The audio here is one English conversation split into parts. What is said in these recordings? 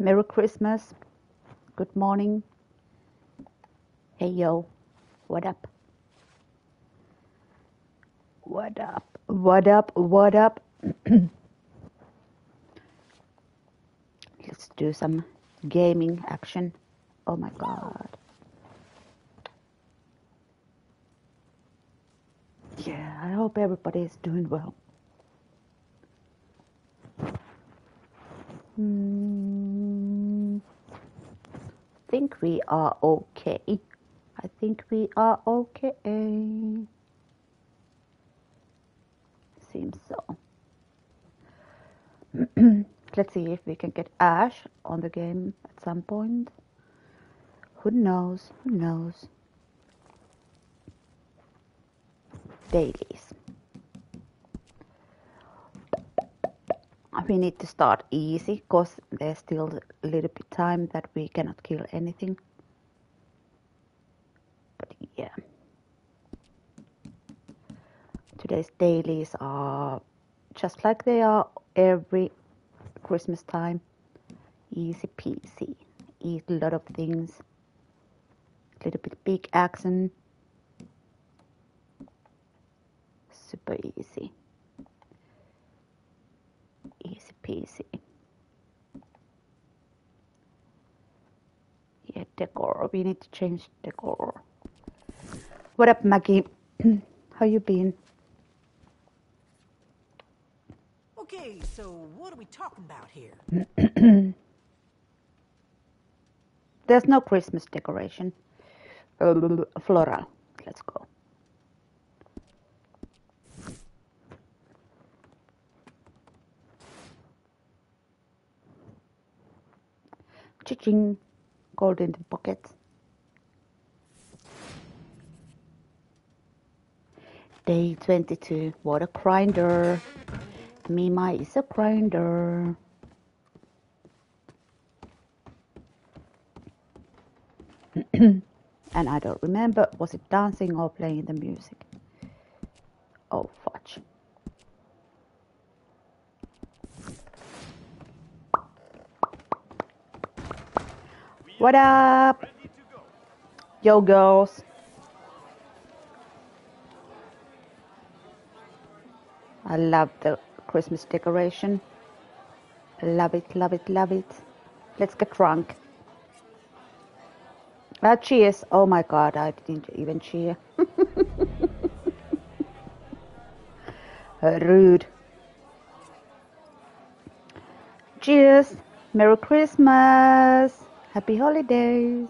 Merry Christmas. Good morning. Hey yo, what up? What up? What up? What up? Let's do some gaming action. Oh my god. Yeah, I hope everybody is doing well. Hmm, think we are okay. I think we are okay. Seems so. Let's see if we can get Ash on the game at some point. Who knows? Who knows? Dailies. We need to start easy because there's still a little bit time that we cannot kill anything. But yeah. Today's dailies are just like they are every Christmas time. Easy peasy. Eat a lot of things. A little bit big action. Super easy. Easy. Yeah, decor. We need to change decor. What up, Maggie? How you been? Okay, so what are we talking about here? There's no Christmas decoration. Uh, floral. Let's go. Ching. Gold in the pocket. Day 22. What a grinder. Mima is a grinder. and I don't remember, was it dancing or playing the music? Oh, fudge. What up? Yo, girls. I love the Christmas decoration. Love it, love it, love it. Let's get drunk. Ah, cheers. Oh my god, I didn't even cheer. Rude. Cheers. Merry Christmas. Happy holidays.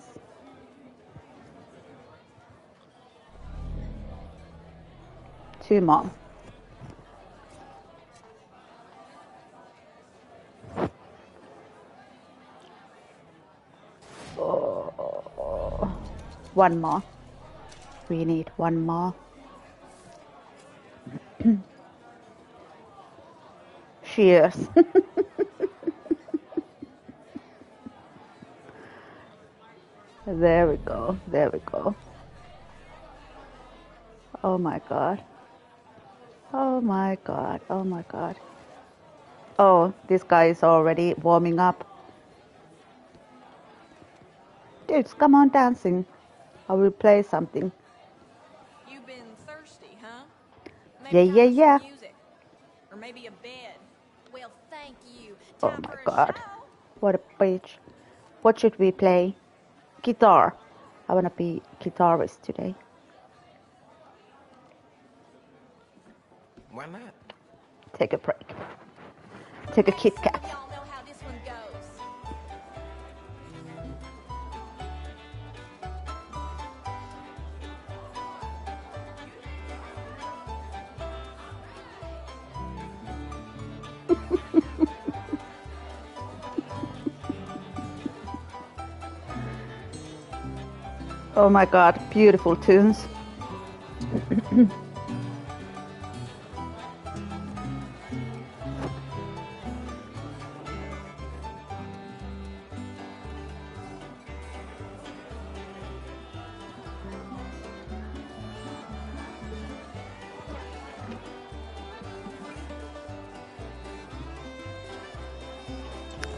Two more. Oh, one more. We need one more. Cheers. there we go. There we go. Oh my god. Oh my god. Oh my god. Oh, this guy is already warming up. Dudes, come on dancing. I will play something. You've been thirsty, huh? Yeah, Maybe yeah, time for yeah. music. Or maybe a bed. Well, thank you. Oh my god. What a bitch. What should we play? Guitar. I wanna be guitarist today. Why not? Take a break. Take a Kit Kat. Oh my god, beautiful tunes.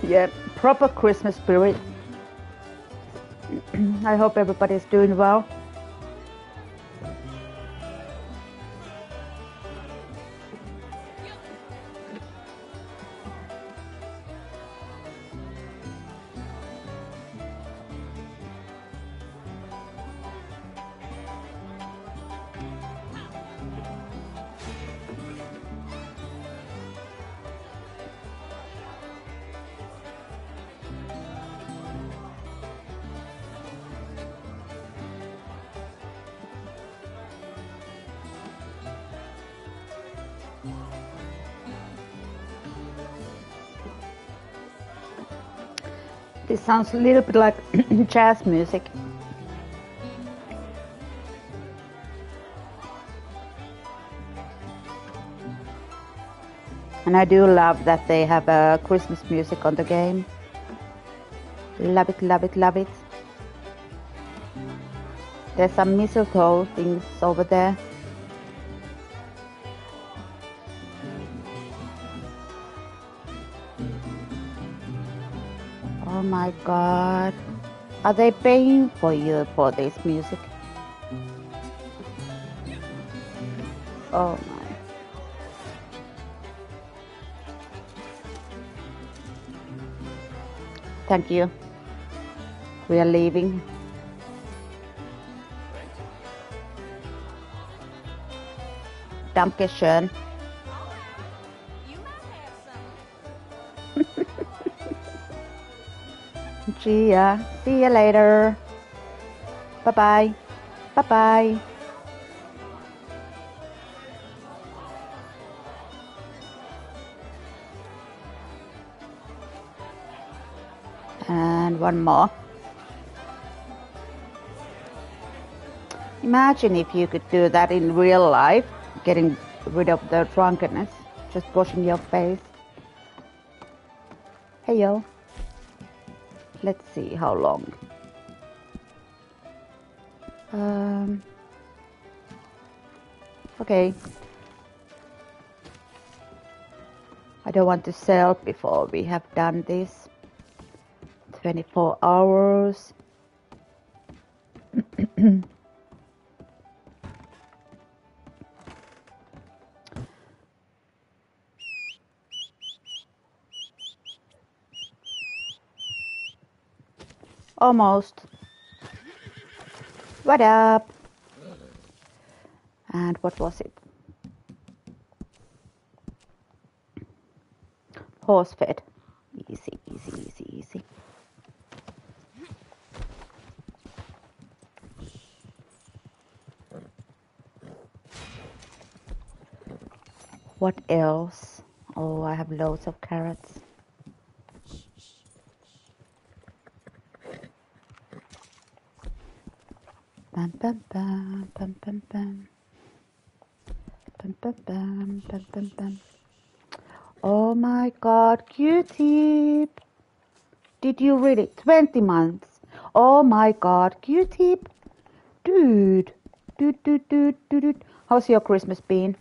Yep, proper Christmas spirit. I hope everybody's doing well. Sounds a little bit like jazz music. And I do love that they have uh, Christmas music on the game. Love it, love it, love it. There's some mistletoe things over there. God. Are they paying for you for this music? Oh my. Thank you. We are leaving. Dankeschön. Gia. See you later. Bye bye. Bye bye. And one more. Imagine if you could do that in real life, getting rid of the drunkenness, just washing your face. Hey yo. Let's see how long. Um, okay. I don't want to sell before we have done this. 24 hours. Almost. What up? And what was it? Horse fed. Easy, easy, easy, easy. What else? Oh, I have loads of carrots. Bum bum bum bum bum bum. Bum bum bum bum bum bum. Oh my god, Q-tip. Did you read it? 20 months. Oh my god, Q-tip. Dude. Dude, dude, dude, dude, dude. How's your Christmas been?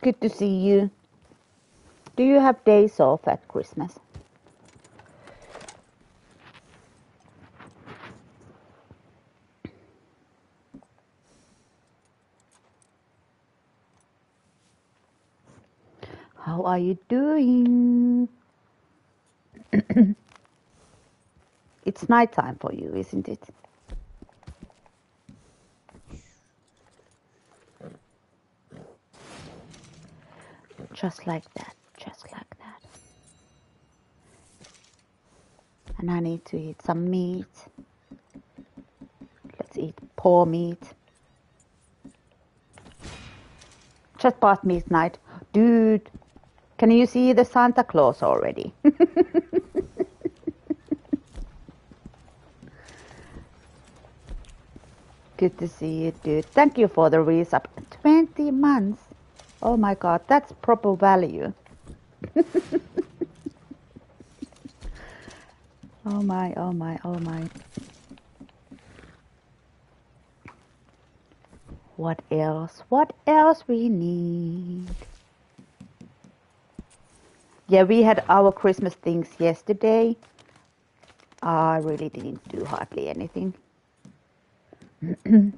Good to see you. Do you have days off at Christmas? How are you doing? it's night time for you, isn't it? Just like that, just like that. And I need to eat some meat. Let's eat poor meat. Just past midnight. Dude, can you see the Santa Claus already? Good to see you, dude. Thank you for the resub. 20 months. Oh my god, that's proper value. oh my, oh my, oh my. What else? What else we need? Yeah, we had our Christmas things yesterday. I really didn't do hardly anything.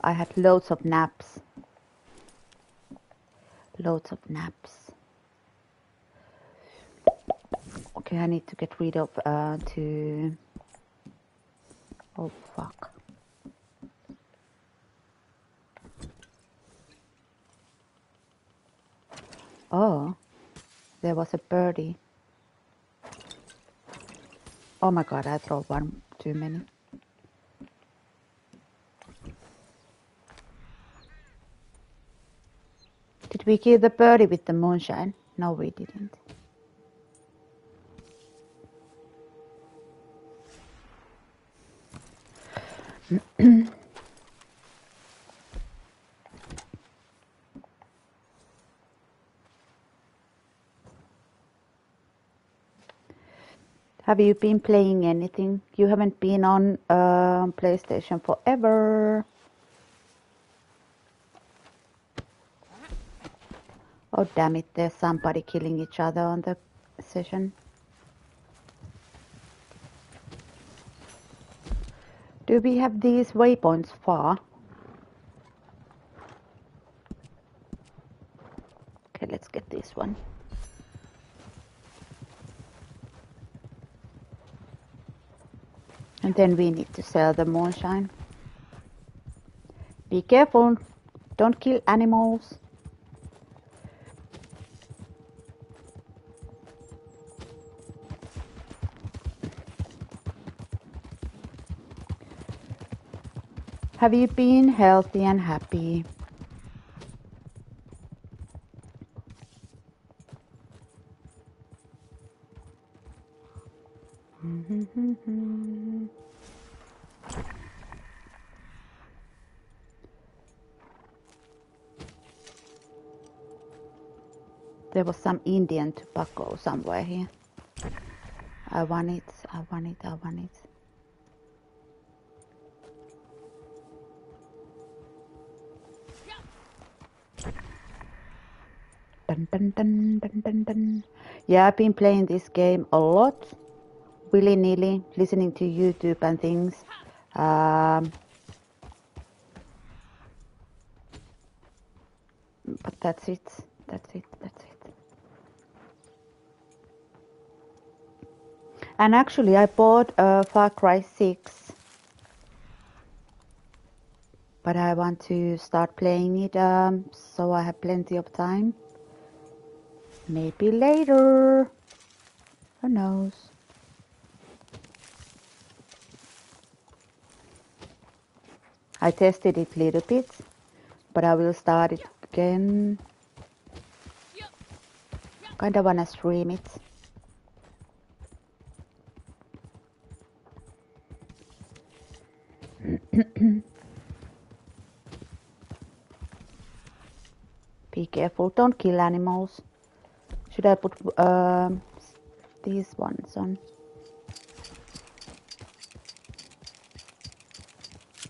I had loads of naps. Loads of naps. Okay, I need to get rid of uh, to. Oh fuck. Oh, there was a birdie. Oh my god, I throw one too many. Did we kill the birdie with the moonshine? No, we didn't. Have you been playing anything? You haven't been on uh, PlayStation forever. Oh damn it, there's somebody killing each other on the session. Do we have these waypoints far? Okay, let's get this one. And then we need to sell the moonshine. Be careful, don't kill animals. Have you been healthy and happy? There was some Indian tobacco somewhere here. I want it, I want it, I want it. Dun, dun, dun. Yeah, I've been playing this game a lot, willy nilly, listening to YouTube and things. Um, but that's it, that's it, that's it. And actually, I bought uh, Far Cry 6, but I want to start playing it um, so I have plenty of time. Maybe later. Who knows? I tested it a little bit, but I will start it again. Kinda wanna stream it. Be careful, don't kill animals. Should I put um, these ones on?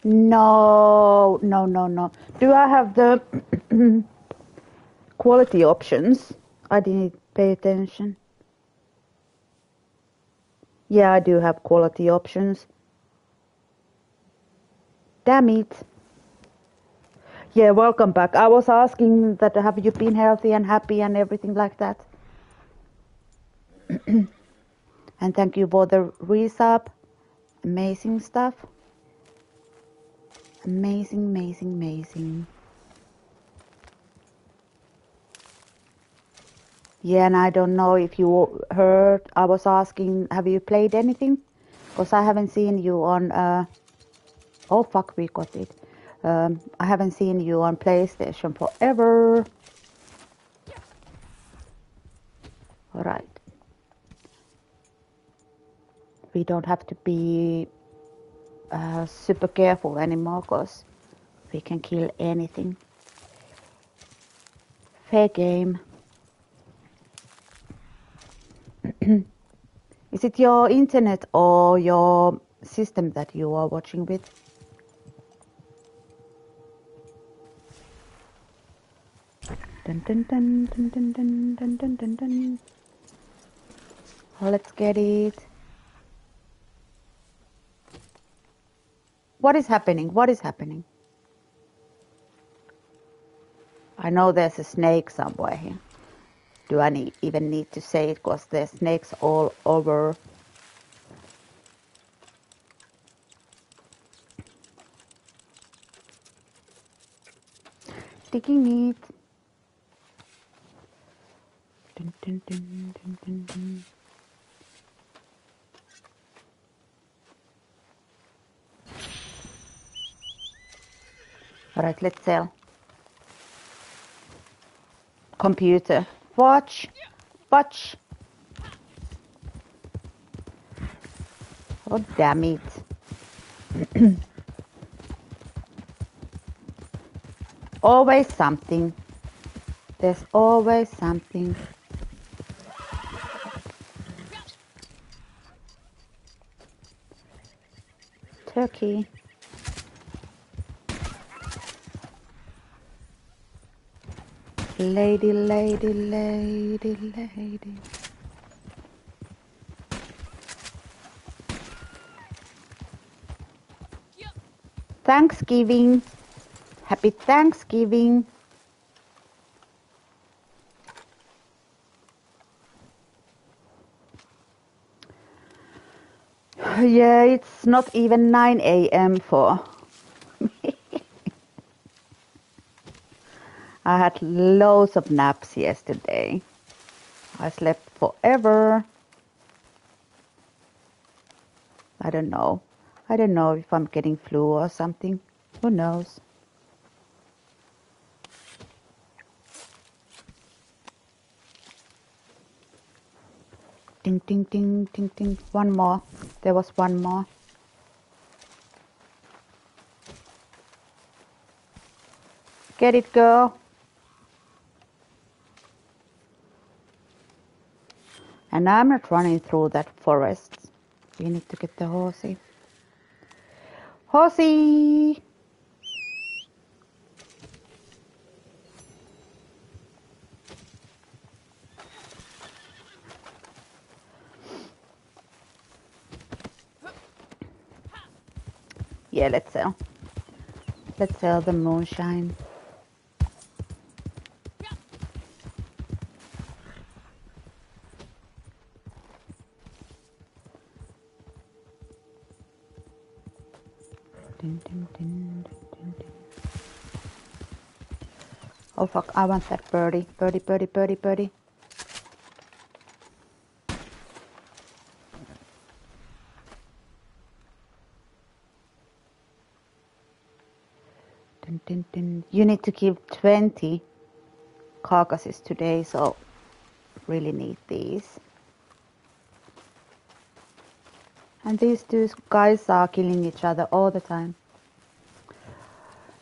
No, no, no, no. Do I have the quality options? I didn't pay attention. Yeah, I do have quality options. Damn it. Yeah, welcome back. I was asking that have you been healthy and happy and everything like that. and thank you for the resub. Amazing stuff. Amazing, amazing, amazing. Yeah, and I don't know if you heard, I was asking, have you played anything? Because I haven't seen you on, uh, oh fuck, we got it. Um, I haven't seen you on PlayStation forever. Alright. We don't have to be uh, super careful anymore because we can kill anything. Fair game. Is it your internet or your system that you are watching with? Dun dun dun dun dun dun dun dun dun dun. Oh, let's get it. What is happening? What is happening? I know there's a snake somewhere here. Do I need, even need to say it? Because there's snakes all over. Taking it. Dun, dun, dun, dun, dun, dun. All right, let's sell. Computer. Watch. Watch. Oh, damn it. always something. There's always something. Turkey. Lady, lady, lady, lady. Thanksgiving. Happy Thanksgiving. Yeah, it's not even 9 a.m. for me. I had loads of naps yesterday. I slept forever. I don't know. I don't know if I'm getting flu or something. Who knows? Ding, ding, ding, ding. One more. There was one more. Get it, girl. And I'm not running through that forest. We need to get the horsey. Horsey! Yeah, let's sell. Let's sell the moonshine. Oh fuck, I want that birdie. Birdie, birdie, birdie, birdie. Dun, dun, dun. You need to keep 20 carcasses today, so really need these. And these two guys are killing each other all the time.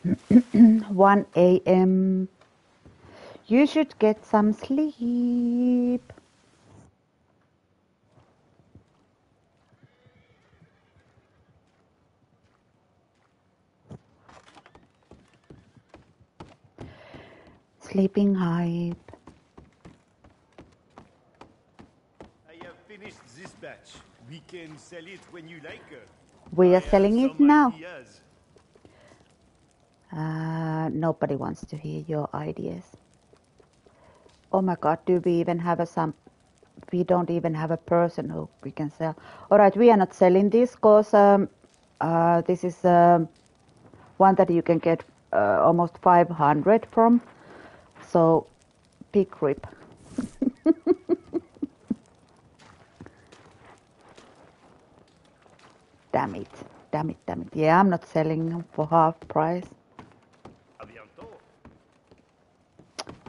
1 a.m. You should get some sleep. Sleeping hype. I have finished this batch. We can sell it when you like. We are have selling it now. Uh, nobody wants to hear your ideas. Oh my god, do we even have a some? We don't even have a person who we can sell. All right, we are not selling this because um, uh, this is um, one that you can get uh, almost 500 from. So, big rip. damn it, damn it, damn it. Yeah, I'm not selling them for half price.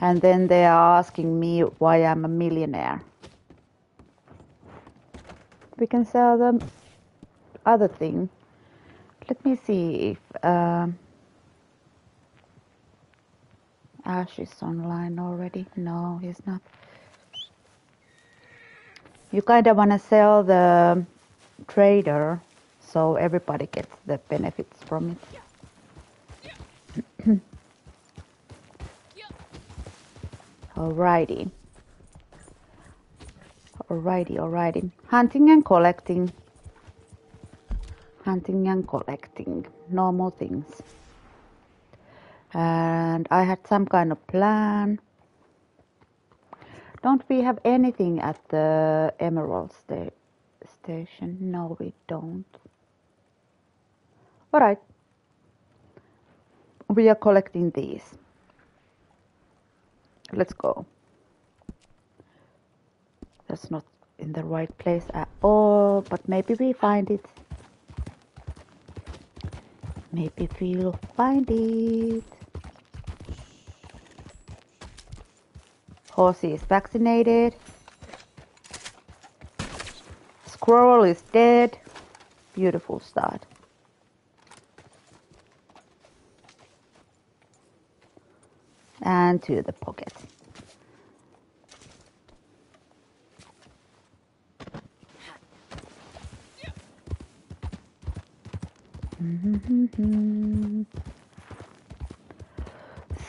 And then they are asking me why I'm a millionaire. We can sell them other thing. Let me see if um, Ah, Ash is online already. No, he's not. You kind of want to sell the trader so everybody gets the benefits from it. Alrighty. Alrighty, alrighty. Hunting and collecting. Hunting and collecting. Normal things. And I had some kind of plan. Don't we have anything at the Emerald sta- station? No, we don't. Alright. We are collecting these. Let's go. That's not in the right place at all, but maybe we find it. Maybe we'll find it. Horse is vaccinated. Squirrel is dead. Beautiful start. And to the pocket.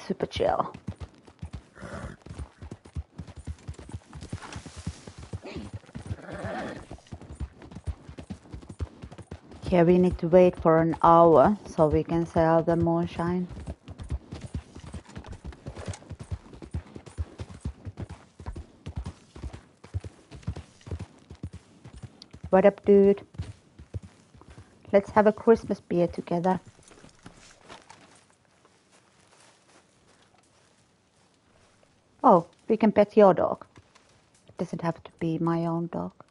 Super chill. Here we need to wait for an hour so we can sell the moonshine. What up, dude? Let's have a Christmas beer together. Oh, we can pet your dog. It doesn't have to be my own dog.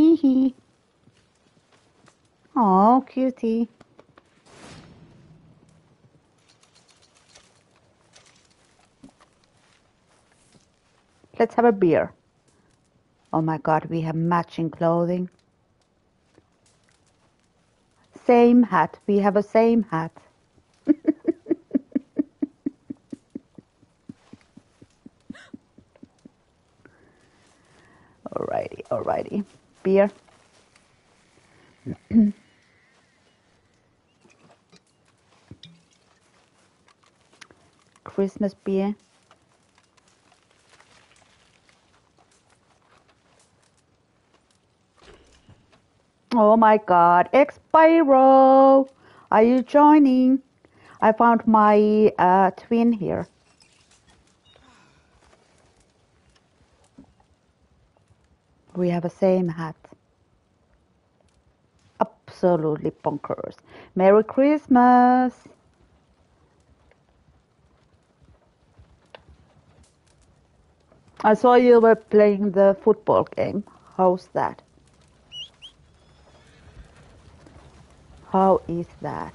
Hee hee. Oh, cutie. Let's have a beer. Oh my god, we have matching clothing. Same hat. We have a same hat. alrighty, alrighty. Beer. Christmas beer. Oh my god, Expiro! Are you joining? I found my uh, twin here. We have a same hat. Absolutely bonkers. Merry Christmas! I saw you were playing the football game. How's that? How is that?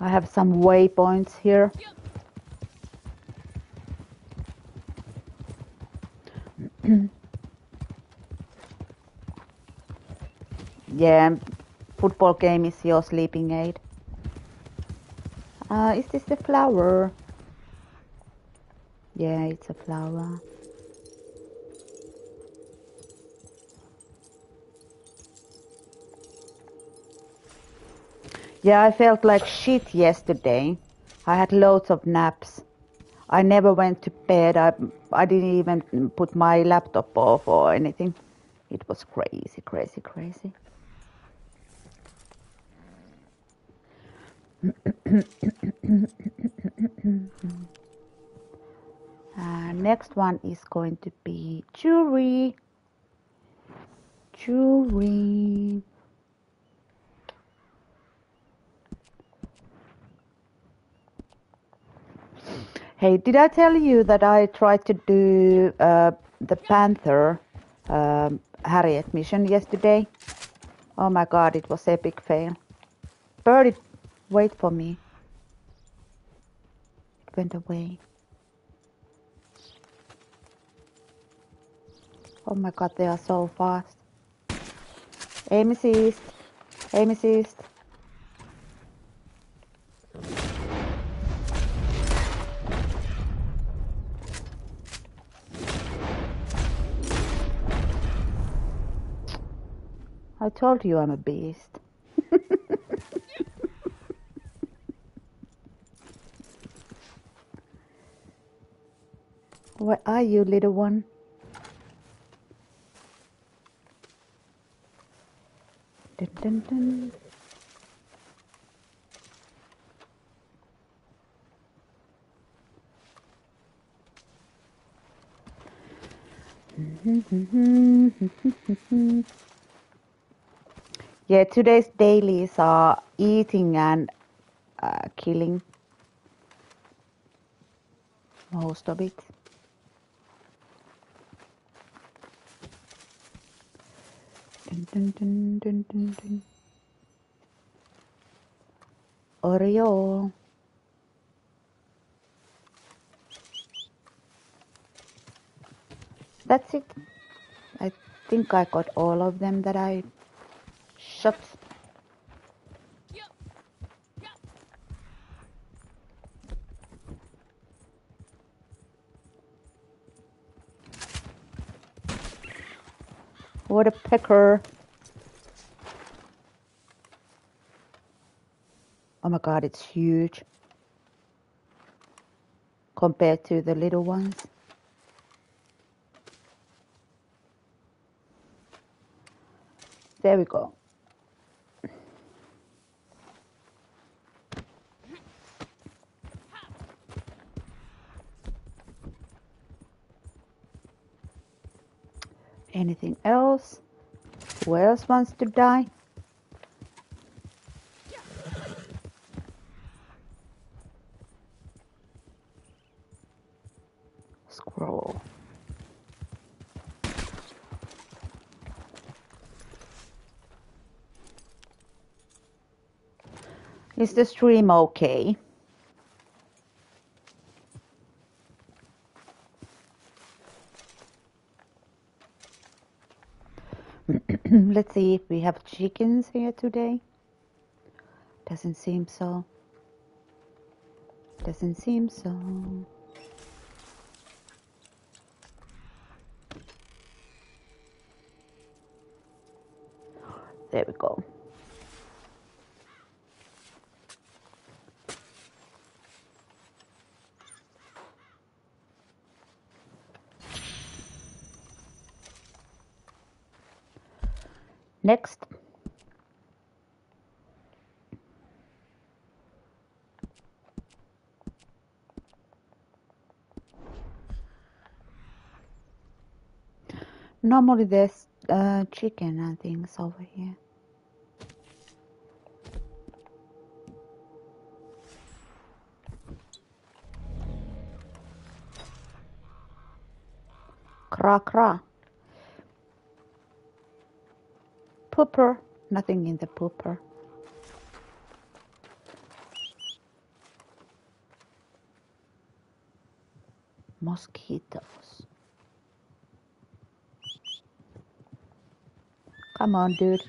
I have some waypoints here. yeah, football game is your sleeping aid. Uh, is this the flower? Yeah, it's a flower. Yeah, I felt like shit yesterday. I had loads of naps. I never went to bed. I, I didn't even put my laptop off or anything. It was crazy, crazy, crazy. Uh, next one is going to be jewelry. Jewelry. Hey, did I tell you that I tried to do uh, the Panther um, Harriet mission yesterday? Oh my god, it was epic fail. Birdie, wait for me. It went away. Oh my god, they are so fast. Aim assist. Aim assist. I told you I'm a beast. Where are you, little one? Dun, dun, dun. Yeah, today's dailies are eating and uh, killing most of it. Dun, dun, dun. Oreo. That's it. I think I got all of them that I shot. What a pecker. Oh my god, it's huge compared to the little ones. There we go. Anything else? Who else wants to die? Scroll. Is the stream okay? Let's see if we have chickens here today. Doesn't seem so. Doesn't seem so. There we go. Next. Normally there's uh, chicken and things over here. Cra cra. Pooper. Nothing in the pooper. Mosquitoes. Come on, dude.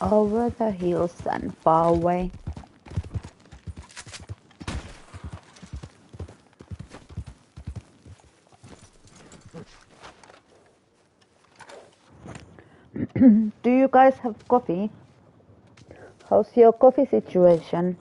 Over the hills and far away. Do you guys have coffee? How's your coffee situation?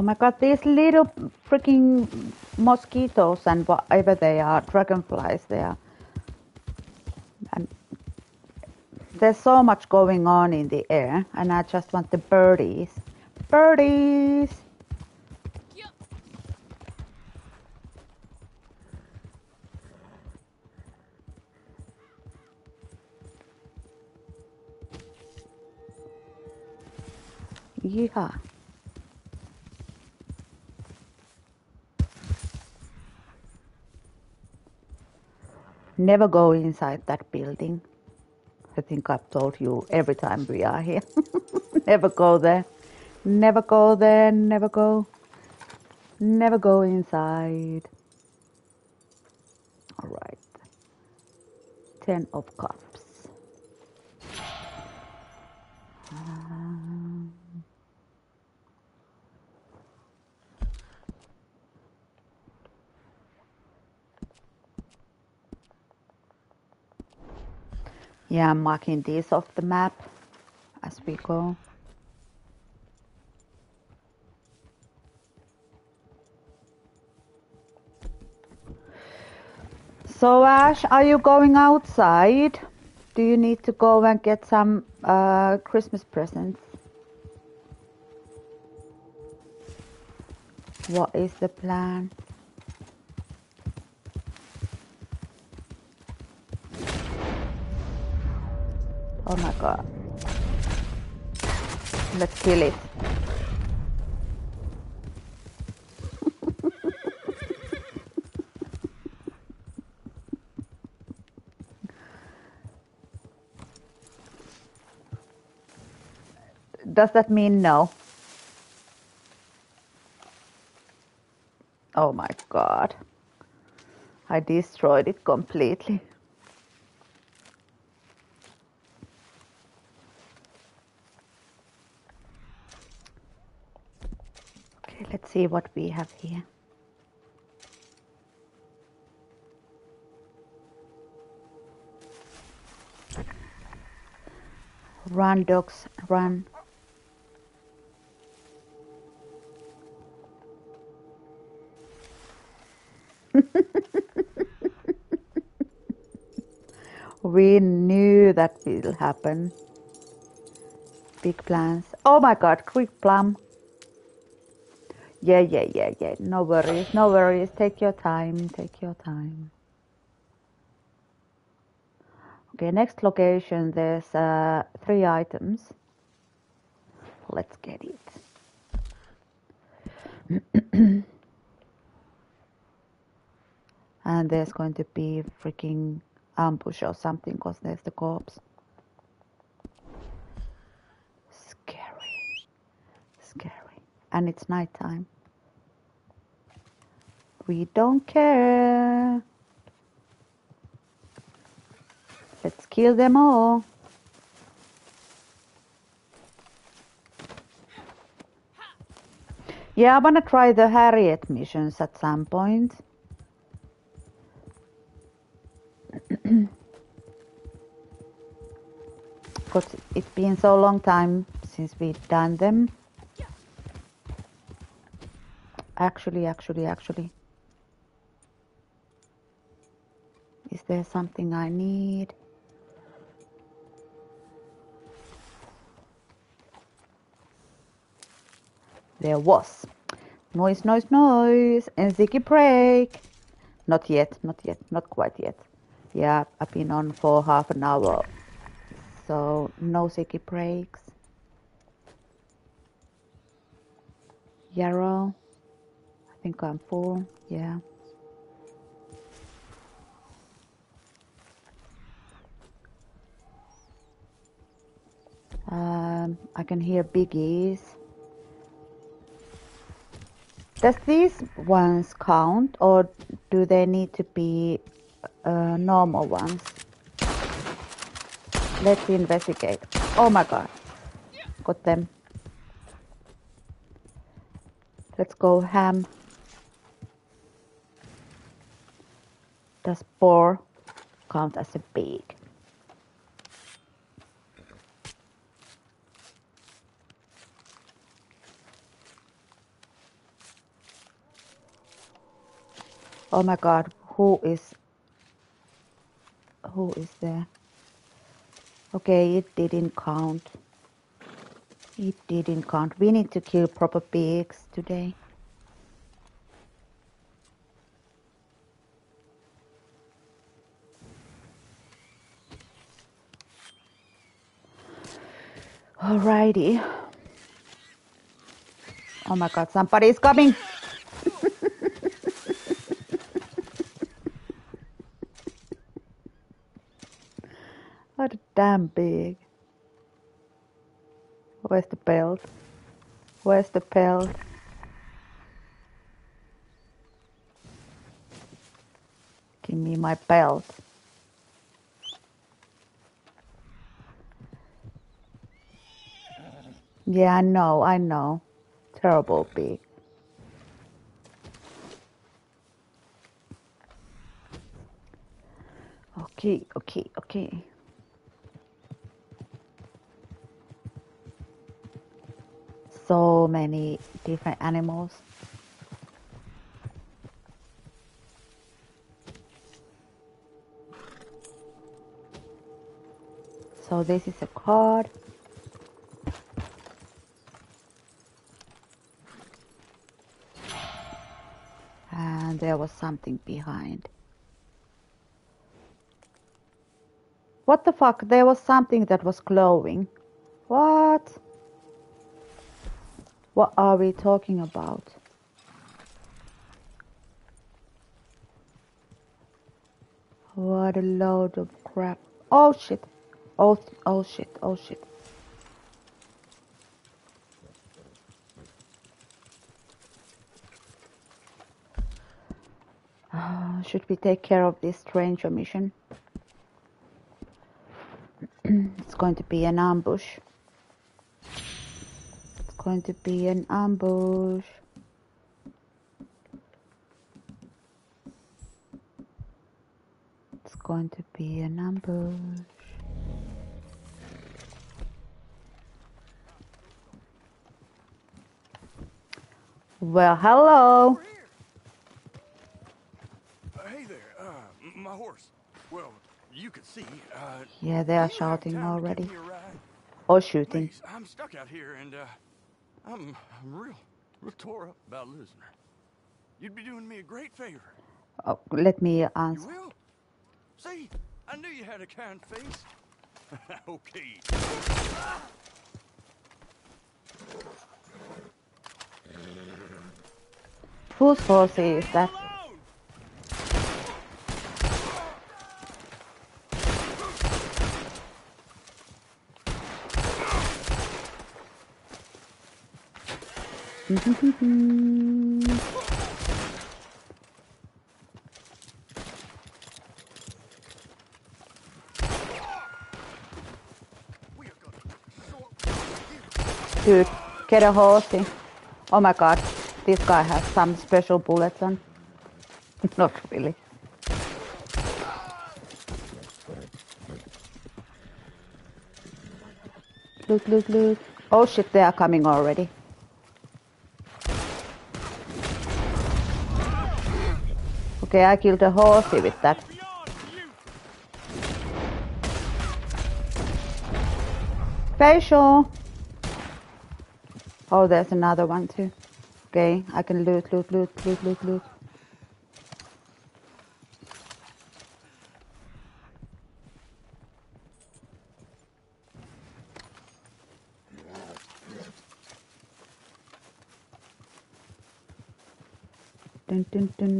Oh my god, these little freaking mosquitoes and whatever they are, dragonflies they are. And there's so much going on in the air, and I just want the birdies. Birdies! Never go inside that building. I think I've told you every time we are here. never go there. Never go there. Never go. Never go inside. All right. Ten of cups. Um, yeah, I'm marking these off the map as we go. So, Ash, are you going outside? Do you need to go and get some uh, Christmas presents? What is the plan? Oh my god. Let's kill it. Does that mean no? Oh my god. I destroyed it completely. Okay, let's see what we have here. Run, dogs, run. We knew that will happen. Big plans. Oh my god, quick plum. Yeah, yeah, yeah, yeah. No worries, no worries. Take your time, take your time. Okay, next location, there's uh, three items. Let's get it. and there's going to be freaking ambush or something because there's the corpse. Scary. Scary. And it's nighttime. We don't care. Let's kill them all. Yeah, I wanna try the Harriet missions at some point. Because it's been so long time since we've done them. Actually, actually, actually. Is there something I need? There was. Noise, noise, noise. And Ziggy break. Not yet, not yet, not quite yet. Yeah, I've been on for half an hour. So no Ziggy breaks. Yarrow. Think I'm full. Yeah. Um, I can hear biggies. Does these ones count or do they need to be uh, normal ones? Let's investigate. Oh my god. Got them. Let's go ham. Does boar count as a pig? Oh my god, who is who is there? Okay, it didn't count. It didn't count. We need to kill proper pigs today. Alrighty. Oh my god, somebody's coming! What a damn big. Where's the belt? Where's the belt? Give me my belt. Yeah, I know, I know. Terrible big. Okay, okay, okay. So many different animals. So this is a card. And there was something behind. What the fuck? There was something that was glowing. What? What are we talking about? What a load of crap. Oh shit. Oh, oh shit. Oh shit. Uh, should we take care of this strange mission? it's going to be an ambush. It's going to be an ambush. It's going to be an ambush. Well, hello. Uh, hey there, uh, m- my horse. Well, you could see, uh... Yeah, they are shouting time to give already. me a ride? Or shooting. Please, I'm stuck out here, and, uh, I'm, I'm real, real tore up about losing her. You'd be doing me a great favor. Oh, let me You answer. will? See, I knew you had a kind face. okay. Whose horse is that? Alone! We are gonna sort you. Dude, get a horsey. Oh my god, this guy has some special bullets on. Not really. Look, look, look. Oh shit, they are coming already. Okay, I killed a horsey with that. Facial! Oh, there's another one too. Okay, I can loot, loot, loot, loot, loot, loot. Dun dun dun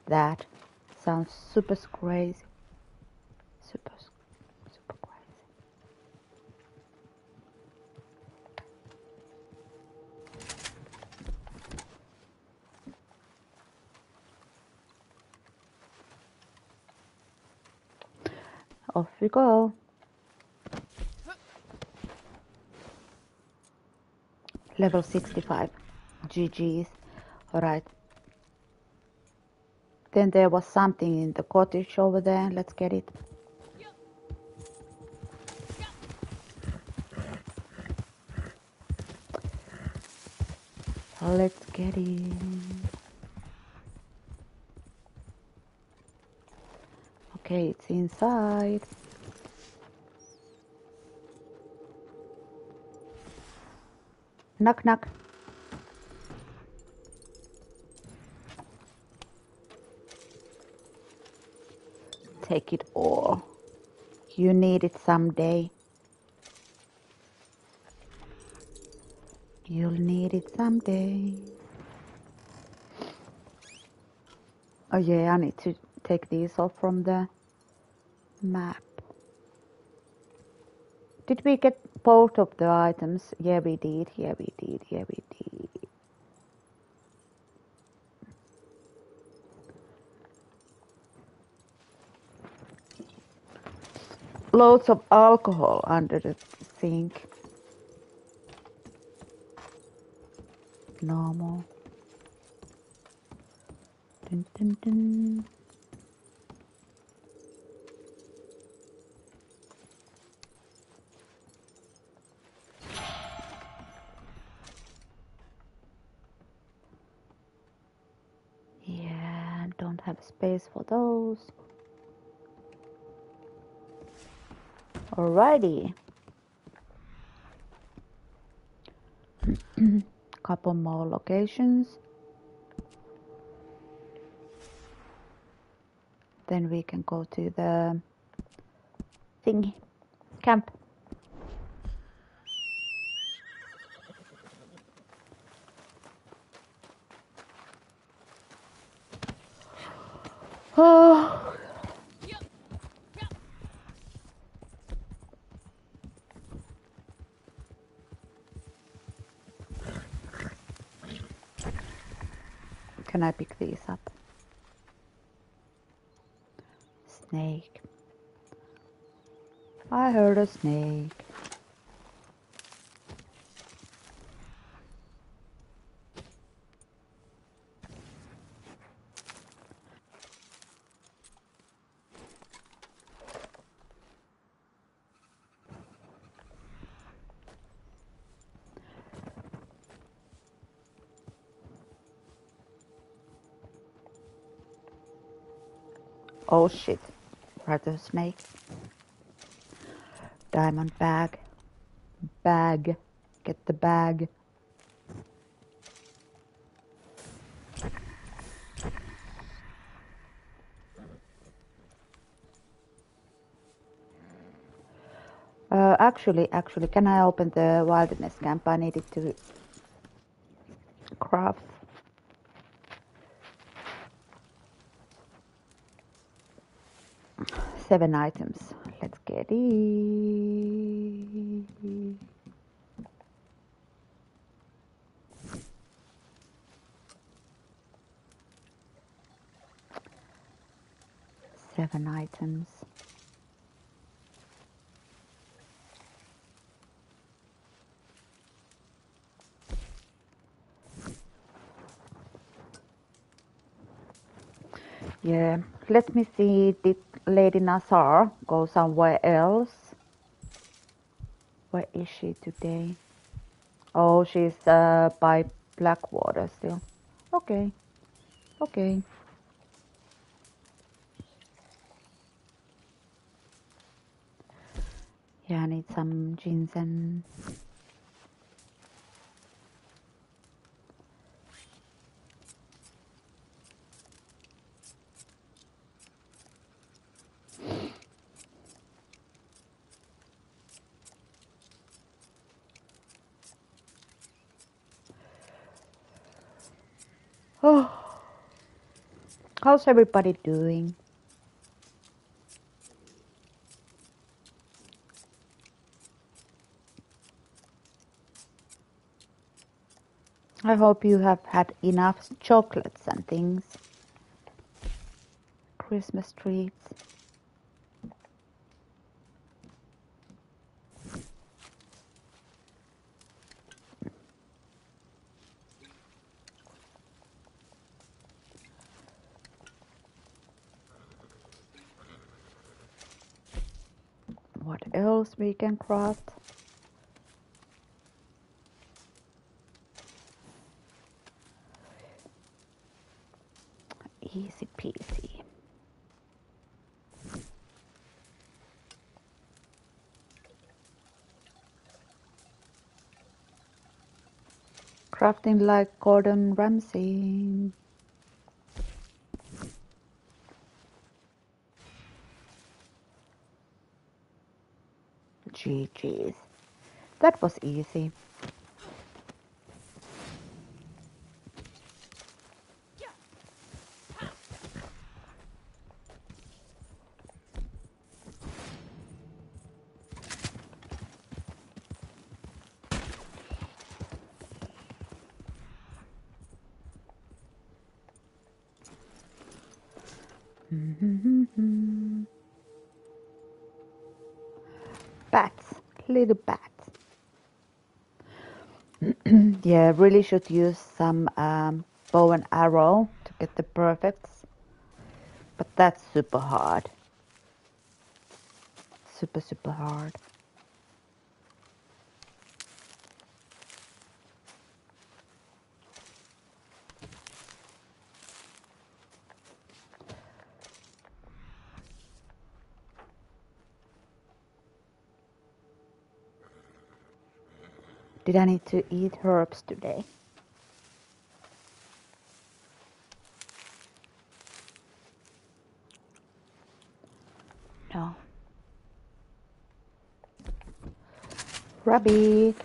that? Sounds super crazy. Super, super crazy. Off we go. Level 65. GG's. Alright. Then there was something in the cottage over there. Let's get it. Let's get it. Okay, it's inside. Knock, knock. Take it all. You need it someday. You'll need it someday. Oh yeah, I need to take these off from the map. Did we get both of the items? Yeah, we did. Yeah, we did. Yeah, we did. Loads of alcohol under the sink. Normal. Dun, dun, dun. Yeah, don't have space for those. Alrighty. Couple more locations. Then we can go to the thingy camp. Oh, can I pick these up? Snake. I heard a snake. Oh shit. Rattlesnake. Diamond bag. Bag. Get the bag. Uh, actually, actually, can I open the wilderness camp? I needed to craft seven items. Let's get it. Seven items. Yeah, let me see. Did Lady Nazar go somewhere else? Where is she today? Oh, she's uh, by Blackwater still. Okay, okay. Yeah, I need some ginseng. Oh, how's everybody doing? I hope you have had enough chocolates and things. Christmas treats. What else we can craft? Easy peasy. crafting like Gordon Ramsay. GG's. That was easy. Really should use some um, bow and arrow to get the perfects. But that's super hard. Super, super hard. Did I need to eat herbs today? No. Rabbit.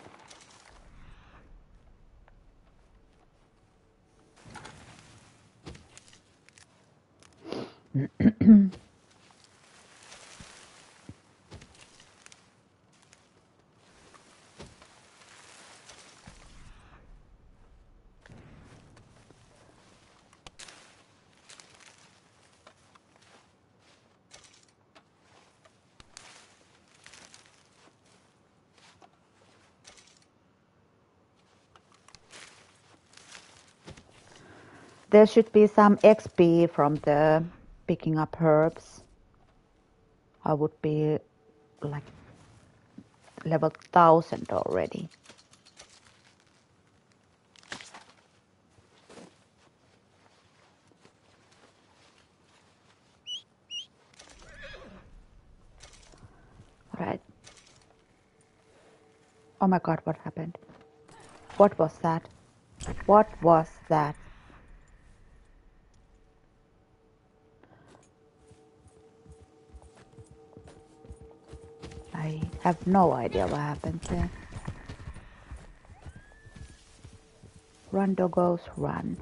There should be some XP from the picking up herbs. I would be like level 1000 already. Right. Oh my god, what happened? What was that? What was that? I have no idea what happened there. Run, doggos, run.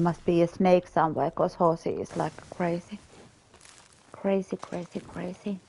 There must be a snake somewhere because Horsey is like crazy. Crazy, crazy, crazy.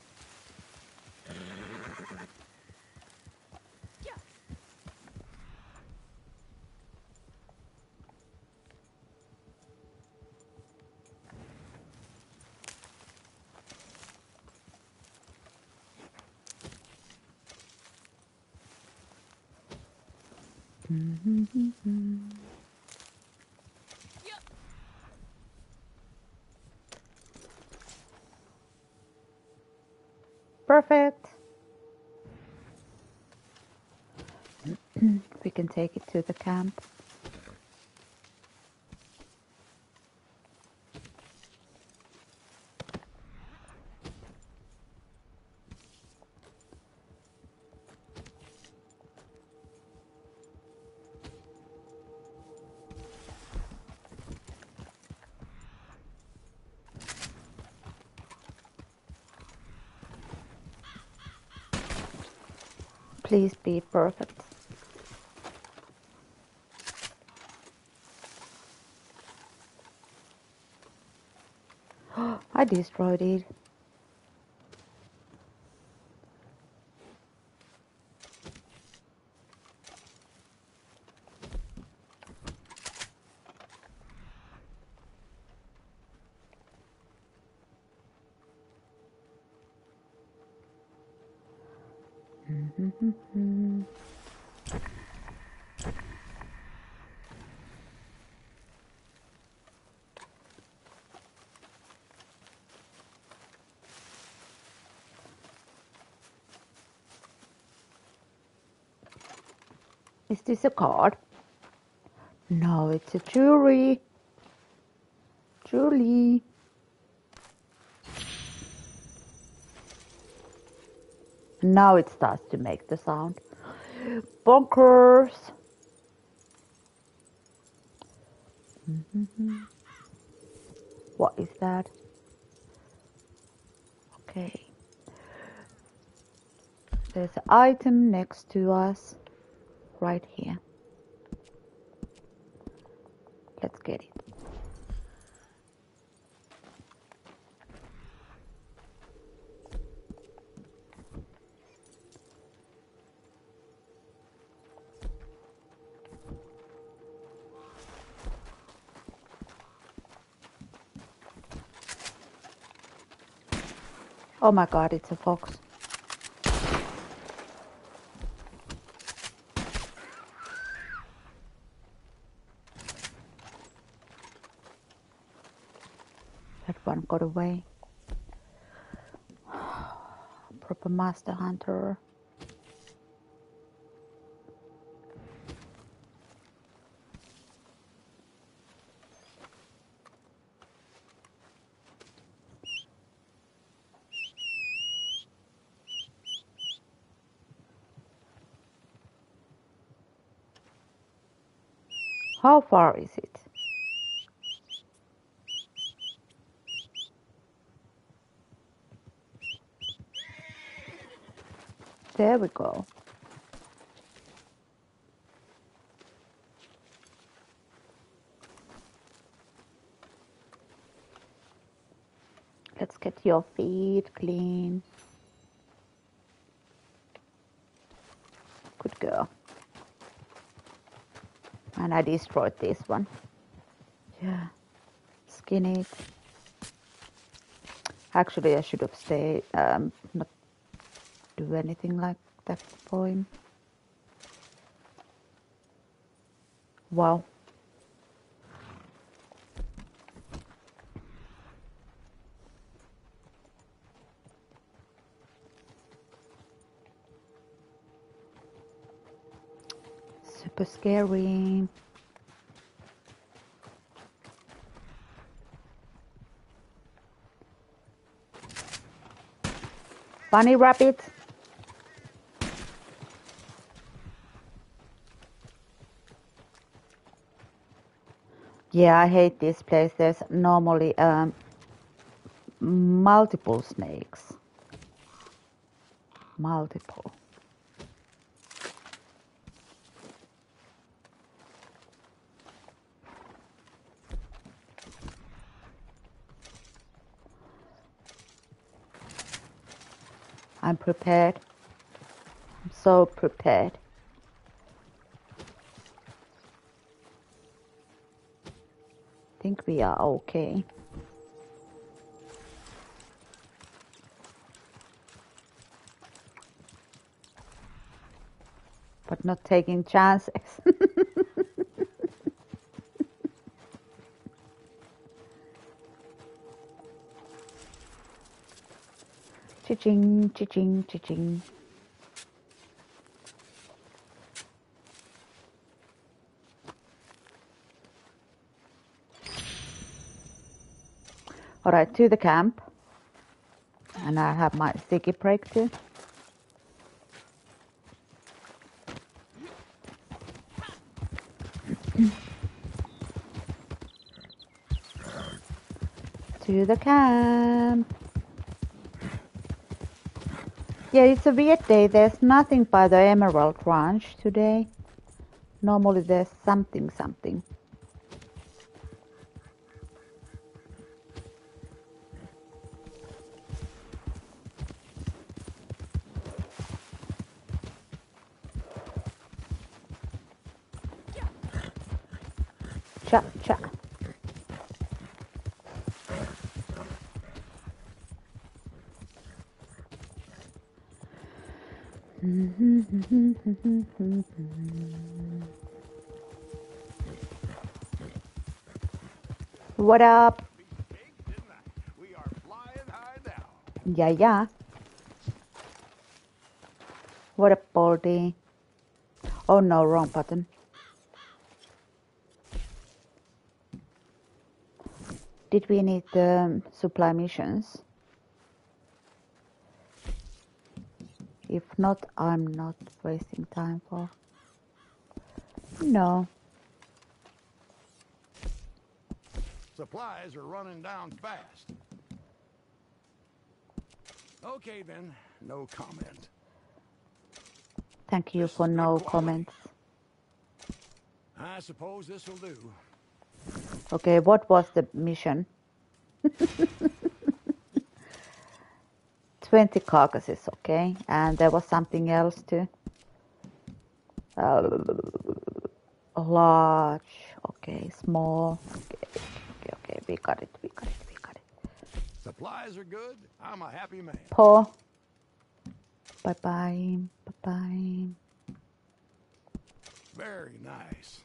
Perfect. we can take it to the Please be perfect. I destroyed it. Is this a card? No, it's a jewelry. Julie. Now it starts to make the sound. Bonkers. Mhm. What is that? Okay. There's an item next to us right here. Let's get it. Oh my god, it's a fox. That one got away. Proper master hunter. How far is it? There we go. Let's get your feet clean. Good girl. And I destroyed this one. Yeah. Skin it. Actually, I should have stayed, um, not anything like that for him. Wow. Super scary. Bunny rabbit. Yeah, I hate this place. There's normally um, multiple snakes. Multiple. I'm prepared. I'm so prepared. We are okay. But not taking chances. Cha-ching, cha-ching, cha-ching. Alright, to the camp. And I have my sticky break too. to the camp. Yeah, it's a weird day. There's nothing by the Emerald Ranch today. Normally there's something, something. What up? Yeah, yeah. What up, Baldy? Oh no, wrong button. Did we need the supply missions? If not, I'm not wasting time for. No. Supplies are running down fast. Okay, then. No comment. Thank you for no comments. I suppose this will do. Okay, what was the mission? 20 carcasses, okay. And there was something else too. Uh, large, okay, small. Okay, we got it, we got it, we got it. Supplies are good. I'm a happy man. Poor. Bye bye, bye bye. Very nice.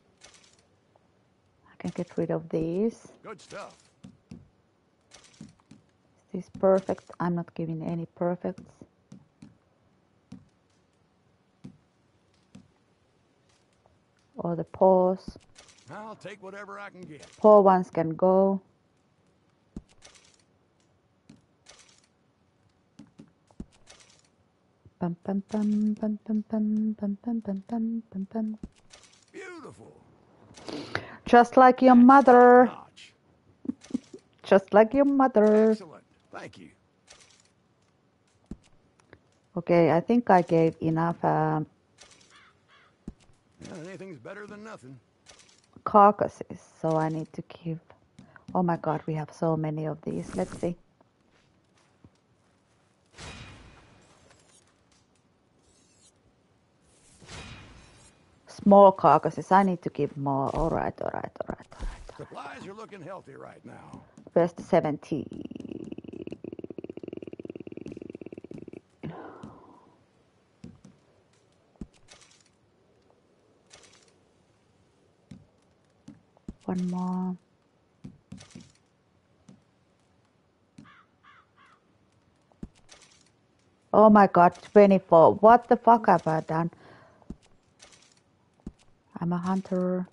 I can get rid of these. Good stuff. Is this perfect? I'm not giving any perfects. Or the pause. I'll take whatever I can get. Poor ones can go. Bum bum bum bum bum bum bum bum bum bum bum bum. Beautiful. Just like your mother. Just like your mother. Excellent. Thank you. Okay, I think I gave enough um, Yeah, anything's better than nothing. Carcasses, so I need to give. Oh my god, we have so many of these. Let's see. Small carcasses. I need to give more. All right, all right, all right, all right. Supplies are looking healthy right now. Best 70. One more. Oh my god, 24. What the fuck have I done? I'm a hunter.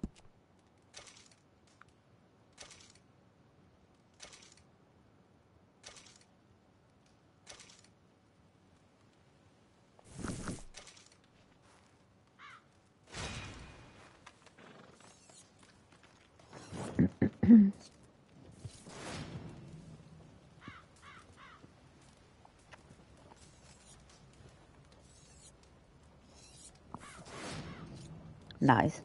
Nice.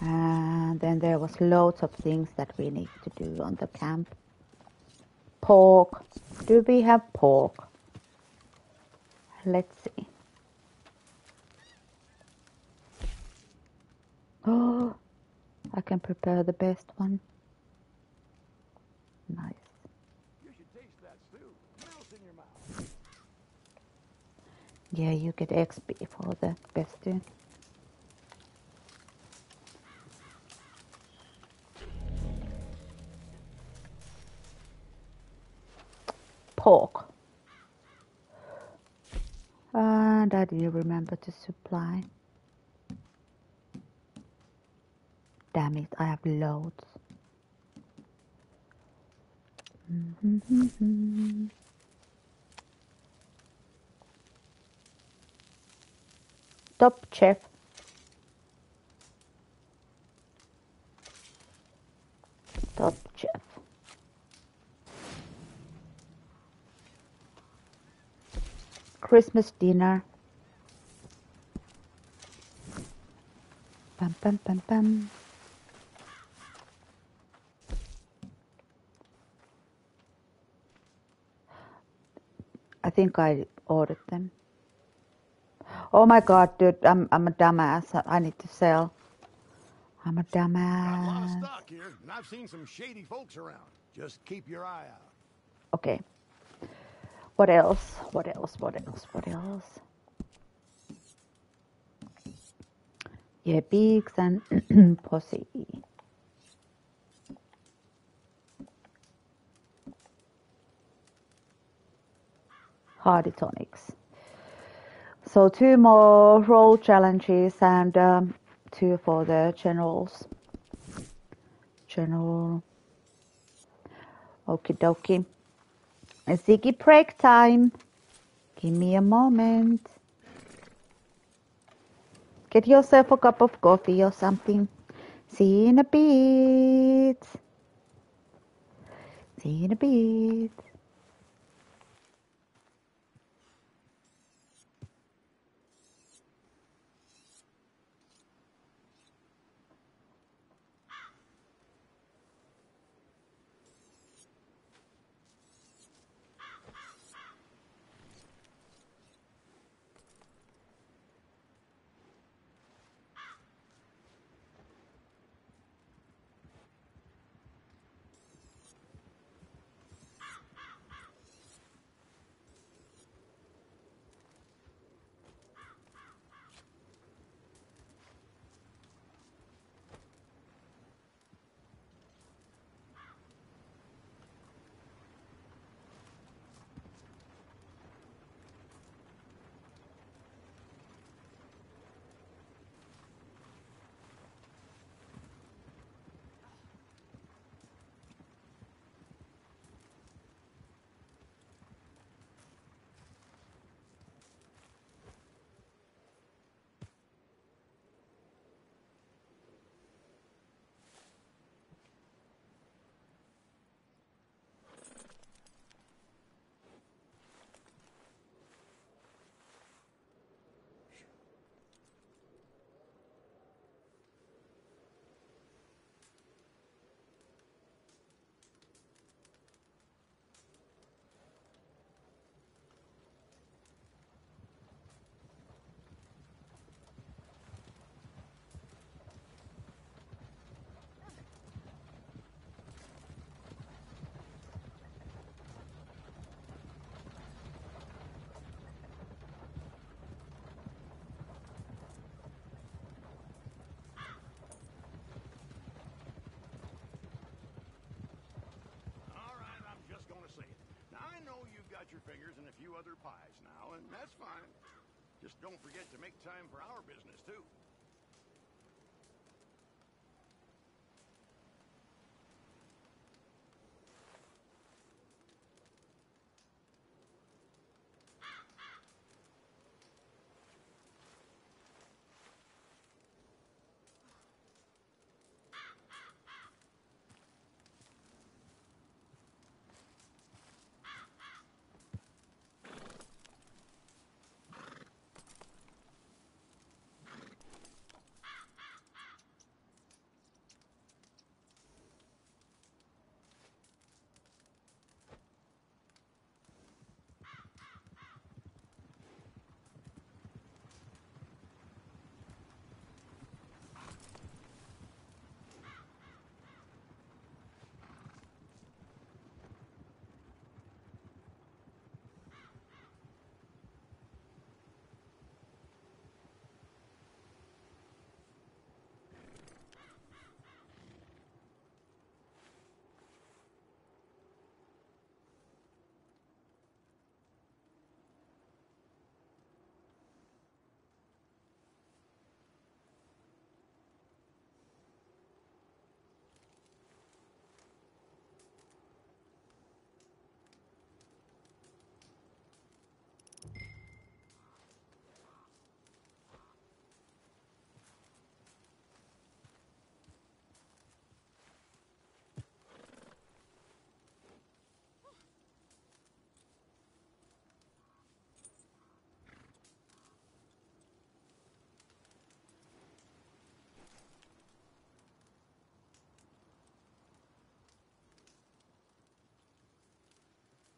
And then there was loads of things that we need to do on the camp. Pork. Do we have pork? Let's see. Oh, I can prepare the best one. Nice. You should taste that stew. Melts in your mouth. Yeah, you get XP for the best too. Pork. And I didn't remember to supply. Damn it, I have loads. Top chef. Top chef. Christmas dinner. Bum bum bum bum. I think I ordered them. Oh my god, dude, I'm I'm a dumbass. I need to sell. I'm a Got a lot of dumbass. stock here, and I've seen some shady folks around. Just keep your eye out. Okay. What else? What else? What else? What else? Yeah, pigs and pussy. Hardy tonics. So two more role challenges and um, two for the generals. General. Okie dokie. Ziggy break time. Give me a moment. Get yourself a cup of coffee or something. See you in a bit. See you in a bit. Don't forget to make time for our business, too.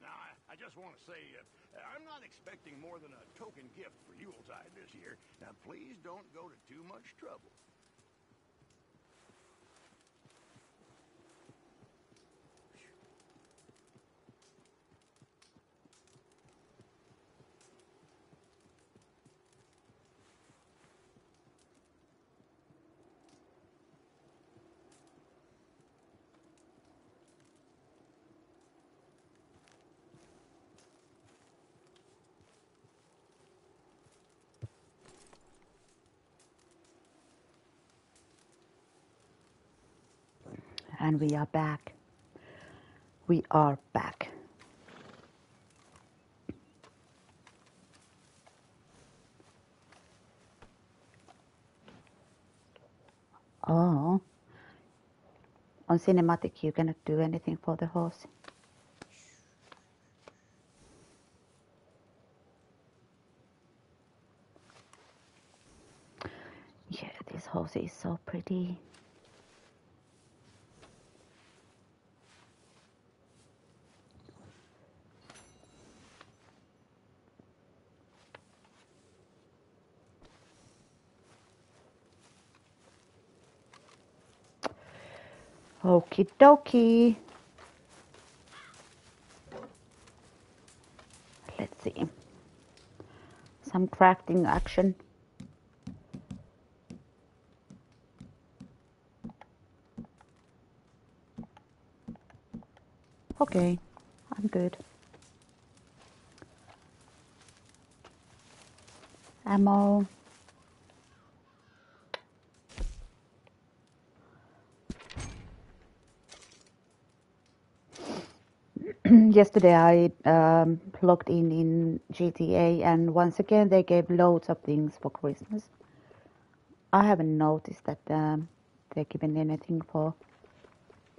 Now, I, I just want to say, uh, I'm not expecting more than a token gift for Yuletide this year. Now, please don't go to too much trouble. And we are back. We are back. Oh. On cinematic, you cannot do anything for the horse. Yeah, this horse is so pretty. Okie dokie. Let's see. Some crafting action. Okay, I'm good. Ammo. Yesterday I um, logged in in GTA and once again they gave loads of things for Christmas. I haven't noticed that um, they're giving anything for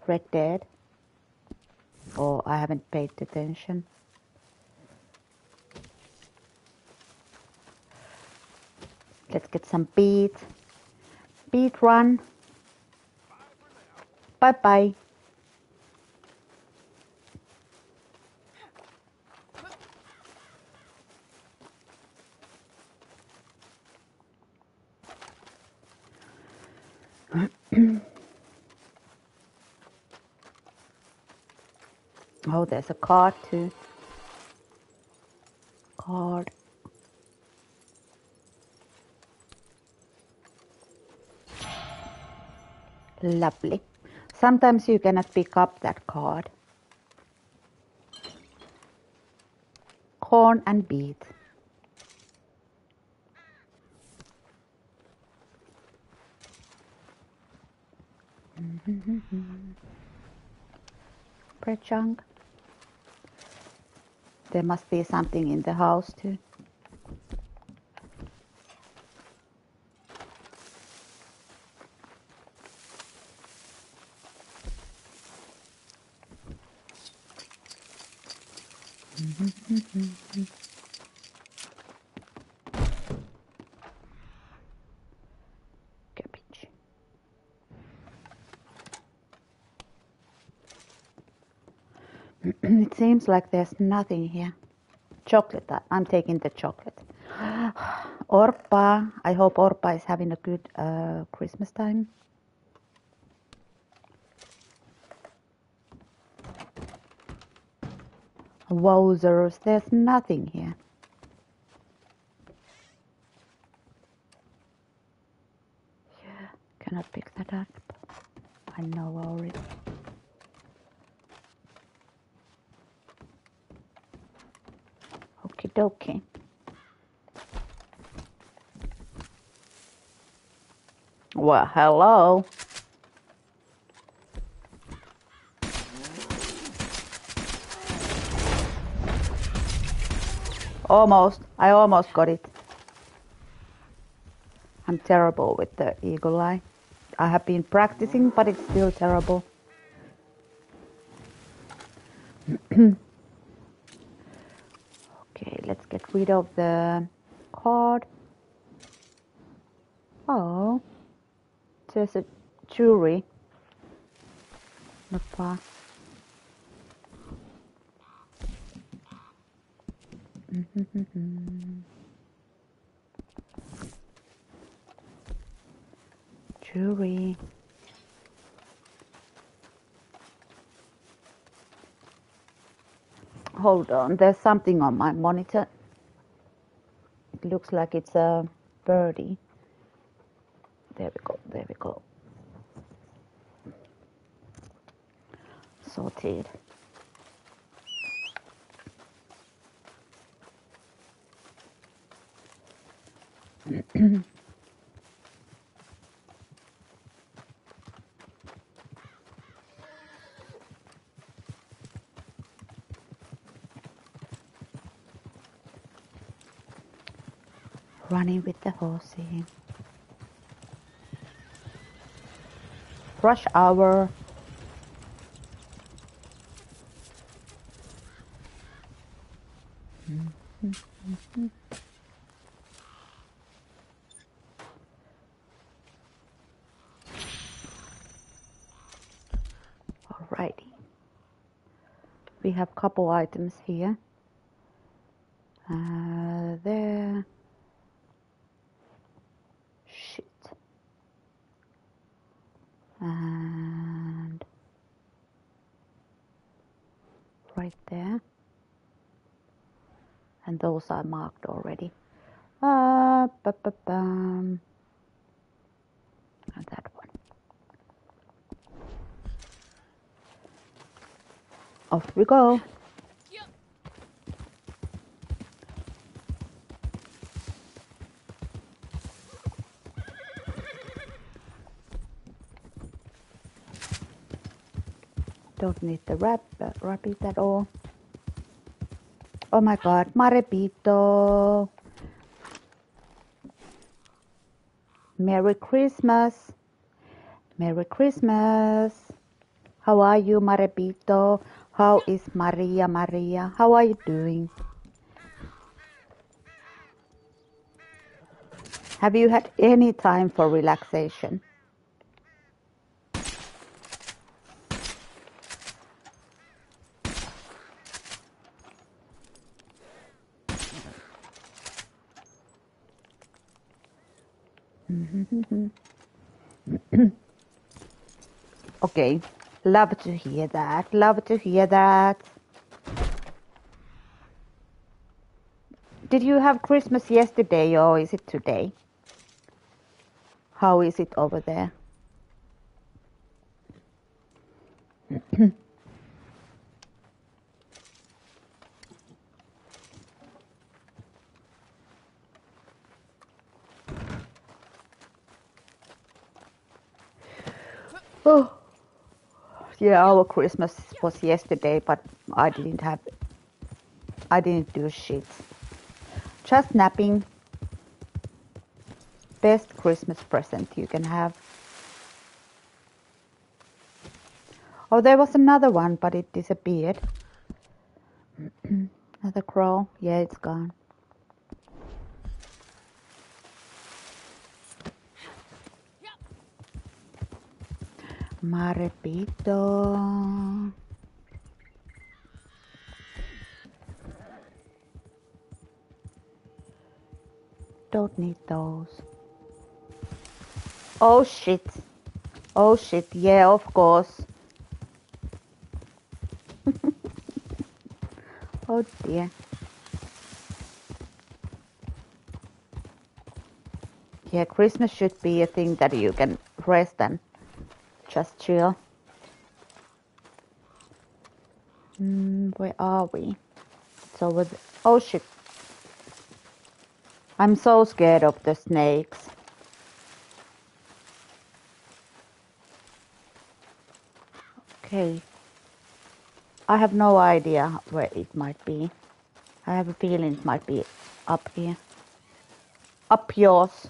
Red Dead or I haven't paid attention. Let's get some beet. Beet run. Bye bye. Oh, there's a card too. Card. Lovely. Sometimes you cannot pick up that card. Corn and beet. Mm-hmm. Bread chunk. There must be something in the house too. Mm-hmm. Cabbage. it seems like there's nothing here. Chocolate. I'm taking the chocolate. Orpa. I hope Orpa is having a good uh, Christmas time. Wowzers. There's nothing here. Yeah, cannot pick that up. I know already. Okie dokie. Well, hello. Almost. I almost got it. I'm terrible with the eagle eye. I have been practicing, but it's still terrible. Let's get rid of the card. Oh, there's a jewelry. Not far. Jewelry. Hold on, there's something on my monitor. It looks like it's a birdie. There we go, there we go. Sorted. Running with the horsey. Rush hour. Alrighty. We have a couple items here. Uh, there. Shit. And right there. Those are marked already. Uh. And that one. Off we go. Don't need the rab uh, rabbit at all. Oh my god, Marepito. Merry Christmas. Merry Christmas. How are you, Marepito? How is Maria Maria? How are you doing? Have you had any time for relaxation? Mm-hmm. Okay, love to hear that. Love to hear that. Did you have Christmas yesterday or is it today? How is it over there? Oh, yeah, our Christmas was yesterday, but I didn't have, I didn't do shit. Just napping. Best Christmas present you can have. Oh, there was another one, but it disappeared. another crow. Yeah, it's gone. Marepito. Don't need those. Oh shit. Oh shit. Yeah, of course. oh dear. Yeah, Christmas should be a thing that you can rest and just chill. Mm, where are we? It's over the- Oh shit. I'm so scared of the snakes. Okay. I have no idea where it might be. I have a feeling it might be up here. Up yours.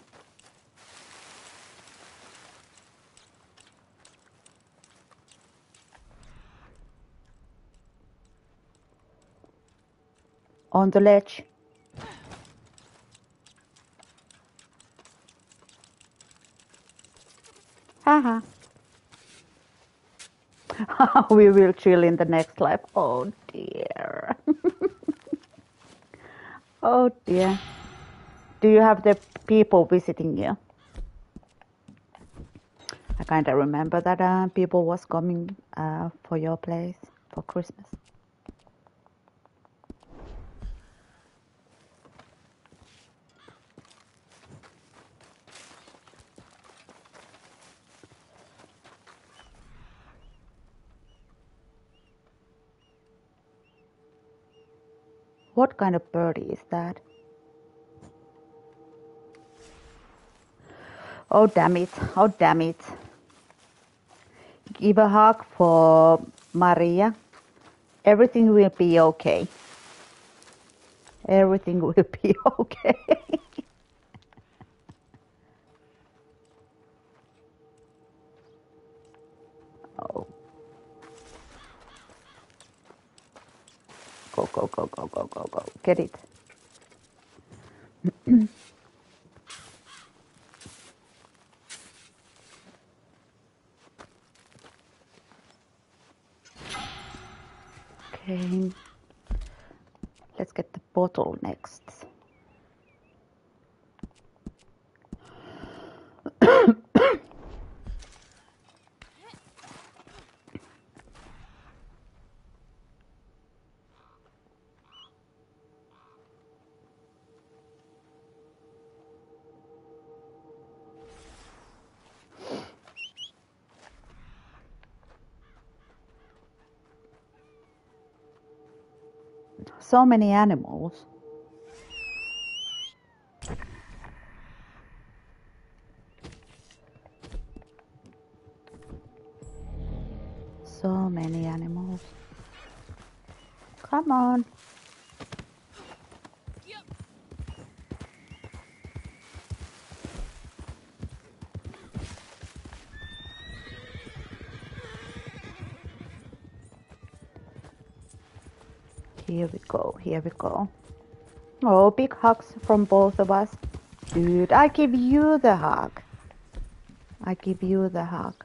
On the ledge. Haha. we will chill in the next life. Oh dear. oh dear. Do you have the people visiting you? I kind of remember that uh, people was coming uh, for your place for Christmas. What kind of birdie is that? Oh, damn it. Oh, damn it. Give a hug for Maria. Everything will be okay. Everything will be okay. Oh. Go, go, go, go, go, go. go. Get it. Okay. Let's get the bottle next. So many animals. So many animals. Come on. Here we go, here we go. Oh, big hugs from both of us. Dude, I give you the hug. I give you the hug.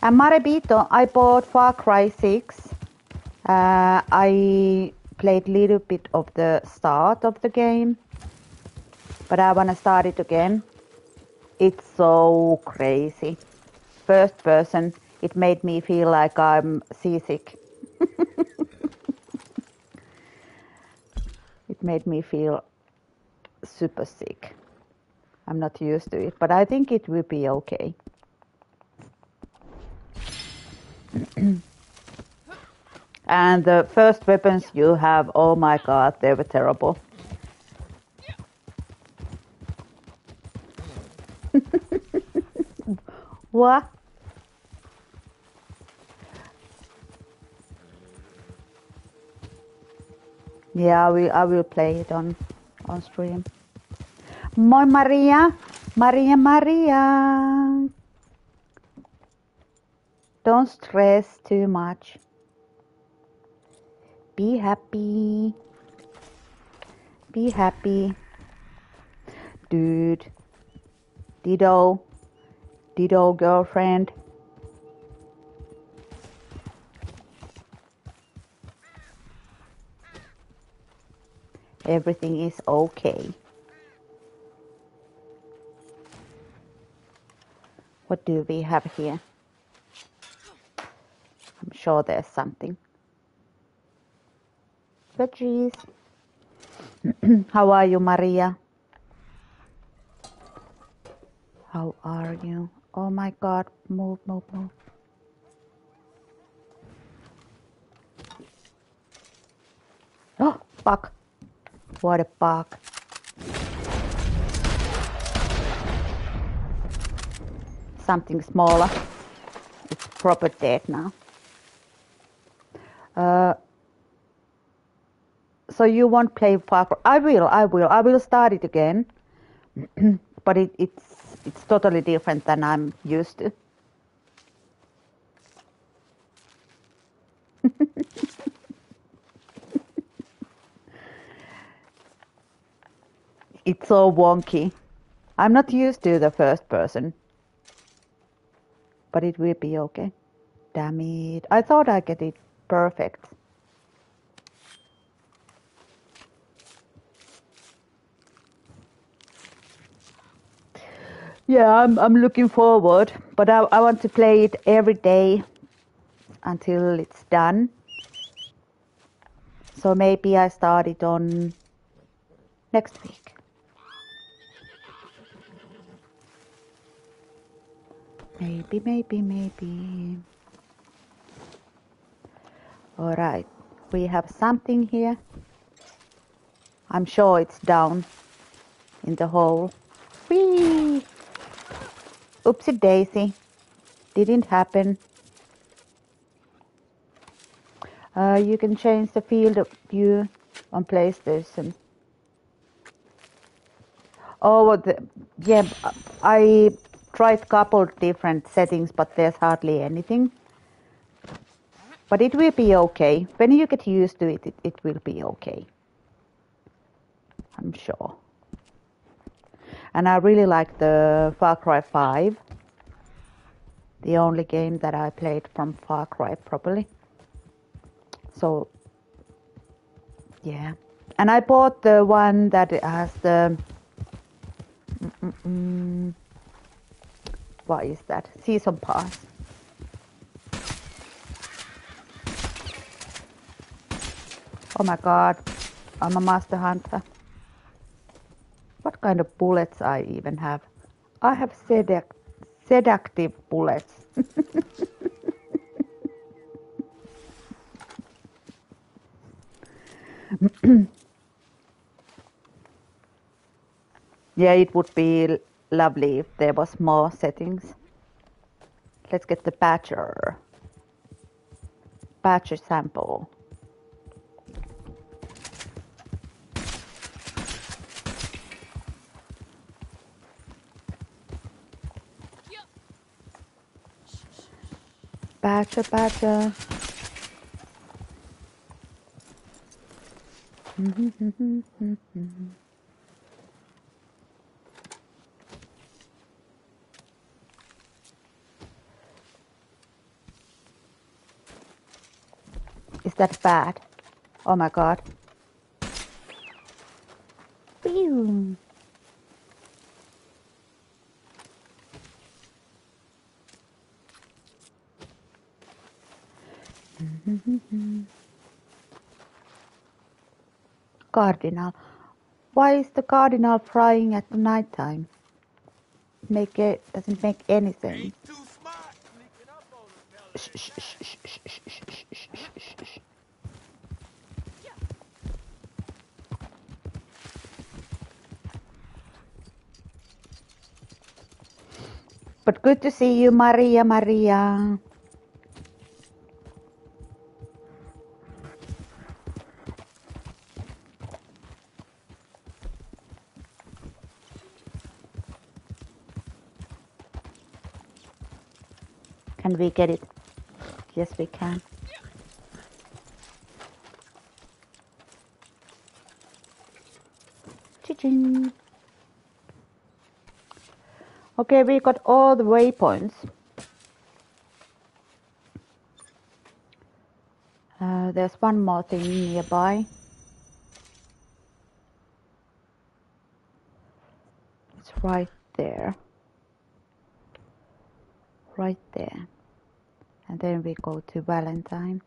And Marebito, I bought Far Cry 6. Uh, I played little bit of the start of the game, but I wanna start it again. It's so crazy. First person, it made me feel like I'm seasick. it made me feel super sick. I'm not used to it, but I think it will be okay. and the first weapons you have, oh my god, they were terrible. what? Yeah, I will, I will play it on, on stream. Moi Maria, Maria, Maria. Don't stress too much. Be happy. Be happy. Dude. Ditto. Ditto, girlfriend. Everything is okay. What do we have here? I'm sure there's something. Veggies. How are you, Maria? How are you? Oh my god, move, move, move. Oh, fuck. What a bug. Something smaller. It's proper dead now. Uh, so you won't play Far? I will, I will, I will start it again. but it, it's it's totally different than I'm used to. It's so wonky. I'm not used to the first person. But it will be okay. Damn it. I thought I'd get it perfect. Yeah, I'm, I'm looking forward, but I, I want to play it every day until it's done. So maybe I start it on next week. Maybe, maybe, maybe. All right, we have something here. I'm sure it's down in the hole. Whee! Oopsie daisy. Didn't happen. Uh, you can change the field of view on PlayStation. Oh, the, yeah, I tried couple different settings, but there's hardly anything. But it will be okay. When you get used to it, it, it will be okay. I'm sure. And I really like the Far Cry 5. The only game that I played from Far Cry properly. So, yeah. And I bought the one that has the. Mm-mm-mm, what is that? Season pass. Oh my god, I'm a master hunter. What kind of bullets I even have? I have sedac- seductive bullets. yeah, it would be lovely if there was more settings. Let's get the patcher. Patcher sample. Patcher, patcher. Mm-hmm, mm-hmm, mm-hmm. mm-hmm. That bad? Oh my god. Pew. Cardinal. Why is the cardinal flying at the night time? Make it doesn't make any sense. But good to see you, Maria, Maria. Can we get it? Yes, we can. Ching. Okay, we got all the waypoints. Uh, there's one more thing nearby. It's right there. Right there. And then we go to Valentine.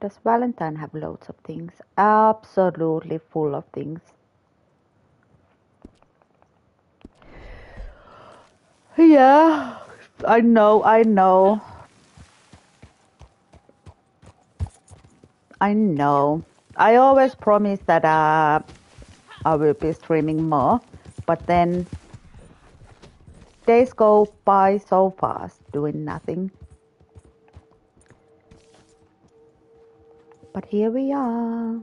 Does Valentine have loads of things? Absolutely full of things. Yeah, I know, I know. I know. I always promise that uh, I will be streaming more, but then days go by so fast doing nothing. But here we are.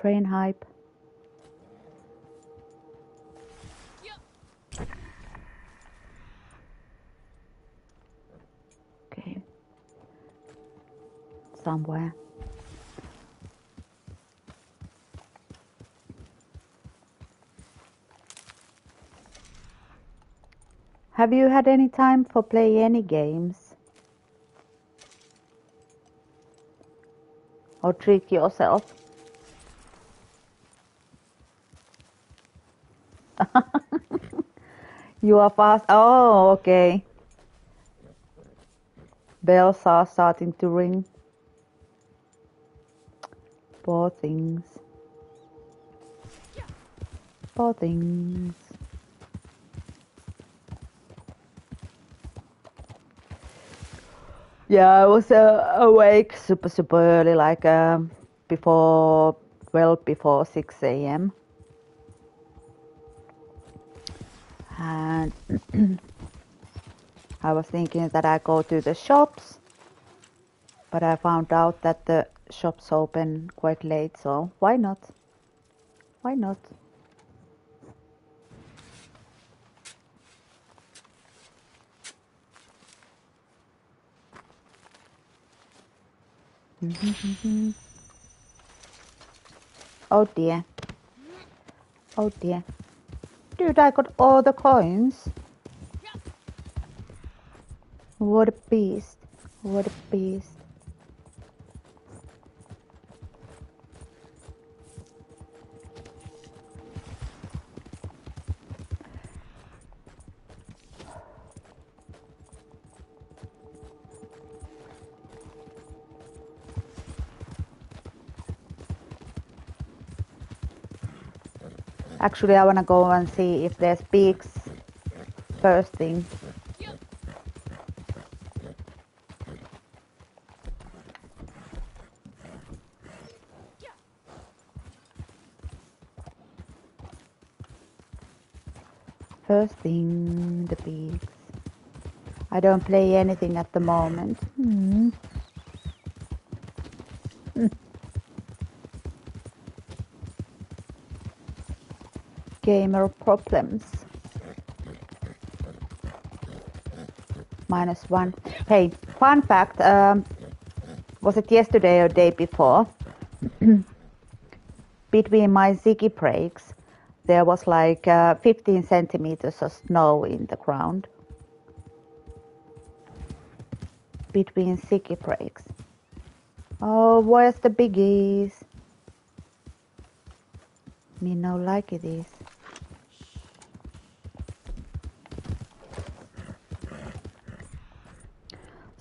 Train hype. Okay. Somewhere. Have you had any time for play any games? Or treat yourself? You are fast. Oh, okay. Bells are starting to ring. Poor things. Poor things. Yeah, I was uh, awake super, super early, like um, before, well, before 6 a.m. And I was thinking that I go to the shops, but I found out that the shops open quite late, so why not? Why not? oh dear. Oh dear. Dude, I got all the coins. What a beast. What a beast. Actually, I wanna go and see if there's pigs first thing. First thing, the pigs. I don't play anything at the moment. Hmm. Gamer problems. Minus one. Hey, fun fact. Um, was it yesterday or day before? Between my Ziggy breaks, there was like uh, 15 centimeters of snow in the ground. Between Ziggy breaks. Oh, where's the biggies? Me no like it is.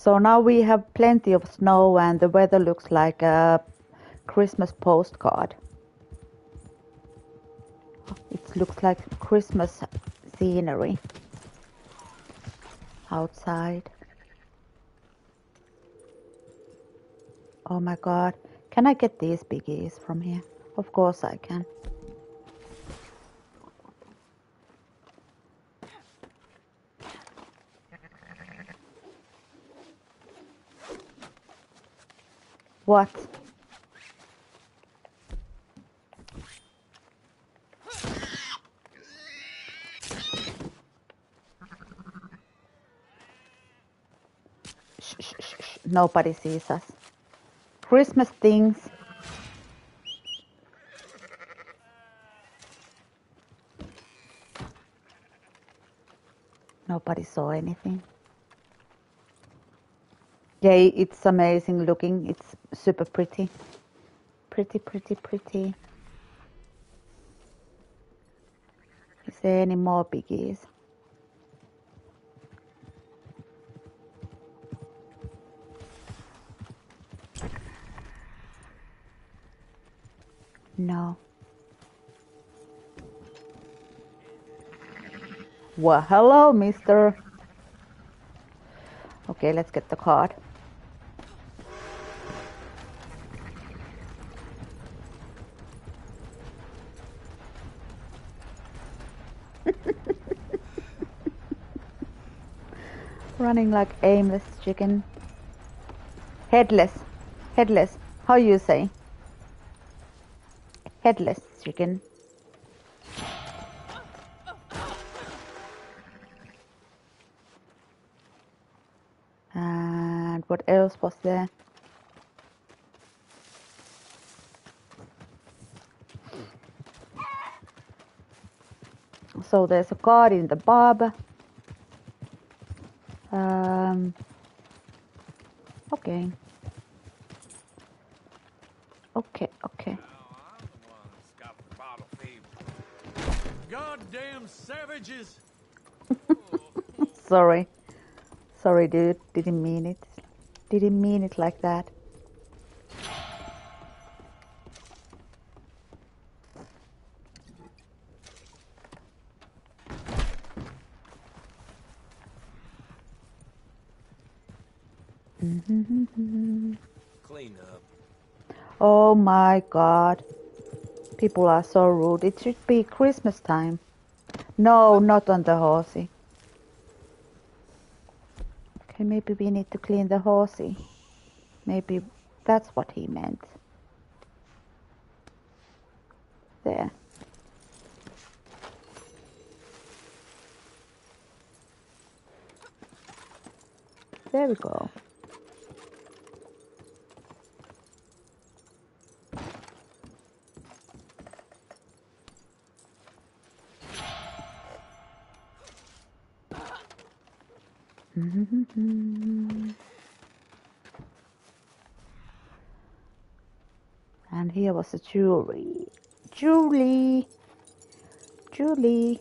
So now we have plenty of snow and the weather looks like a Christmas postcard. It looks like Christmas scenery outside. Oh my god. Can I get these biggies from here? Of course I can. What? Shh, shh, shh. Nobody sees us. Christmas things. Nobody saw anything. Yeah, it's amazing looking. It's super pretty. Pretty, pretty, pretty. Is there any more biggies? No. Well, hello, mister. Okay, let's get the card. Running like aimless chicken. Headless. Headless. How you say? Headless chicken. And what else was there? So there's a card in the bob. Okay. Okay, okay. Goddamn savages! Sorry. Sorry, dude. Didn't mean it. Didn't mean it like that. my God. People are so rude. It should be Christmas time. No, not on the horsey. Okay, maybe we need to clean the horsey. Maybe that's what he meant. There. There we go. Mm-hmm. And here was the jewelry. Julie! Julie!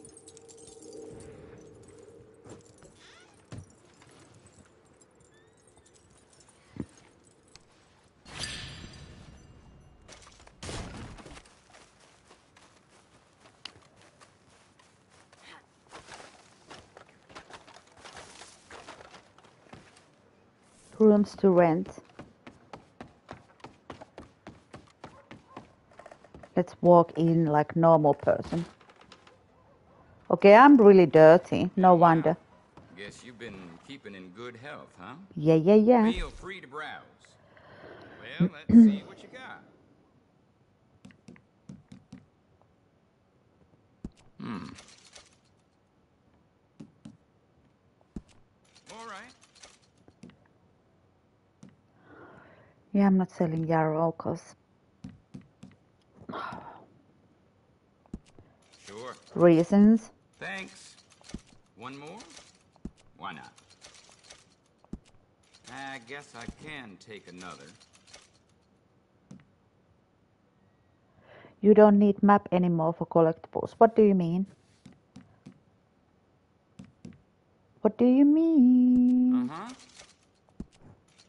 To rent. Let's walk in like normal person. Okay, I'm really dirty. No wonder. Guess you've been keeping in good health, huh? Yeah, yeah, yeah. Feel free to browse. Well, let's see what you got. Hmm. All right. Yeah, I'm not selling yarrow because Sure. reasons. Thanks. One more? Why not? I guess I can take another. You don't need map anymore for collectibles. What do you mean? What do you mean? Uh huh.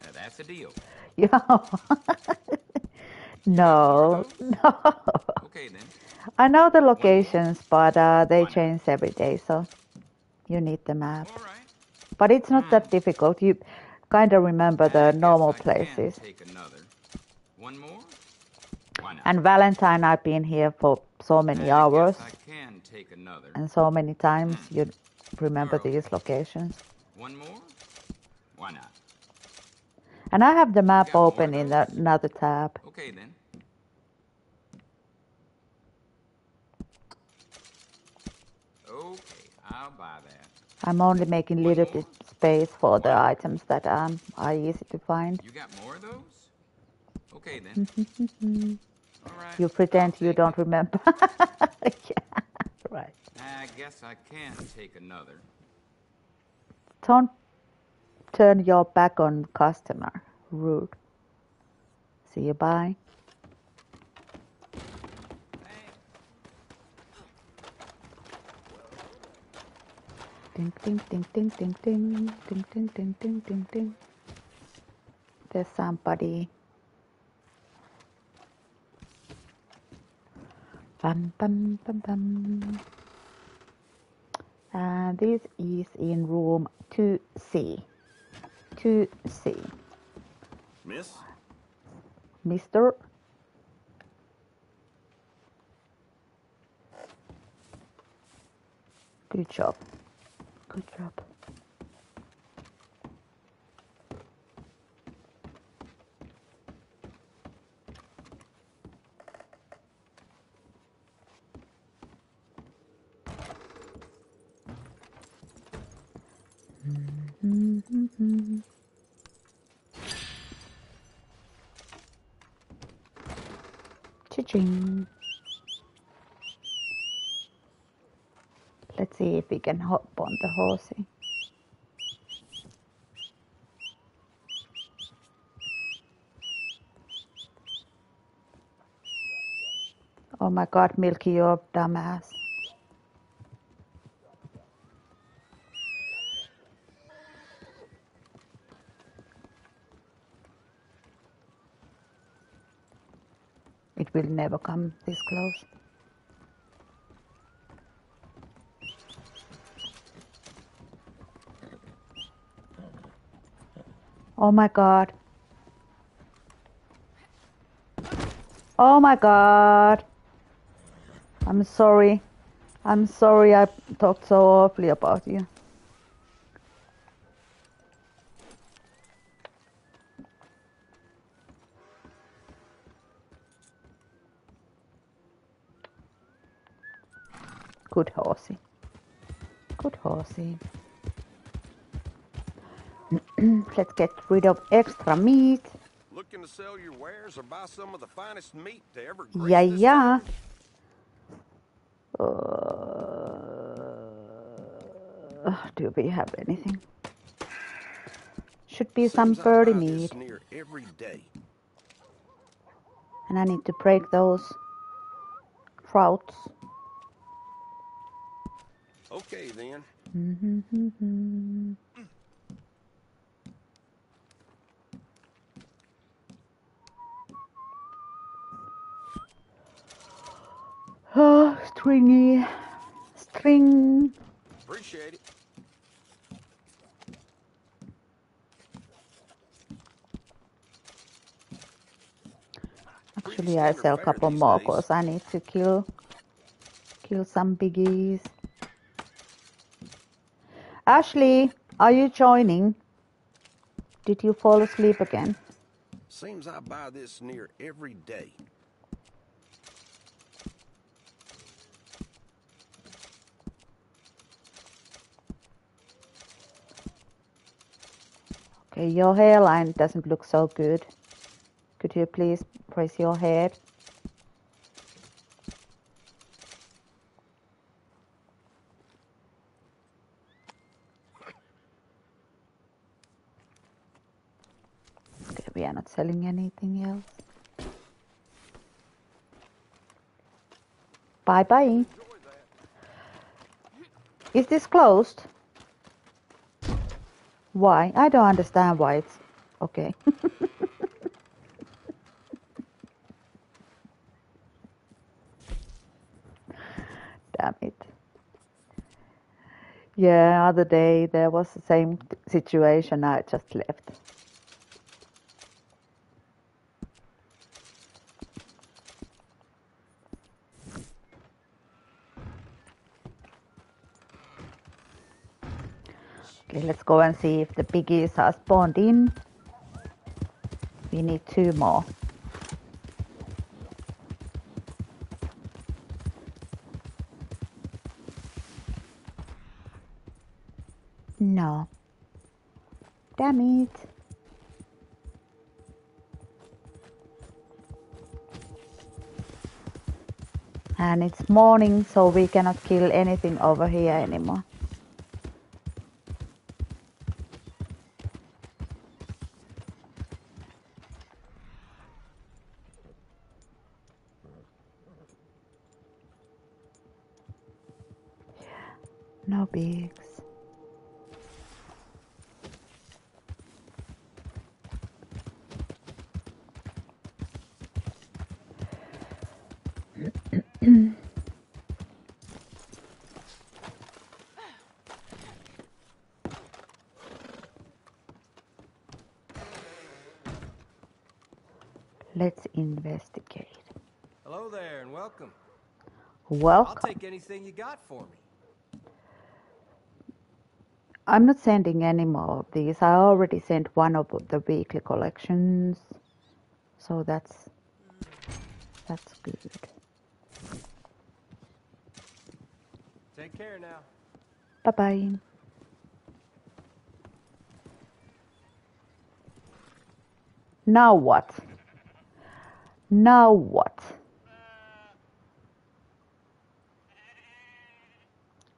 Now that's a deal. No, no. Okay then. I know the locations, but uh, they change every day, so you need the map. Right. But it's not that difficult. You kind of remember the normal places. take another. One more? Why not? And Valentine, I've been here for so many hours I can take another. and so many times. You remember these locations. One more? Why not? And I have the map open in the, another tab. Okay then. Okay, I'll buy that. I'm only making little bit space for the items that um, are easy to find. You got more of those? Okay then. Right. You pretend you don't remember. yeah, right. I guess I can take another. Don't turn your back on customer. Rude. See you bye. Ding ding ding ding ding ding ding ding ding ding ding ding. There's somebody. Bum bum bum bum. And this is in room 2C. 2C. Miss? Mister. Good job. Good job. Mm-hmm. Cha-ching. Let's see if we can hop on the horsey. Eh? Oh my god, Milky, you're dumbass. It will never come this close. Oh my god. Oh my god. I'm sorry. I'm sorry I talked so awfully about you. Good horsey. Good horsey. Let's get rid of extra meat. Looking to sell your wares or buy some of the finest meat to ever Yeah, yeah. Uh, do we have anything? Should be some birdie meat. near every day. And I need to break those trouts. Okay then. Mm-hmm. Oh, stringy. String. Appreciate it. Actually, I sell a couple more because I need to kill kill some biggies. Ashley, are you joining? Did you fall asleep again? Seems I buy this near every day. Okay, your hairline doesn't look so good. Could you please press your head? Okay, we are not selling anything else. Bye bye. Is this closed? Why? I don't understand why it's okay. Damn it. Yeah, other day there was the same situation. I just left. Okay, let's go and see if the piggies are spawned in. We need two more. No. Damn it. And it's morning, so we cannot kill anything over here anymore. Investigate. Hello there and welcome. Welcome. I'll take anything you got for me. I'm not sending any more of these. I already sent one of the weekly collections. So that's that's good. Take care now. Bye bye. Now what? Now what?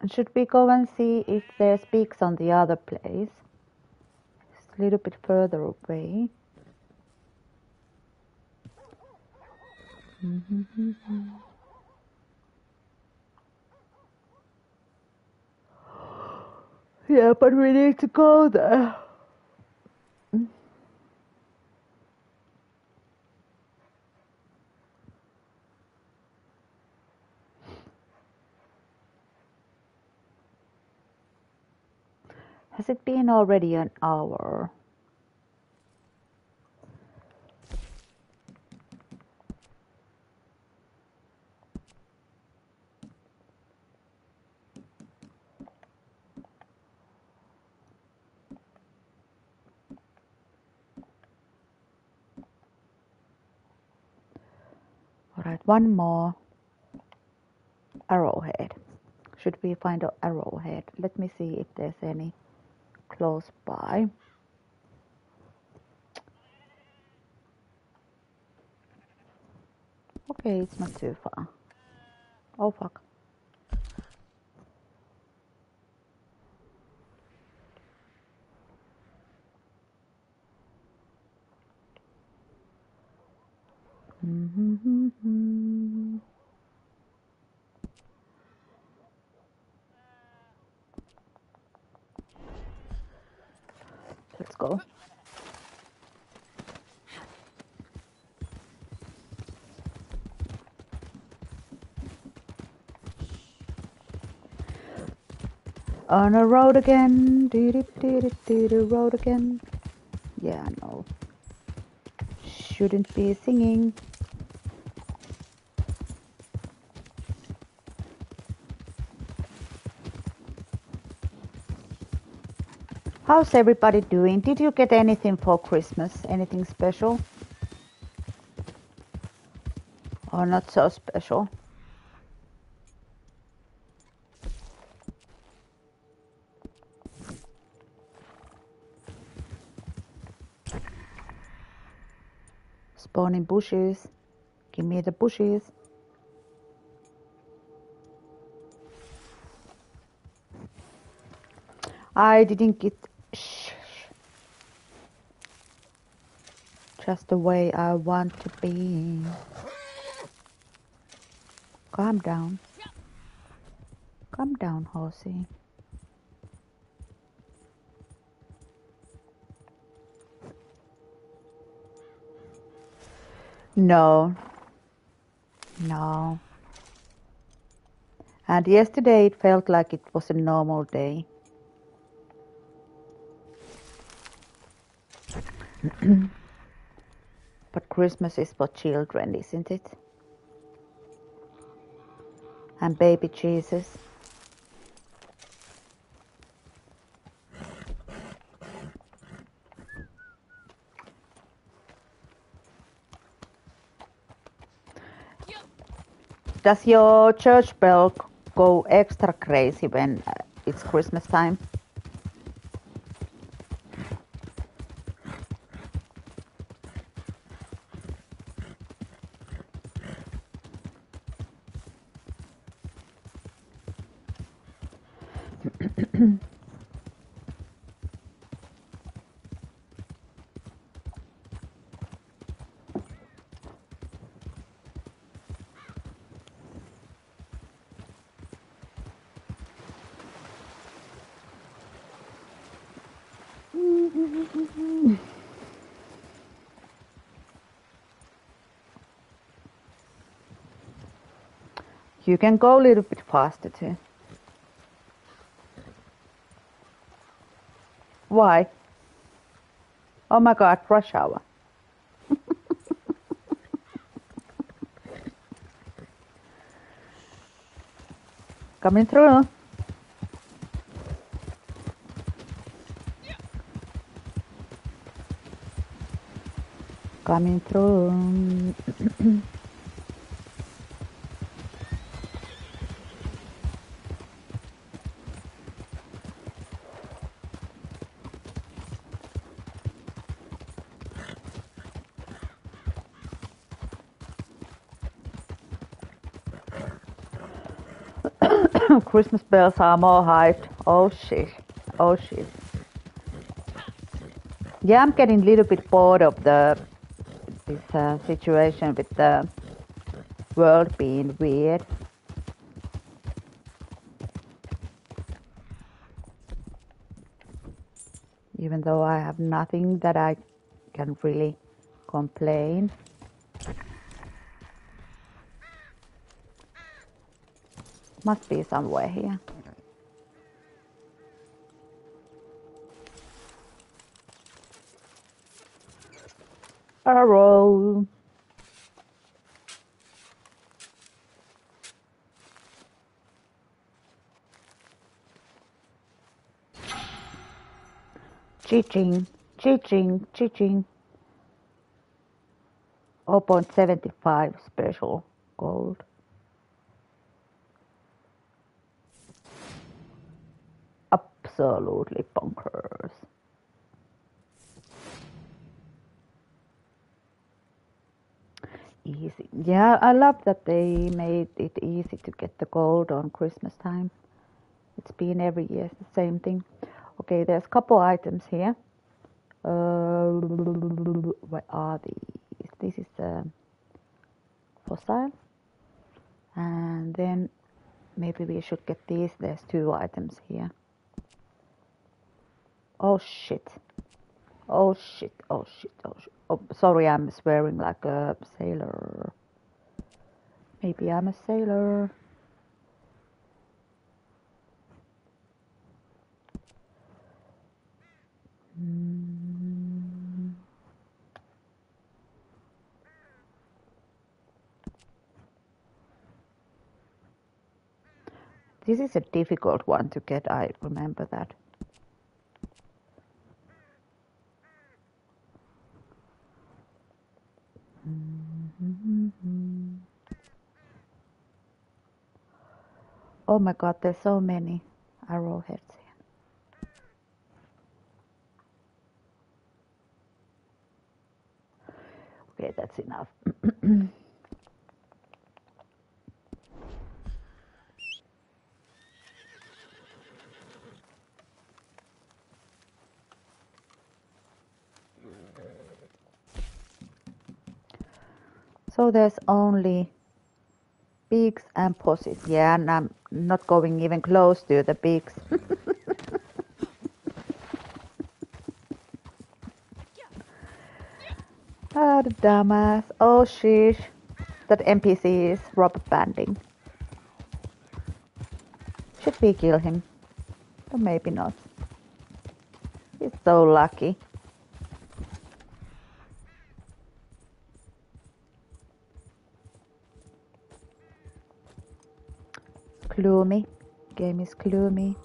Should we go and see if there's pigs on the other place? It's a little bit further away. Yeah, but we need to go there. Has it been already an hour? All right, one more arrowhead. Should we find an arrowhead? Let me see if there's any close by. Okay, it's not too far. Oh fuck. Mm-hmm. mm-hmm, mm-hmm. Go. On a road again, do do do do do road again. Yeah, I know. Shouldn't be singing. How's everybody doing? Did you get anything for Christmas? Anything special? Or not so special? Spawning bushes. Give me the bushes. I didn't get shh, shh. Just the way I want to be. Calm down. Calm down, horsey. No. No. And yesterday it felt like it was a normal day. but Christmas is for children, isn't it? And baby Jesus. Does your church bell go extra crazy when uh, it's Christmas time? You can go a little bit faster too. Why? Oh my god, rush hour. Coming through. Coming through. Christmas bells are more hyped. Oh shit. Oh shit. Yeah, I'm getting a little bit bored of the this uh, situation with the world being weird. Even though I have nothing that I can really complain. Must be somewhere here. Arrow. Chi-ching, chi-ching, chi-ching. 0.75 special gold. Absolutely bonkers. easy. Yeah, I love that they made it easy to get the gold on Christmas time. It's been every year the same thing. Okay, there's a couple items here. Uh, what are these? This is a fossil. And then maybe we should get these. There's two items here. Oh shit. Oh shit, oh shit, oh shit. Oh, sorry, I'm swearing like a sailor. Maybe I'm a sailor. Mm. This is a difficult one to get, I remember that. Oh my god, there's so many arrowheads here. Okay, that's enough. so there's only pigs and pussies. Yeah, and I'm not going even close to the pigs. ah, the dumbass. Oh, sheesh. That NPC is rubber banding. Should we kill him? Or maybe not. He's so lucky. Gloomy. Game is gloomy.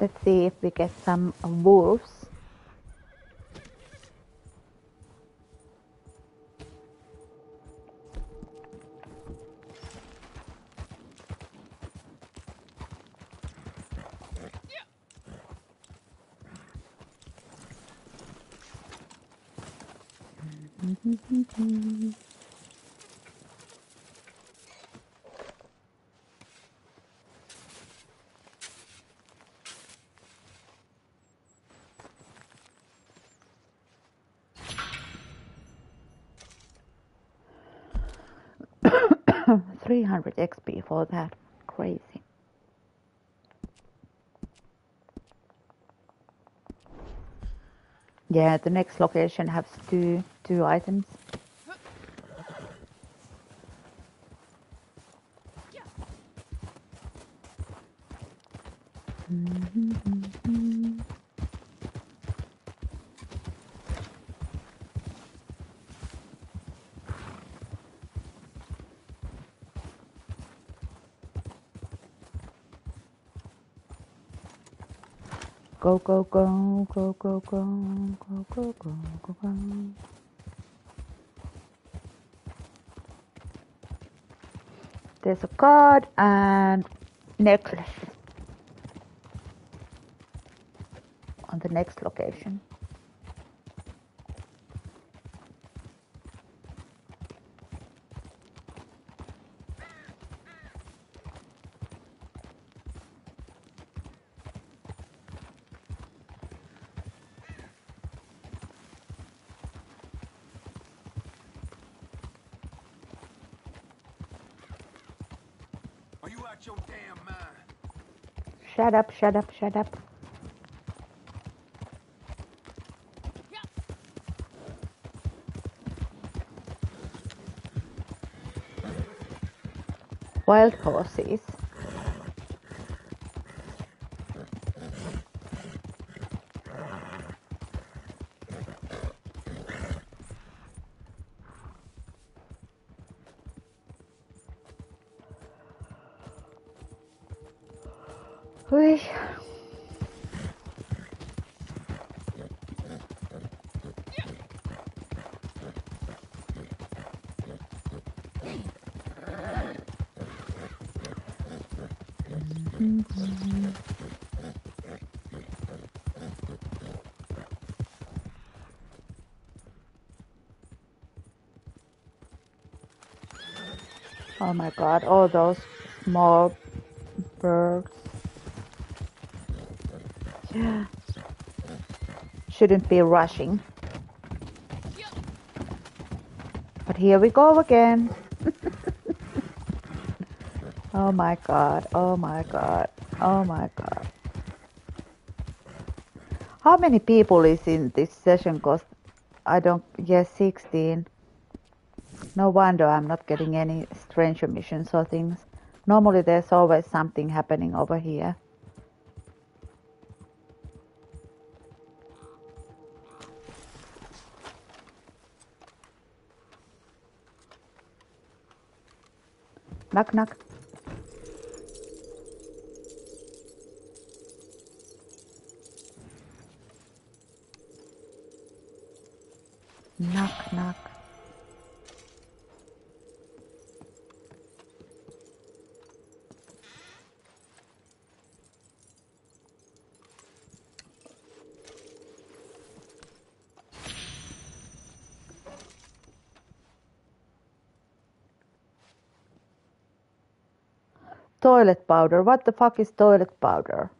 Let's see if we get some wolves. Three hundred XP for that. Crazy. Yeah, the next location has two two items. Go go go go go go go go go go. There's a card and necklace on the next location. Shut up, shut up, shut up. Wild horses. Oh my god, all those small birds. Yeah. Shouldn't be rushing. But here we go again. oh my god, oh my god, oh my god. How many people is in this session? Cause I don't, yes, 16. No wonder I'm not getting any stranger missions or things. Normally there's always something happening over here. Knock knock. Knock knock. Toilet powder. What the fuck is toilet powder?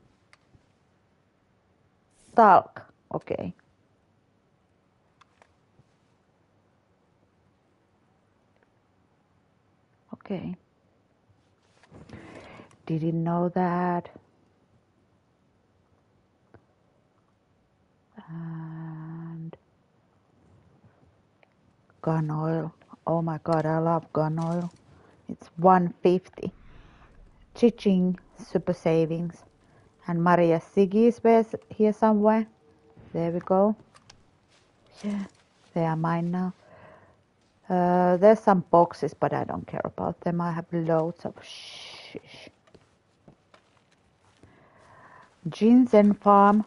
Talc. Okay. Okay. Didn't know that. And gun oil. Oh my god, I love gun oil. It's 150. Chiching super savings. And Maria Siggy is here somewhere. There we go. Yeah, they are mine now. Uh, there's some boxes, but I don't care about them. I have loads of shish. Ginseng farm.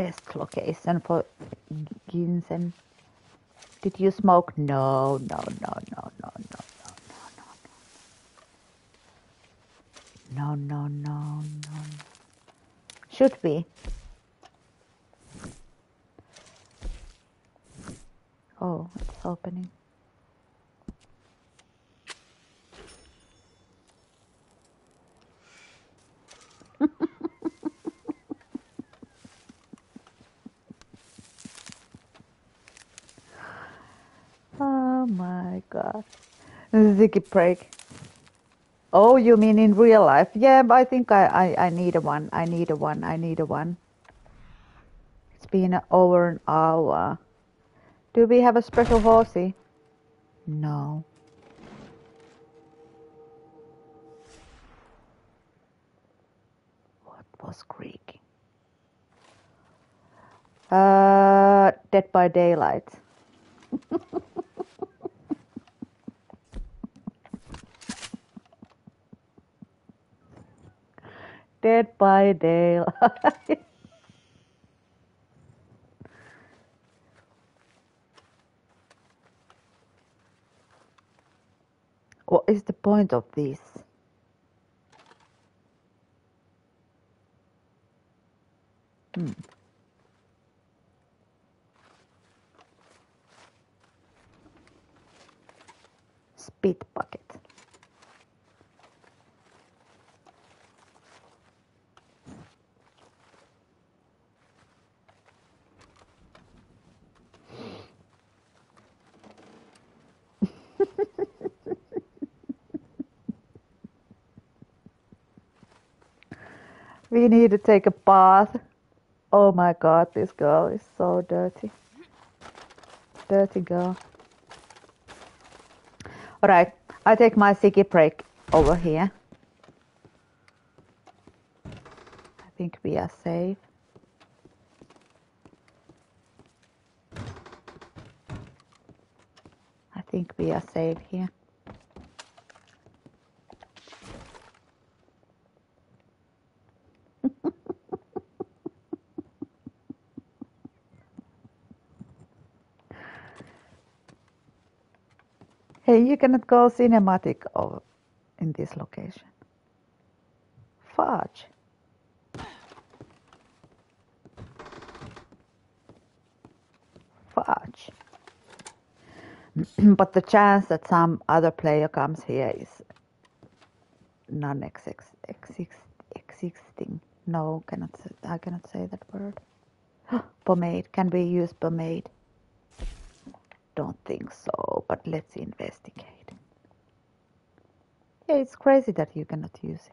Best location for ginseng. Did you smoke? No, no, no, no, no, no, no, no, no, no, no, no, no. Should we? Oh, it's opening. Oh my god. Ziggy break. Oh, you mean in real life? Yeah, but I think I, I, I need a one. I need a one. I need a one. It's been over an hour. Do we have a special horsey? No. What was creaking? Uh, Dead by Daylight. Dead by Daylight. what is the point of this? Hmm. Spit bucket. We need to take a bath. Oh my god, this girl is so dirty. Dirty girl. Alright, I take my sticky break over here. I think we are safe. think we are safe here. hey, you cannot go cinematic over in this location. Fudge. Fudge. but the chance that some other player comes here is non-existing. No, cannot. Say, I cannot say that word. pomade. Can we use pomade? Don't think so, but let's investigate. Yeah, it's crazy that you cannot use it.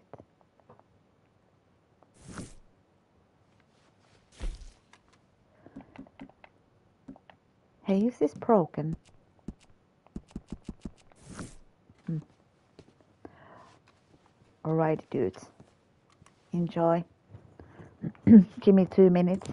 Hey, is this broken? Alright, dudes. Enjoy. Give me two minutes.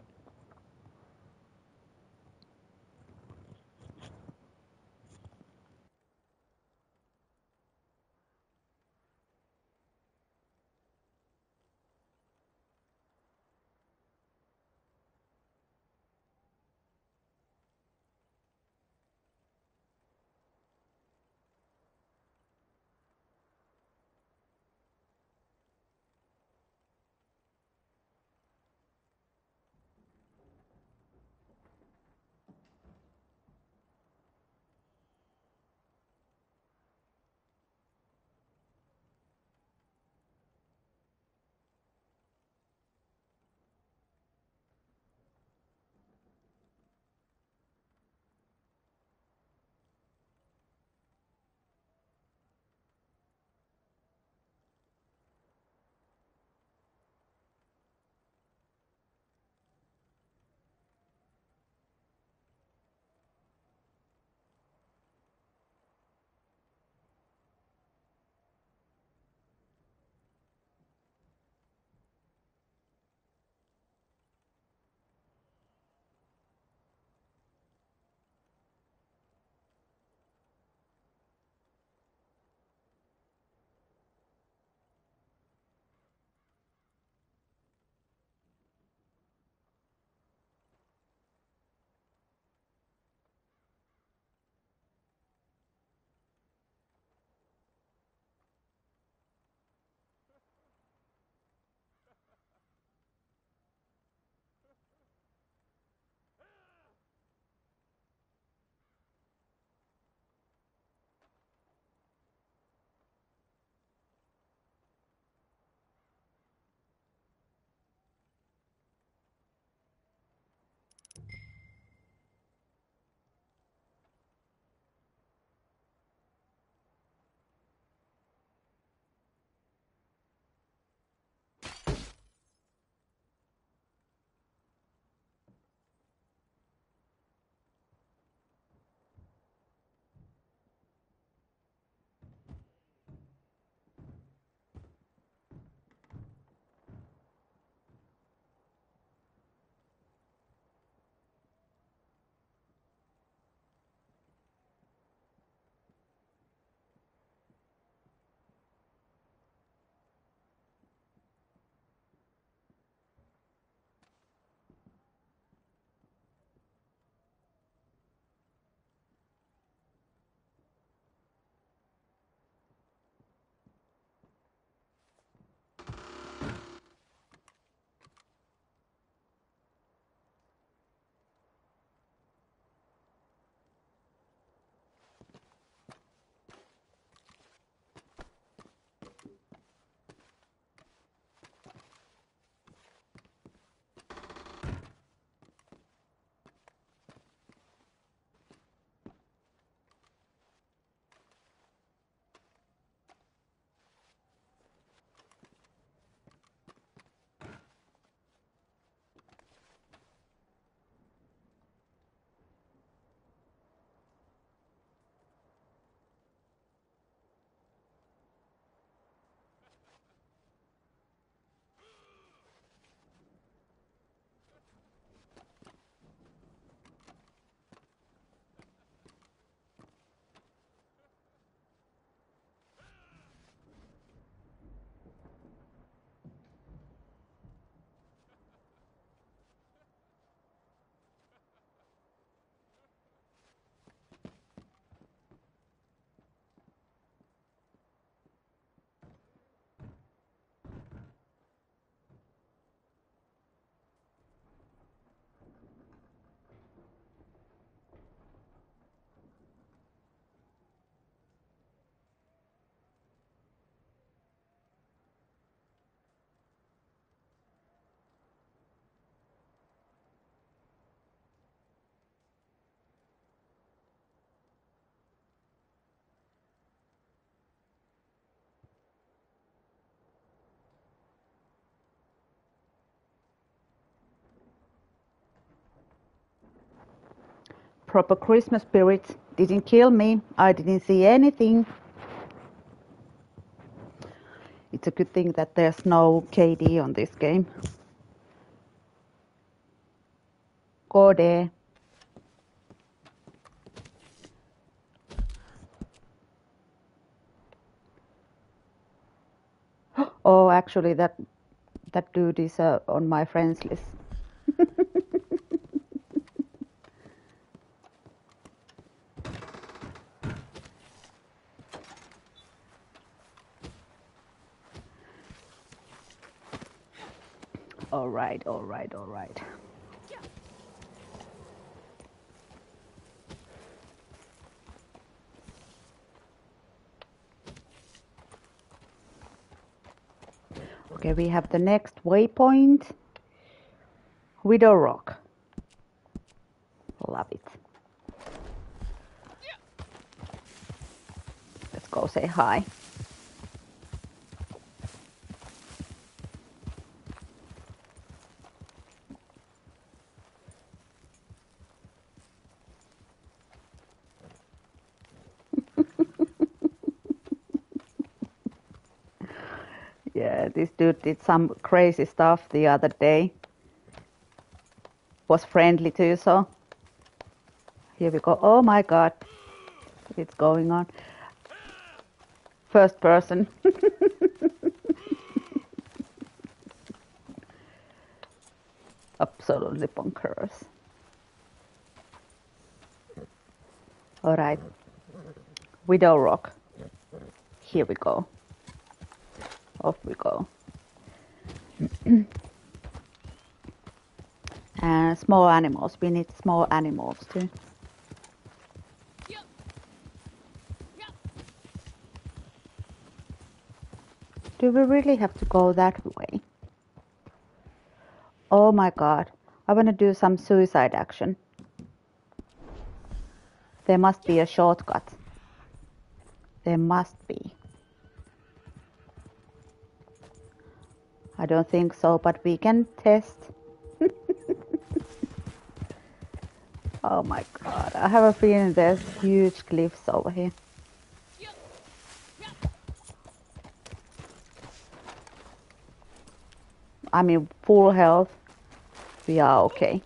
Proper Christmas spirit. Didn't kill me. I didn't see anything. It's a good thing that there's no KD on this game. Go there. Oh, actually, that that dude is uh, on my friends list. all right, all right, all right. Okay, we have the next waypoint. Widow Rock. Love it. Let's go say hi. Yeah, this dude did some crazy stuff the other day. Was friendly too, so here we go. Oh my god, it's going on. First person. Absolutely bonkers. Alright. Widow Rock. Here we go. Off we go. And small animals. We need small animals too. Do we really have to go that way? Oh my god. I want to do some suicide action. There must be a shortcut. There must be. I don't think so, but we can test. oh my god, I have a feeling there's huge cliffs over here. I mean, full health. We are okay.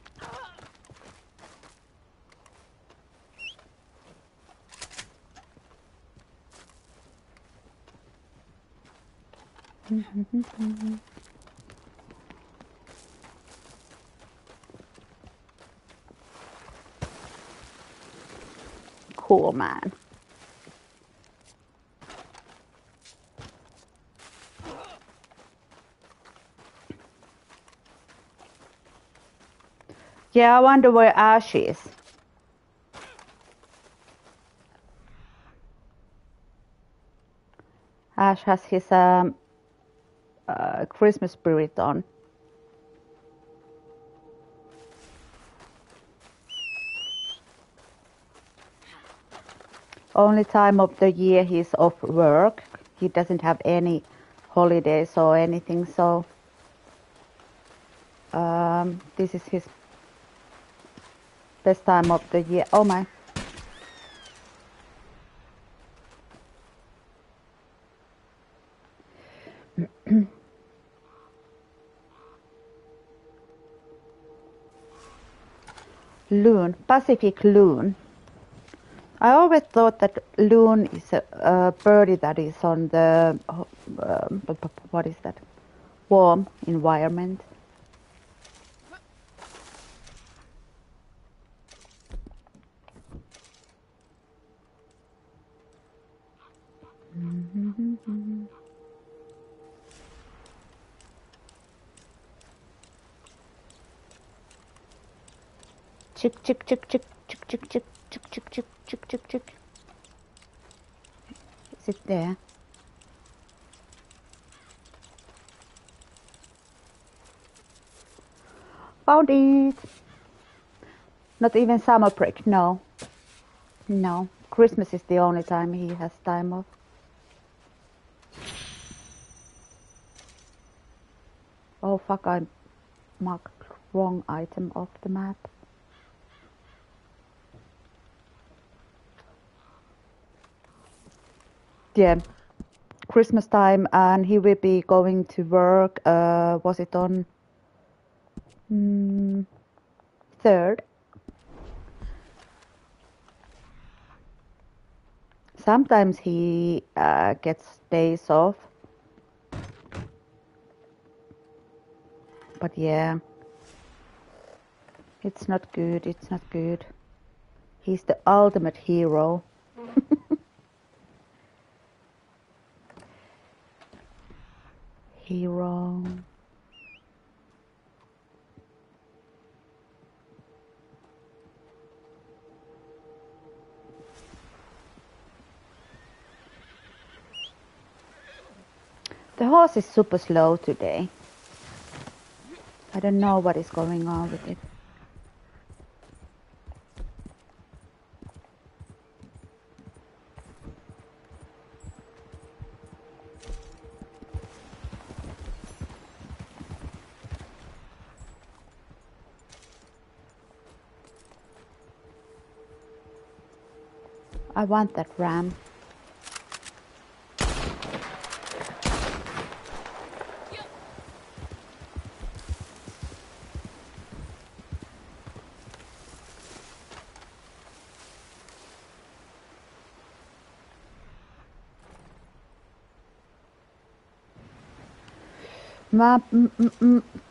Cool, man. Yeah, I wonder where Ash is. Ash has his um, uh, Christmas spirit on. Only time of the year he's off work. He doesn't have any holidays or anything, so um, this is his best time of the year. Oh my. loon, Pacific loon. I always thought that loon is a, a birdie that is on the um, what is that warm environment. Chick chick chick chick chick chick chick chick chick chick chick chick chick. Is it there? Found it. Not even summer break. No. No. Christmas is the only time he has time off. Oh fuck! I marked wrong item off the map. Yeah, Christmas time, and he will be going to work. Uh, was it on mm, third? Sometimes he uh, gets days off, but yeah, it's not good. It's not good. He's the ultimate hero. hero. The horse is super slow today. I don't know what is going on with it. I want that ram.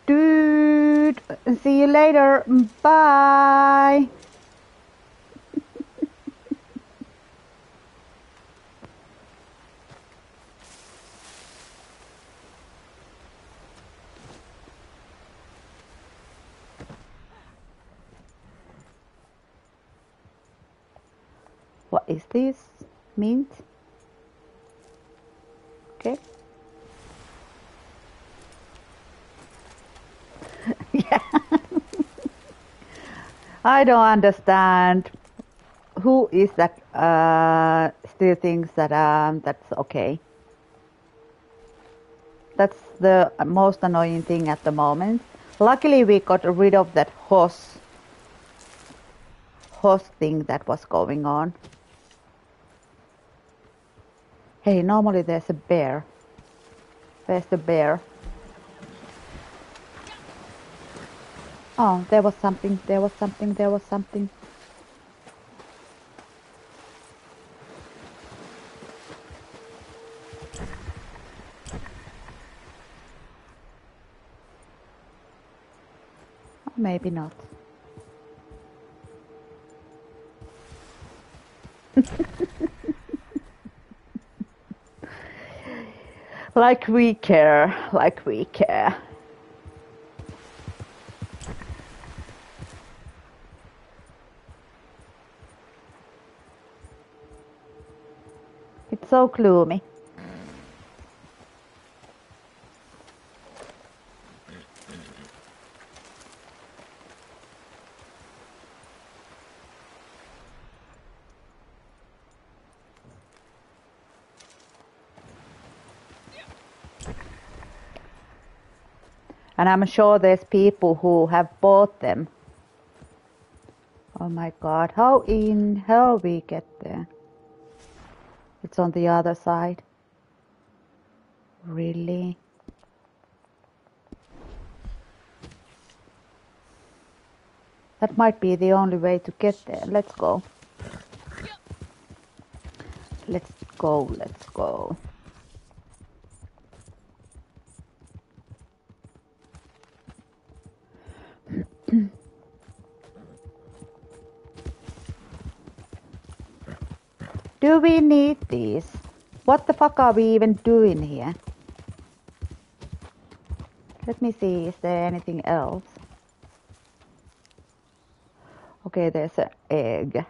Dude, see you later. Bye. What is this? Mint? Okay. yeah. I don't understand. Who is that uh, still thinks that um, that's okay? That's the most annoying thing at the moment. Luckily, we got rid of that horse horse thing that was going on. Hey, normally there's a bear. Where's the bear? Oh, there was something, there was something, there was something. Oh, maybe not. like we care, like we care. It's so gloomy. And I'm sure there's people who have bought them. Oh my god, how in hell we get there? It's on the other side. Really? That might be the only way to get there. Let's go. Let's go, let's go. Do we need these? What the fuck are we even doing here? Let me see, is there anything else? Okay, there's an egg.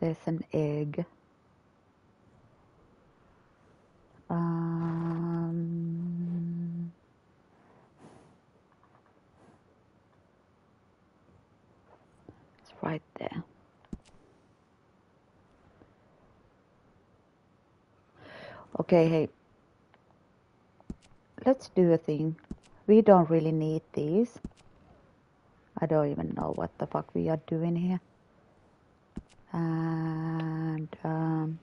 There's an egg. Um, right there. Okay, hey, let's do a thing. We don't really need these. I don't even know what the fuck we are doing here. And, um,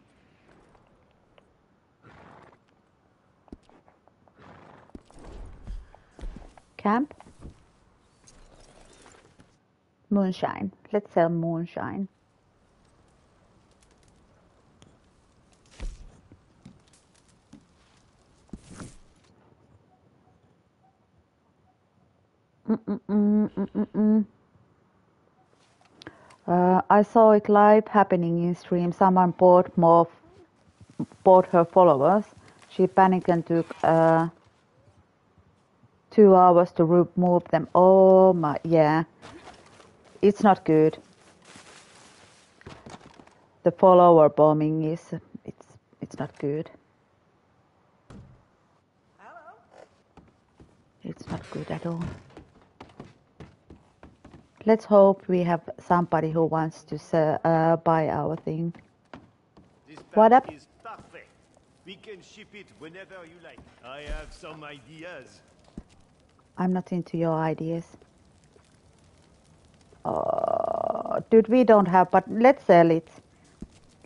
camp Moonshine. Let's sell moonshine. Mm-mm-mm-mm-mm. Uh, I saw it live happening in stream. Someone bought more, bought her followers. She panicked and took uh, two hours to remove them. Oh my, yeah, it's not good. The follower bombing is, it's, it's not good. Hello. It's not good at all. Let's hope we have somebody who wants to uh, buy our thing. This What up? We can ship it whenever you like. I have some ideas. I'm not into your ideas. Uh, dude, we don't have, but let's sell it.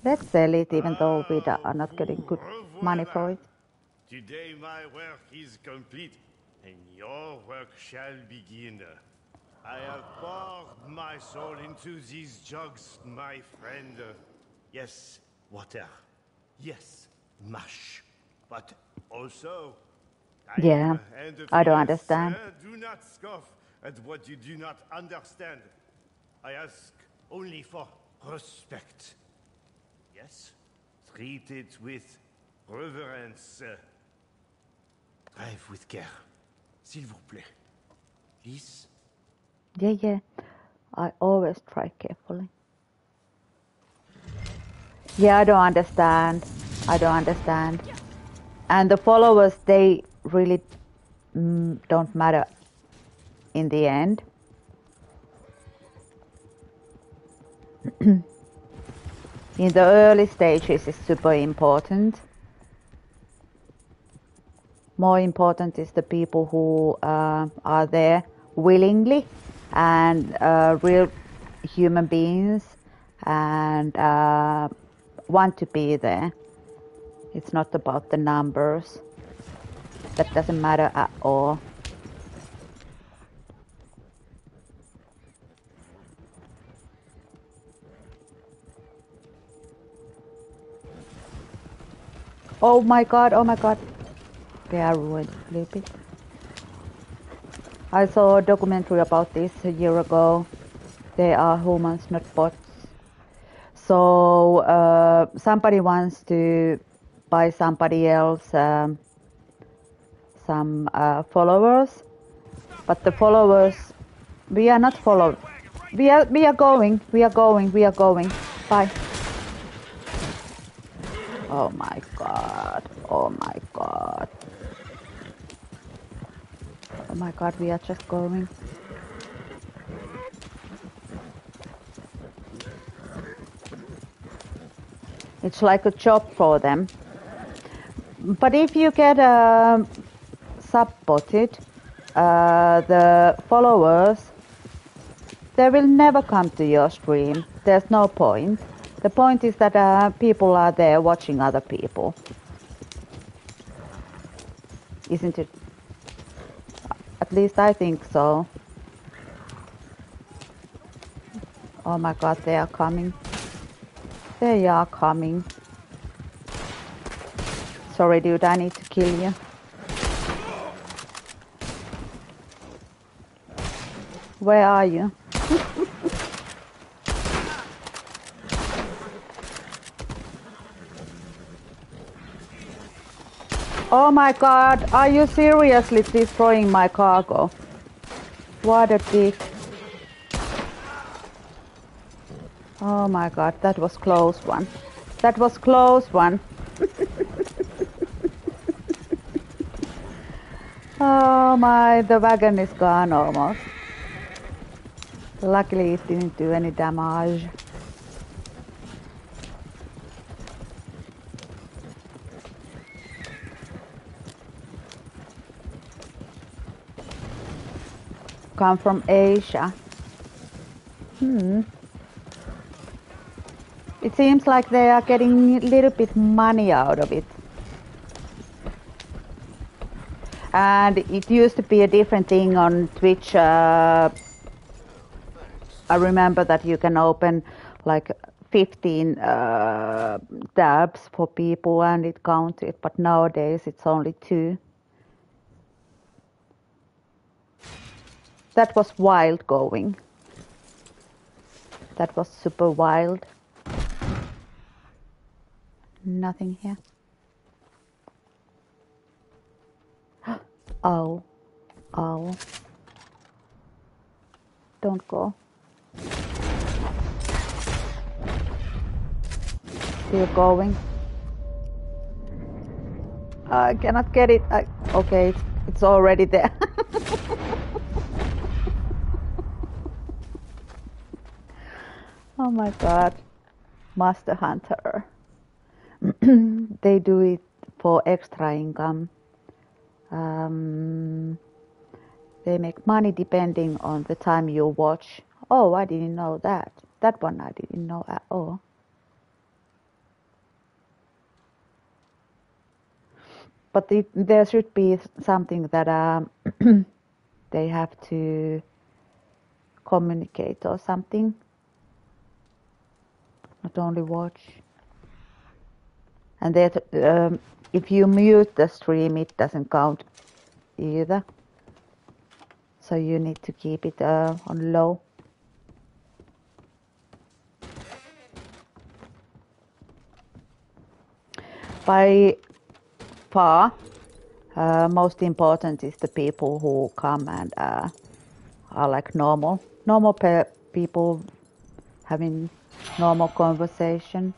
Let's sell it, even though we are not getting good money for it. Today my work is complete, and your work shall begin. I have poured my soul into these jugs, my friend. Yes, water. Yes, mash. But also... time Yeah, I don't understand. Uh, do not scoff at what you do not understand. I ask only for respect. Yes? Treat it with reverence. Drive with care. S'il vous plaît. Please? Yeah, yeah. I always try carefully. Yeah, I don't understand. I don't understand. And the followers, they really mm, don't matter in the end. In the early stages, it's super important. More important is the people who uh, are there willingly and uh, real human beings and uh, want to be there. It's not about the numbers. That doesn't matter at all. Oh my god, oh my god. They are ruined a. I saw a documentary about this a year ago. They are humans, not bots. So uh, somebody wants to buy somebody else um, some uh, followers, but the followers we are not followed. We are we are going. We are going. We are going. Bye. Oh my god. Oh my god. Oh my god, we are just going. It's like a job for them. But if you get uh, supported, uh, the followers, they will never come to your stream. There's no point. The point is that uh, people are there watching other people. Isn't it? At least I think so. Oh my god, they are coming. They are coming. Sorry, dude, I need to kill you. Where are you? Oh my god, are you seriously destroying my cargo? What a dick. Oh my god, that was close one. That was close one. oh my, the wagon is gone almost. Luckily it didn't do any damage. Come from Asia. Hmm. It seems like they are getting a little bit money out of it. And it used to be a different thing on Twitch. Uh, I remember that you can open like 15 uh, tabs for people and it counted, but nowadays it's only two. That was wild going. That was super wild. Nothing here. Oh, oh. Don't go. Still going. I cannot get it. I, okay, it's already there. oh my god. Master Hunter. they do it for extra income. Um, they make money depending on the time you watch. Oh, I didn't know that. That one I didn't know at all. But the, there should be something that um, they have to communicate or something, not only watch. And that um, if you mute the stream, it doesn't count either. So you need to keep it uh, on low. By far, uh, most important is the people who come and uh, are like normal, normal pe- people having normal conversation.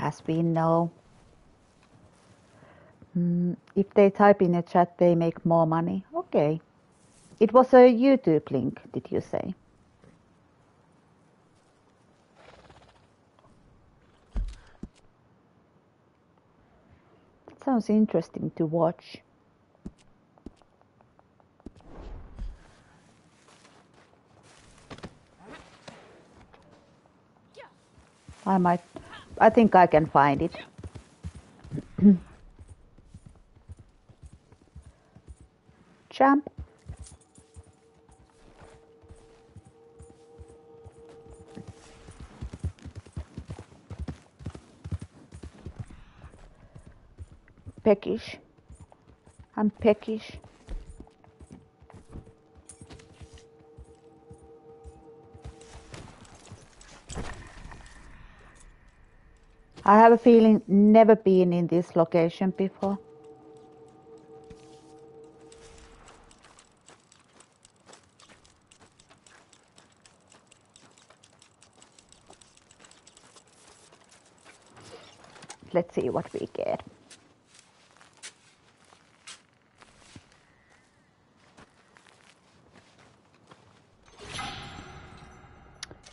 has been no. mm, if they type in a chat, they make more money. Okay. It was a YouTube link, did you say? That sounds interesting to watch. I might, I think I can find it. Jump. Peckish. I'm peckish. I have a feeling never been in this location before. Let's see what we get.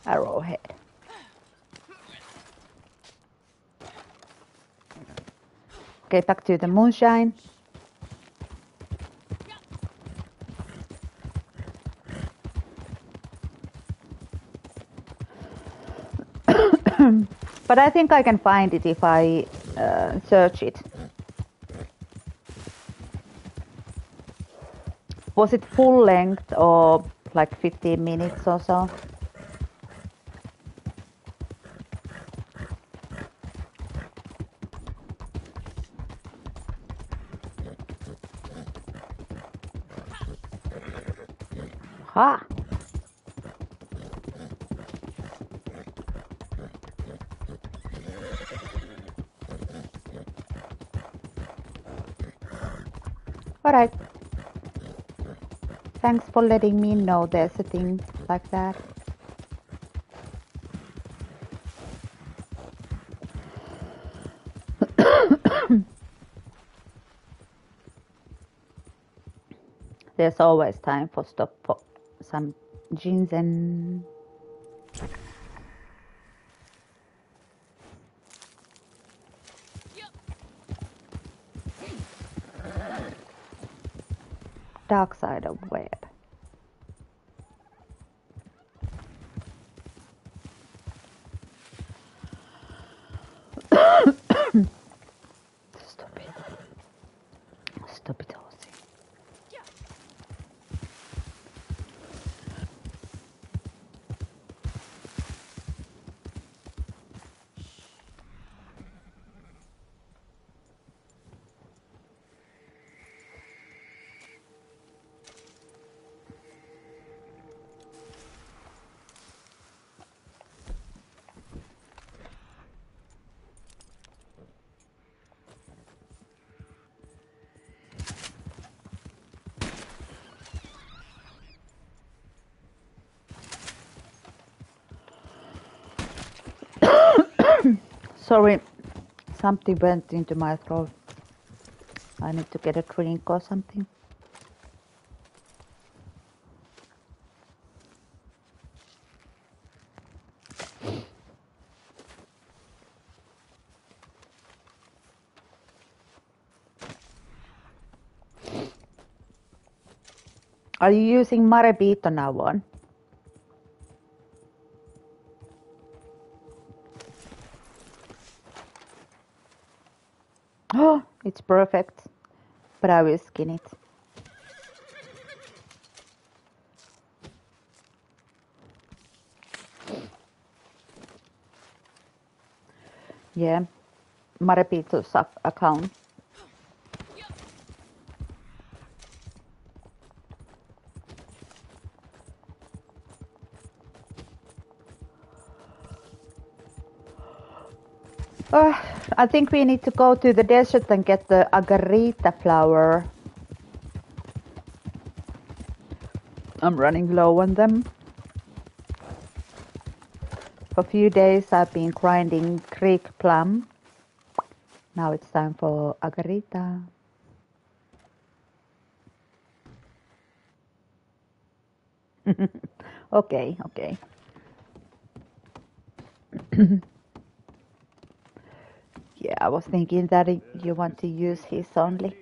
Arrowhead. Okay, back to the moonshine. but I think I can find it if I uh, search it. Was it full length or like 15 minutes or so? Ha! Alright. Thanks for letting me know there's a thing like that. There's always time for stop for some ginseng. Dark side of web. Stop it. Sorry, something went into my throat. I need to get a drink or something. Are you using Marebito now on? It's perfect, but I will skin it. Yeah, Marebito's ac- account. I think we need to go to the desert and get the agarita flower. I'm running low on them. For a few days I've been grinding creek plum. Now it's time for agarita. okay, okay. Yeah, I was thinking that it- you want to use his only.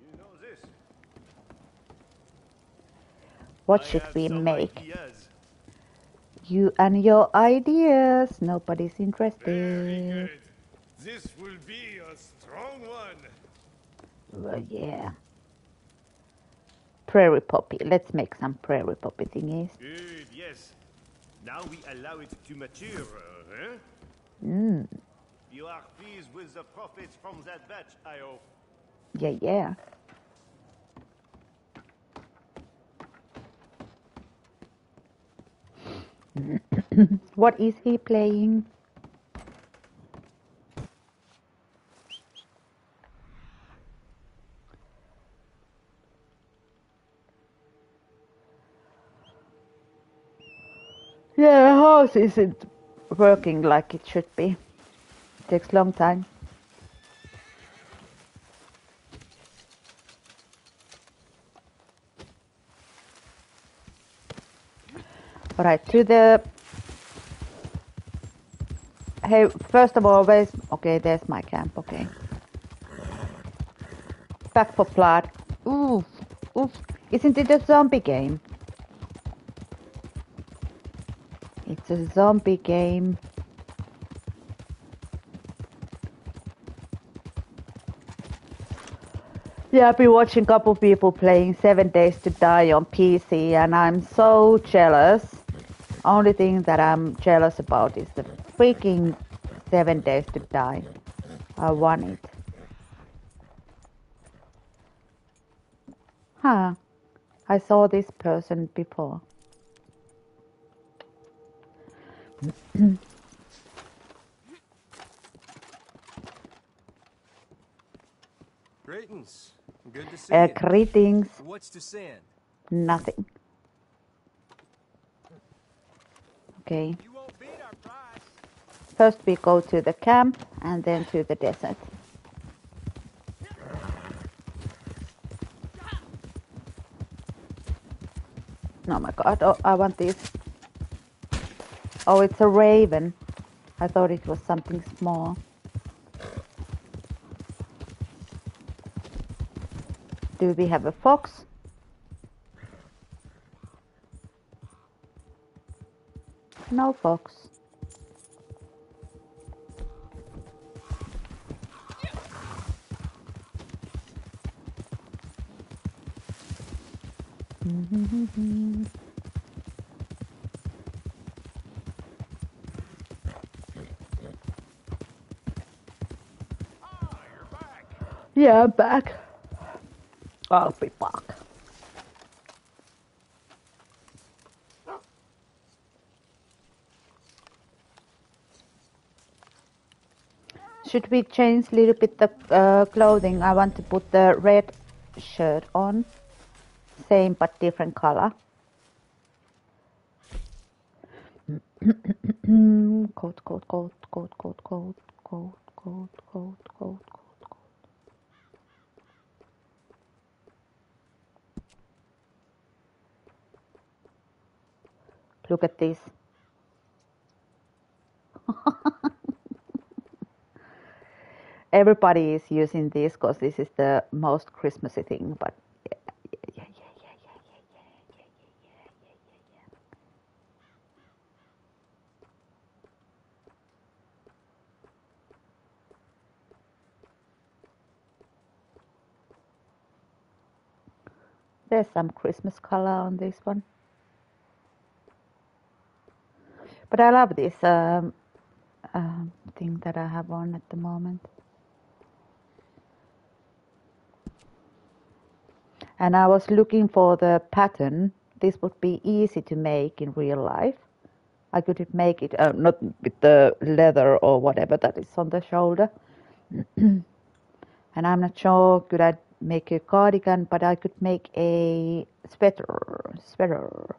You know this. What should we make? ideas. You and your ideas. Nobody's interested. This will be a strong one. Well, yeah. Prairie poppy. Let's make some prairie poppy thingies. Good, yes. Now we allow it to mature, huh? Mm. You are pleased with the profits from that batch, I hope. Yeah, yeah. what is he playing? Yeah, the house isn't working like it should be. Takes long time. All right, to the. Hey, first of all, where's. Okay, there's my camp, okay. Back 4 Blood. Oof, oof. Isn't it a zombie game? It's a zombie game. Yeah, I've been watching a couple of people playing Seven Days to Die on PC, and I'm so jealous. Only thing that I'm jealous about is the freaking Seven Days to Die. I want it. Huh. I saw this person before. Greetings. Good to see Uh, you. greetings. What's to send? Nothing. Okay. You won't beat our price. First we go to the camp and then to the desert. Oh my god, oh, I want this. Oh, it's a raven. I thought it was something small. Do we have a fox? No fox. Yeah, back. I'll be back. Should we change a little bit the uh, clothing? I want to put the red shirt on. Same but different color. coat, coat, coat, coat, coat, coat. gold, gold, gold, gold, Look at this. Everybody is using this because this is the most Christmassy thing, but there's some Christmas color on this one. But I love this um, thing that I have on at the moment. And I was looking for the pattern. This would be easy to make in real life. I could make it, uh, not with the leather or whatever that is on the shoulder. and I'm not sure could I make a cardigan, but I could make a sweater. Sweater.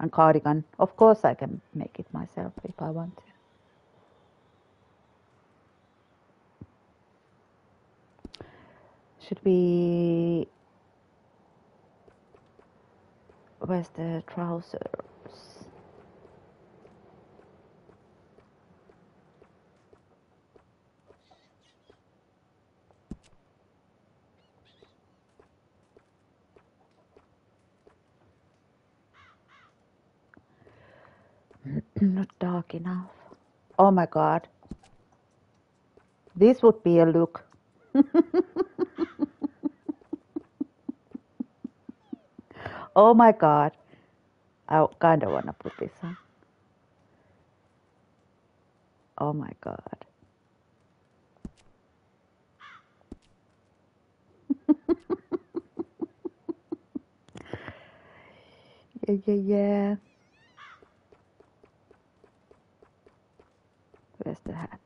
And cardigan. Of course, I can make it myself if I want to. Should we. Where's the trousers? Not dark enough. Oh my god. This would be a look. oh my god. I kind of want to put this on. Oh my god. yeah, yeah, yeah. Where's the hat?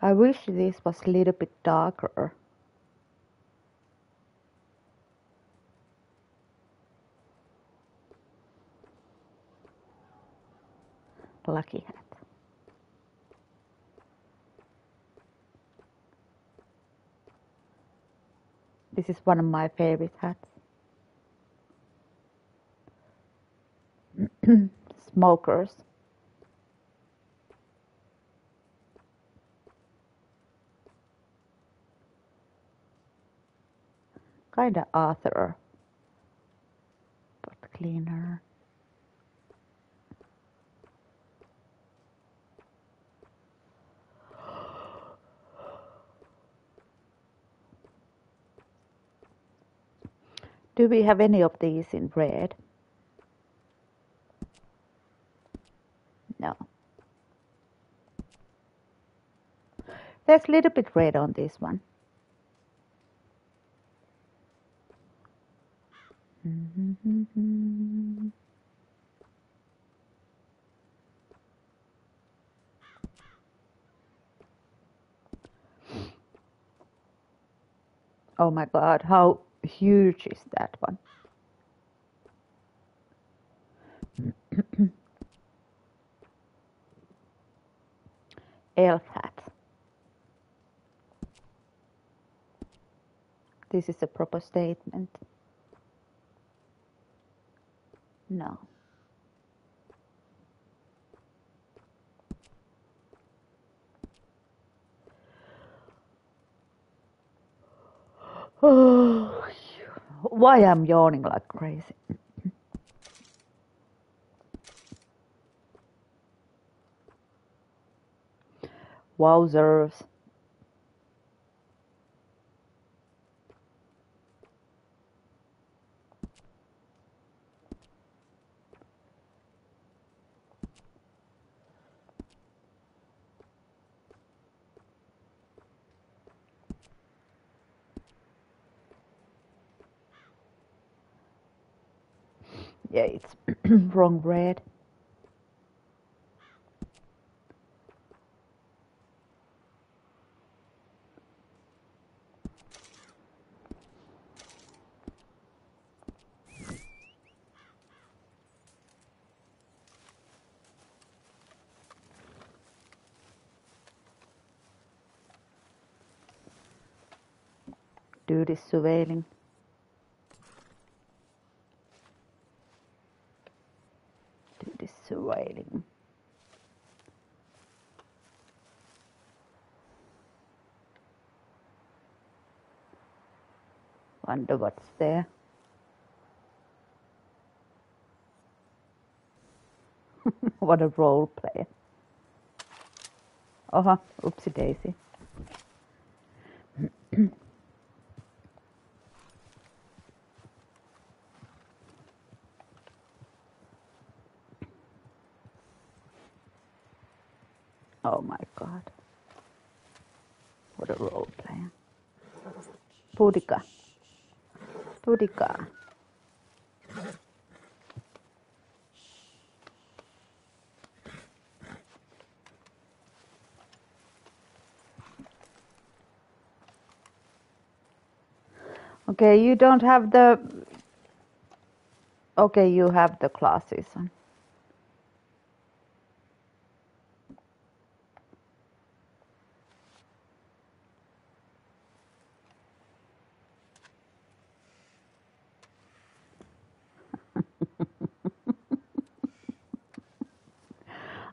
I wish this was a little bit darker. Lucky hat. This is one of my favorite hats. Smokers. Kinda Arthur, but cleaner. Do we have any of these in red? No. There's a little bit red on this one. Oh my god, how huge is that one? Elf hat. This is a proper statement. No. Oh, why I'm yawning like crazy. Wowzers. yeah, it's wrong bread. Dude is surveilling. This. Wonder what's there. what a role player. Oha, oopsie daisy. oh my god. What a role player. Boudica. Boudica. Okay, you don't have the. Okay, you have the classes.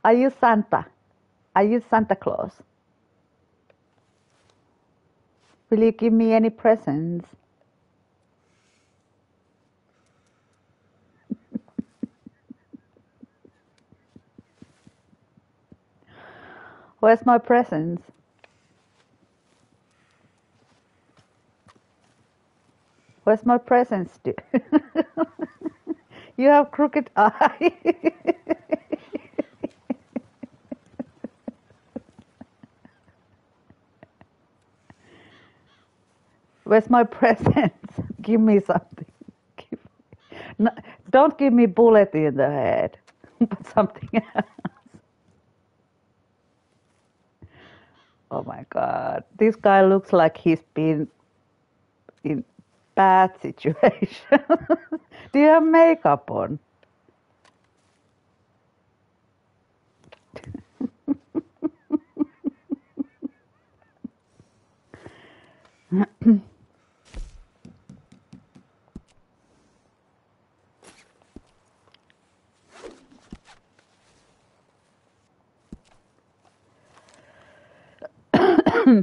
Are you Santa? Are you Santa Claus? Will you give me any presents? Where's my presents? Where's my presents? you have crooked eye. Where's my presents? Give me something. Give no, don't give me bullet in the head, but something else. Oh my god, this guy looks like he's been in bad situation. Do you have makeup on? Hmm.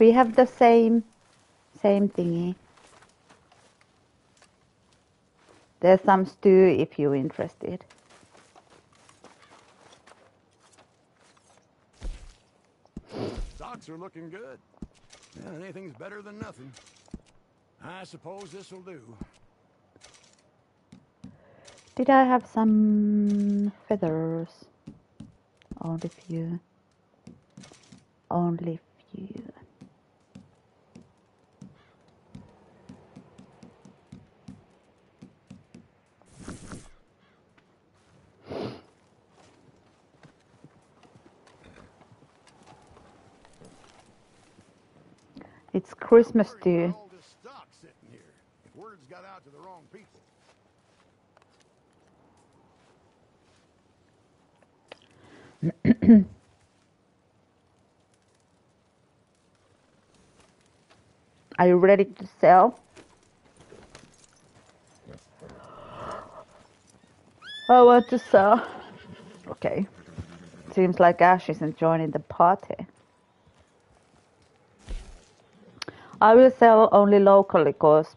We have the same same thingy. There's some stew if you're interested. Stocks are looking good. Yeah, anything's better than nothing. I suppose this'll do. Did I have some feathers? Only few. Only few. It's Christmas Worried stew. about all this stock sitting here. If word's got out to the wrong people. Are you ready to sell? I oh, want to sell. Okay. Seems like Ash isn't joining the party. I will sell only locally because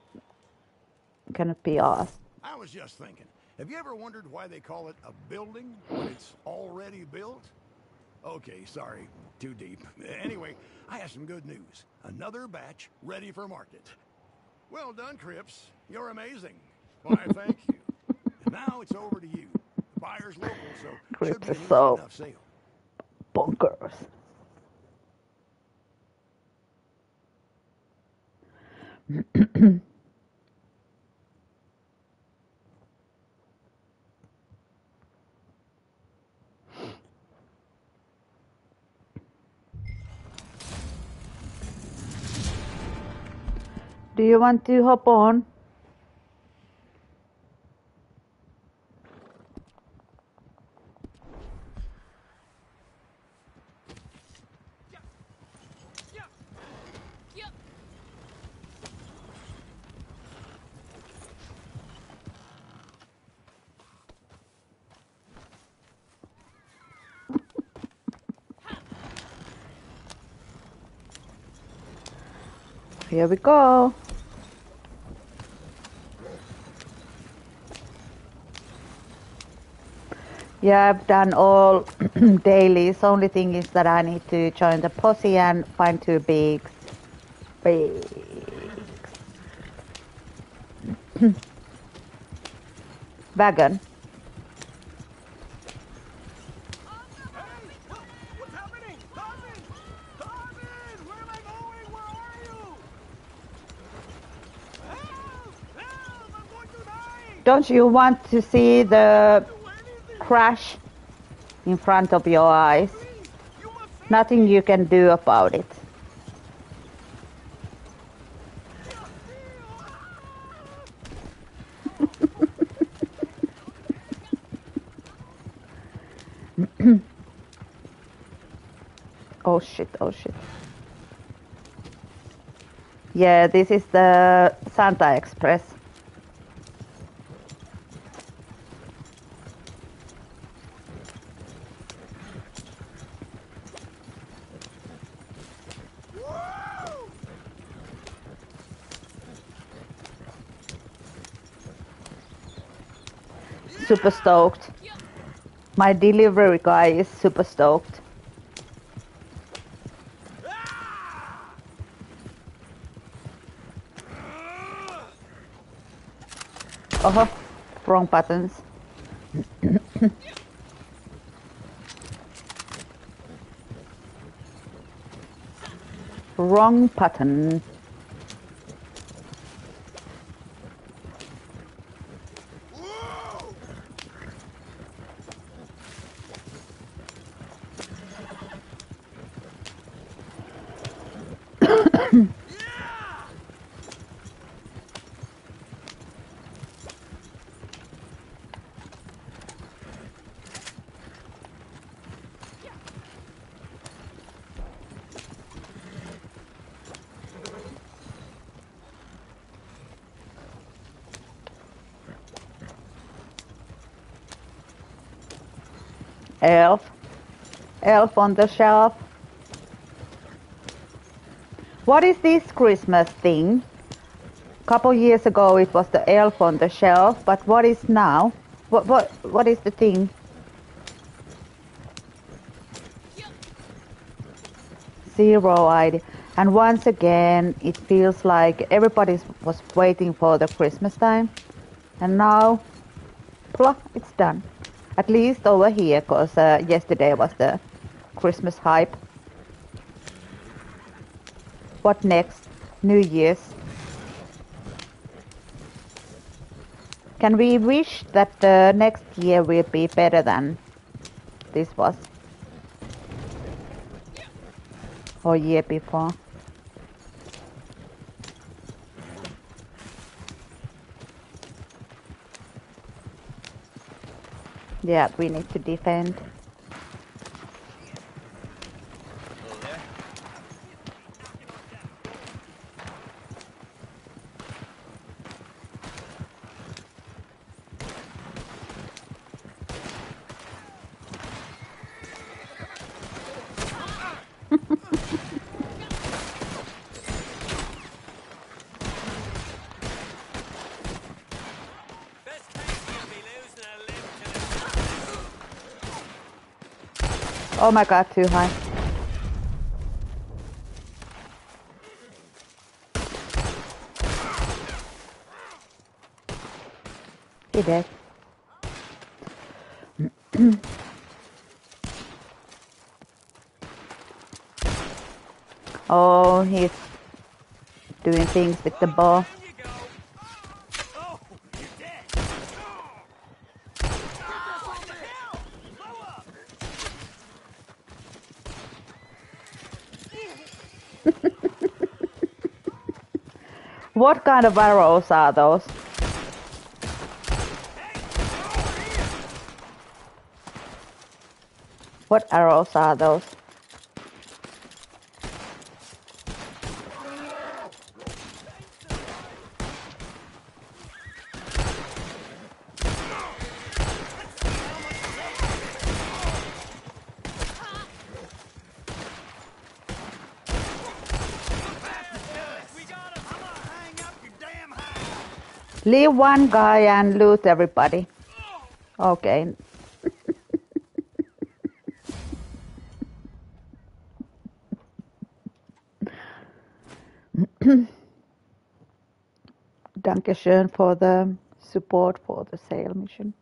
cannot be asked. I was just thinking, have you ever wondered why they call it a building when it's already built? Okay, sorry, too deep. Anyway, I have some good news. Another batch ready for market. Well done, Cripps. You're amazing. Why, thank you. now it's over to you. The buyer's local, so should Cripps be is so-. Bonkers. Do you want to hop on? Here we go. Yeah, I've done all dailies. Only thing is that I need to join the posse and find two bigs. Bigs. Wagon. What's happening? Carmen! Carmen! Where am I going? Where are you? Help! Help! I'm going to die! Don't you want to see the crash in front of your eyes? Nothing you can do about it. oh shit, oh shit. Yeah, this is the Santa Express. Super stoked. My delivery guy is super stoked. Oh, wrong buttons. wrong button. Elf. Elf on the shelf. What is this Christmas thing? A couple years ago it was the elf on the shelf, but what is now? What what what is the thing? Zero idea. And once again, it feels like everybody was waiting for the Christmas time, and now, blah, it's done. At least over here, because uh, yesterday was the Christmas hype. What next? New Year's. Can we wish that the next year will be better than this was? Or year before? Yeah, we need to defend. Oh my god, too high. He dead. oh, he's doing things with the ball. In you go. Oh, you're dead. Blow up. What kind of arrows are those? What arrows are those? Leave one guy and loot everybody. Okay. Dankeschön for the support for the sale mission.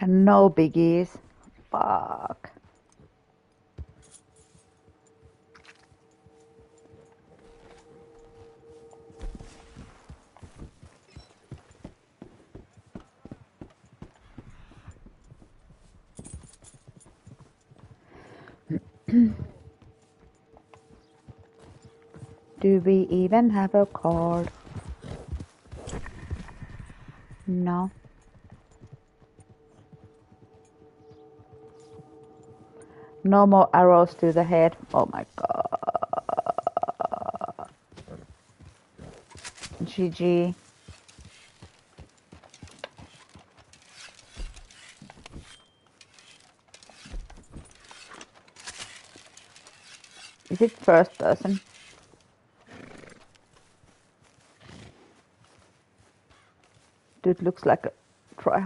And no biggies. Fuck. Do we even have a card? No. No more arrows to the head. Oh my god. GG. Is it first person? Dude looks like a try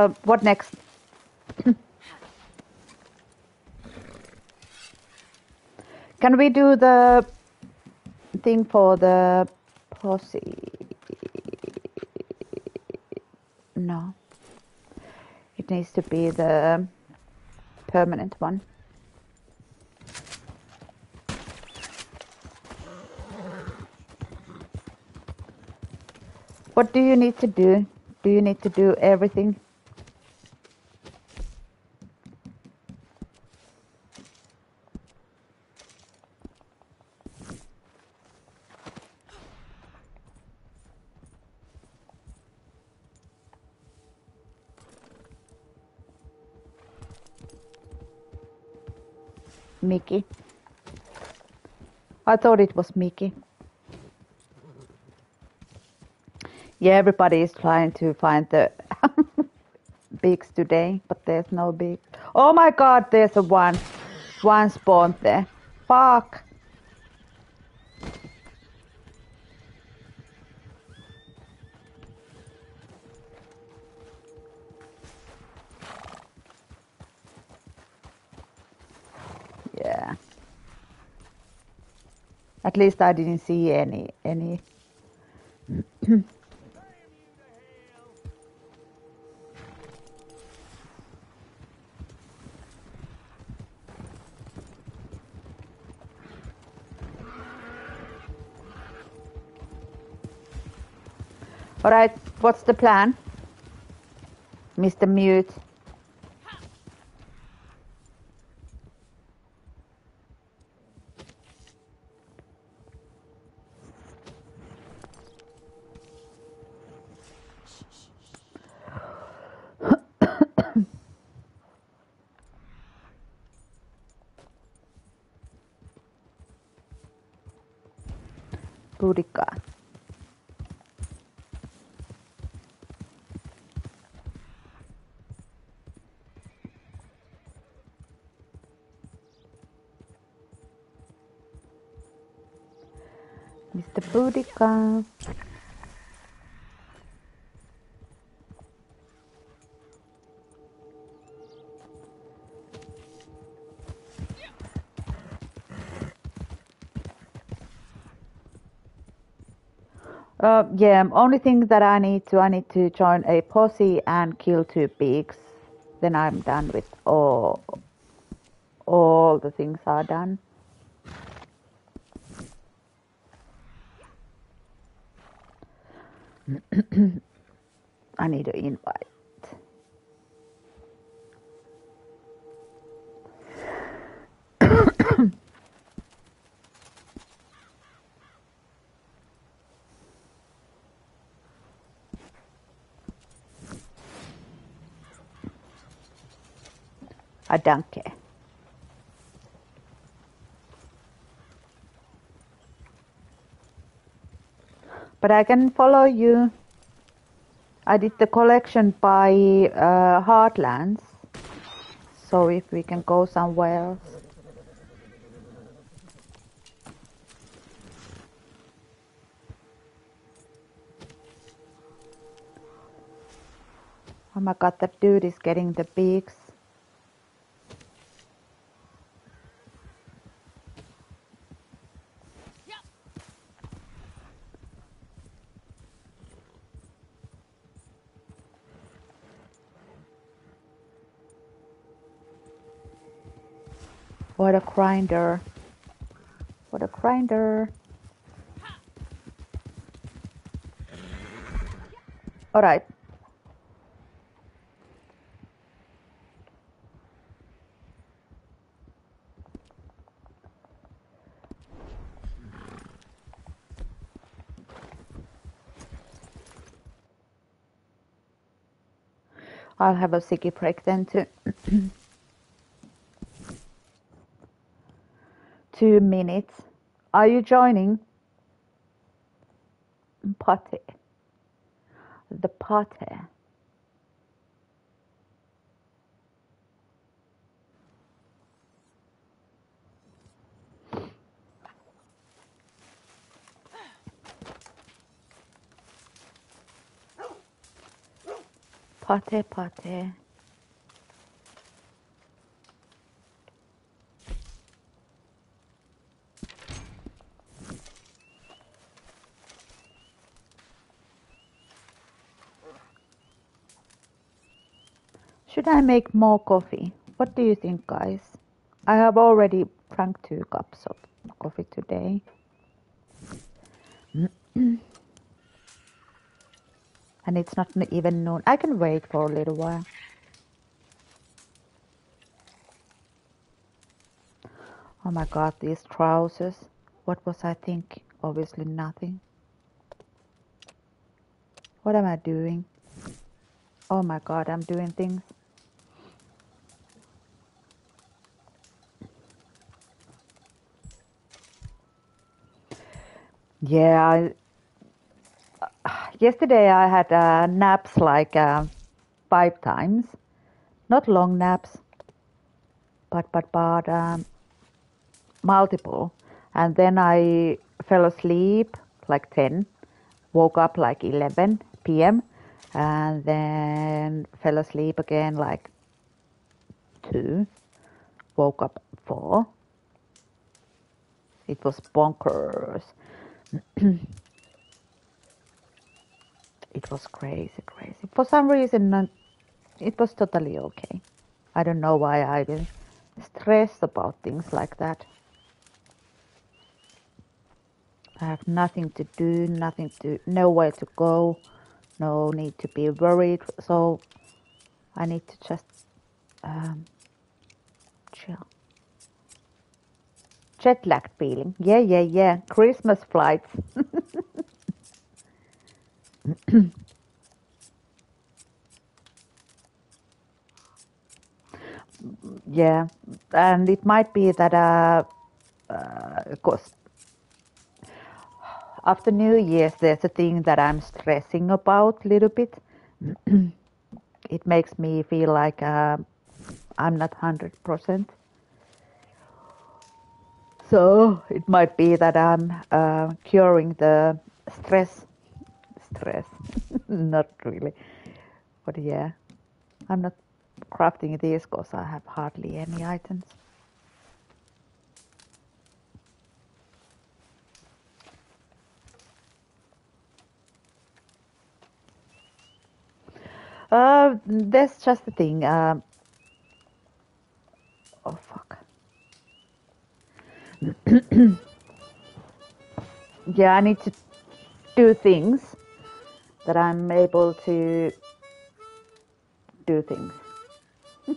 Uh, what next? Can we do the thing for the posse? No. It needs to be the permanent one. What do you need to do? Do you need to do everything? Mickey. I thought it was Mickey. Yeah, everybody is trying to find the bigs today, but there's no big. Oh my god, there's a one. One spawned there. Fuck. Least I didn't see any any All right, what's the plan? Mr. Mute. Boudica. Mr. Boudica. Uh, yeah, only thing that I need to, I need to join a posse and kill two pigs. Then I'm done with all, all the things are done. Need to invite. A donkey. But I can follow you. I did the collection by uh, Heartlands. So if we can go somewhere else. Oh my god, that dude is getting the pigs. What a grinder. What a grinder. Alright. I'll have a sticky break then too. Two minutes. Are you joining? Party. The party. Party, party. Should I make more coffee? What do you think, guys? I have already drank two cups of coffee today. and it's not even noon. I can wait for a little while. Oh my god, these trousers. What was I thinking? Obviously nothing. What am I doing? Oh my god, I'm doing things. Yeah, I, yesterday I had uh, naps like uh, five times. Not long naps, but but but um, multiple. And then I fell asleep like ten, woke up like eleven p.m. and then fell asleep again like two, woke up four. It was bonkers. it was crazy, crazy. For some reason, it was totally okay. I don't know why I get stressed about things like that. I have nothing to do, nothing to, nowhere to go, no need to be worried. So I need to just um, chill. Jet lagged feeling. Yeah, yeah, yeah. Christmas flights. yeah, and it might be that uh, uh, cause after New Year's, there's a thing that I'm stressing about a little bit. it makes me feel like uh, I'm not hundred percent. So it might be that I'm uh, curing the stress. Stress, not really. But yeah, I'm not crafting these because I have hardly any items. Uh, that's just the thing. Um, oh fuck. yeah, I need to do things that I'm able to do things.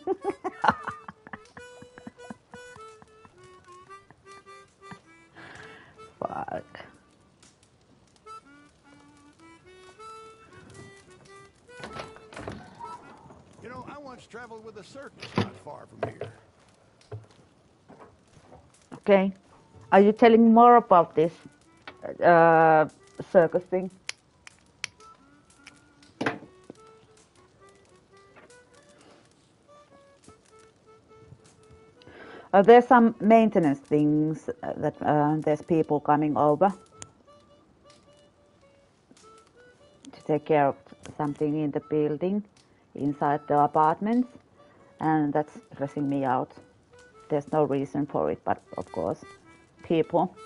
Fuck. You know, I once traveled with a circus not far from here. Okay. Are you telling more about this uh, circus thing? Uh, there's some maintenance things uh, that uh, there's people coming over to take care of something in the building inside the apartments, and that's stressing me out. There's no reason for it, but of course, people.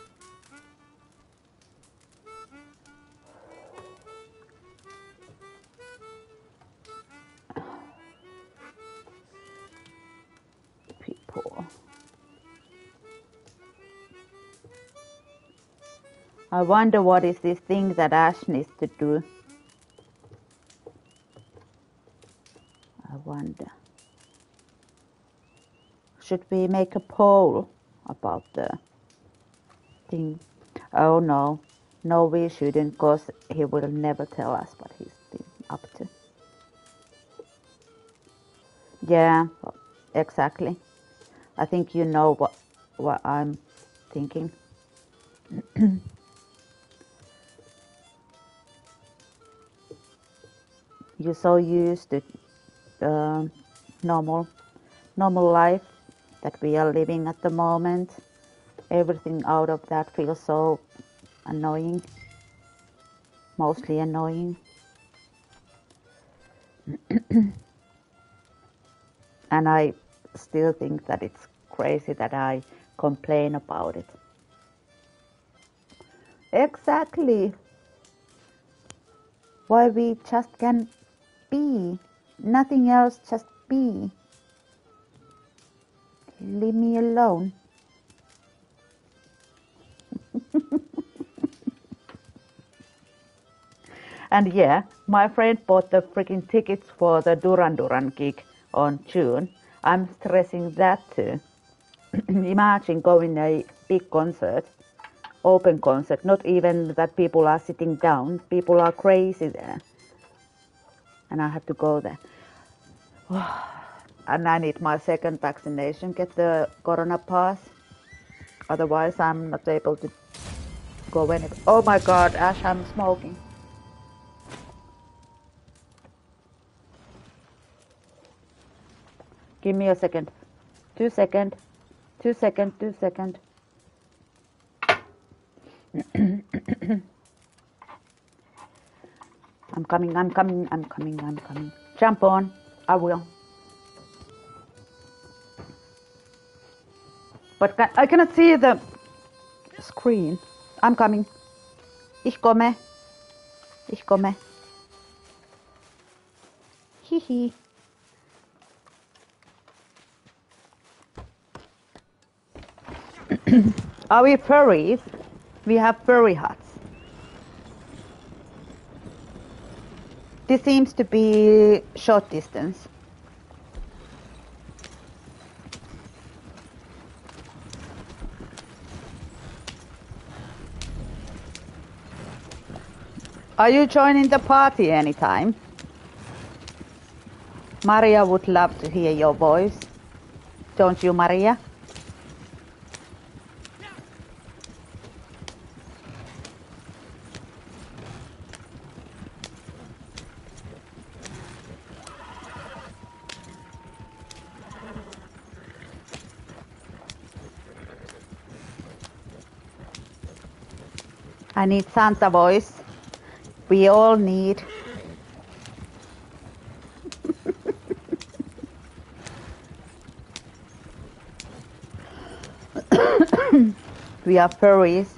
People. I wonder what is this thing that Ash needs to do. I wonder. Should we make a poll about the thing? Oh no, no, we shouldn't, because he will never tell us what he's been up to. Yeah, exactly. I think you know what what I'm thinking. You're so used to uh, normal normal life that we are living at the moment. Everything out of that feels so annoying, mostly annoying. and I still think that it's crazy that I complain about it. Exactly. Why we just can be. Nothing else, just be. Leave me alone. and yeah, my friend bought the freaking tickets for the Duran Duran gig on June. I'm stressing that too. Imagine going a big concert, open concert, not even that people are sitting down, people are crazy there. And I have to go there. and I need my second vaccination, get the corona pass. Otherwise, I'm not able to go anywhere. Oh my god, Ash, I'm smoking. Give me a second. Two second. Two second. Two second. I'm coming, I'm coming, I'm coming, I'm coming. Jump on. I will. But I cannot see the screen. I'm coming. Ich komme. Ich komme. Hihi. Are we furries? We have furry huts. This seems to be short distance. Are you joining the party anytime? Maria would love to hear your voice. Don't you, Maria? I need Santa voice. We all need. we are furries.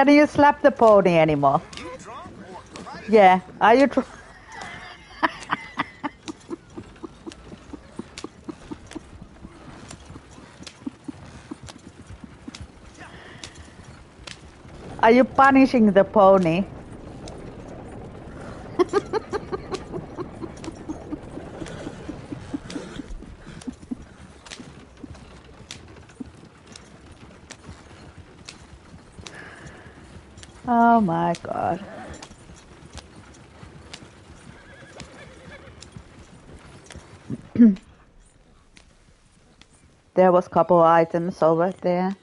Can you slap the pony anymore? Yeah. Are you? Tr- Are you punishing the pony? oh my god. there was a couple items over there.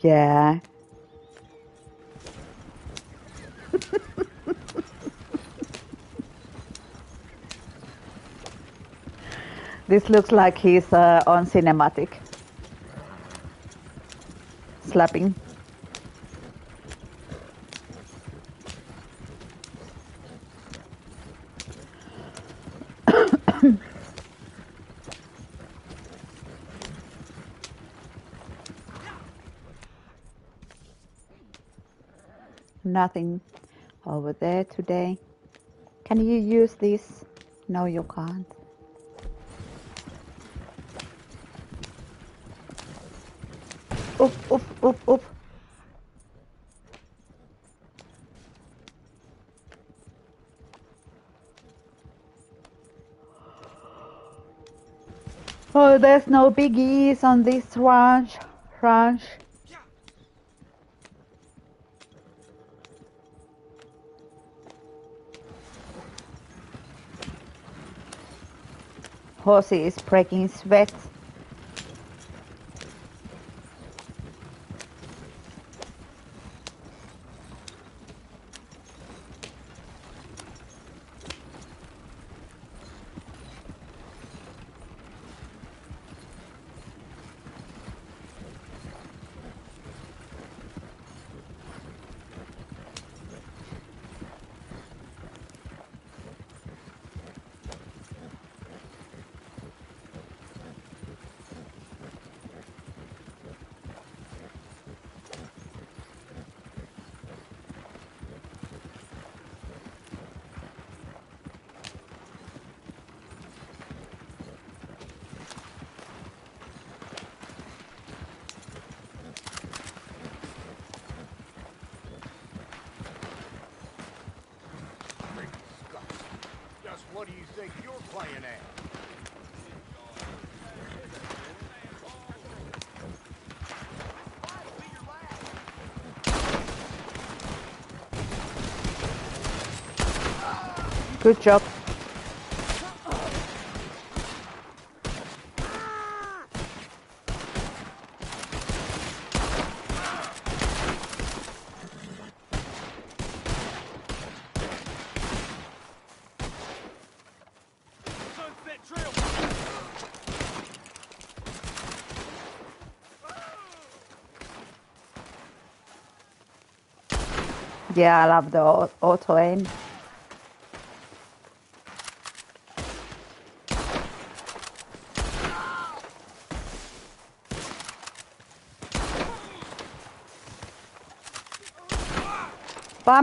Yeah. this looks like he's uh, on cinematic. Slapping. Nothing over there today. Can you use this? No, you can't. Oop, oop, oop, oop. Oh, there's no biggies on this ranch. Ranch. Horsey is breaking sweat. Just what do you think you're playing at? Good job. Yeah, I love the au- auto aim.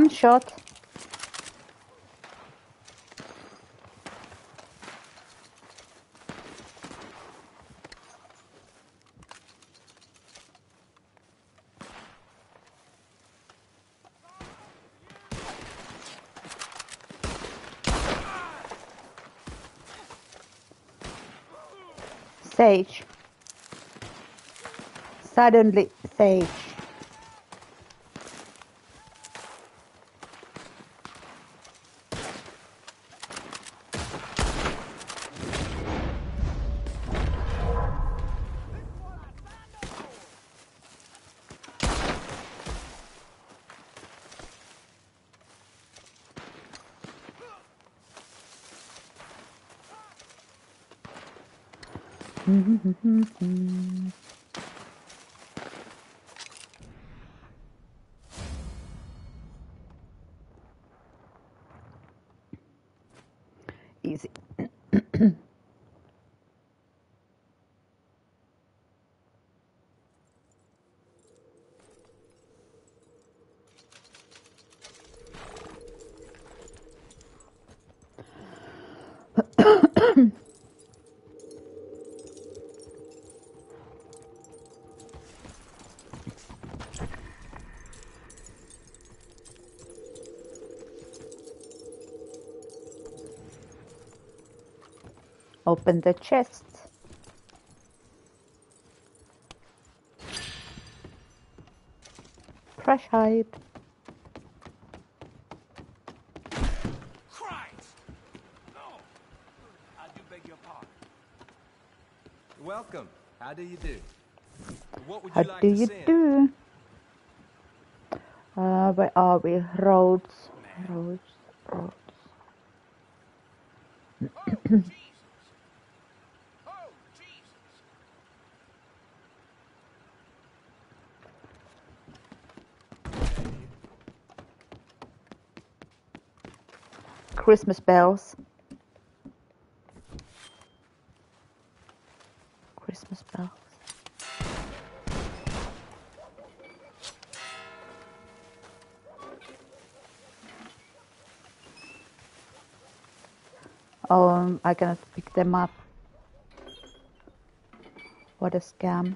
Bomb shot. Sage. Suddenly, Sage. Easy. Open the chest. Crash hype. Christ! No! I do beg your pardon. Welcome. How do you do? What would How you like do to you send? do? Uh, where are we? Rhodes. Rhodes. Rhodes. Oh, Christmas bells. Christmas bells. Oh, I cannot pick them up. What a scam.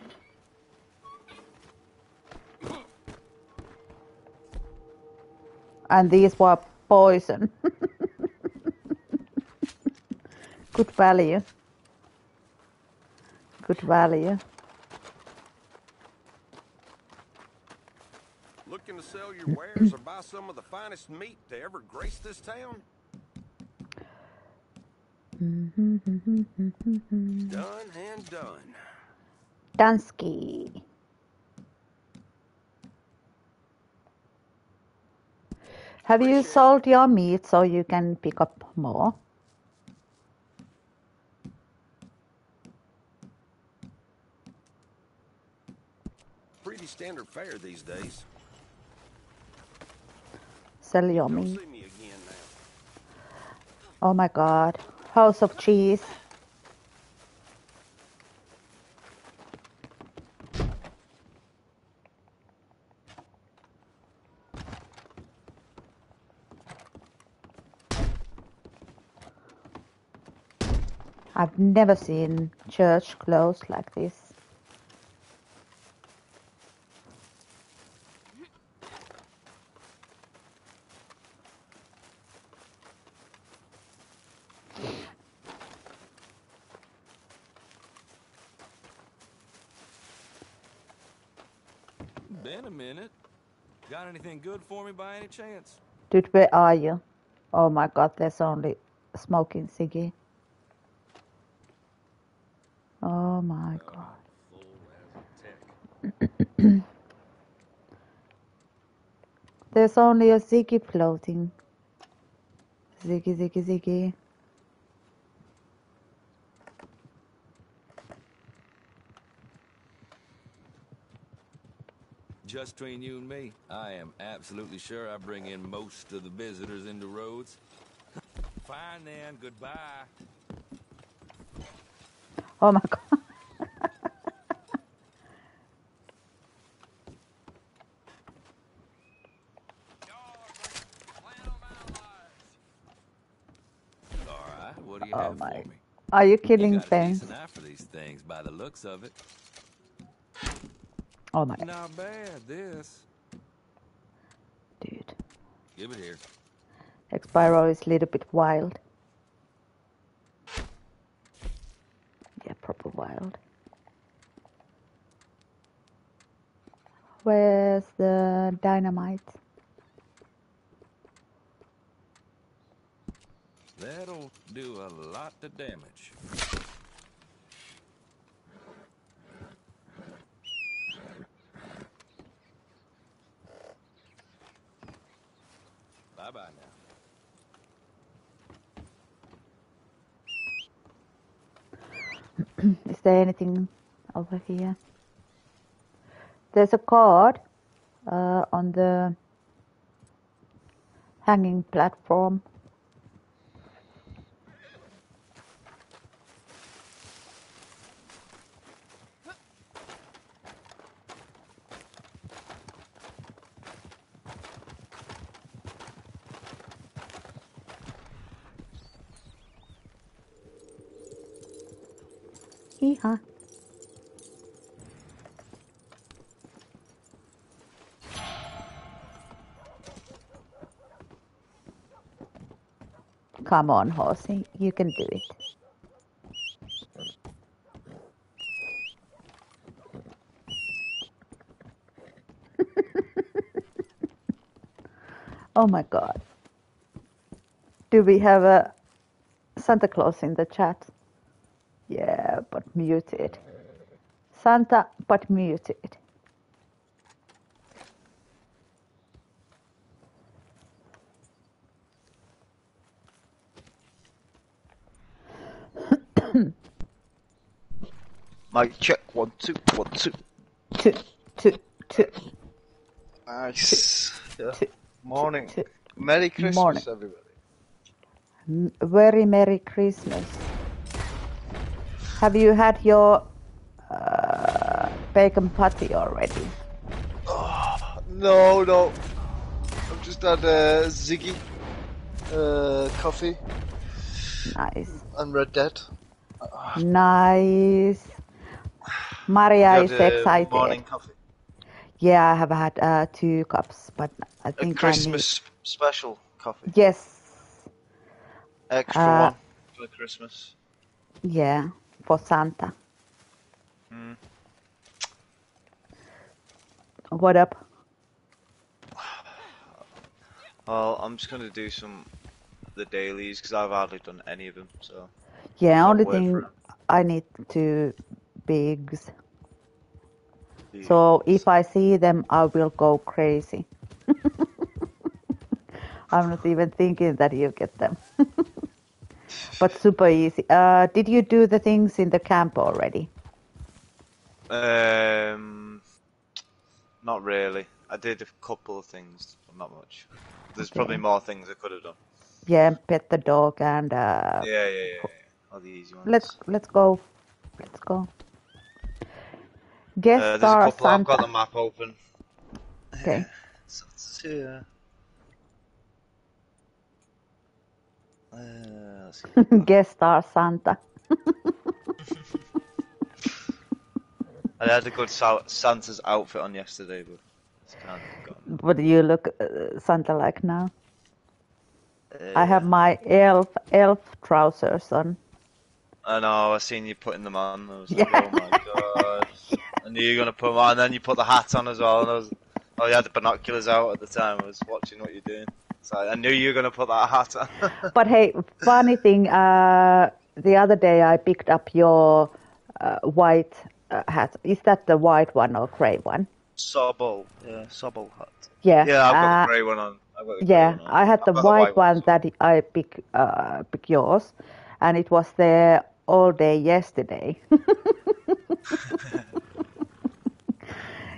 And these were poison. Good value. Good value. Looking to sell your wares or buy some of the finest meat to ever grace this town? Done and done. Dansky. Have you sold your meat so you can pick up more? Fare these days. Sell your see me. Oh my god. House of cheese. I've never seen church closed like this. Been a minute. Got anything good for me by any chance? Dude, where are you? Oh my god, there's only smoking ciggy. Oh my god. There's only a Ziggy floating. Ziggy, Ziggy, Ziggy. Just between you and me, I am absolutely sure I bring in most of the visitors into Rhodes. Fine then, goodbye. Oh my god. All right, what do you Oh have my. for me? Are you You killing got a things? decent eye for these things by the looks of it. Oh my Not bad, this. dude. Give it here. Expiro is a little bit wild. Yeah, proper wild. Where's the dynamite? That'll do a lot of damage. Bye bye now. Is there anything over here? There's a card uh, on the hanging platform. Hee-haw. Come on, horsey, you can do it. oh my god. Do we have a Santa Claus in the chat? Muted. Santa, but muted. Mic check. One, two, one, two. Two, two, two. Nice. Yeah. two, Morning. two. Merry Christmas, Morning. everybody. Very Merry Christmas. Have you had your uh, bacon patty already? No, no. I've just had uh, Ziggy uh, coffee Nice. and Red Dead. Nice. Maria is had, uh, excited. Morning coffee. Yeah, I have had uh, two cups, but I think a Christmas special coffee. Yes. Extra Uh, one for Christmas. Yeah, for Santa. Mm. What up? Well, I'm just gonna do some the dailies because I've hardly done any of them. So Yeah, only thing. I need to bigs. So if I see them, I will go crazy. I'm not even thinking that you get them. but super easy. Uh, did you do the things in the camp already? Um, not really. I did a couple of things, but not much. There's probably more things I could have done. Yeah, pet the dog and uh, Yeah, yeah, yeah, yeah. All the easy ones. let's let's go. Let's go. Guest Uh, there's a star couple. I've got the map open. Okay. So it's here. Uh. Guest star Santa. I had a good Santa's outfit on yesterday, but it's kind of gone. What do you look uh, Santa like now? I Uh, have my elf elf trousers on. I know. I seen you putting them on. I was like, oh my god! I knew you were gonna put them on. And then you put the hat on as well. And I was, oh, you had the binoculars out at the time. I was watching what you're doing. So I knew you were gonna put that hat on. But hey, funny thing, uh, the other day I picked up your uh, white uh, hat. Is that the white one or grey one? Sobol, yeah, Sobol hat. Yeah. Yeah, I've got uh, the grey one on. I've got the grey Yeah, one on. I had the I've got white one that I pick uh, pick yours, and it was there all day yesterday.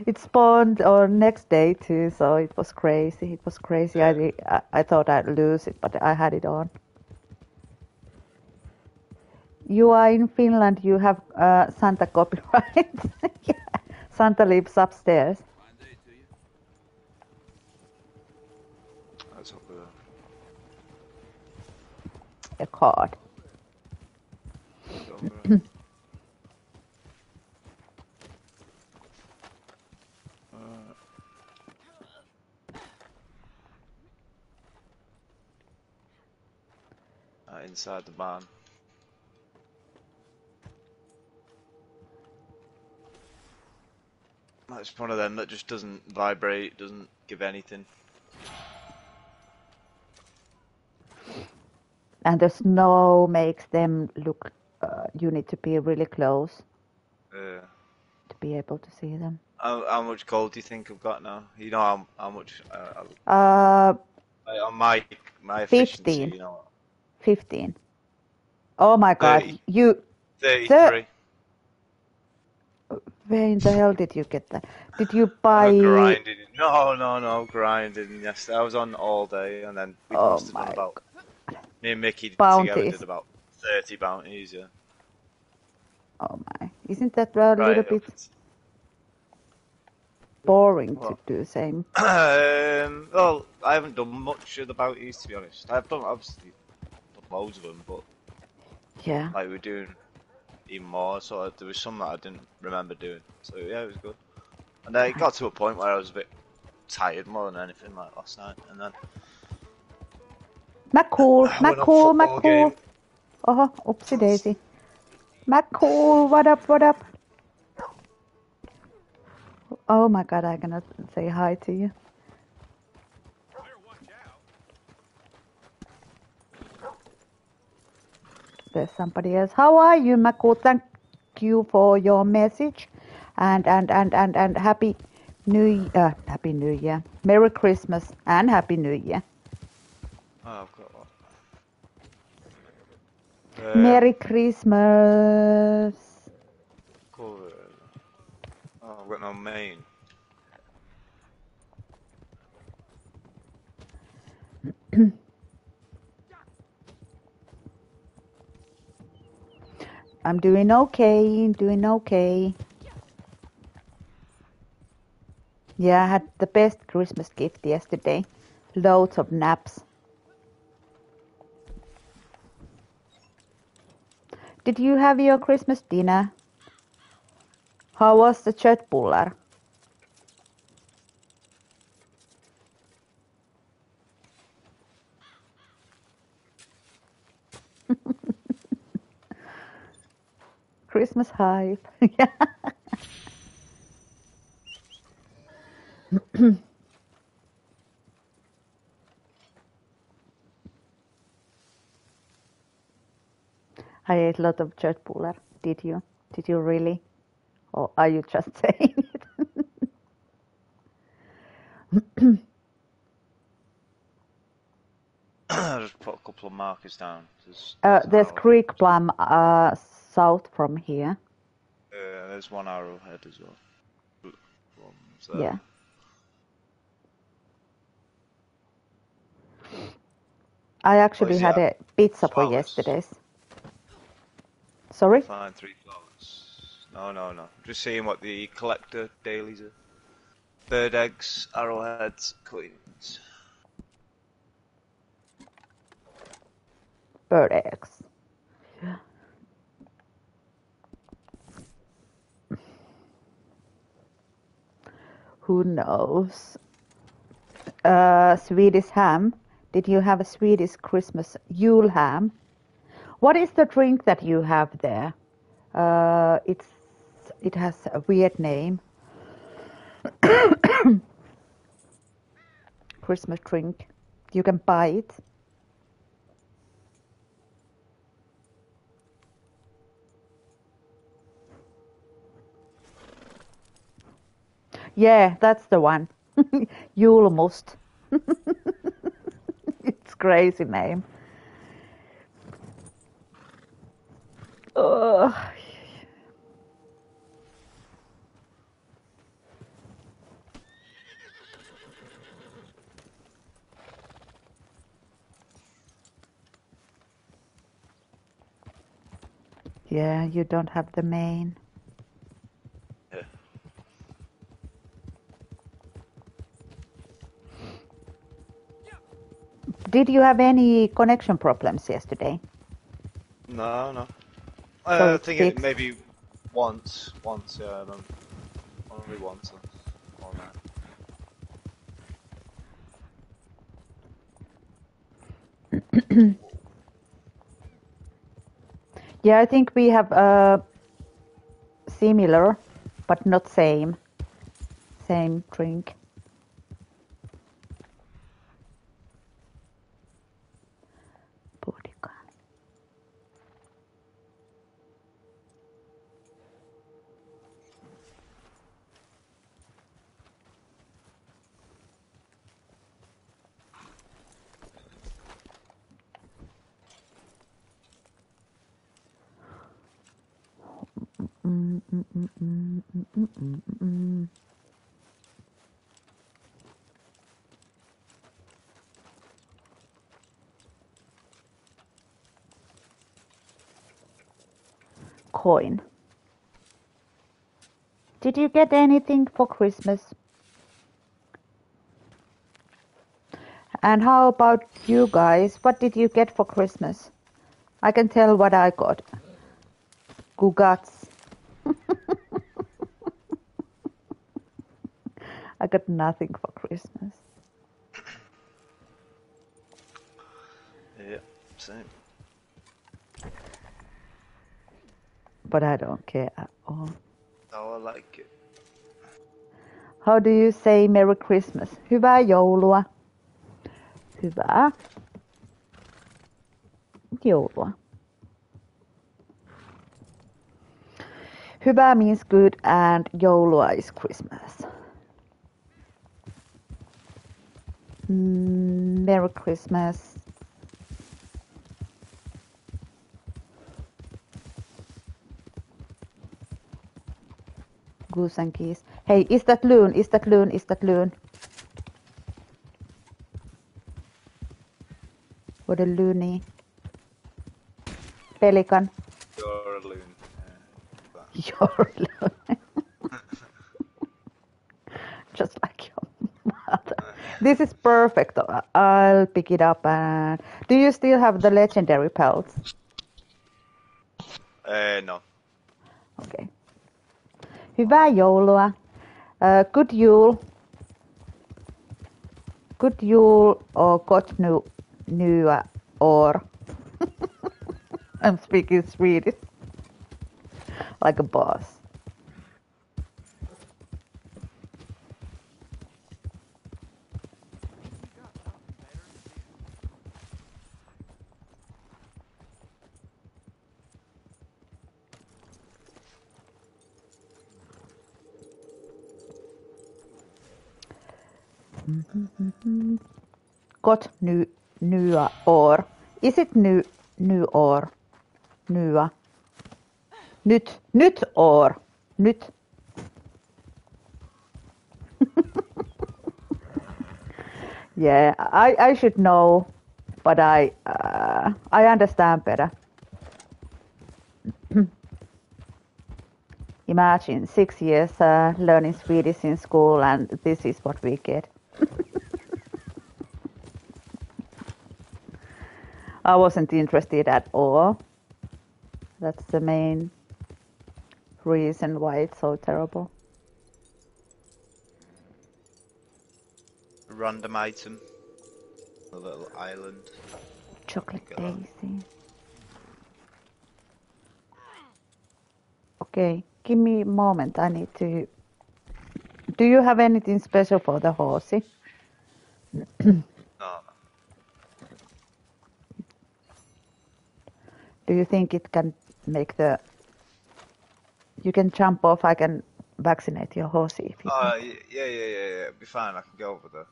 it spawned on next day too, so it was crazy. It was crazy. I, I I thought I'd lose it, but I had it on. You are in Finland. You have uh, Santa copyright. yeah. Santa lives upstairs. A card. inside the barn. That's one of them that just doesn't vibrate, doesn't give anything. and the snow makes them look. Uh, you need to be really close Uh, to be able to see them. how, how much gold do you think I've got now? You know how, how much uh, Uh, on my my efficiency, 15. you know, fifteen. Oh my God! Thirty. You thirty-three. Where in the hell did you get that? Did you buy? I grinded. No, no, no, grinding. Yes, I was on all day, and then we Oh must have done my about. Me and Mickey together Bounties. did about thirty bounties. Yeah. Oh my! Isn't that a little Right, bit boring to What? do same? um, well, I haven't done much of the bounties to be honest. I've done obviously loads of them, but Yeah. like we're doing even more. So there was some that I didn't remember doing. So yeah, it was good. And then it got to a point where I was a bit tired more than anything, like last night, and then McCool, I went on McCool, football Oh, uh-huh, oopsie daisy. McCool, what up, what up? Oh my god, I cannot say hi to you. There's somebody else. How are you, McCool? Thank you for your message. And and and and and happy New uh, Happy New Year. Merry Christmas and Happy New Year. oh, I've got what? Uh, Merry Christmas. cover. Oh, I've got no main. I'm doing okay, doing okay. Yeah, I had the best Christmas gift yesterday. Loads of naps. Did you have your Christmas dinner? How was the köttbullar? Christmas hype. yeah. I ate a lot of church puller. Did you? Did you really? Or are you just saying it? Just put a couple of markers down. There's, Uh, there's there's Creek Plum uh, south from here. Uh, there's one arrowhead as well. There. Yeah. I actually had a pizza for Flowers? yesterday's. Sorry? Find three flowers. No, no, no. Just seeing what the collector dailies are. Bird eggs, arrowheads, queens. Bird eggs. Who knows? Uh, Swedish ham. Did you have a Swedish Christmas Yule ham? What is the drink that you have there? Uh, it's it has a weird name. Christmas drink. You can buy it. Yeah, that's the one. Julmust. it's crazy name. Yeah, you don't have the main. Did you have any connection problems yesterday? No, no. So Uh, I think it maybe once, once, yeah, I. Only once on all night. Yeah, I think we have uh, similar, but not same. Same drink. Coin. Did you get anything for Christmas? And how about you guys? What did you get for Christmas? I can tell what I got. Gugats. I got nothing for Christmas. Yeah, same. But I don't care at all. Oh, I like it. How do you say Merry Christmas? Hyvää joulua. Hyvää joulua. Hyvää means good and joulua is Christmas. Mm, Merry Christmas. Goose and geese. Hey, is that loon? Is that loon? Is that loon? What a loony. Pelican. You're a loon. Your loon. Just like your mother. This is perfect. I'll pick it up and do you still have the legendary pelts? Uh, no. Okay. Hyvää joulua. Uh, good Yule. Good Yule or Gott nu, nya or. I'm speaking Swedish. Like a boss. Gott nu, nya år. Is it nu, nu år? Nya. Nyt, nyt år. Nyt. yeah, I, I should know, but I, uh, I understand better. Imagine six years uh, learning Swedish in school, and this is what we get. I wasn't interested at all. That's the main reason why it's so terrible. Random item. A little island. Chocolate Look at that. daisy. Okay, give me a moment. I need to. Do you have anything special for the horsey? No, Do you think it can make the? You can jump off. I can vaccinate your horsey if you. Oh, y- yeah, yeah, yeah, yeah. It'll be fine. I can go over there.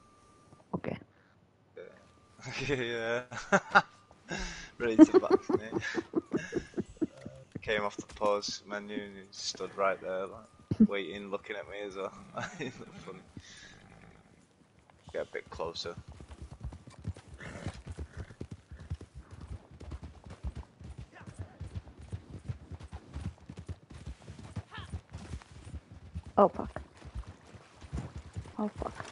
Okay. yeah. Ready to vaccinate. Uh, Came off the pause menu and he stood right there, like, waiting, looking at me as well. Funny. Get a bit closer. Oh fuck. Oh fuck.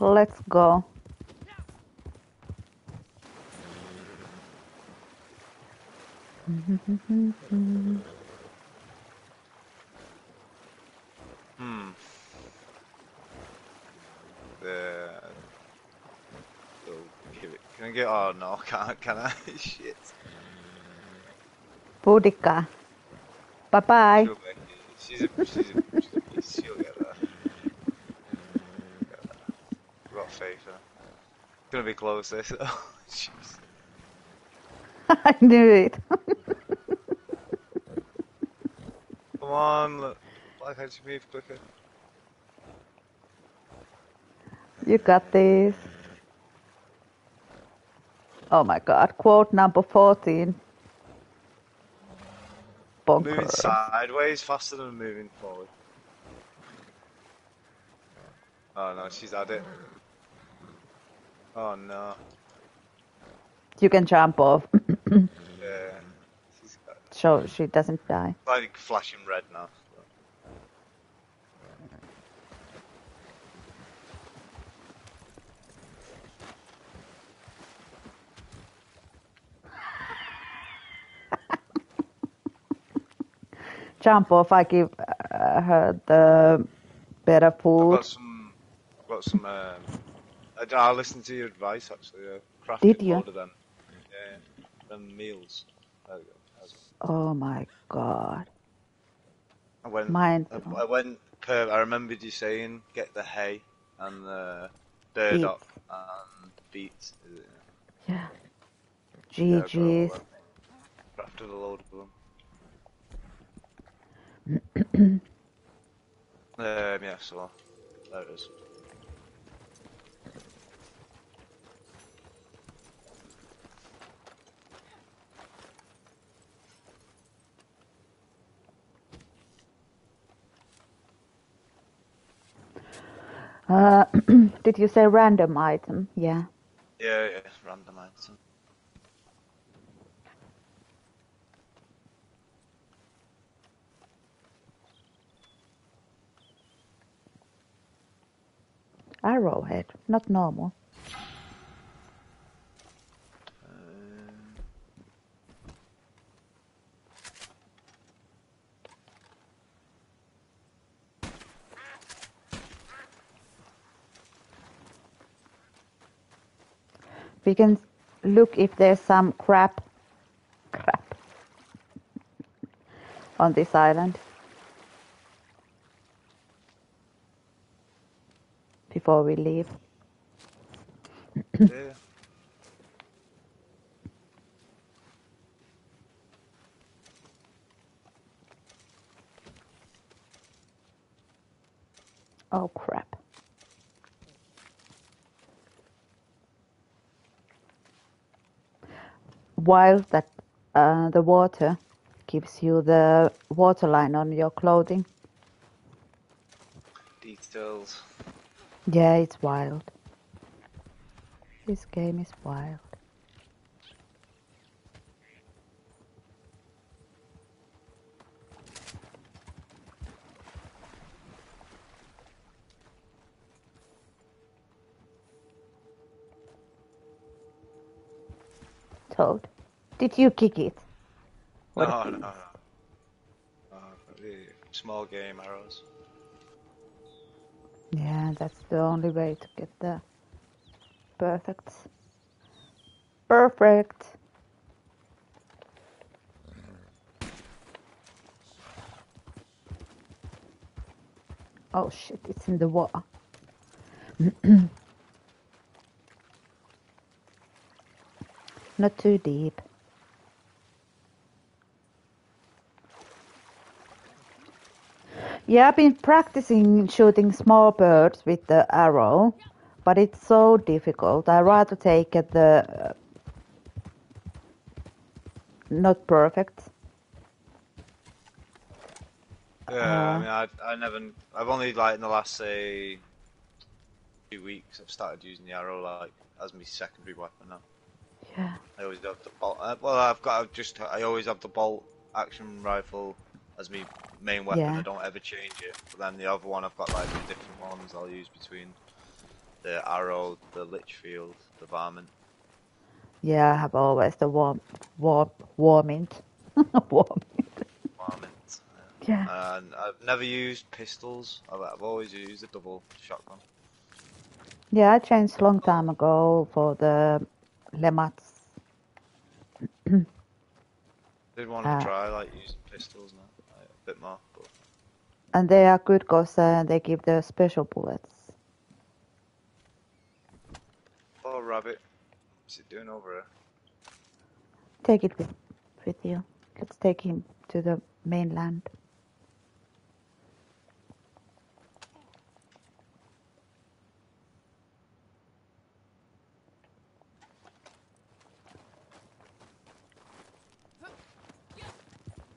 Let's go. Hmm. The. Oh. Can I get? Oh no, can't. Can I? Shit. Boudica. Bye bye. She's a, she's a, she's a. She'll get there. I've got faith in her. It's gonna be close eh, this though. Jeez. I knew it. Come on, look. Black Hedge move quicker. you got this. Oh my god. Quote number 14. Moving sideways faster than moving forward. Oh no, she's had it. Oh no. You can jump off Yeah. She's got so she doesn't die. like flashing red now. Jump off. I give uh, her the better I've food. got some. I've got some. Um, I, I listened to your advice actually. Uh, crafting Did you? load them. Yeah, them meals. There we go. Oh my god. I went. Mine. I, I went. Per, I remembered you saying get the hay and the burdock and beets. Yeah. GG's. Crafted a load of them. Um, yeah, so there it is. Uh, did you say random item? Yeah. Yeah, yeah, random item. Arrowhead, not normal. We can look if there's some crap, crap on this island before we leave. yeah. Oh crap. While that uh, the water gives you the waterline on your clothing. Details. Yeah, it's wild. This game is wild. Toad, did you kick it? What no, a no, no. Uh, small game arrows. Yeah, that's the only way to get the perfect. Perfect. Oh shit, it's in the water. Not too deep. Yeah, I've been practicing shooting small birds with the arrow, but it's so difficult. I rather take it the uh, not perfect. Yeah, Uh, I mean, I, I never, I've only like in the last say few weeks, I've started using the arrow like as my secondary weapon now. Yeah. I always have the bolt. Uh, well, I've got I've just I always have the bolt action rifle as my main weapon. Yeah. I don't ever change it. But then the other one, I've got like the different ones I'll use between the arrow, the Litchfield, the varmint. Yeah, I have always the warm, warm, warmint. warm. Varmint. Yeah. And I've never used pistols. I've, I've always used a double shotgun. Yeah, I changed a long time ago for the LeMats. Did want to uh, try like using pistols now, bit more. But... And they are good because uh, they give the special bullets. Oh, rabbit. What's he doing over there? Take it with, with you. Let's take him to the mainland.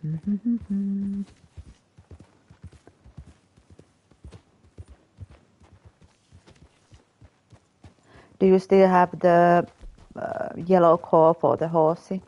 Mm-hmm. Do you still have the uh, yellow core for the horsey?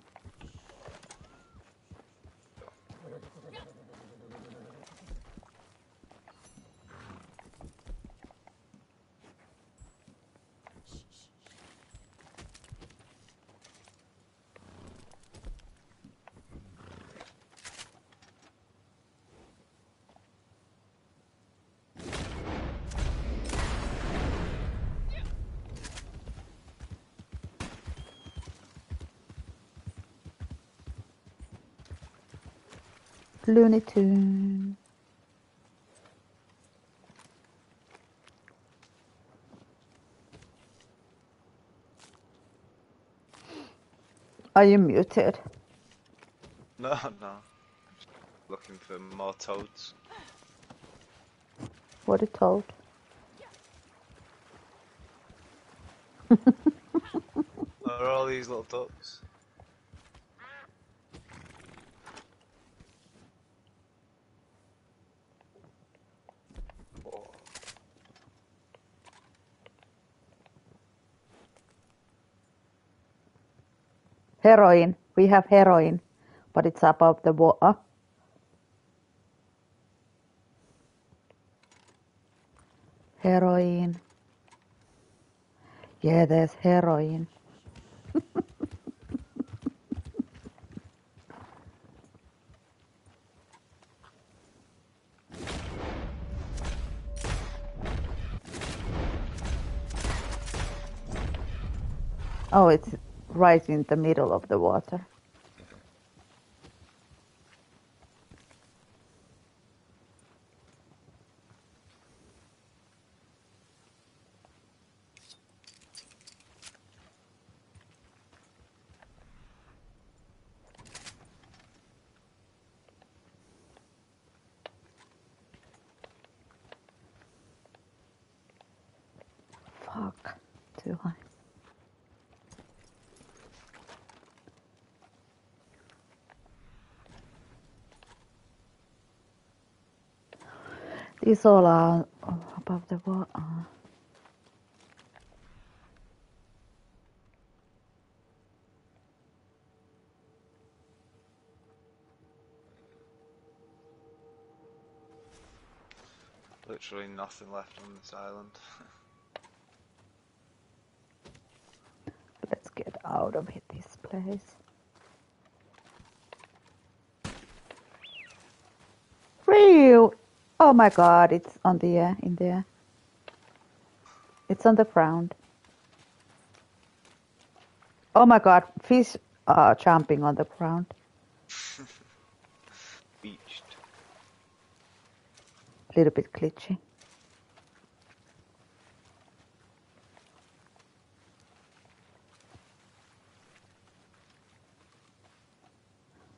Looney Tune. Are you muted? No, no. Looking for more toads. What a toad. Are all these little ducks? Heroin. We have heroin, but it's above the water. Heroin. Yeah, there's heroin. Oh, it's right in the middle of the water. Fuck. Too high. All are above the water. Literally nothing left on this island. Let's get out of it, this place. Real. Oh my god, it's on the air, in there. It's on the ground. Oh my god, fish are jumping on the ground. Beached. A little bit glitchy.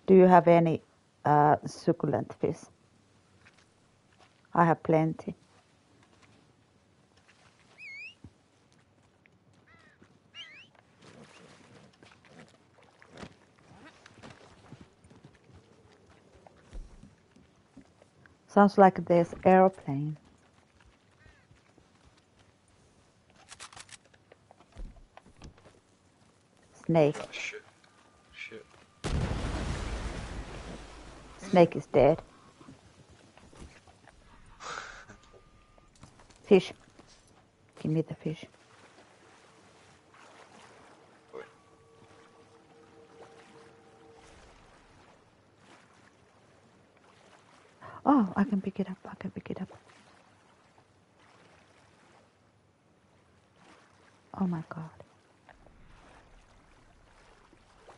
Do you have any uh, succulent fish? I have plenty. Sounds like there's airplane. Snake. Oh, shit. Shit. Snake is dead. Fish. Give me the fish. Oh, I can pick it up. I can pick it up. Oh my god.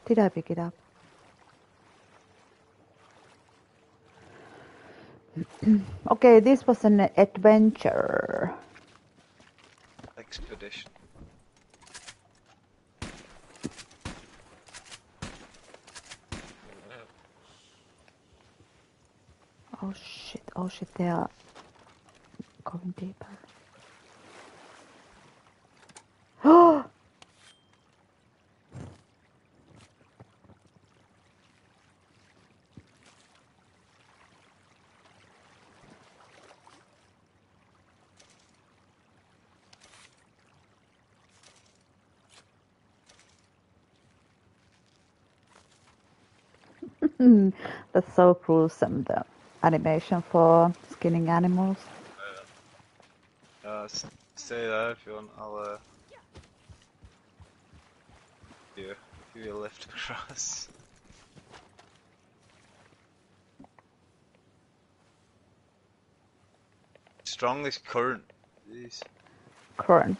Did I pick it up? Mm. okay, this was an adventure. Expedition. Oh shit, oh shit, they are going deeper. Oh! That's so gruesome, the animation for skinning animals. Uh, s- stay there if you want. I'll uh, give you, give you a lift across. Strongest current. Jeez. Current.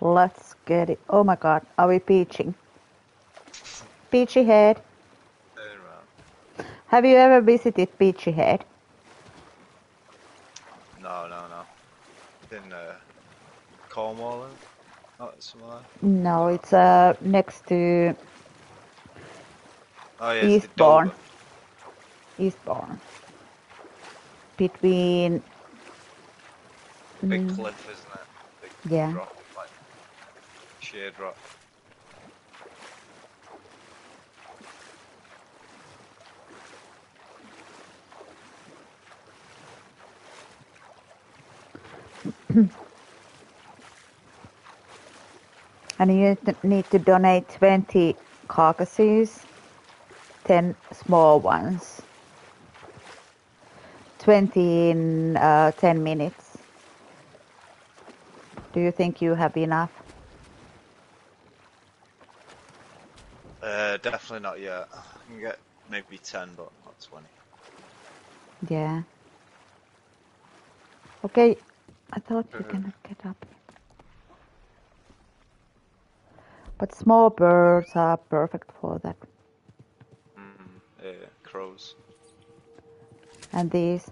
Let's get it. Oh my god, are we beaching? Beachy Head. Have you ever visited Beachy Head? No, no, no. In uh, Cornwall? Not somewhere. No, it's uh next to Oh yeah, it's the Eastbourne. Eastbourne. Between Big Mm. cliff, isn't it? Big Yeah. rock, sheer rock. and you need to donate 20 carcasses, 10 small ones. 20 in uh, 10 minutes. Do you think you have enough? Uh, definitely not yet. I can get maybe 10, but not 20. Yeah. Okay, I thought you're gonna get up. But small birds are perfect for that. Mm, yeah, crows. And these.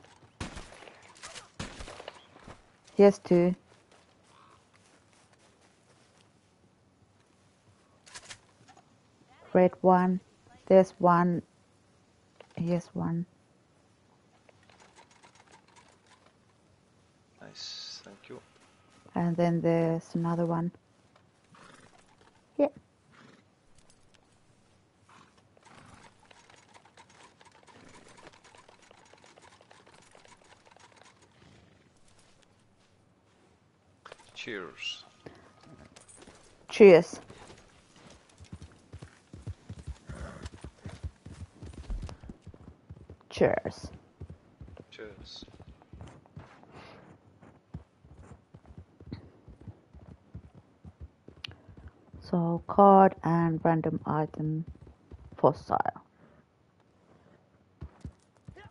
Yes, two. Red one. There's one. Here's one. Nice, thank you. And then there's another one. Yeah. Cheers. Cheers. Cheers. Cheers. So card and random item fossil. Damn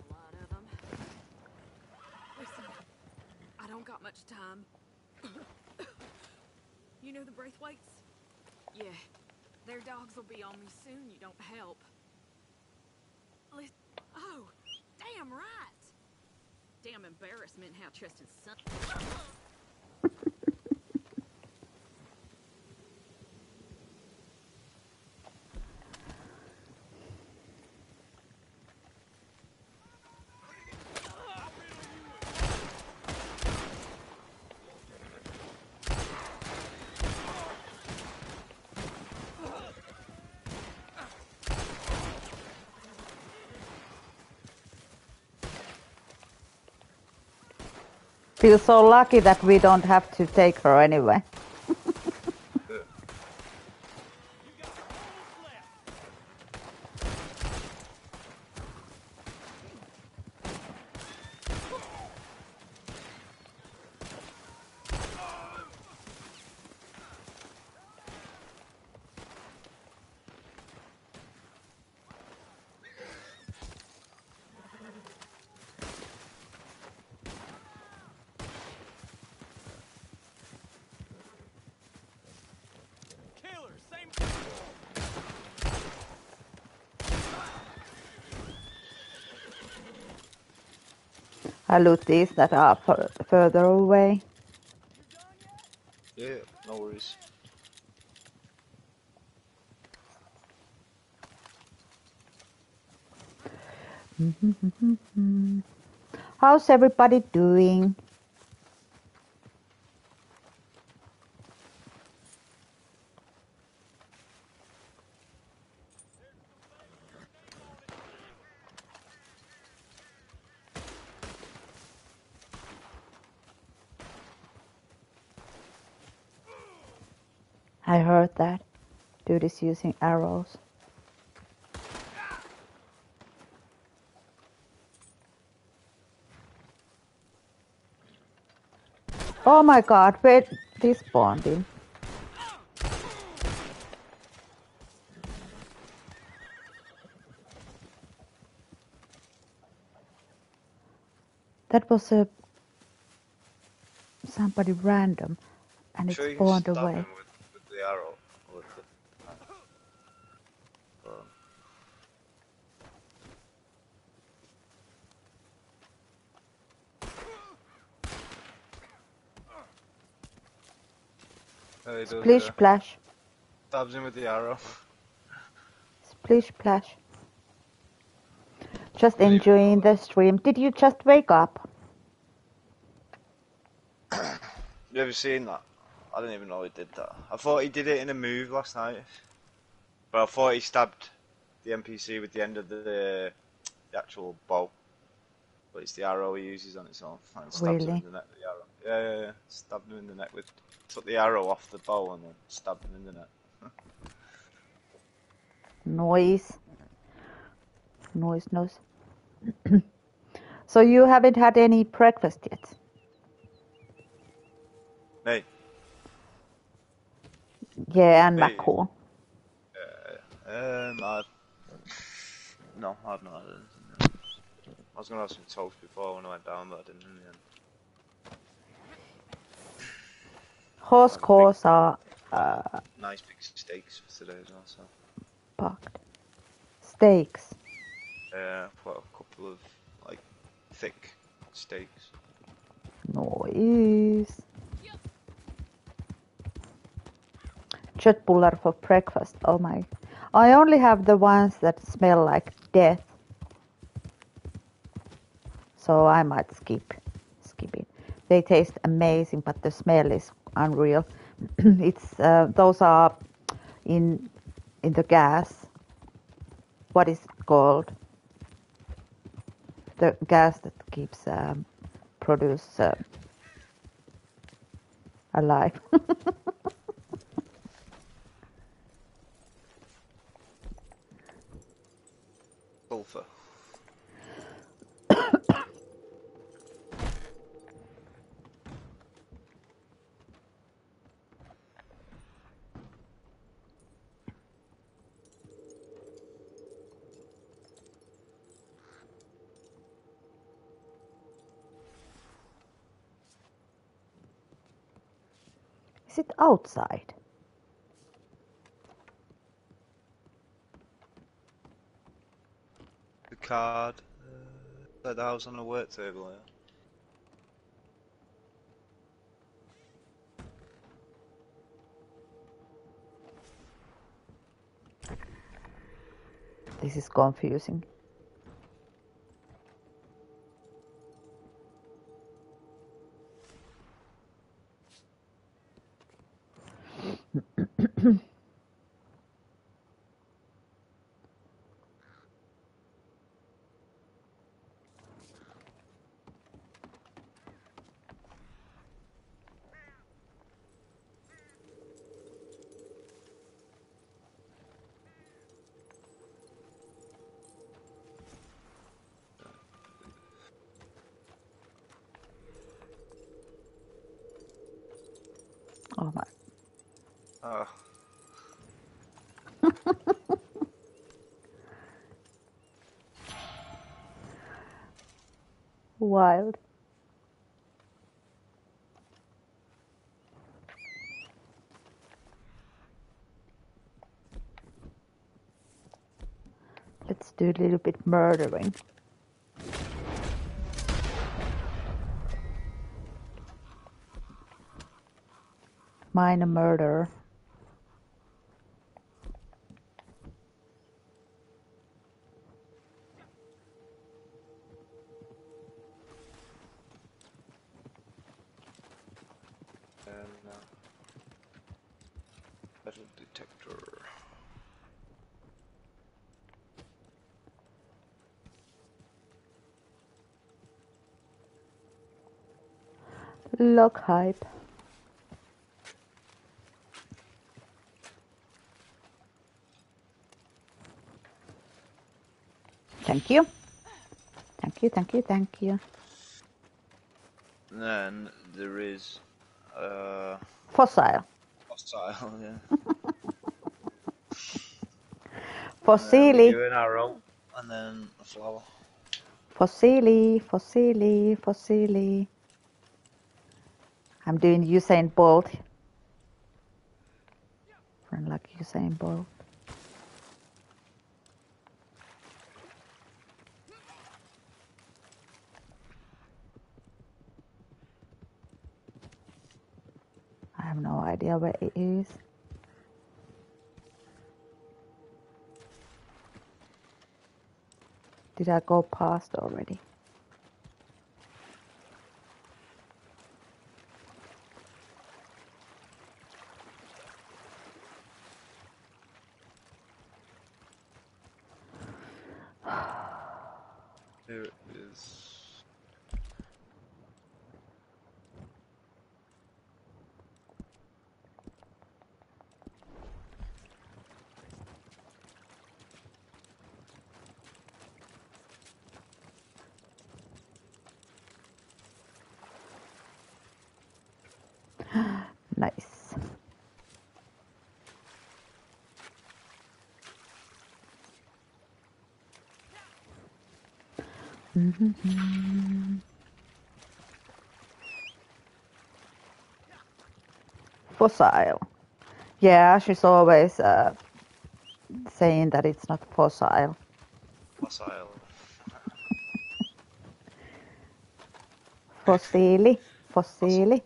a lot of them. Listen, I don't got much time. You know the Braithwaites? Yeah, their dogs will be on me soon. You don't help. Lis- oh, damn right. Damn embarrassment how Tristan's son. Feel so lucky that we don't have to take her anyway. These that are fur- further away. Yeah, no worries. How's everybody doing? I heard that. Dude is using arrows. Oh my god, where this in? That was a somebody random and it Sure spawned away. him with, with the arrow. Or with the, um, Splish yeah. splash, Stabs him with the arrow. splish splash. Just enjoying the stream. Did you just wake up? You ever seen that? I didn't even know he did that. I thought he did it in a move last night. But I thought he stabbed the NPC with the end of the, the actual bow. But it's the arrow he uses on its own. And stabs him Really? in the neck with the arrow. Yeah, yeah, yeah. Stabbed him in the neck with. Took the arrow off the bow and then stabbed him in the neck. Noise. Noise, noise. so you haven't had any breakfast yet? Hey, Yeah, and Hey. Maccorn. um, I. No, I've not had anything. I was gonna have some toast before when I went down, but I didn't in the end. Horse cores are uh, Nice big steaks for today as well, so. packed. Steaks. Yeah, put a couple of like thick steaks. Noise. Köttbullar for breakfast. Oh my. I only have the ones that smell like death. So I might skip skip it. They taste amazing, but the smell is unreal. it's uh, those are in in the gas. What is it called? The gas that keeps um, produce uh, alive. Sulfur. Is it outside? The card. Uh, at the house on the work table, yeah. This is confusing. Oh my. Oh. Wild. Let's do a little bit murdering. Minor murder. Log Hype. Thank you. Thank you, thank you, thank you. Then there is... Uh... Fossil. Fossil, yeah. Fossil. You an arrow, and then a flower. Fossil. Fossil. Fossil. I'm doing Usain Bolt. Run like Usain Bolt. I have no idea where it is. Did I go past already? There it is. Nice. Mhm. Fossil. Yeah, she's always uh, saying that it's not fossil. Fossil. Fossili. Fossili.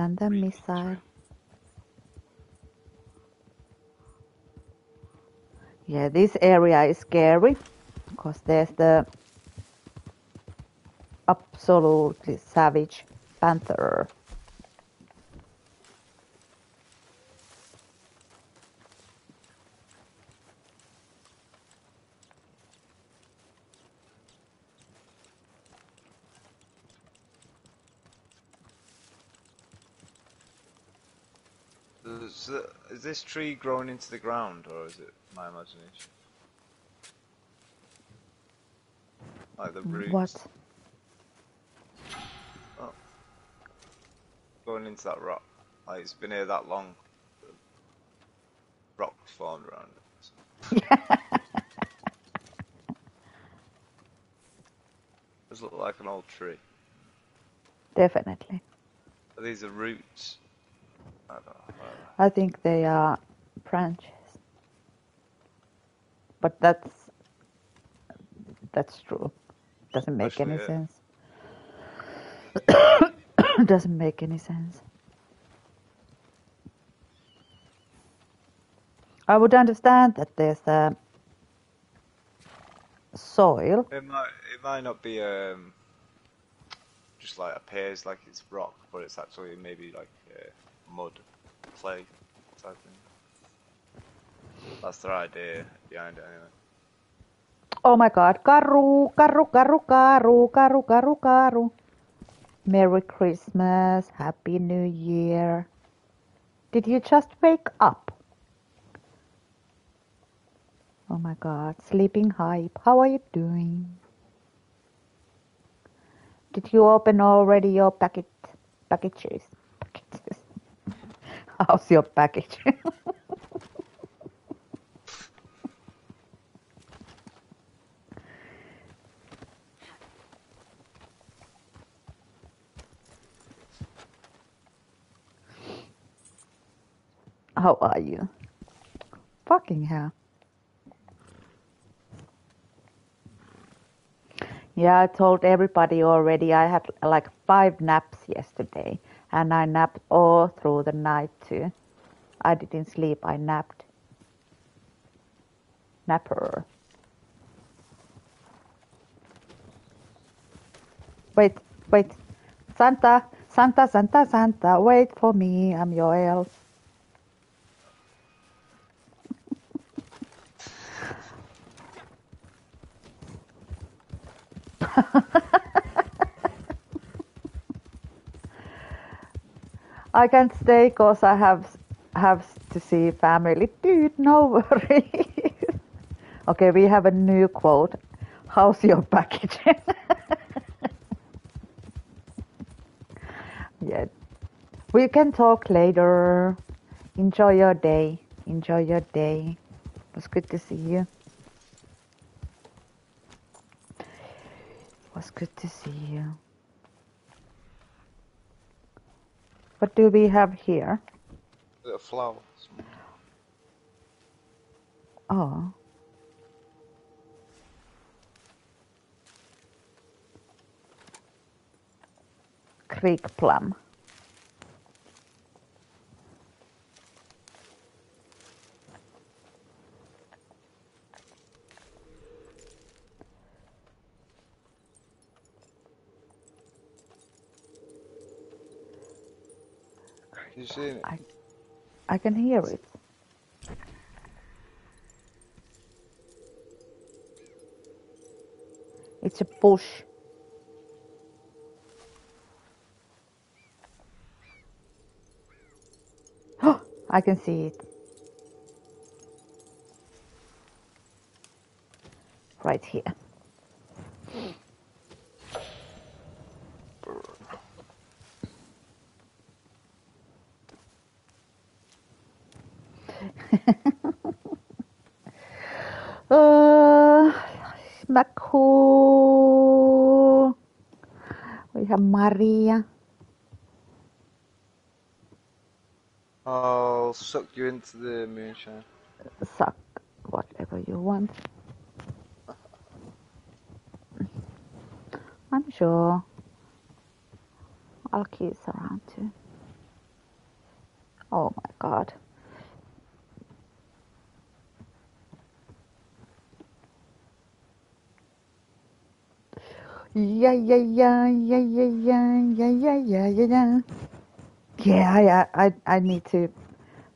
And then missile. Yeah, this area is scary because there's the absolutely savage panther. Is, the- is this tree growing into the ground or is it my imagination? Like the roots What? Oh. going into that rock. Like it's been here that long. The rock formed around it. Does look like an old tree. Definitely. Are these the roots? I don't know. I think they are branches. But that's that's true. Doesn't make Actually, any yeah. sense. Doesn't make any sense. I would understand that there's a soil. It might it might not be um just like appears like it's rock, but it's actually maybe like mud, clay type thing. That's their idea behind it anyway. Oh my god, Karu, Karu, Karu, Karu, Karu, Karu, Karu. Merry Christmas, Happy New Year. Did you just wake up? Oh my god, sleeping hype, how are you doing? Did you open already your packet packages? Packages. How's your package? How are you? Fucking hell. Yeah, I told everybody already. I had like five naps yesterday, and I napped all through the night too. I didn't sleep, I napped. Napper. Wait, wait. Santa, Santa, Santa, Santa, wait for me. I'm your elf. I can't stay because I have have to see family. Dude, no worries. okay, we have a new quote. How's your package? yeah. We can talk later. Enjoy your day. Enjoy your day. It was good to see you. It was good to see you. What do we have here? Little flowers. Oh. Creek plum. You it? I, I can hear it. It's a bush. I can see it. Right here. Macau. We have Maria. I'll suck you into the moonshine. Suck whatever you want. I'm sure I'll kiss around too. Oh my god. Yeah, yeah, yeah, yeah, yeah, yeah, yeah, yeah, yeah, yeah, yeah. Yeah, I, I need to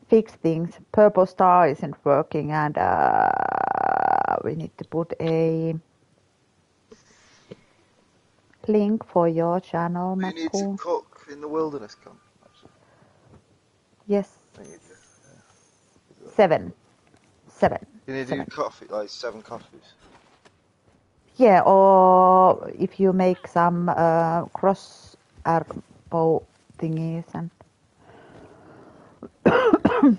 fix things. Purple Star isn't working, and uh, we need to put a link for your channel, We need to cook in the wilderness camp. actually. Yes, I think you do. seven, seven. You need to do coffee, like seven coffees. Yeah, or if you make some uh, cross arrow thingies and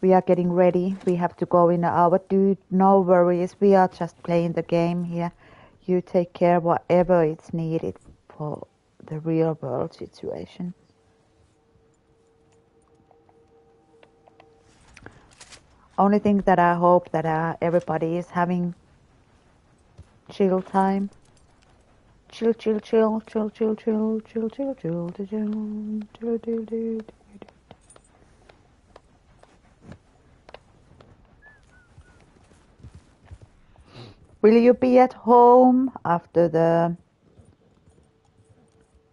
we are getting ready. We have to go in our dude. No worries. We are just playing the game here. You take care whatever it's needed for the real world situation. Only thing that I hope that uh, everybody is having chill time. Chill, chill, chill, chill, chill, chill, chill, chill, chill, chill, chill, chill, chill. Will you be at home after the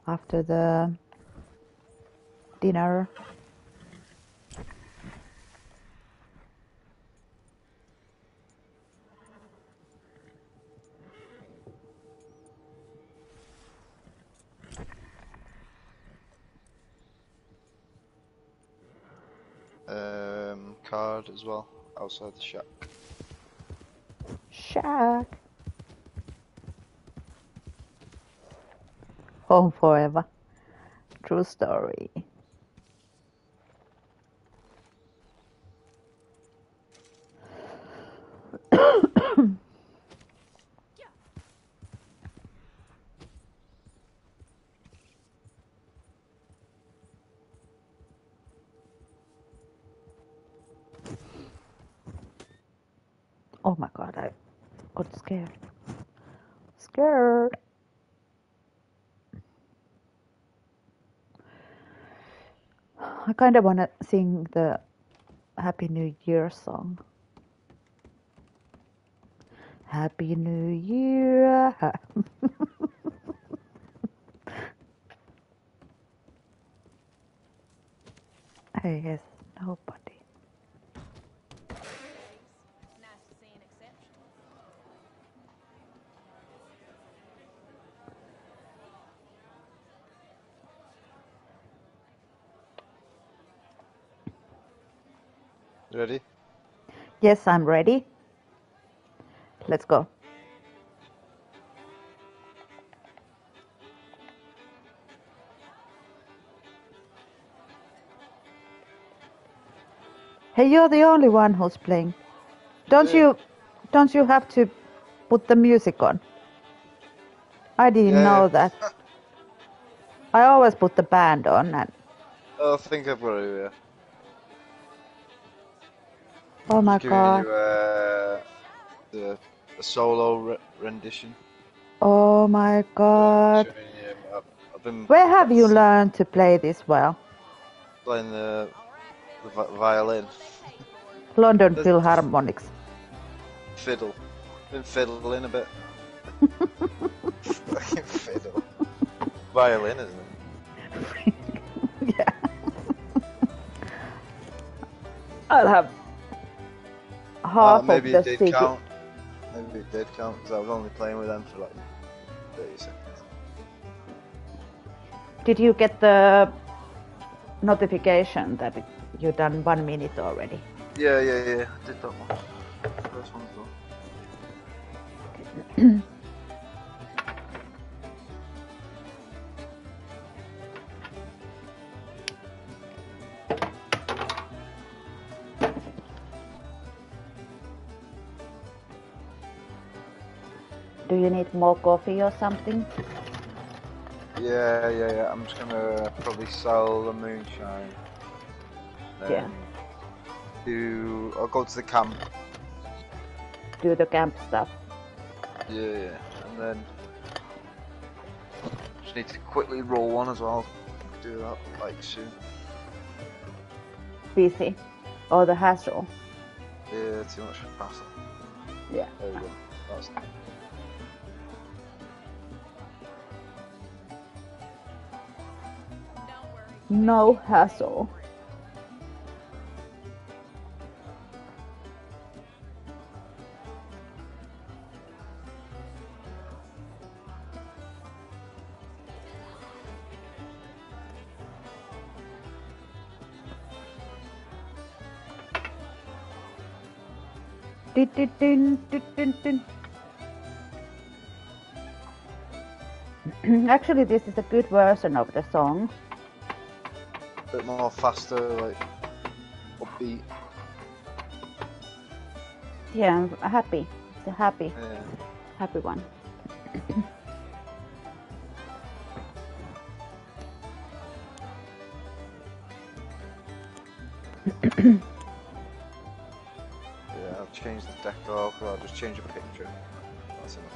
after the dinner? Um, card as well, outside the shack. Shack. Home forever. True story. oh my god, I got scared. Scared. I kind of want to sing the Happy New Year song. Happy New Year. I guess nobody. Ready? Yes, I'm ready. Let's go. Hey, you're the only one who's playing. Don't you don't you have to put the music on? I didn't Yeah, know yeah. that. I always put the band on and Oh, I think I've got it here. Oh my Giving god. you uh, the a solo re- rendition. Oh my god. Showing you, I've, Where have you learned to play this well? playing the, the violin, London Does- Philharmonics. fiddle. Been fiddling a bit. Fucking fiddle. Violin, isn't it? Yeah. I'll have Uh, maybe of it did city. count. Maybe it did count because I was only playing with them for like 30 seconds. Did you get the notification that it- you done one minute already? Yeah, yeah, yeah. I did that one. First one's done. Need more coffee or something? Yeah, yeah, yeah. I'm just gonna probably sell the moonshine. Then Yeah. Do I'll go to the camp. Do the camp stuff. Yeah, yeah. And then just need to quickly roll one as well. Do that like soon. Busy. Or the hassle. Yeah, too much hassle. Yeah. There we go. That's No hassle. Actually, this is a good version of the song. A bit more faster, like upbeat. Yeah, I'm happy. It's a happy, Yeah. happy one. Yeah, I'll change the decor, or I'll just change a picture. That's enough.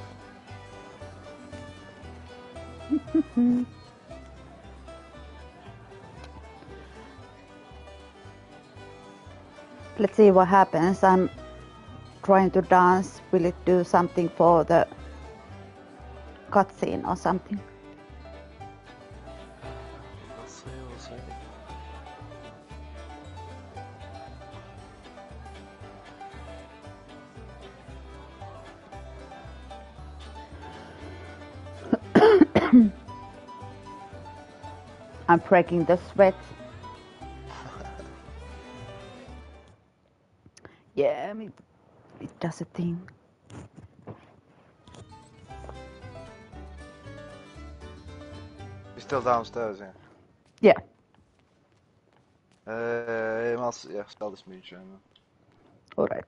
Let's see what happens. I'm trying to dance. Will it do something for the cutscene or something? I'm breaking the sweat. Does a thing. You're still downstairs, yeah? Yeah. Uh, I'll, s- yeah, spell this moonshine. All right.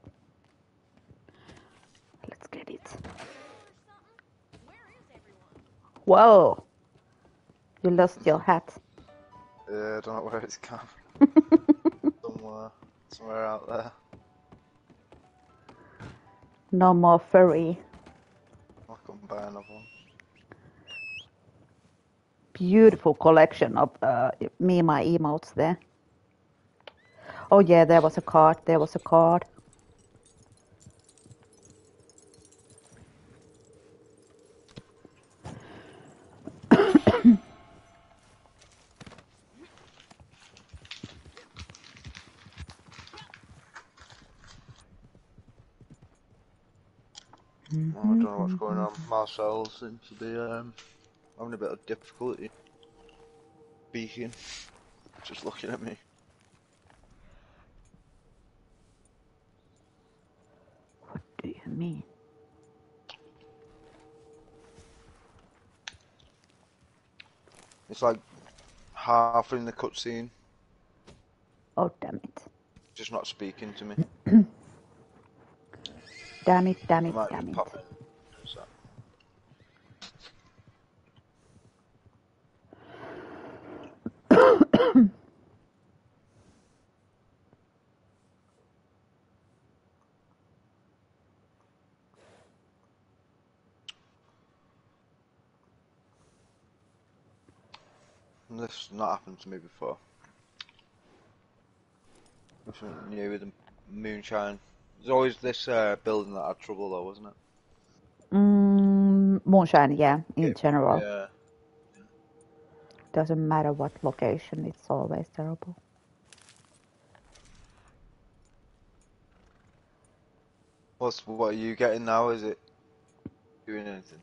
Let's get it. Whoa! You lost your hat. Yeah, I don't know where it's gone. somewhere, somewhere out there. No more furry. Come buy another one. Beautiful collection of uh, me and my emotes there. Oh yeah, there was a card. There was a card. I don't know what's going on. Marcel seems to be um, having a bit of difficulty speaking. Just looking at me. What do you mean? It's like half in the cutscene, Oh, damn it. just not speaking to me. Damn it, damn it, damn it. pop in. So. This has not happened to me before. Something new with the moonshine. There's always this uh, building that had trouble though, wasn't it? Mm, moonshine, yeah, in general. Yeah. Doesn't matter what location, it's always terrible. What's what are you getting now? Is it doing anything?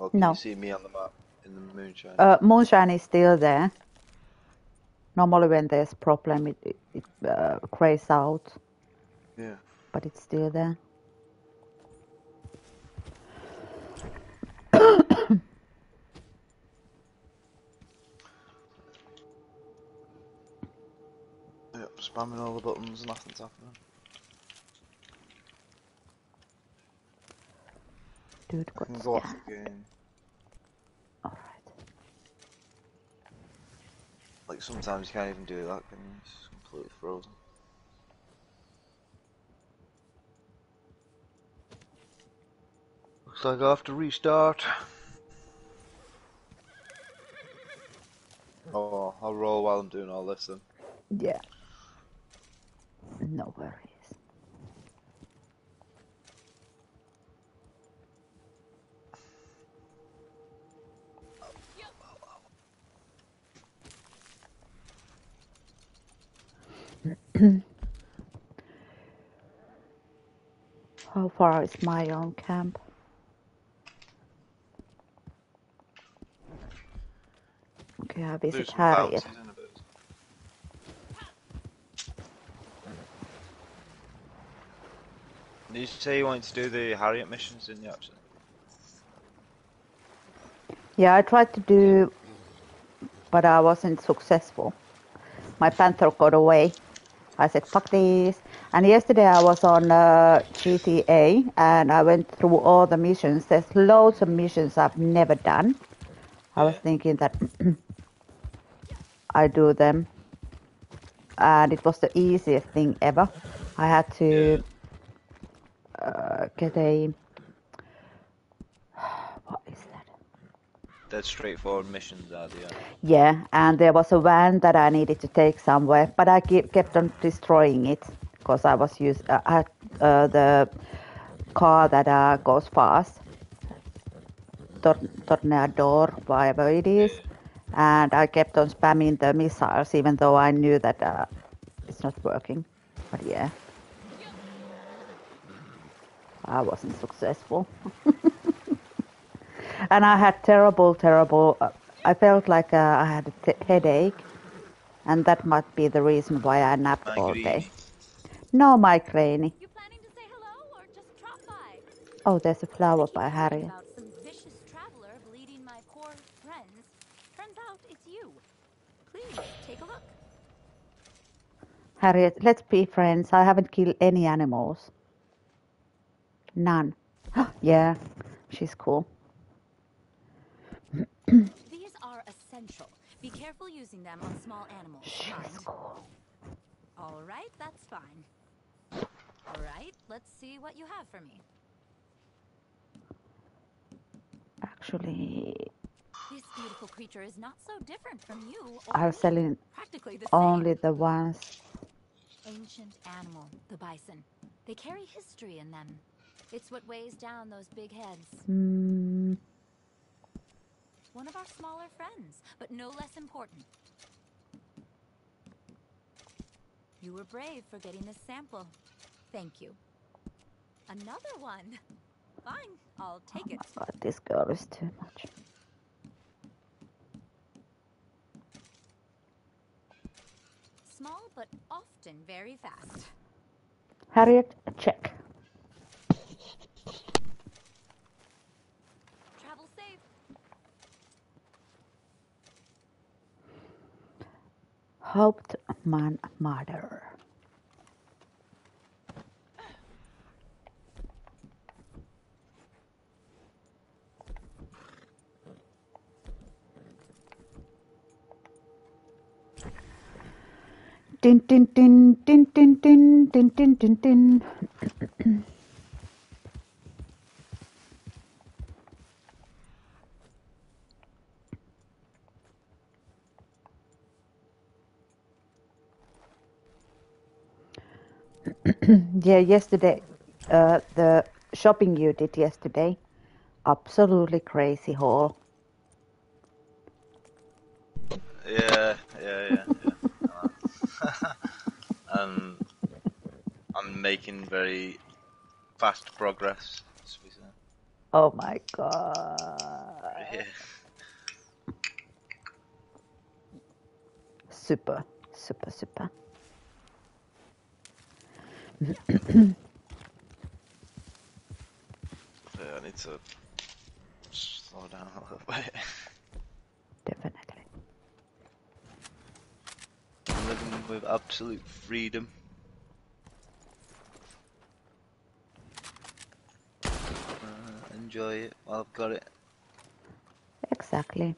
Or can No. you see me on the map in the moonshine? Uh, moonshine is still there. Normally, when there's problem, it, it, it uh, grays out, yeah. but it's still there. Spamming all the buttons, nothing's happening. Dude I can go off game. Alright. Like sometimes you can't even do that, can you? It's completely frozen. Looks like I have to restart. Oh, I'll roll while I'm doing all this then. Yeah. No worries. How far is my own camp? Okay, I visit Harriet. bounces in a bit. Did you say you wanted to do the Harriet missions, didn't you, actually? Yeah, I tried to do, but I wasn't successful. My panther got away. I said, fuck this. And yesterday I was on uh, GTA and I went through all the missions. There's loads of missions I've never done. I was thinking that I do them. And it was the easiest thing ever. I had to uh, get a. What is that? Dead straightforward missions are the. Uh, Yeah, and there was a van that I needed to take somewhere, but I ke- kept on destroying it because I was use uh, I uh, the car that uh, goes fast, Tor- Toreador, whatever it is, and I kept on spamming the missiles even though I knew that uh, it's not working. But yeah, I wasn't successful. and I had terrible, terrible. Uh, I felt like uh, I had a t- headache, and that might be the reason why I napped all day. No migraine. You planning to say hello or just drop by? Oh, there's a flower by Hearing Harriet. Some vicious traveler bleeding my poor friends. Turns out it's you. Please take a look. Harriet, let's be friends. I haven't killed any animals. None. yeah, she's cool. These are essential. Be careful using them on small animals. She's cool. All right, that's fine. All right, let's see what you have for me. Actually, This beautiful creature is not so different from you. I'm selling Practically the only the ones. Ancient animal, the bison. They carry history in them. It's what weighs down those big heads. Mm, One of our smaller friends, but no less important. You were brave for getting this sample. Thank you. Another one. Fine, I'll take it. God, this girl is too much. Small, but often very fast. Harriet, check. Hauptmann mother. Din din din din din din din din din din. yeah, yesterday, uh, the shopping you did yesterday, absolutely crazy haul. Yeah, yeah, yeah. yeah. um, I'm making very fast progress. as we say. Oh my god. Yeah. Super, super, super. Yeah, I need to slow down a little bit. Definitely. I'm living with absolute freedom. Uh, enjoy it while I've got it. Exactly.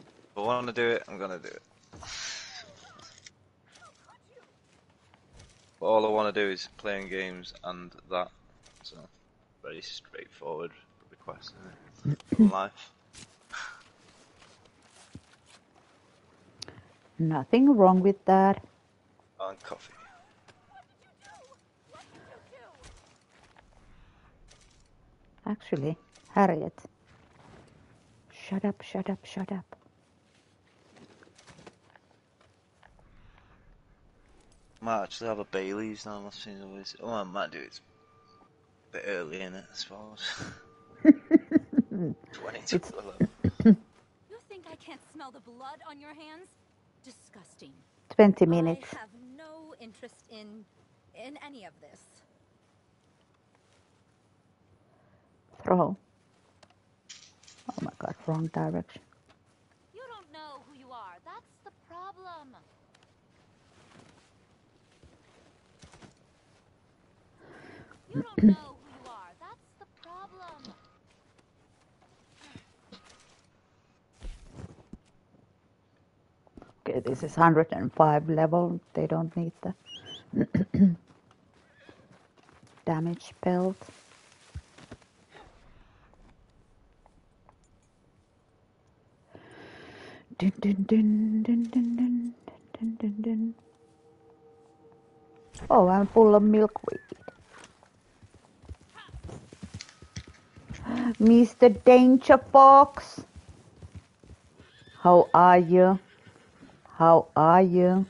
If I want to do it, I'm gonna do it. But all I want to do is playing games and that. So, very straightforward request isn't it? for life. Nothing wrong with that. And coffee. Actually, Harriet. Shut up, shut up, shut up. Might actually have a Bailey's now. Must seem always. Oh, I might do it. A bit early in it, I suppose. Twenty-two. It's- You think I can't smell the blood on your hands? Disgusting. 20 minutes. I have no interest in in any of this. Throw. Oh my god, wrong direction. You don't know who you are. That's the problem. okay, this is 105 level. They don't need the damage belt. Dun, dun, dun, oh, I'm full of milkweed. Mr. Danger Fox. How are you? How are you?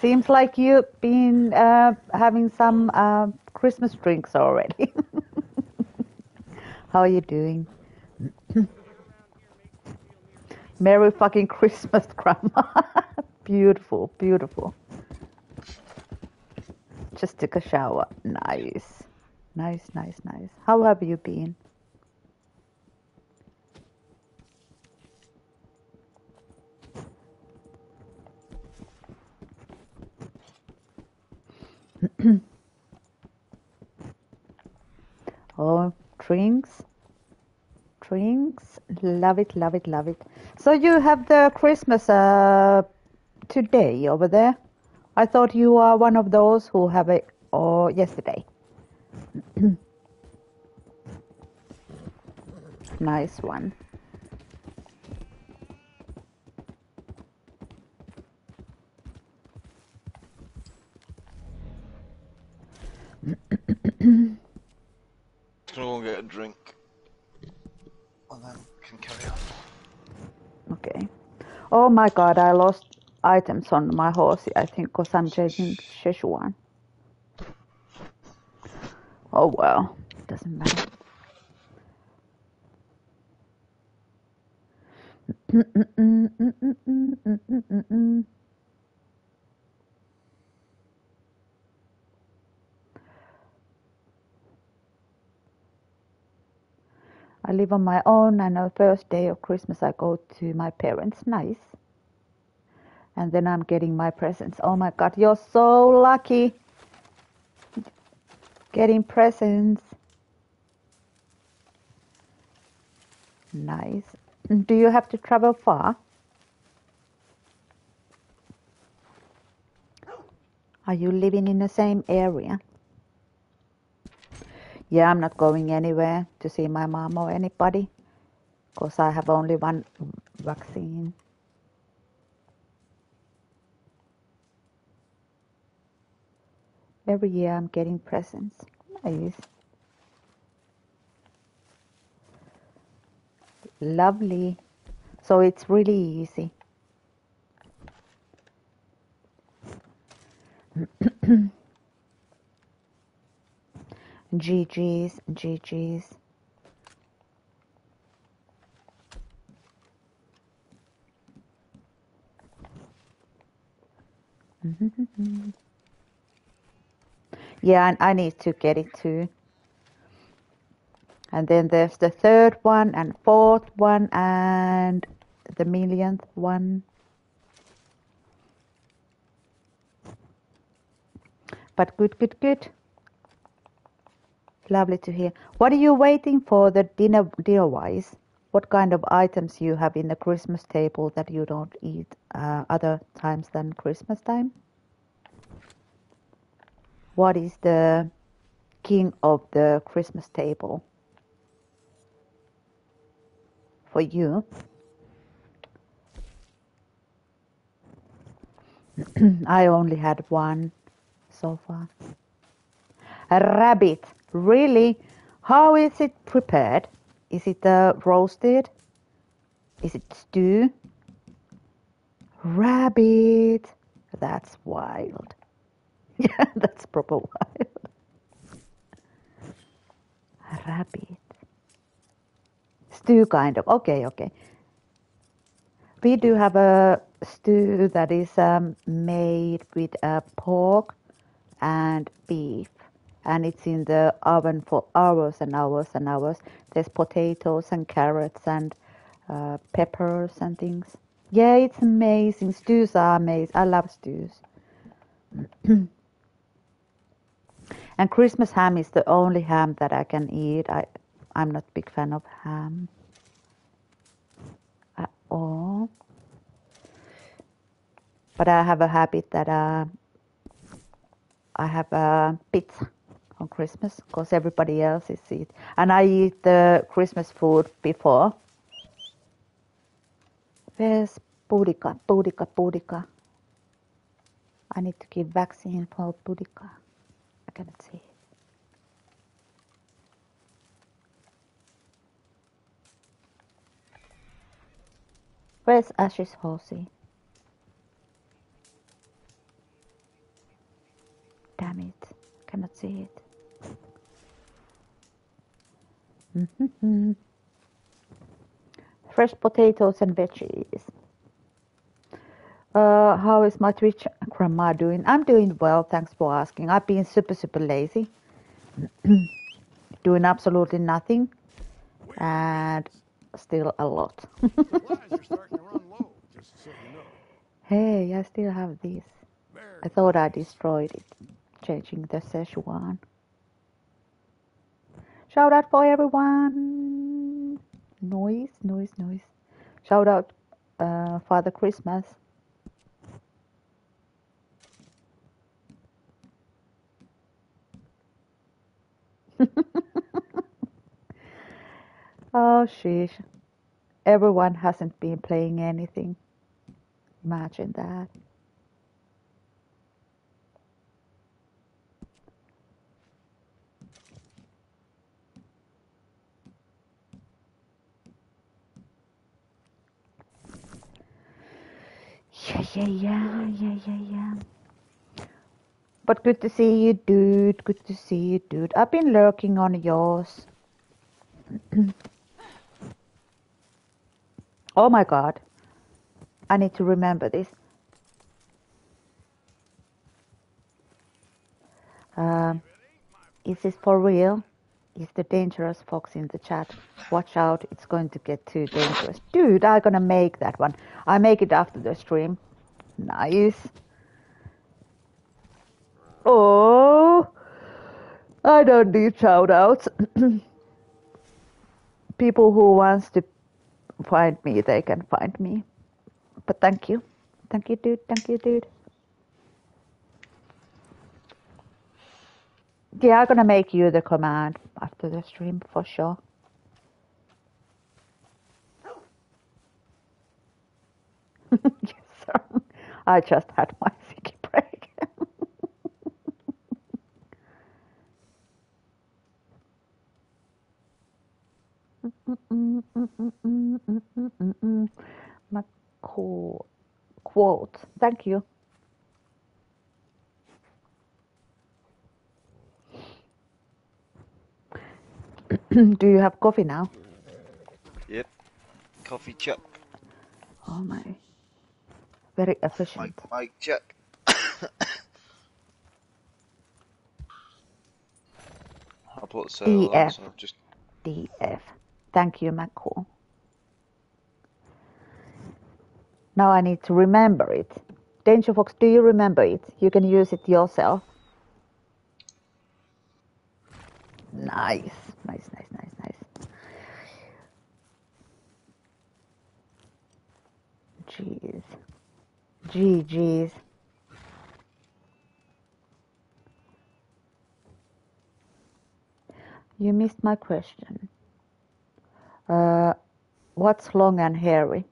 Seems like you've been uh, having some uh, Christmas drinks already. How are you doing? Merry fucking Christmas, Grandma. beautiful, beautiful. Just took a shower. Nice. Nice, nice, nice. How have you been? oh, drinks. Drinks. Love it, love it, love it. So you have the Christmas uh, today over there? I thought you are one of those who have it or yesterday. nice one. Gonna go and get a drink. And then can carry on. Okay. Oh my god, I lost items on my horse, I think, because I'm chasing Szechuan. Oh well, doesn't matter. I live on my own, and on the first day of Christmas, I go to my parents. Nice. And then I'm getting my presents. Oh my God, you're so lucky getting presents. Nice. Do you have to travel far? Are you living in the same area? Yeah, I'm not going anywhere to see my mom or anybody because I have only one vaccine. Every year I'm getting presents. Nice. Lovely. So it's really easy. GG's, GG's. yeah, and I need to get it too. And then there's the third one and fourth one and the millionth one. But good, good, good. Lovely to hear. What are you waiting for the dinner dinner wise? What kind of items you have in the Christmas table that you don't eat uh, other times than Christmas time? What is the king of the Christmas table for you? I only had one so far. A rabbit. Really? How is it prepared? Is it uh, roasted? Is it stew? Rabbit. That's wild. Yeah, that's proper wild. Rabbit. Stew kind of. Okay, okay. We do have a stew that is um, made with uh, pork and beef and it's in the oven for hours and hours and hours. There's potatoes and carrots and uh, peppers and things. Yeah, it's amazing. Stews are amazing. I love stews. and Christmas ham is the only ham that I can eat. I, I'm not a big fan of ham at all. But I have a habit that uh, I have a pizza on Christmas because everybody else is eat. And I eat the Christmas food before. Where's Boudica? Boudica, Boudica. I need to give vaccine for Boudica. I cannot see. Where's Ash's horsey? Damn it, cannot see it. Fresh potatoes and veggies. Uh, how is my Twitch grandma doing? I'm doing well, thanks for asking. I've been super, super lazy, doing absolutely nothing, and still a lot. hey, I still have this. I thought I destroyed it, changing the Szechuan. Shout out for everyone. Noise, noise, noise. Shout out uh, Father Christmas. Oh, sheesh. Everyone hasn't been playing anything. Imagine that. Yeah, yeah, yeah, yeah, yeah. But good to see you, dude. Good to see you, dude. I've been lurking on yours. oh my god. I need to remember this. Um, is this for real? Is the dangerous fox in the chat? Watch out, it's going to get too dangerous. Dude, I'm gonna make that one. I make it after the stream. Nice. Oh, I don't need shout outs. People who wants to find me, they can find me. But thank you. Thank you, dude. Thank you, dude. Yeah, I'm gonna make you the command after the stream for sure. yes, sir. I just had my ciggy break. My cool quote. Thank you. Do you have coffee now? Yep. Coffee check. Oh my. Very efficient. Mike, Mike check. I'll put so EF. so just DF. Thank you, McCall. Now I need to remember it. Danger Fox, do you remember it? You can use it yourself. Nice, nice, nice, nice, nice. Jeez. GG's. You missed my question. Uh, what's long and hairy?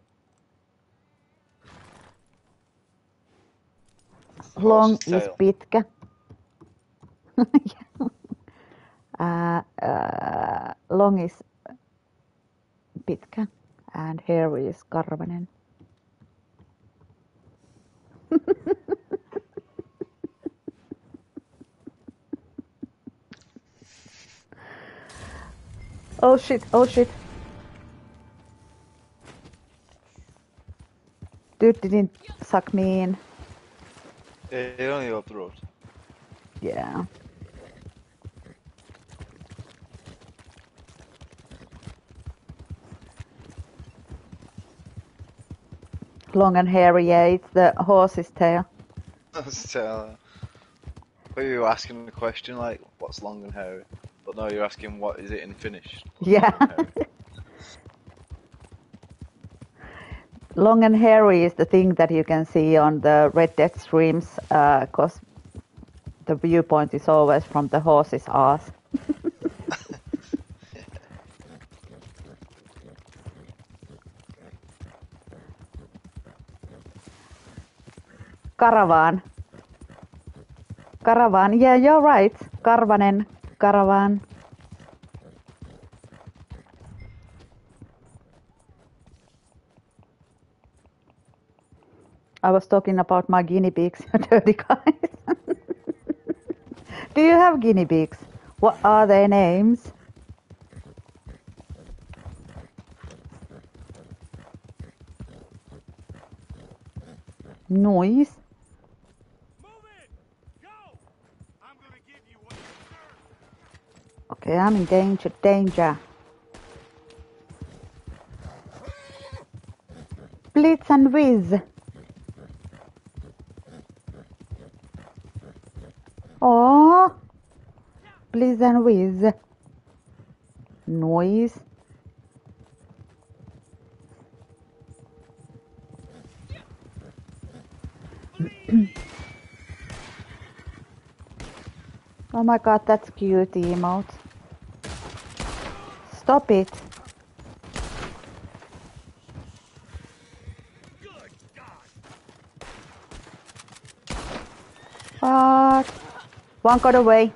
Long is pitkä. uh, uh, long is pitkä and hairy is karvanen. oh shit, oh shit. Dude didn't suck me in. Only up the road. Yeah. Long and hairy, yeah, it's the horse's tail. so, but you were asking the question like, what's long and hairy? But no, you're asking what is it in Finnish? Yeah. Long and hairy is the thing that you can see on the Red Dead streams, uh, because the viewpoint is always from the horse's ass. Caravan. Caravan. Yeah, you're right. Karvanen. Caravan. I was talking about my guinea pigs, dirty guys. Do you have guinea pigs? What are their names? Noise. Okay, I'm in danger, danger. Blitz and whiz. Oh, Blizz and whiz. Noise. oh my god, that's cute emote. Stop it. One got away.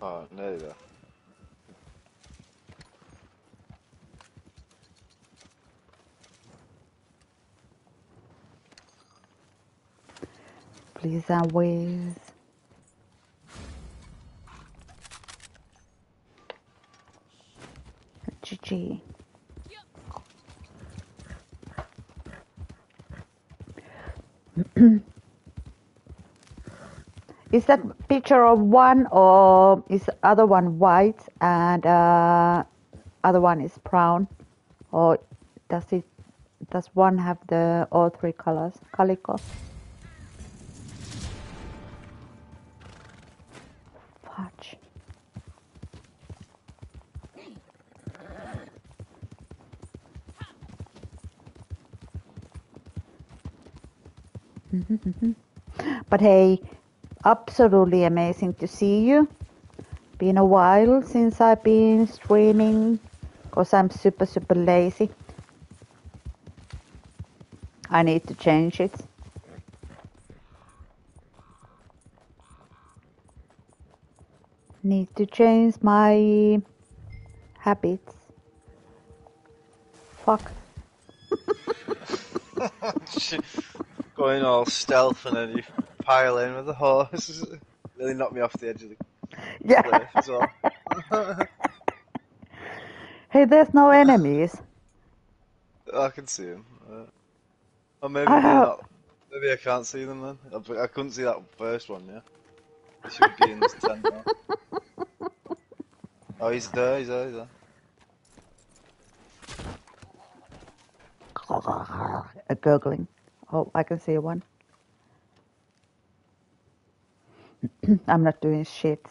Oh, go. Please and whiz. GG. Is that picture of one or is the other one white and uh, other one is brown, or does it? Does one have the all three colors? Calico. Fudge. But hey, absolutely amazing to see you. Been a while since I've been streaming because I'm super super lazy. I need to change it. Need to change my habits. Fuck. Going all stealth and then you pile in with the horse. really knocked me off the edge of the Yeah. cliff as well. Hey, there's no enemies. I can see them. Uh, or maybe I not. Maybe I can't see them then. I, I couldn't see that first one, yeah. Should be in this tent now. Oh, he's there, he's there, he's there. A gurgling. Oh, I can see one. I'm not doing shit.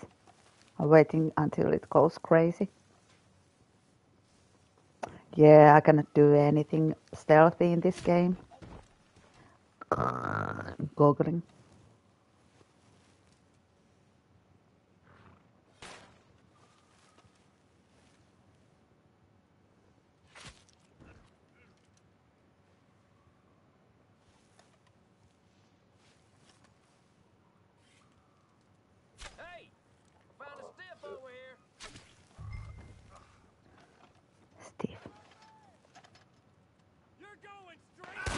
I'm waiting until it goes crazy. Yeah, I cannot do anything stealthy in this game. Googling. Hey! Found a stiff over here. Steve. You're going straight.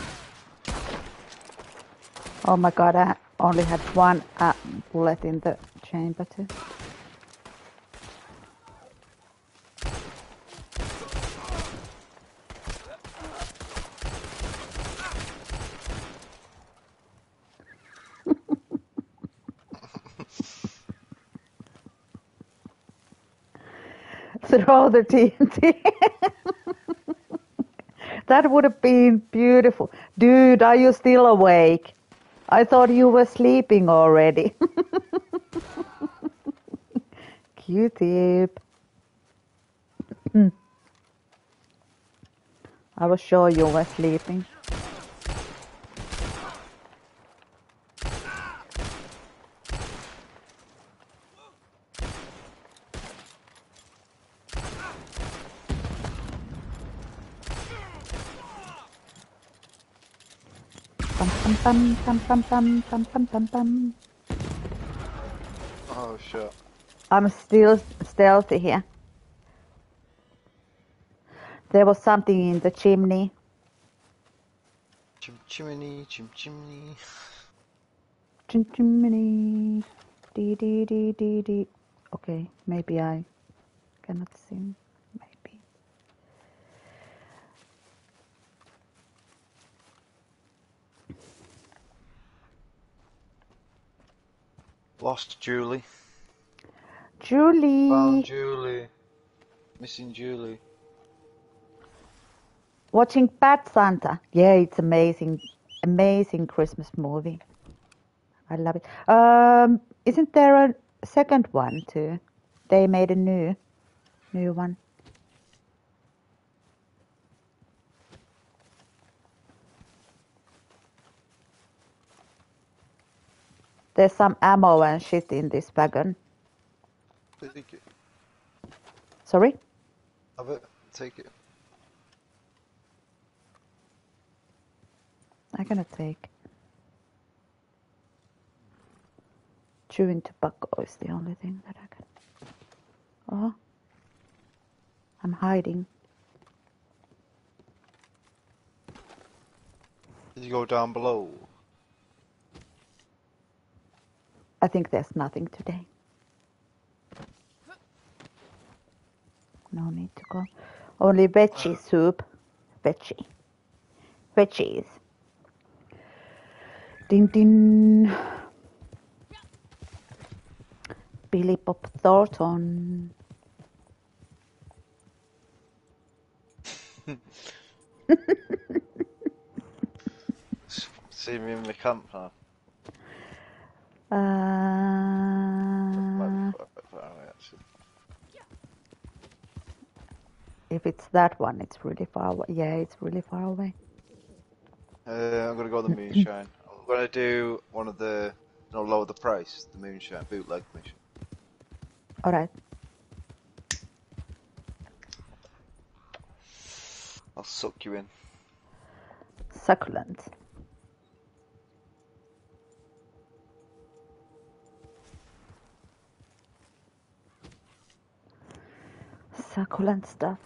Oh my god, I only had one uh, bullet in the chamber too. Throw the TNT. that would have been beautiful. Dude, are you still awake? I thought you were sleeping already. Q-tip. Hmm. I was sure you were sleeping. bum bum bum bum bum bum bum bum. Oh shit. I'm still stealthy here. There was something in the chimney. Chim chimney, chim chimney. Chim chimney. Dee dee dee dee dee. Okay, maybe I cannot sing. Lost Julie. Julie. Found Julie. Missing Julie. Watching Bad Santa. Yeah, it's amazing. Amazing Christmas movie. I love it. Um, isn't there a second one too? They made a new, new one. There's some ammo and shit in this wagon. Take it. Sorry? Have it. Take it. I cannot take. Chewing tobacco is the only thing that I can. Oh. I'm hiding. Did you go down below? I think there's nothing today. No need to go. Only veggie soup. Veggie. Veggies. Ding ding. Billy Bob Thornton. See me in the camp. Uh, Might be quite far away, actually. if it's that one, it's really far away. Yeah, it's really far away. Uh, I'm gonna go with the moonshine. I'm gonna do one of the no lower the price, the moonshine bootleg mission. All right. I'll suck you in. Succulent. Succulent stuff.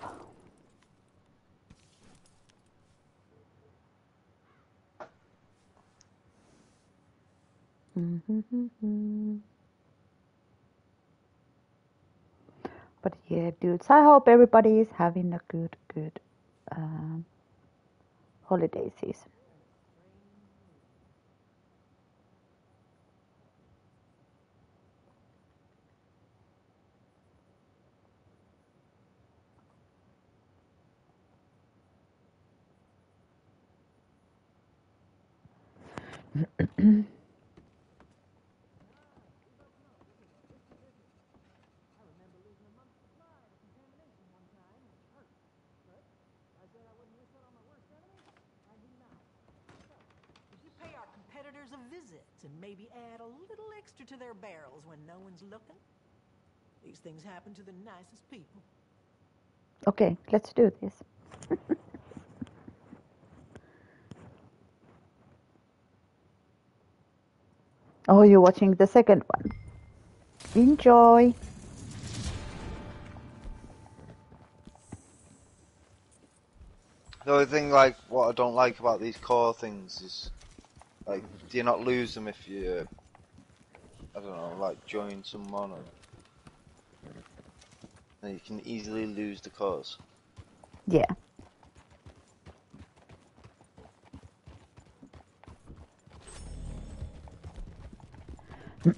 But yeah, dudes, I hope everybody is having a good, good um, holiday season. We should pay our competitors a visit and maybe add a little extra to their barrels when no one's looking. These things happen to the nicest people. Okay, let's do this. oh, you're watching the second one. Enjoy. The only thing, like, what I don't like about these core things is, like, do you not lose them if you, I don't know, like, join someone or. And you can easily lose the cores. Yeah.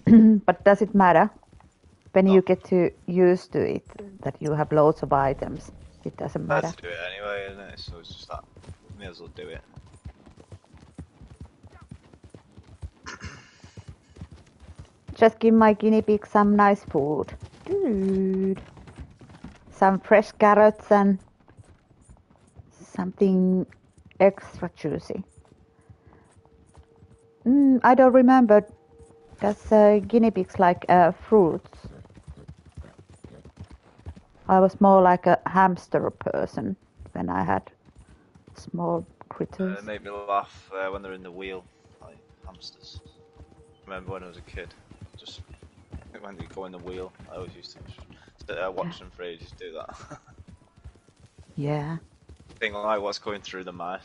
but does it matter when you get to used to it that you have loads of items? It doesn't matter. have to do it anyway, isn't it? So it's just that. May as well do it. Just give my guinea pig some nice food. Dude. Some fresh carrots and something extra juicy. Mm, I don't remember. Does uh, guinea pigs like uh, fruits? I was more like a hamster person when I had small critters. Uh, make me laugh uh, when they're in the wheel, like hamsters. Remember when I was a kid, just when you go in the wheel, I always used to sit there watching for ages do that. Yeah. Think like what's going through the mind,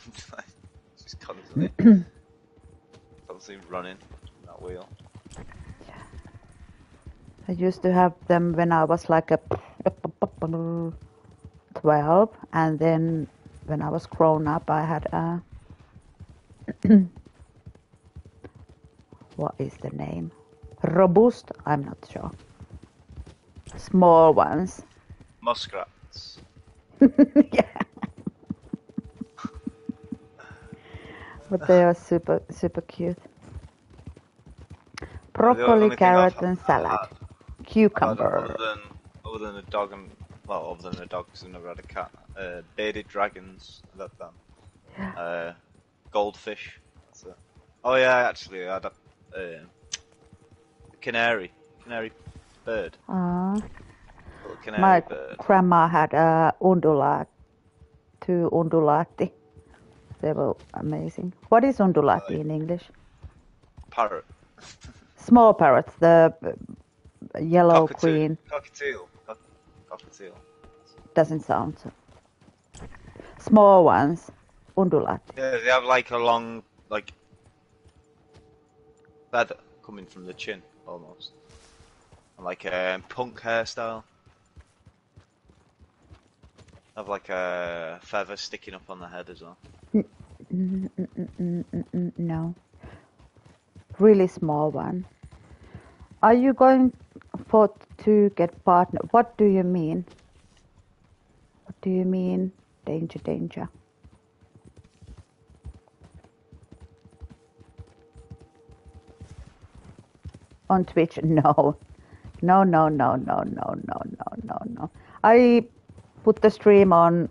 just constantly, constantly running in that wheel. I used to have them when I was like a 12, and then when I was grown up, I had a. what is the name? Robust? I'm not sure. Small ones. Muskrats. Yeah. but they are super, super cute. Broccoli, carrot, and salad. had- Cucumber. Other than other than a dog and well, other than a dog, 'cause I've never had a cat. Uh, bearded dragons, I've had them. Uh, goldfish. That's it. Oh yeah, actually, I had a uh, canary, canary bird, little canary My bird. grandma had a undulat, two undulati. They were amazing. What is undulati in English? Parrot. Small parrots, the uh, yellow, Cockatoo. green. Cockatiel. Cock- cockatiel. Doesn't sound. so- Small ones, undulati. Yeah, they have like a long, like, feather coming from the chin, almost. And like a punk hairstyle. Have like a feather sticking up on the head as well. No. Really small one. Are you going for to get partner? What do you mean? What do you mean? Danger, danger. On Twitch, no. No, no, no, no, no, no, no, no, no. I put the stream on.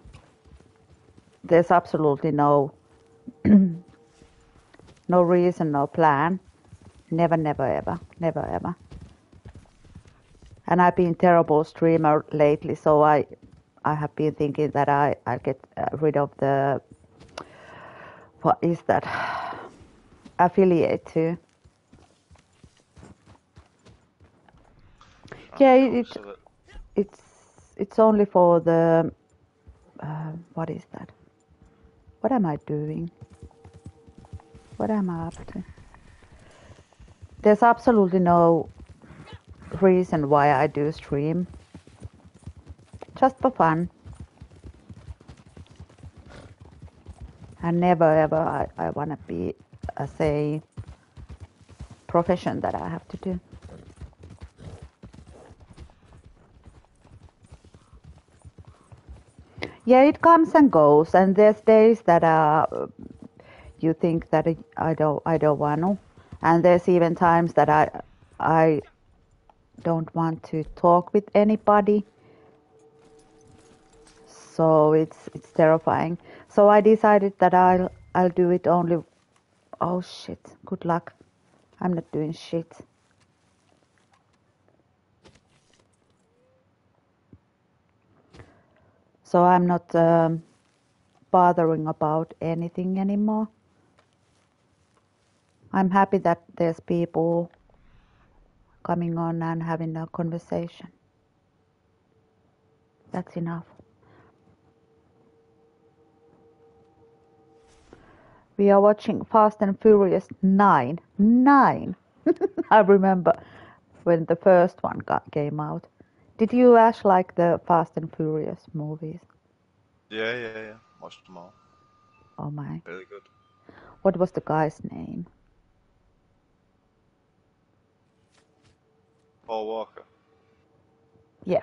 There's absolutely no no reason, no plan. Never, never, ever, never, ever. And I've been terrible streamer lately, so I I have been thinking that I I get uh, rid of the what is that affiliate too. Yeah, it, it, it's it's only for the uh, what is that? What am I doing? What am I up to? There's absolutely no reason why I do stream. Just for fun. And never ever I, I wanna be a say profession that I have to do. Yeah, it comes and goes, and there's days that uh, you think that I don't, I don't want to, and there's even times that I, I don't want to talk with anybody. So it's it's terrifying. So I decided that I'll I'll do it only. Oh shit! Good luck. I'm not doing shit. So I'm not um, bothering about anything anymore. I'm happy that there's people coming on and having a conversation. That's enough. We are watching Fast and Furious 9. 9! I remember when the first one got, came out. Did you, Ash, like the Fast and Furious movies? yeah, yeah, yeah. Watched them all. Oh my. Really good. What was the guy's name? Paul Walker. Yeah.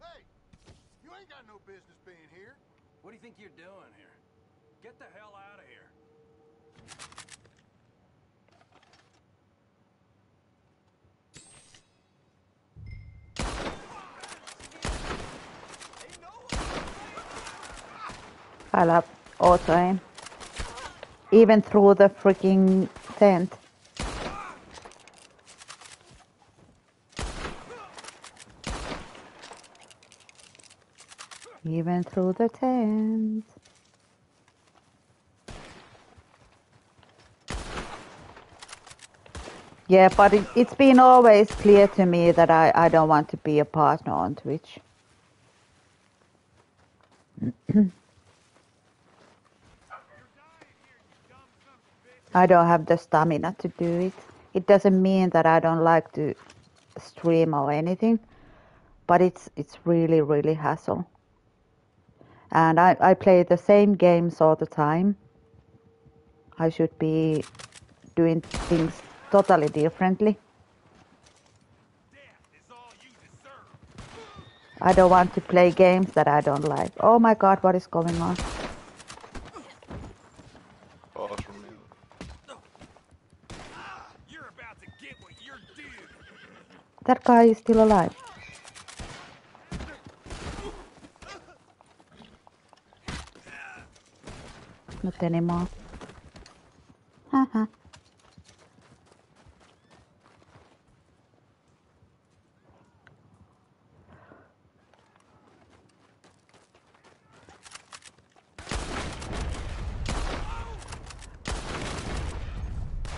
Hey, you ain't got no business being here. What do you think you're doing here? Get the hell out of here. I love auto aim. Even through the freaking tent. Even through the tent. Yeah, but it, it's been always clear to me that I, I don't want to be a partner on Twitch. I don't have the stamina to do it. It doesn't mean that I don't like to stream or anything, but it's it's really really hassle. And I, I play the same games all the time. I should be doing things totally differently. I don't want to play games that I don't like. Oh my god, what is going on? Oh, Far from me. You're about to get what you're due. That guy is still alive. Not anymore. Haha.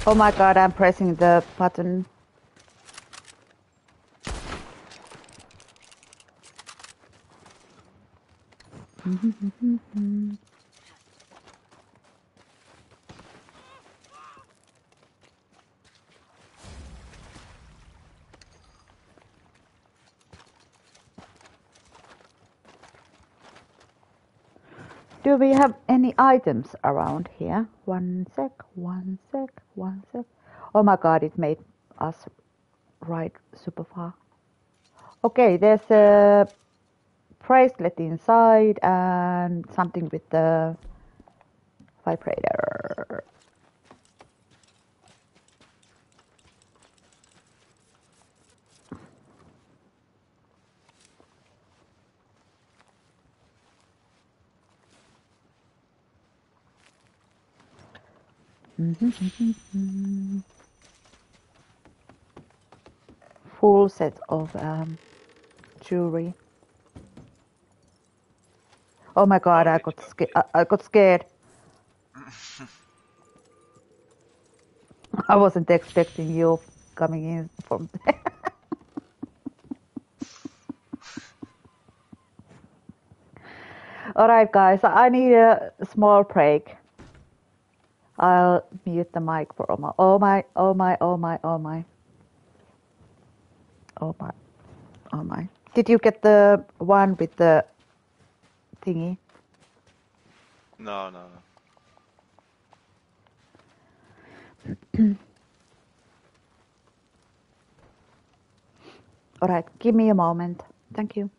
Oh my god, I'm pressing the button. Do we have any items around here? One sec, one sec, one sec. Oh my god, it made us ride super far. Okay, there's a bracelet inside and something with the vibrator. Full set of um, jewelry. Oh my god, I got scared. I, I got scared. I wasn't expecting you coming in from there. Alright guys, I need a small break. I'll mute the mic for a moment. Oh my, oh my, oh my, oh my. Oh my, oh my. Did you get the one with the thingy? No, no, no. Alright, give me a moment. Thank you.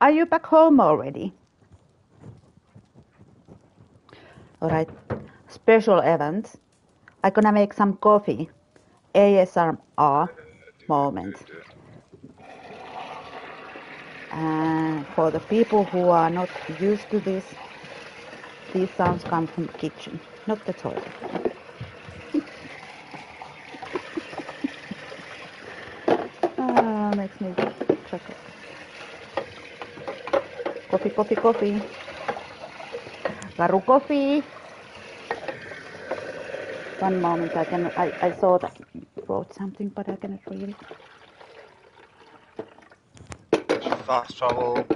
Are you back home already? Alright, special event. I'm gonna make some coffee. ASMR moment. And for the people who are not used to this, these sounds come from the kitchen. not the toilet. ah, makes me chuckle. Coffee, coffee. Garu coffee. One moment, I can. I, I saw that you wrote something, but I cannot read it. Fast travel.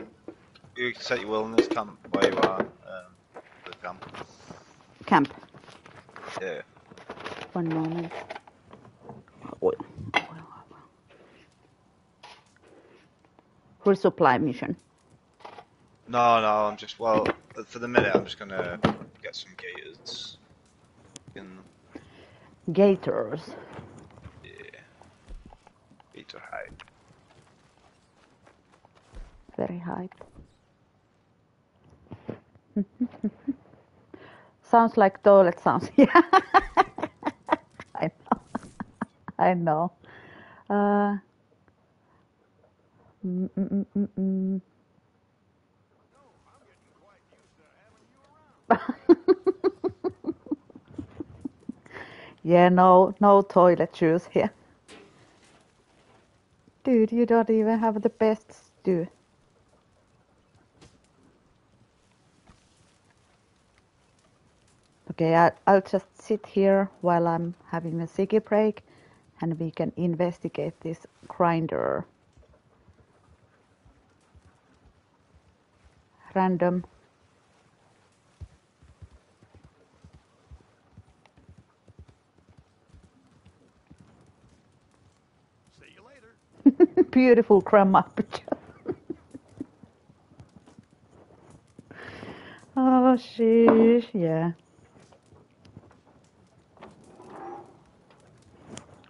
You set your wilderness camp where you are. Um, the camp. Camp. Yeah. One moment. Oil. Resupply mission. No, no, I'm just well for the minute. I'm just gonna get some gators. In Gators. yeah, gator hide. Very hyped. sounds like toilet sounds. Yeah. I know. I know. Uh, mm, mm, mm, mm, mm. yeah, no, no toilet shoes here. Dude, you don't even have the best stew. Okay, I, I'll just sit here while I'm having a ciggy break and we can investigate this grinder. Random. See you later. Beautiful grandma picture. oh, sheesh, yeah.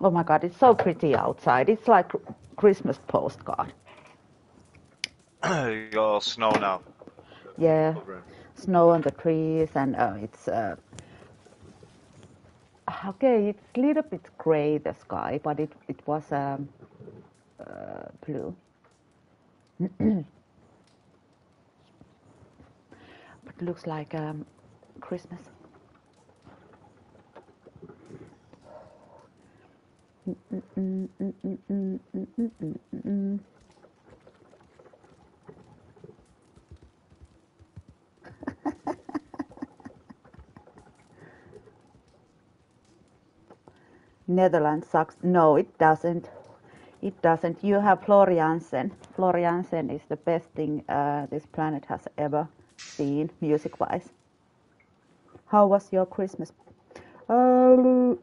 Oh my god, it's so pretty outside. It's like Christmas postcard. you got snow now. Yeah, snow on the trees, and uh, it's uh, okay. It's a little bit gray the sky, but it it was um, uh, blue. but looks like um, Christmas. Netherlands sucks. No, it doesn't. It doesn't. You have Floor Jansen. Floriansen is the best thing uh, this planet has ever seen, music-wise. How was your Christmas? Uh,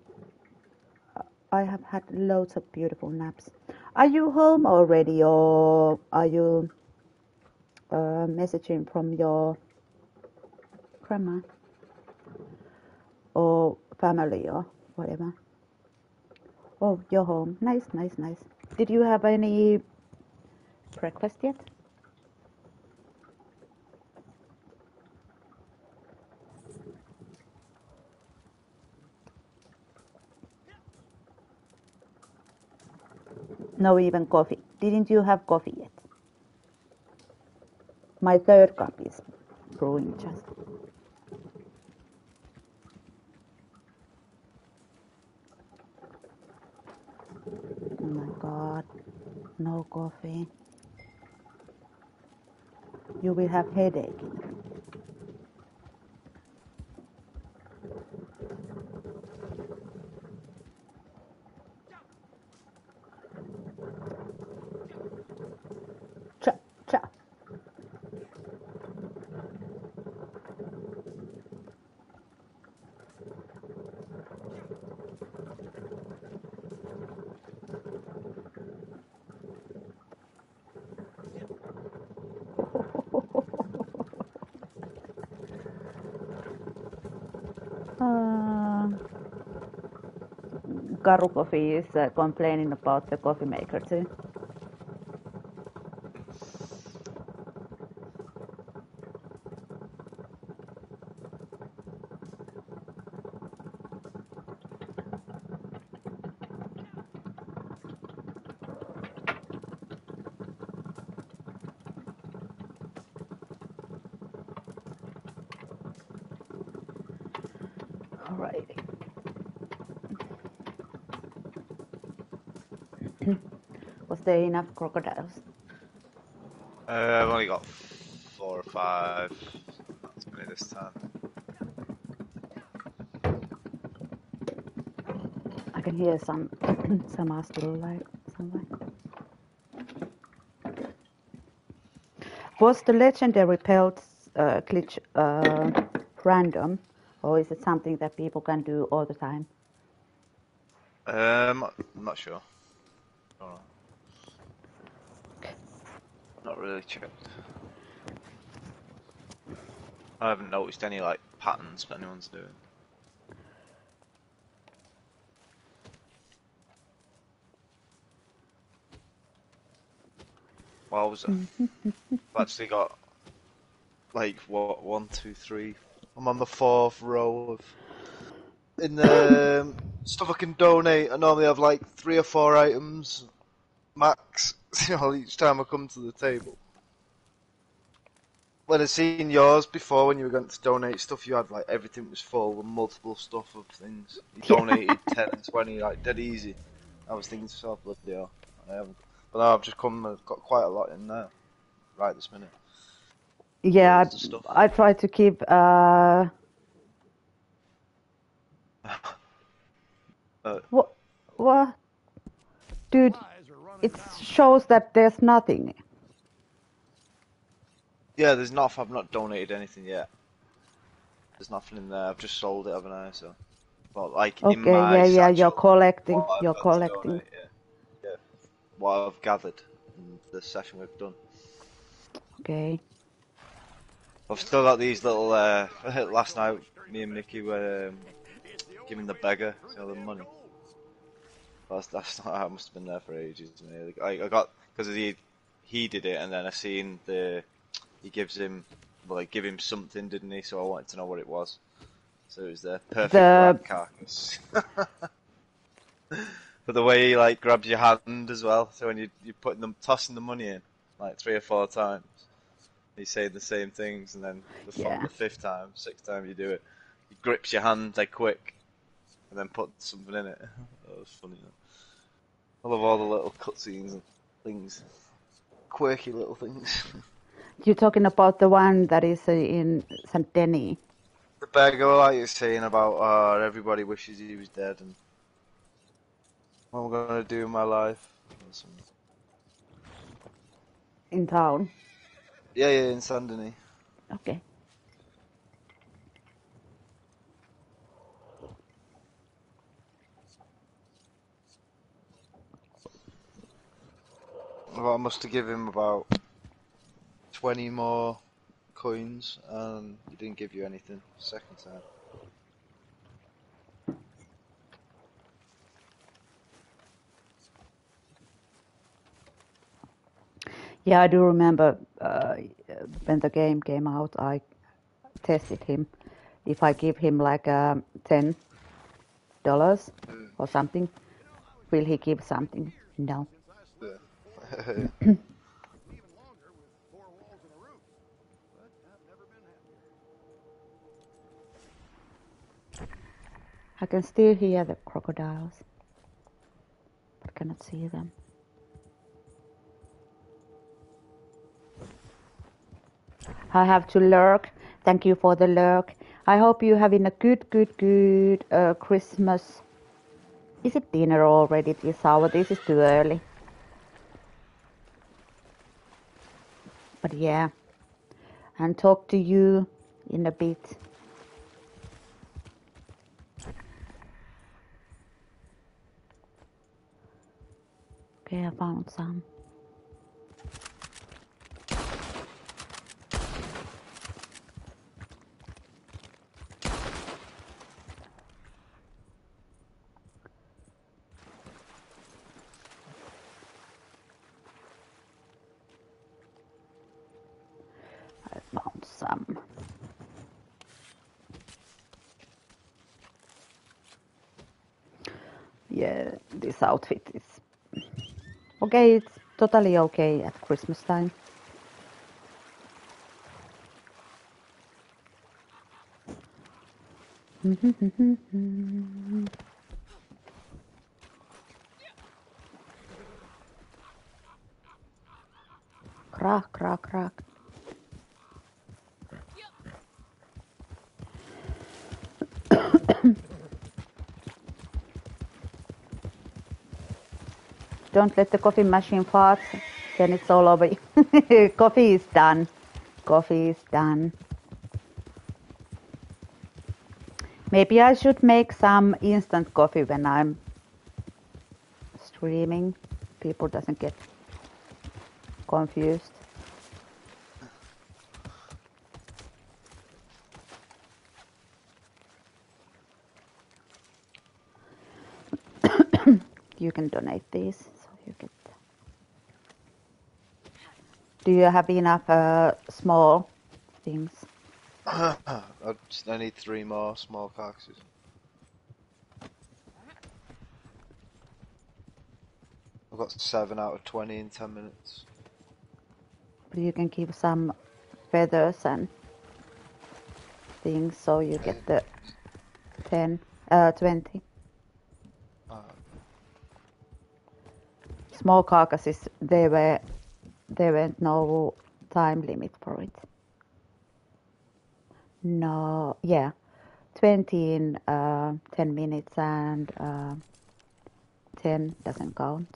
I have had loads of beautiful naps. Are you home already, or are you uh, messaging from your grandma or family or whatever? Oh, you're home. Nice, nice, nice. Did you have any breakfast yet? No, even coffee. Didn't you have coffee yet? My third cup is brewing just. Oh my god, no coffee. You will have headache. Cha, cha. Uh, Garu Coffee is complaining about the coffee maker too. There enough crocodiles? Uh, I've only got four or five. That's many this time. I can hear some some are still alive somewhere. Was the legendary pelt uh, glitch uh, random, or is it something that people can do all the time? Um, I'm not sure. Don't know. Not really checked. I haven't noticed any like patterns but anyone's doing. I was I've actually got like what one, two, three. I'm on the fourth row of in the um, stuff I can donate. I normally have like three or four items max. You know, each time I come to the table. When I seen yours before, when you were going to donate stuff, you had like everything was full with multiple stuff of things. You donated ten and twenty like dead easy. I was thinking to myself, bloody hell, I haven't. But now I've just come, I've got quite a lot in there, right this minute. Yeah, Loads of stuff. I, I try to keep. Uh, Uh, what? What? Dude, it shows that there's nothing. Yeah, there's not. I've not donated anything yet. There's nothing in there. I've just sold it, haven't I? So, but like in Okay, my yeah, yeah, you're collecting. You're collecting. donate, yeah, yeah. What I've gathered in the session we've done. Okay. I've still got these little. Uh, last night, me and Mickey were um, giving the beggar you know, the money. That's that's not. I must have been there for ages. Man. I, I got because he he did it, and then I seen the he gives him well, like give him something, didn't he? So I wanted to know what it was. So it was the perfect The- carcass. but the way he like grabs your hand as well. So when you you're putting them tossing the money in like three or four times, he's saying the same things, and then the, Yeah. the fifth time, sixth time you do it, he grips your hand like quick, and then puts something in it. That was funny. I love all the little cutscenes and things, quirky little things. You're talking about the one that is uh, in Saint Denis. the beggar, like you're saying about, uh, everybody wishes he was dead, and what am I gonna do in my life? In town. Yeah, yeah, in Saint Denis. Okay. Well, I must have given him about 20 more coins, and he didn't give you anything second time. Yeah, I do remember uh, when the game came out, I tested him. If I give him like um, ten dollars or something, will he give something? No. Yeah. I can still hear the crocodiles, but cannot see them. I have to lurk. Thank you for the lurk. I hope you're having a good, good, good uh, Christmas. Is it dinner already this hour? This is too early. But yeah, and talk to you in a bit. Okay, I found some. Yeah, this outfit is okay. It's totally okay at Christmas time. Crack, crack, crack. Don't let the coffee machine fart, then it's all over coffee is done. Coffee is done. Maybe I should make some instant coffee when I'm streaming. People doesn't get confused. you can donate these, so you get. Do you have enough uh, small things? I just- I need three more small carcasses. I've got seven out of twenty in ten minutes. But you can keep some feathers and things, so you get the ten, uh, twenty. Small carcasses, there were, there weren't no time limit for it. No, yeah, twenty in uh, ten minutes and uh, ten doesn't count.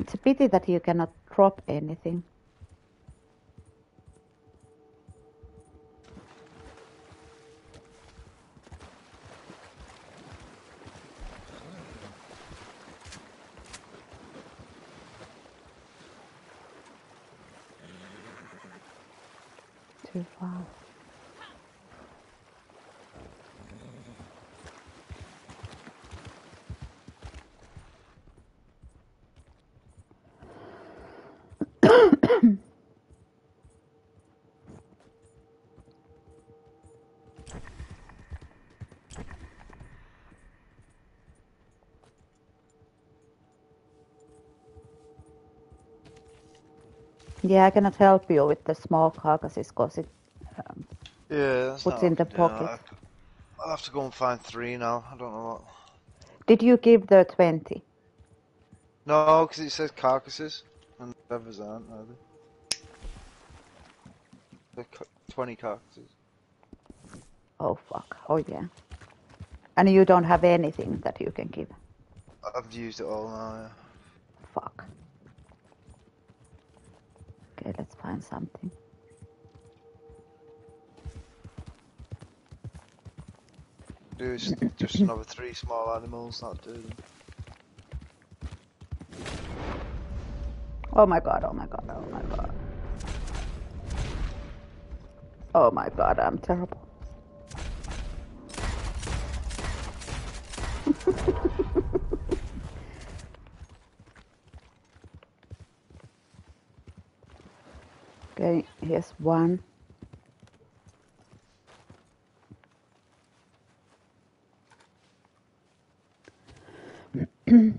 It's a pity that you cannot drop anything. Yeah, I cannot help you with the small carcasses because it um, yeah, puts not in the pocket. I- I'll have to go and find three now. I don't know what. Did you give the 20? No, because it says carcasses, and feathers aren't, are they? They're ca- 20 carcasses. Oh, fuck. Oh, yeah. And you don't have anything that you can give. I've used it all now, yeah. Fuck. Okay, let's find something. Do just, just another three small animals, that'll do them. Oh my god, oh my god, oh my god. Oh my god, I'm terrible. okay, here's one. but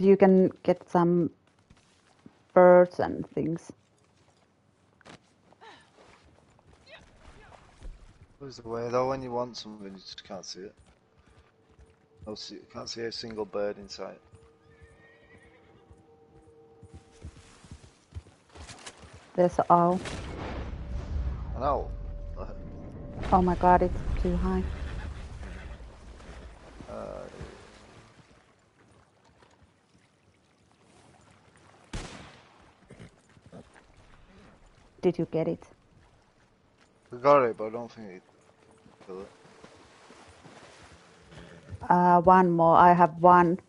you can get some birds and things. Where's the way though? When you want something, you just can't see it. No, see, can't see a single bird in sight. There's owl. An owl. Oh my god, it's too high. Uh, Did you get it? we got it, but I don't think it kill it. Uh, one more. I have one.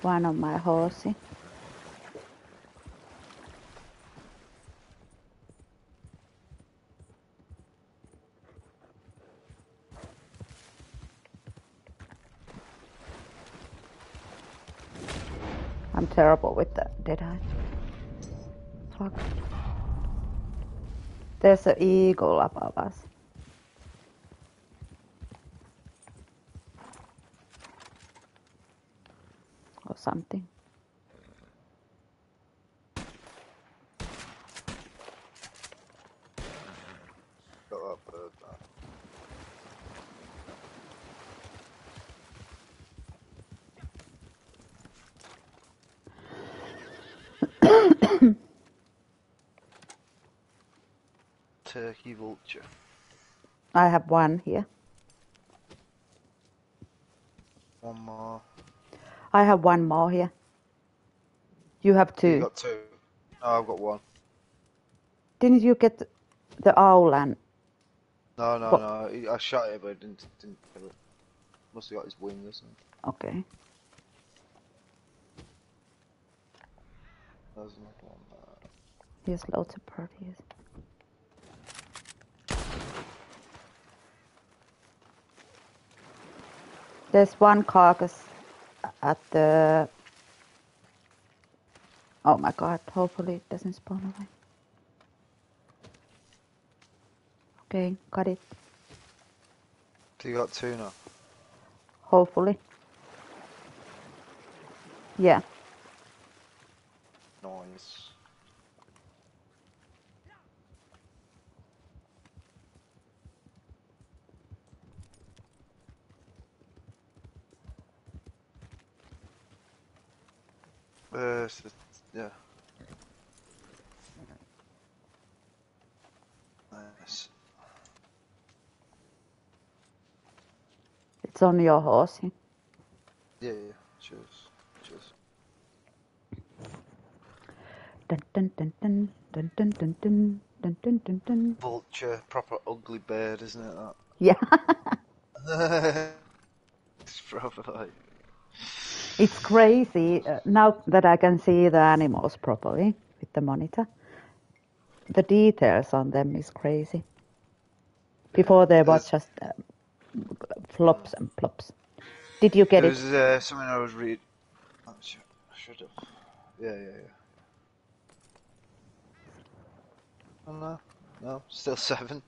One on my horsey. terrible with that, did I? Fuck. There's an eagle above us. Or something. Turkey vulture. I have one here. One more. I have one more here. You have You two. got two. No, I've got one. Didn't you get the owl and No, no, What? no. I shot it, but it didn't didn't kill it. Must have got his wing or something. okay? There's another one there. Here's loads of birdies. There's one carcass at the. Oh my god! Hopefully it doesn't spawn away. Okay, got it. So you got two now. Hopefully. Yeah. Nice. Uh, so, yeah. Nice. It's on your horse. yeah? Yeah, yeah. Cheers. Cheers. Dun dun dun dun dun dun dun dun dun dun dun dun. Vulture, proper ugly bird, isn't it? That. Yeah. it's proper like. It's crazy uh, now that I can see the animals properly with the monitor. The details on them is crazy. Before they were just uh, flops and plops. Did you get There it? was uh, something I was reading. Oh, have. Yeah, yeah, yeah. Oh, no, no, still seven.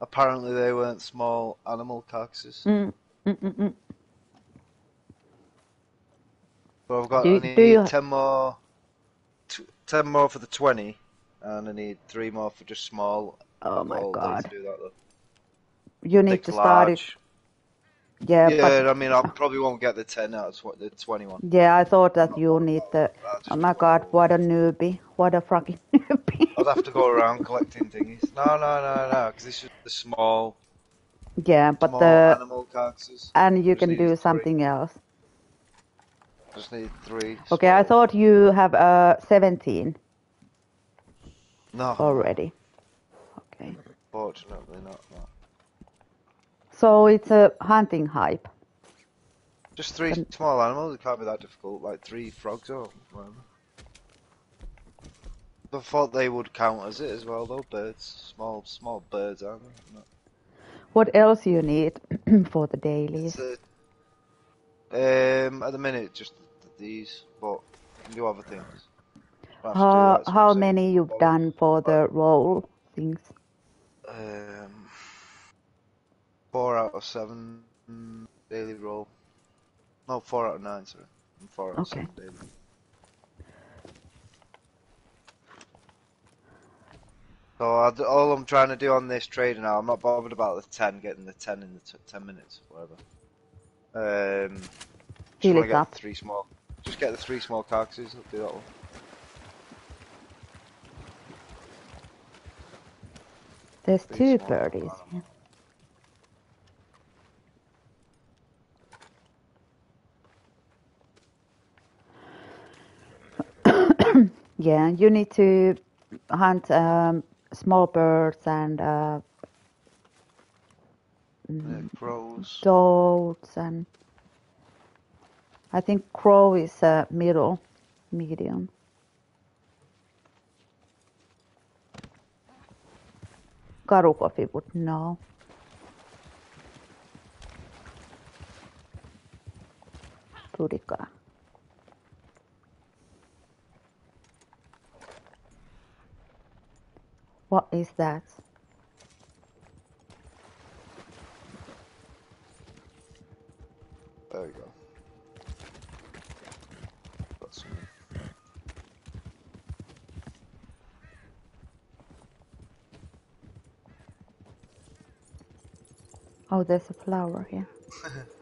Apparently, they weren't small animal carcasses. Mm, mm, mm, mm. But I've got Do- I need you- ten more, t- ten more for the twenty, and I need three more for just small. Oh my God. Do that. You need to start it. Yeah, Yeah, but I mean, I probably won't get the ten out of the twenty-one. yeah, I thought that you need the. Oh my god, what a newbie! What a fucking newbie! I'd have to go around collecting thingies. No, no, no, no, because this is the small, Yeah, but the and you Just can do three. something else. Just need three. Okay, I thought you have uh 17 No, already. Okay, fortunately not. No. so it's a hunting hype. Just three small animals. It can't be that difficult. Like three frogs or whatever. I thought they would count as it as well, though. Birds, small, small birds, aren't they? What else you need for the dailies? Um, at the minute, just these, but do other things. To do, How how many you've done for the roll things? Um, four out of seven daily roll. No, four out of nine, sorry. And Four out of seven daily. So all I'm trying to do on this trade now, I'm not bothered about the ten, getting the ten in the t- ten minutes, whatever. Um, just Heal want it to get up. three small, just get the three small carcasses. I'll do that one. There's Three two birdies. Yeah. yeah, you need to hunt um, small birds and uh, Mm. crows. toads and I think crow is a middle, medium. Karukofi would know. Pudikka. What is that? There we go. That's me. Oh, there's a flower here.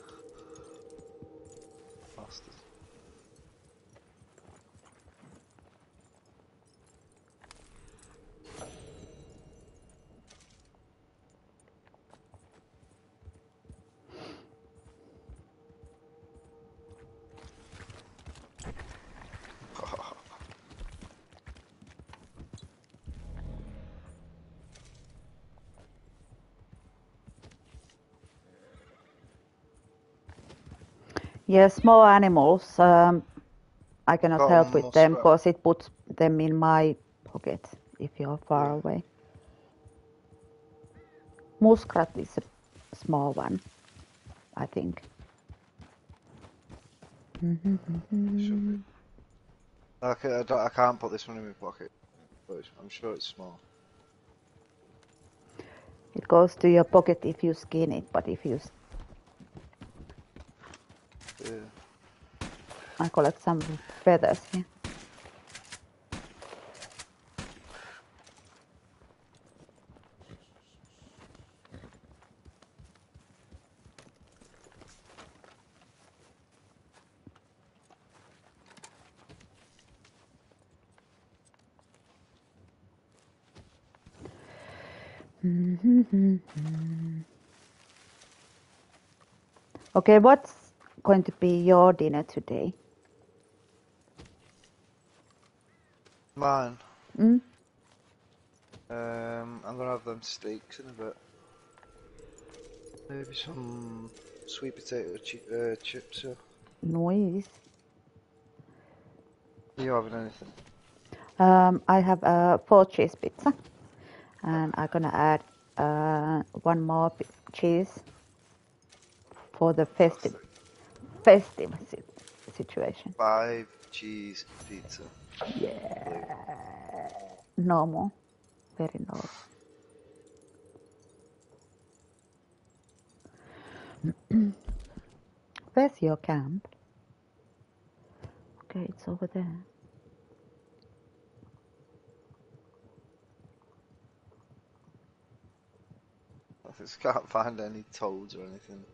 Yeah, small animals. Um, I cannot help with them because it puts them in my pocket if you're far away. Muskrat is a small one, I think. Okay, I, don't, I can't put this one in my pocket, but I'm sure it's small. It goes to your pocket if you skin it, but if you, s- Yeah. I collect some feathers here. Okay, what's going to be your dinner today? Mine. Mm? Um, I'm gonna have them steaks in a bit. Maybe some sweet potato chi- uh, chips. Or... Noise. Are you having anything? Um, I have a four cheese pizza, and I'm gonna add uh, one more cheese for the festive festive si- situation. Five cheese pizza. Yeah, normal, very normal. Where's your camp? Okay, it's over there. I just can't find any toads or anything.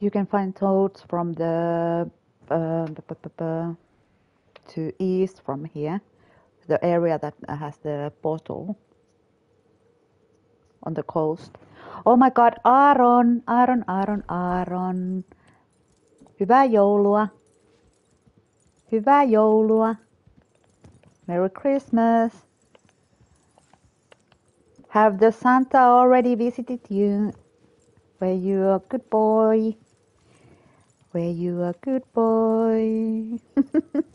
You can find toads from the uh, to east from here, the area that has the portal on the coast. Oh my god, Aaron, Aaron, Aaron, Aaron. Hyvää joulua. Hyvää joulua. Merry Christmas. Have the Santa already visited you? Were you a good boy? Were you a good boy?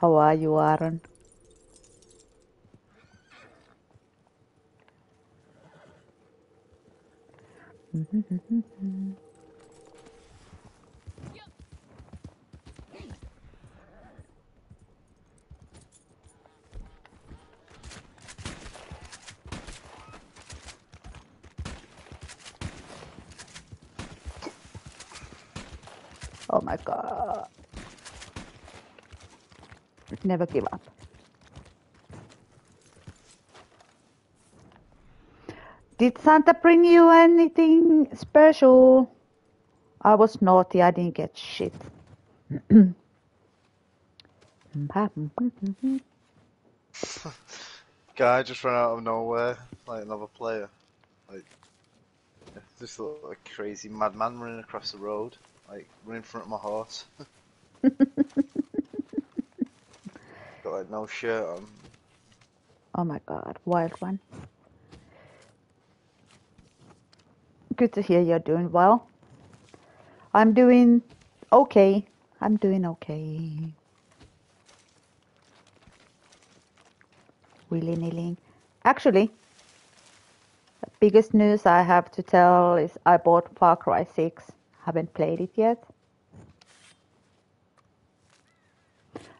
How are you, Aaron? Oh my god. Never give up. Did Santa bring you anything special? I was naughty, I didn't get shit. Guy just ran out of nowhere, like another player. Like, just looked like a crazy madman running across the road, like running in front of my horse. Got like no shirt on. Um, oh my god, wild one. Good to hear you're doing well. I'm doing okay. I'm doing okay. Willy nilly. Actually, the biggest news I have to tell is I bought Far Cry 6. Haven't played it yet.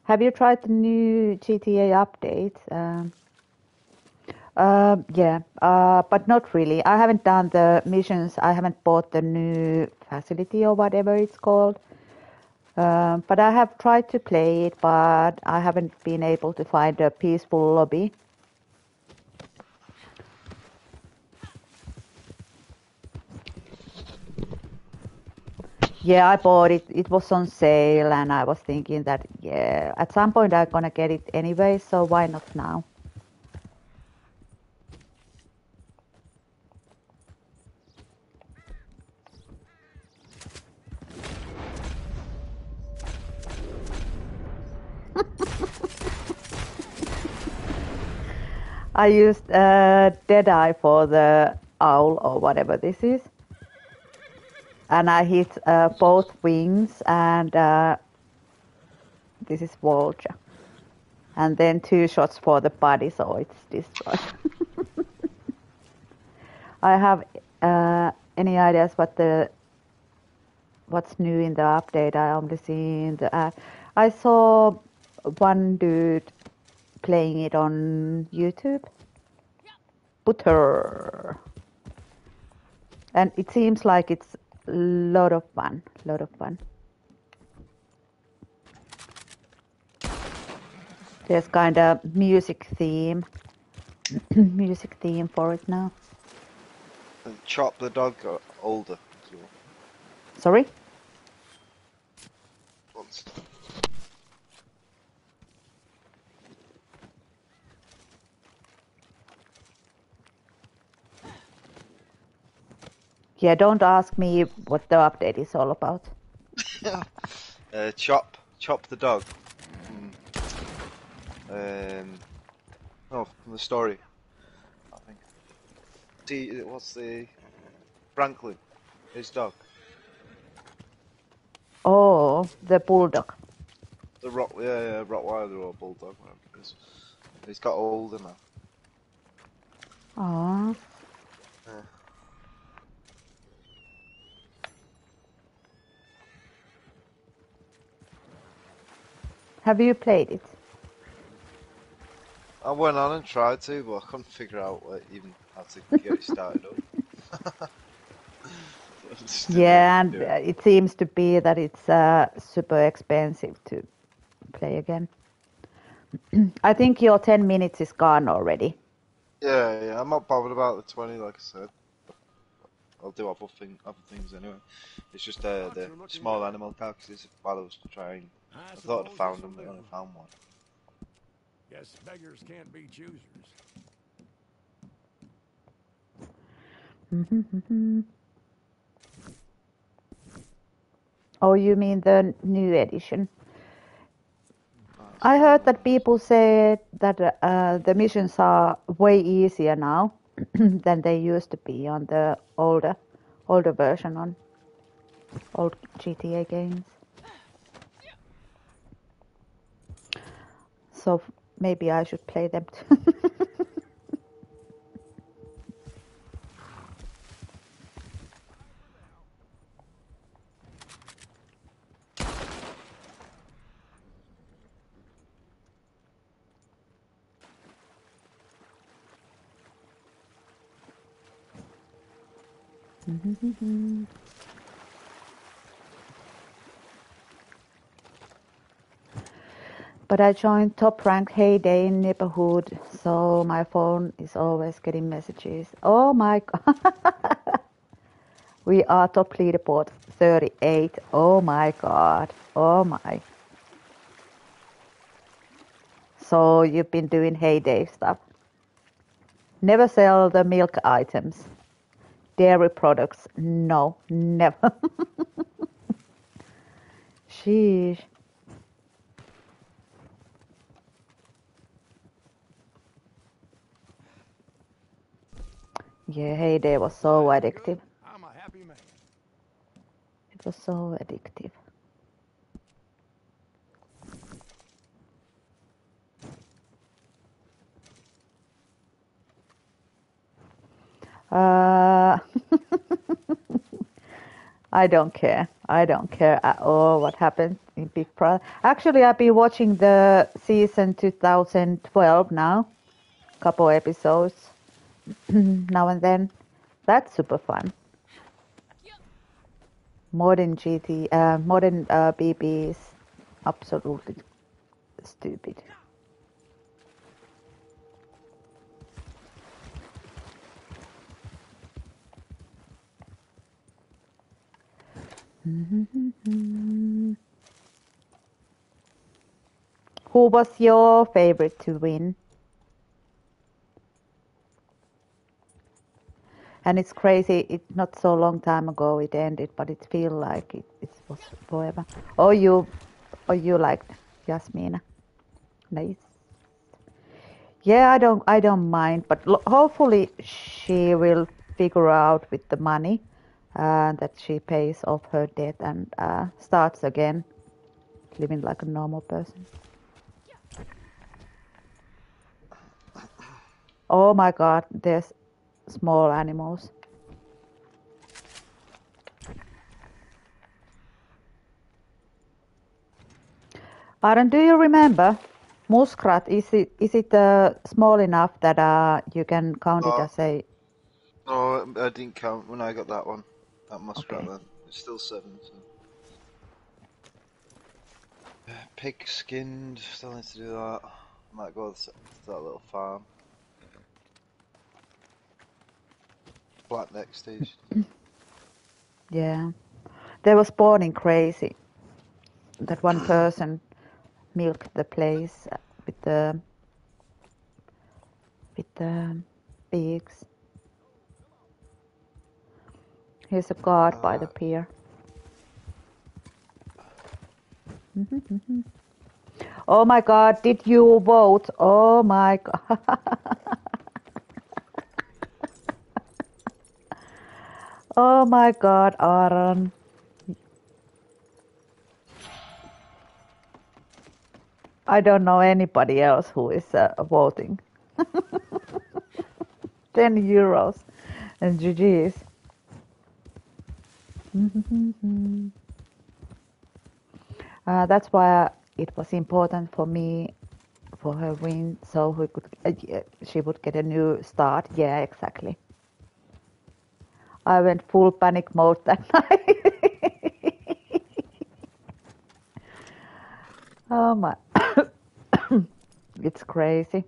Have you tried the new GTA update? Um, uh, yeah, uh, but not really. I haven't done the missions. I haven't bought the new facility or whatever it's called. Um, but I have tried to play it, but I haven't been able to find a peaceful lobby. Yeah, I bought it. It was on sale, and I was thinking that yeah, at some point I'm gonna get it anyway. So why not now? I used uh, Deadeye for the owl or whatever this is. And I hit uh, both wings and uh, this is vulture. And then two shots for the body so it's destroyed. I have uh, any ideas what the what's new in the update? I only seen the uh, I saw one dude playing it on YouTube. Butter. And it seems like it's lot of fun. lot of fun. There's kind of music theme. music theme for it now. And Chop the dog got older. Sorry? Once. Yeah, don't ask me what the update is all about. uh, Chop, Chop the dog. Mm. Um, oh, from the story. I think. See, what's the Franklin? His dog. Oh, the bulldog. The rock, yeah, yeah, Rottweiler or bulldog, whatever it is. He's got older now. Aww. Have you played it? I went on and tried to, but I couldn't figure out what, even how to get it started up. Yeah, and do uh, it. it seems to be that it's uh, super expensive to play again. I think your 10 minutes is gone already. Yeah, yeah, I'm not bothered about the 20, like I said. I'll do other, thing, other things anyway. It's just uh, the small animal carcasses while I was trying. I thought I'd found them, but I only found one. Guess beggars can't be choosers. oh, you mean the new edition? I heard that people said that uh, the missions are way easier now than they used to be on the older, older version on old GTA games. So maybe I should play them But I joined top rank Hay Day in neighborhood, so my phone is always getting messages. Oh my god. we are top leaderboard 38. Oh my god. Oh my. So you've been doing Hay Day stuff. Never sell the milk items. Dairy products. No, never. Sheesh. Yeah, Hay Day was so addictive. I'm a happy man. It was so addictive. Uh, I don't care. I don't care at all what happened in Big Brother. Actually, I've been watching the season 2012 now, a couple episodes now and then. That's super fun. Modern GT, uh, modern uh, BB is absolutely stupid. Who was your favorite to win? And it's crazy. It's not so long time ago it ended, but it feels like it, it was forever. Oh, you, oh, you liked Yasmina. Nice. Yeah, I don't, I don't mind, but hopefully she will figure out with the money uh, that she pays off her debt and uh, starts again living like a normal person. Oh my god, there's small animals. Aaron, do you remember muskrat? Is it is it uh, small enough that uh, you can count it Oh. as a? Oh, I didn't count when I got that one. That muskrat Okay. then. It's still seven. So. Pig skinned. Still need to do that. Might go to that little farm. Black neck stage. Yeah, they were spawning crazy. That one person milked the place uh, with the with the pigs. Here's a guard by the pier. oh my god, did you vote? Oh my god. oh my god, Aaron. I don't know anybody else who is uh, voting. 10 euros and GG's. uh, that's why it was important for me for her win so could, uh, she would get a new start. Yeah, exactly. I went full panic mode that night. oh my. it's crazy.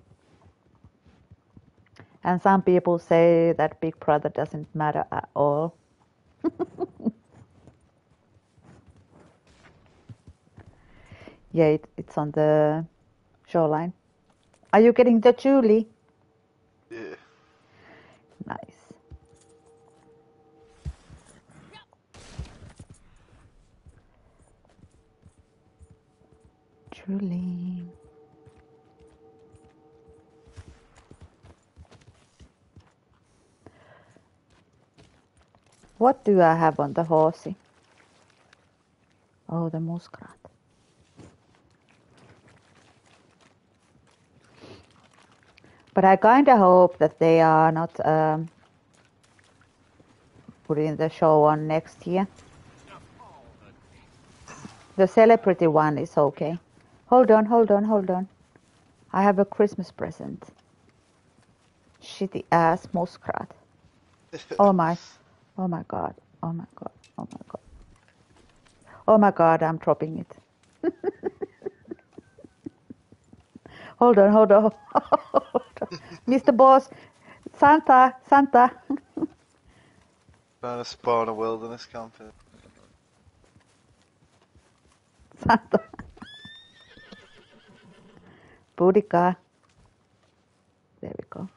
And some people say that Big Brother doesn't matter at all. yeah, it, it's on the shoreline. Are you getting the Julie? Yeah. Nice. Julie. What do I have on the horsey? Oh, the muskrat. But I kind of hope that they are not um, putting the show on next year. The celebrity one is okay. Hold on, hold on, hold on. I have a Christmas present. Shitty ass muskrat. Oh my, oh my god, oh my god, oh my god. Oh my god, I'm dropping it. hold on, hold on, hold on. Mr. Boss, Santa, Santa. Trying to spawn a wilderness camper. Santa. Boudica. There we go.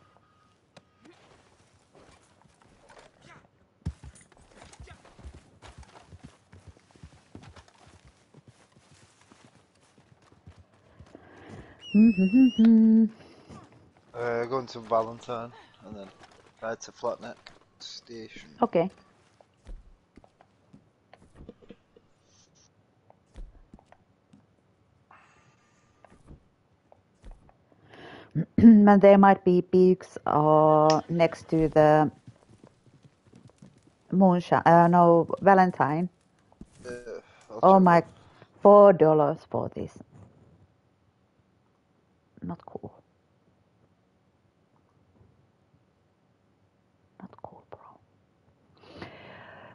Uh, going to Valentine and then ride to Flatneck Station. Okay. there might be peaks uh, next to the moonshine. Uh, no, Valentine. Uh, Oh my, four dollars for this. Not cool. Not cool, bro.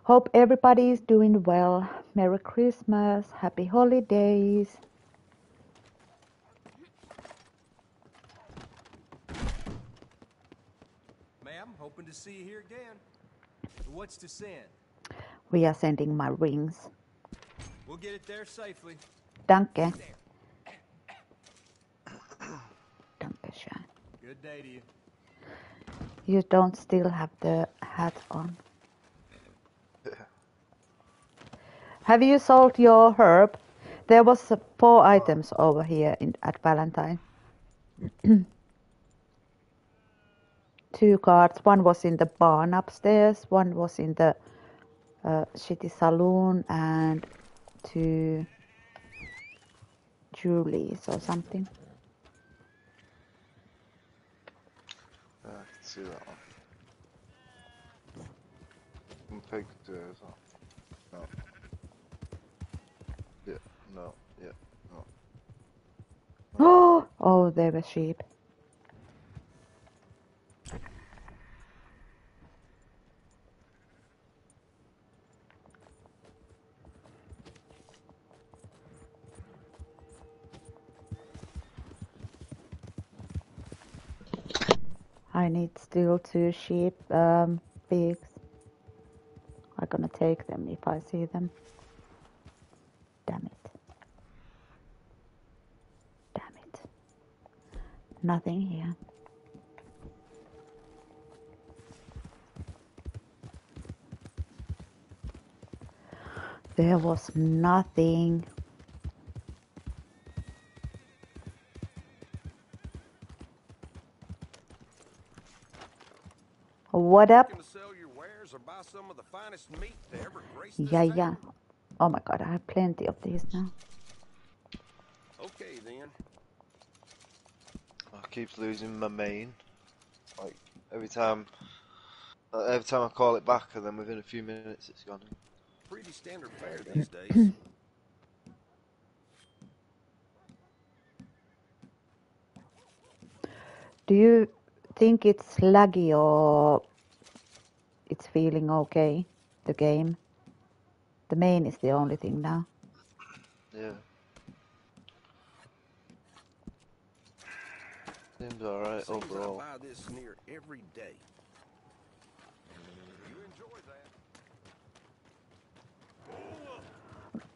Hope everybody is doing well. Merry Christmas, Happy Holidays. Hoping to see you here again. What's to send? We are sending my rings. We'll get it there safely. Danke. Dankeschön. Good day to you. You don't still have the hat on. Have you sold your herb? There was four items over here in, at Valentine. Two cards. One was in the barn upstairs. One was in the uh, shitty saloon, and two Julie's or something. Yeah, I can see that one. And pictures. No. Yeah, no, yeah, no. Oh, oh, there were sheep. I need still two sheep, um, pigs. I'm gonna take them if I see them. Damn it. Damn it. Nothing here. There was nothing. Grace up? Yeah, yeah. Oh my god, I have plenty of these now. Okay then. I keep losing my main. Like every time, uh, every time I call it back, and then within a few minutes it's gone. Pretty standard fare these days. Do you think it's laggy or it's feeling okay, the game? The main is the only thing now. Yeah. Seems alright Seems I overall. buy this near every day. You enjoy that.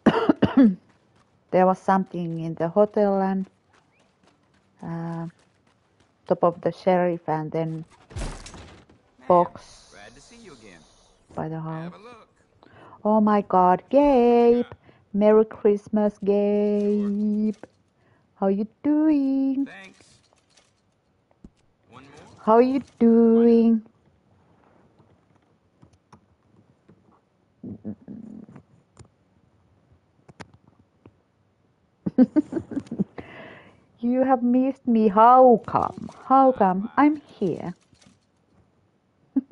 There was something in the hotel and uh, top of the sheriff and then box Glad to see you again. by the house. Have a look. Oh my god, Gabe! Merry Christmas, Gabe! How you doing? Thanks. One more? How you doing? you have missed me. How come? How come? I'm here.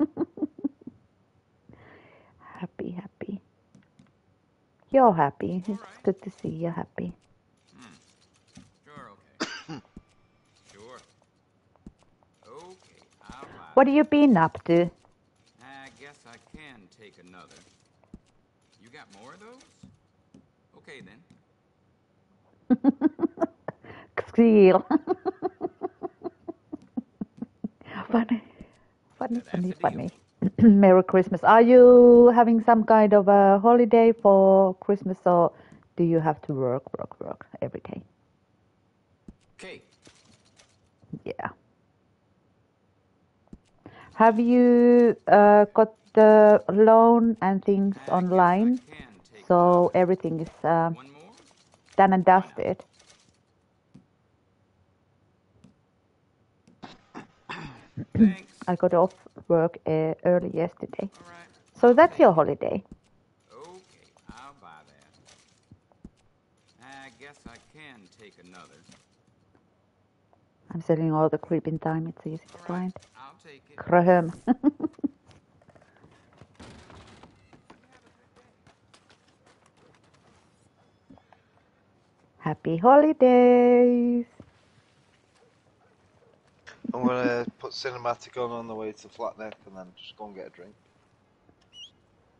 happy, happy. You're happy. It's good to see you happy. Sure, okay. sure. Okay, I'll buy What have you been up to? I guess I can take another. You got more of those? Okay then. Squeal. funny, funny, funny, funny. Merry Christmas. Are you having some kind of a holiday for Christmas or do you have to work, work, work every day? Okay. Yeah. Have you uh, got the loan and things online? So everything is uh, done and dusted. I got off work uh, early yesterday. So that's your holiday. Okay, I'll buy that. I guess I can take another. I'm selling all the creeping time. It's easy to find. I'll take it. Graham. Happy holidays. I'm gonna put cinematic on on the way to Flat Flatneck and then just go and get a drink.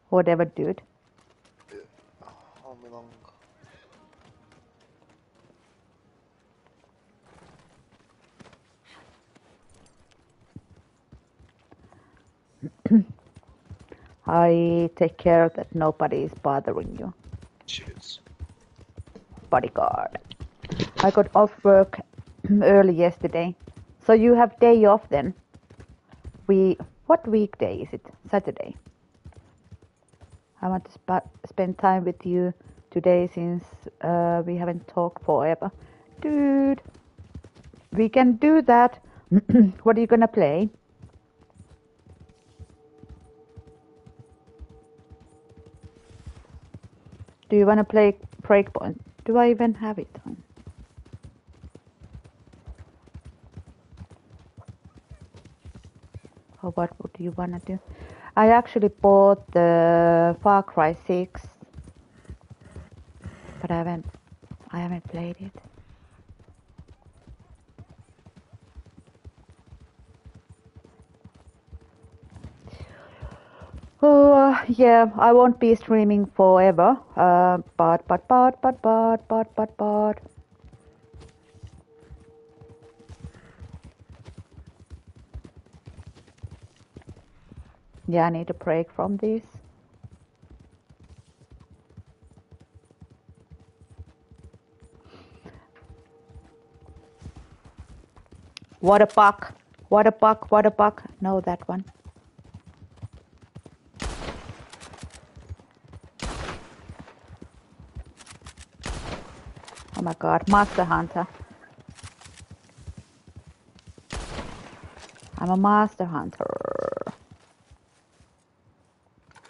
Whatever, dude. All me long. I take care that nobody is bothering you. Cheers. Bodyguard. I got off work early yesterday. So you have day off then? We what weekday is it? Saturday. I want to sp- spend time with you today since uh, we haven't talked forever. Dude, we can do that. what are you gonna play? Do you wanna play Breakpoint? Do I even have it on? Or what would you wanna do? I actually bought the Far Cry 6, but I haven't, I haven't played it. Oh, yeah, I won't be streaming forever. Uh, but, but, but, but, but, but, but, but. Yeah, I need a break from this. What a buck! What a buck! What a buck! No, that one. Oh my god, Master Hunter. I'm a Master Hunter.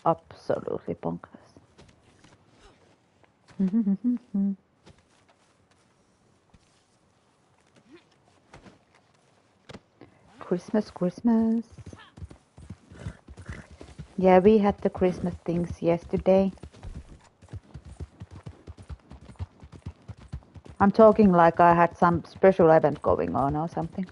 Absolutely bonkers. Christmas, Christmas. Yeah, we had the Christmas things yesterday. I'm talking like I had some special event going on or something.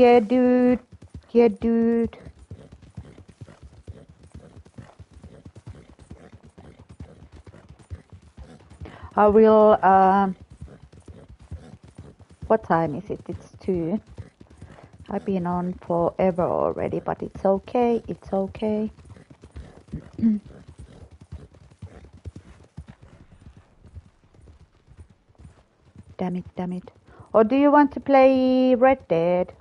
Yeah, dude. Yeah, dude. I will. Um, what time is it? It's two. I've been on forever already, but it's okay. It's okay. damn it, damn it. Or do you want to play Red Dead?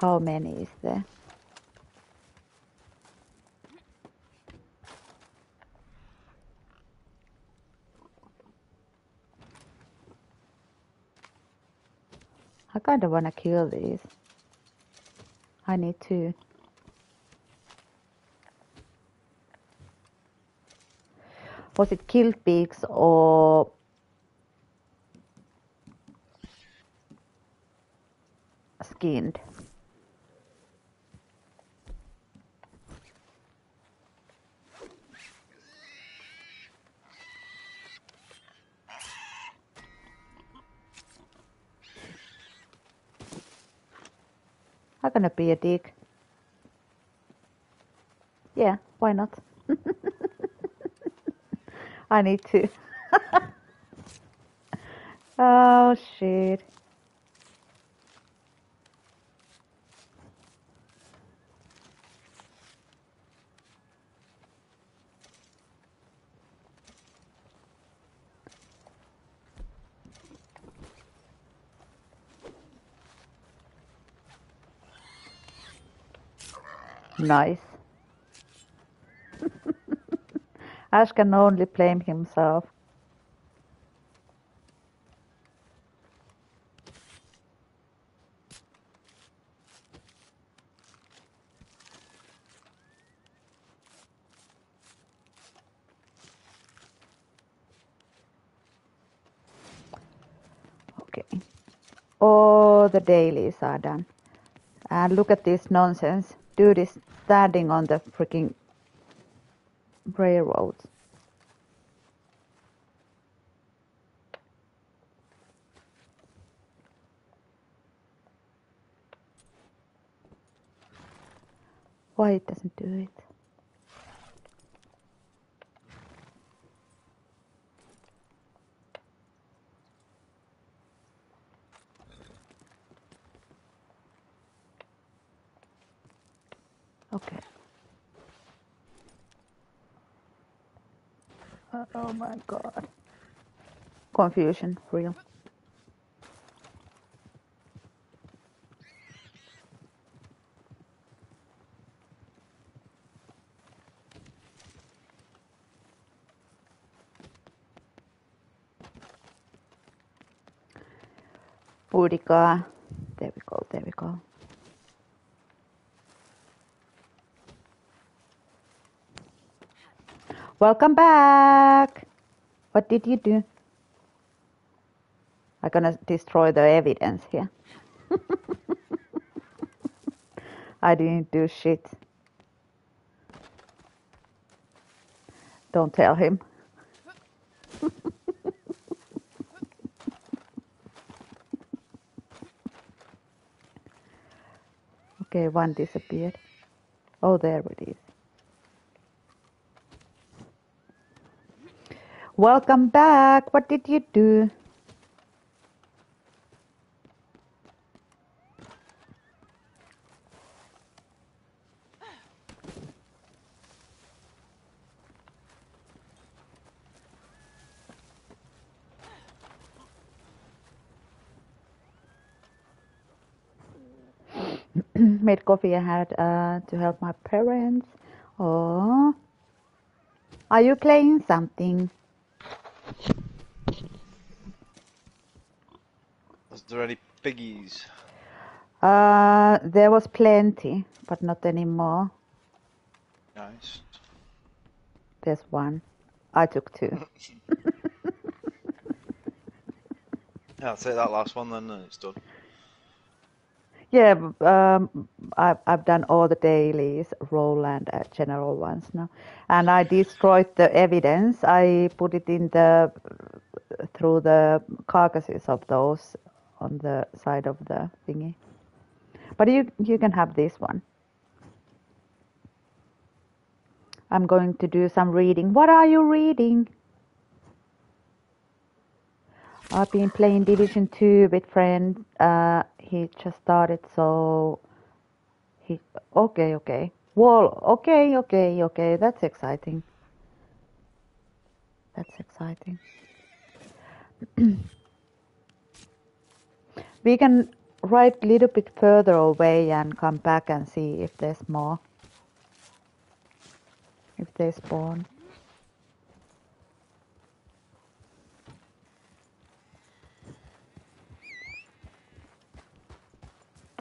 How many is there? I kinda wanna kill these. I need to. Was it killed pigs or skinned? I'm gonna be a dick. Yeah, why not? I need to. oh shit. Nice. Ash can only blame himself. Okay. All the dailies are done. And look at this nonsense dude is standing on the freaking railroad. Why it doesn't do it? Okay. Uh, oh my god. Confusion, real. Udica. There we go, there we go. Welcome back. What did you do? I'm gonna destroy the evidence here. I didn't do shit. Don't tell him. okay, one disappeared. Oh, there it is. Welcome back. What did you do? Made coffee. I had uh, to help my parents. Oh, are you playing something? There any piggies? Uh, there was plenty, but not anymore. Nice. There's one. I took two. Yeah, I'll take that last one then, and it's done. yeah, um, I've I've done all the dailies, Roland uh, general ones now, and I destroyed the evidence. I put it in the through the carcasses of those on the side of the thingy. But you you can have this one. I'm going to do some reading. What are you reading? I've been playing Division 2 with friend. Uh, he just started, so he. Okay, okay. Wall. Okay, okay, okay. That's exciting. That's exciting. we can ride a little bit further away and come back and see if there's more. If they spawn.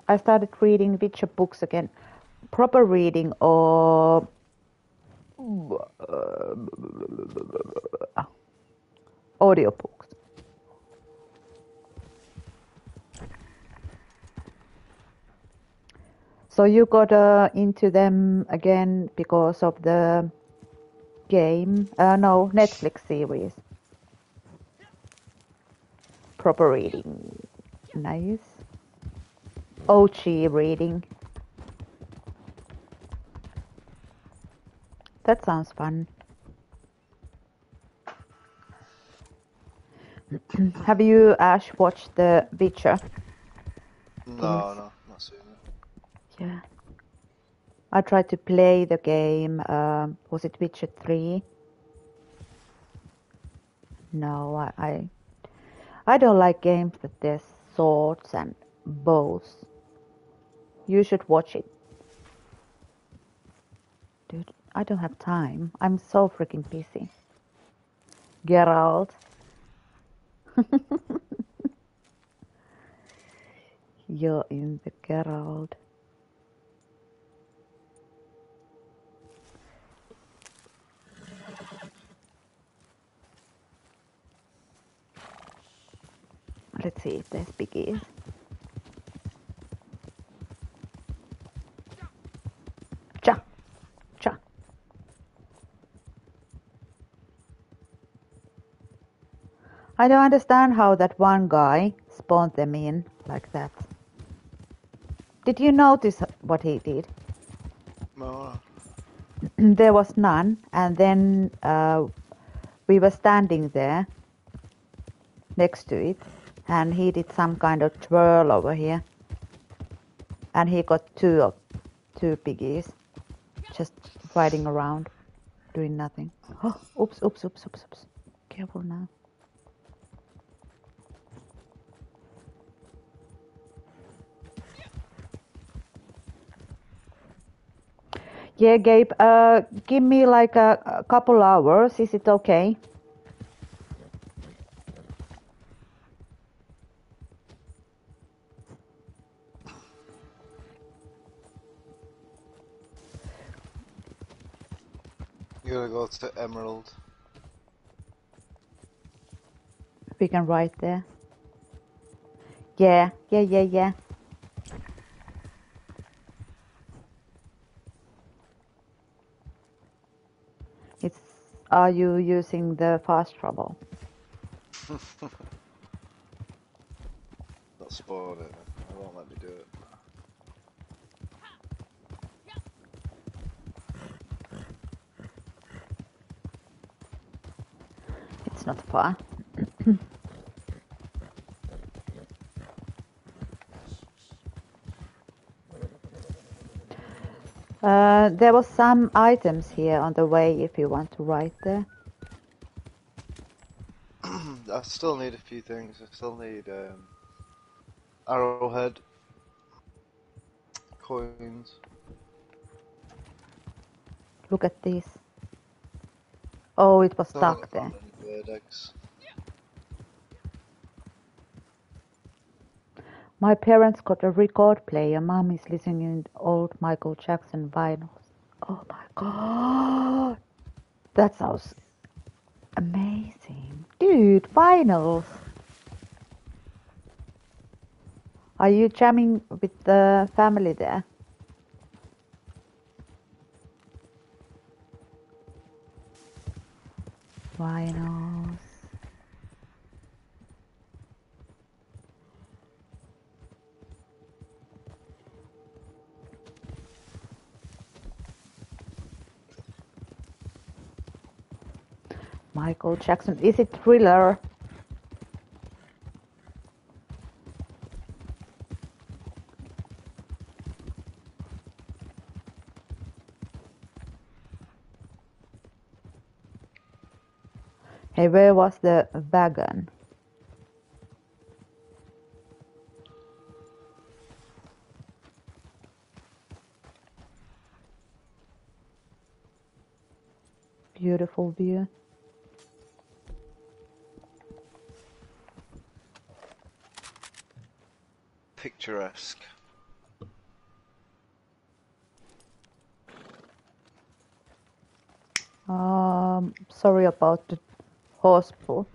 I started reading Witcher books again. Proper reading or uh, audiobooks. So you got uh, into them again because of the game? Uh, no, Netflix series. Proper reading. Nice. OG reading. That sounds fun. Have you, Ash, watched The Witcher? No, no. Yeah. I tried to play the game. Um, was it Witcher 3? No, I, I I don't like games that there's swords and bows. You should watch it. Dude, I don't have time. I'm so freaking busy. Geralt. You're in the Geralt. Let's see if there's biggies. Cha, cha. I don't understand how that one guy spawned them in like that. Did you notice what he did? No. there was none, and then uh, we were standing there next to it, and he did some kind of twirl over here, and he got two of two piggies just riding around, doing nothing. Oh, oops, oops, oops, oops, oops. Careful now. Yeah, Gabe, uh, give me like a, a couple hours. Is it okay? You gotta go to Emerald. We can ride there. Yeah, yeah, yeah, yeah. It's are you using the fast travel? Not spoiled it. It won't let me do it. Not far. Uh, there was some items here on the way if you want to write there. I still need a few things. I still need um, arrowhead, coins. Look at this. Oh, it was stuck there. My parents got a record player. Mom is listening to old Michael Jackson vinyls. Oh my god. That sounds amazing. Dude, vinyls. Are you jamming with the family there? Vinyls. Michael Jackson. Is it thriller? Hey, where was the wagon? Beautiful view. Picturesque. Um, sorry about the pull.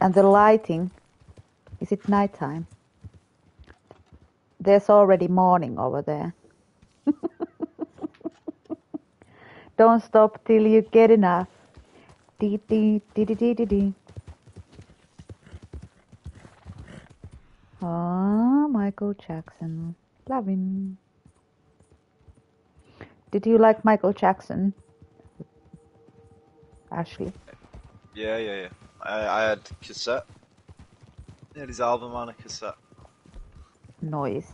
And the lighting, is it nighttime? There's already morning over there. Don't stop till you get enough. Dee dee dee dee dee dee dee. Ah, Michael Jackson. Love him. Did you like Michael Jackson? Ashley. Yeah, yeah, yeah. I, I had cassette. Had his album on a cassette. Noise.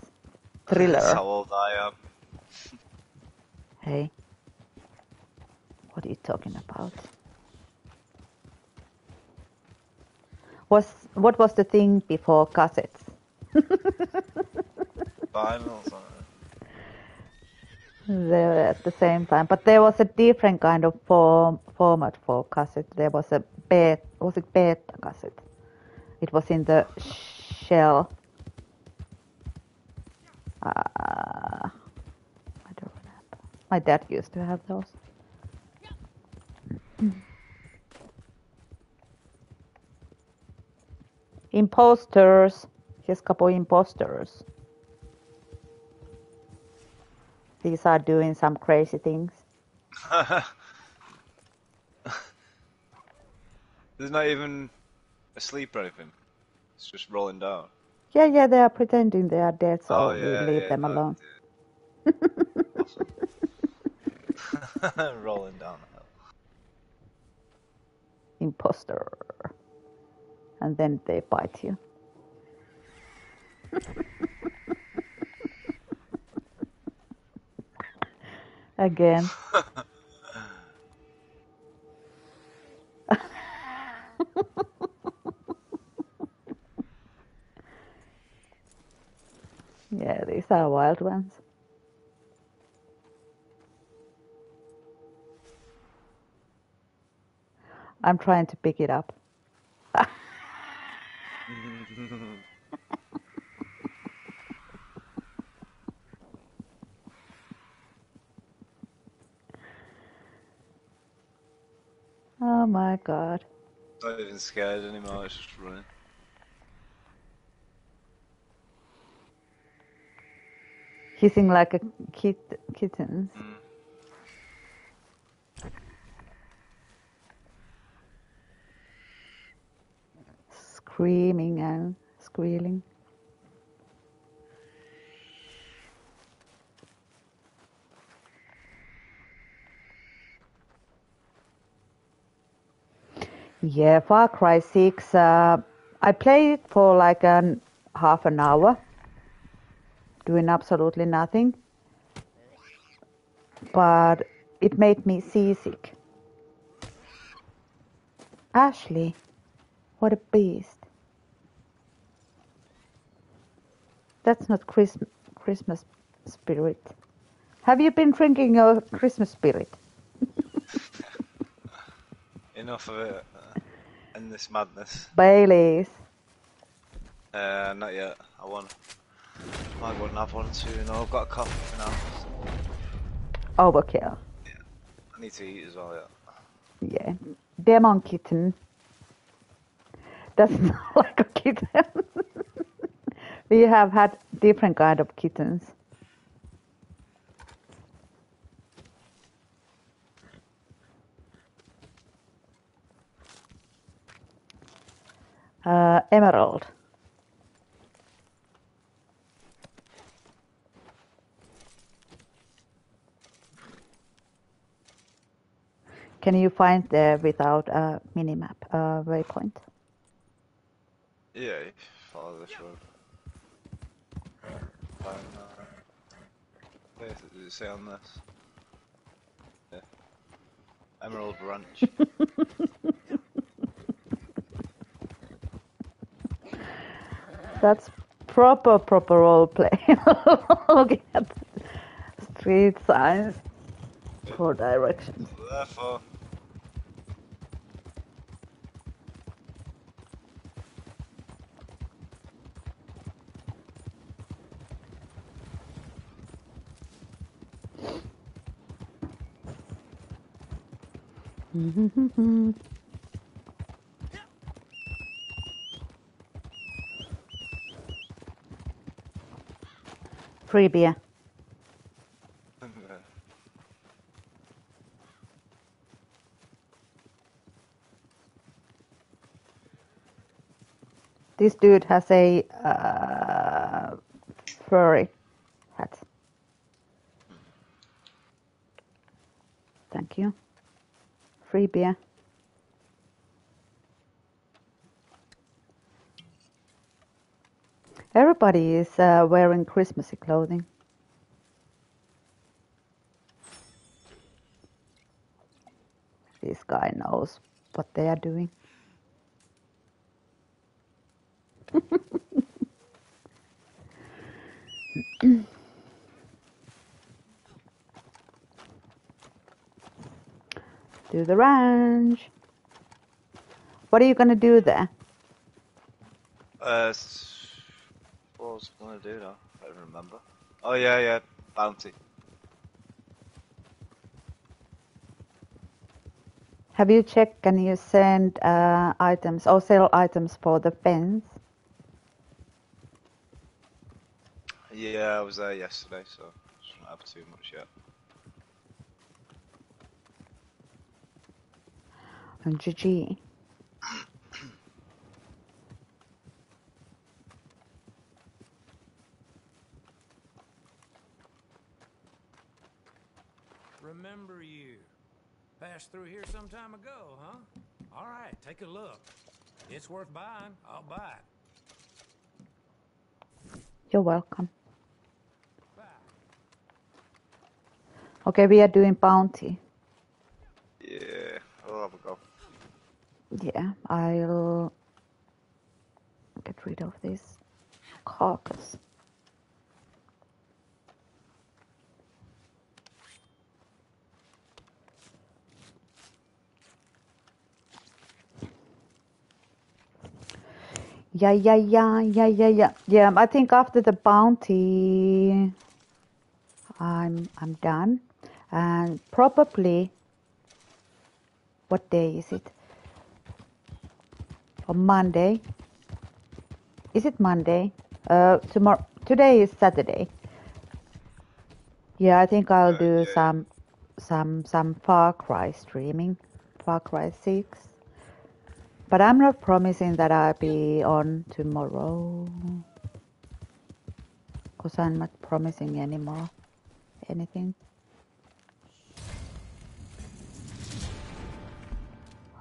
That's Thriller. how old I am. Hey. What are you talking about? Was what was the thing before cassettes? Vinyls They were at the same time, but there was a different kind of form, format for cassette. There was a beta, was it beta cassette? It was in the shell. Uh, I don't remember. My dad used to have those. Imposters. Here's a couple imposters. These are doing some crazy things. There's not even a sleep or anything. It's just rolling down. Yeah, yeah, they are pretending they are dead, so Oh, we leave yeah, them that, alone. Rolling down the hill. Imposter. And then they bite you. Again. yeah, these are wild ones. I'm trying to pick it up. Oh my god. Not even scared anymore, it's just running. Hissing like a kit kitten. Hmm. Screaming and squealing. Yeah, Far Cry 6. Uh, I played for like an half an hour, doing absolutely nothing. But it made me seasick. Ashley, what a beast. That's not Christ- Christmas spirit. Have you been drinking your Christmas spirit? Enough of it. Uh, end this madness. Baileys. Uh, not yet. I want. Might want to have one soon. No, I've got a coffee for now. Overkill. I need to eat as well, yeah. Yeah. Demon kitten. That's not like a kitten. we have had different kind of kittens. Uh, emerald. Can you find there without a minimap, a waypoint? Yeah, follow this road. Fine, uh, does it say on this? Yeah. Emerald Ranch. That's proper, proper role play. Looking at street signs for directions. Therefore, Free beer. This dude has a uh, furry hat. Thank you. Free beer. Everybody is uh, wearing Christmassy clothing. This guy knows what they are doing. to the ranch. What are you gonna do there? uh, was gonna do now? I don't remember. Oh yeah, yeah, bounty. Have you checked? Can you send uh, items or sell items for the fence? Yeah, I was there yesterday, so just don't have too much yet. And GG. Remember you. Passed through here some time ago, huh? All right, take a look. It's worth buying. I'll buy it. You're welcome. Okay, we are doing bounty. Yeah, I'll have a go. Yeah, I'll get rid of this carcass. Yeah, yeah, yeah, yeah, yeah, yeah. Yeah, I think after the bounty, I'm I'm done, and probably. What day is it? On Monday. Is it Monday? Uh, tomorrow. Today is Saturday. Yeah, I think I'll do some some some Far Cry streaming, Far Cry Six. But I'm not promising that I'll be on tomorrow. Because I'm not promising anymore anything.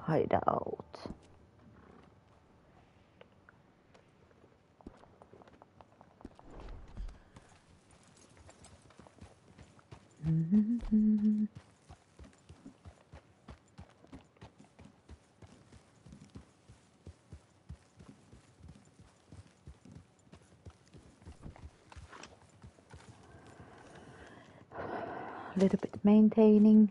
Hideout. A little bit maintaining.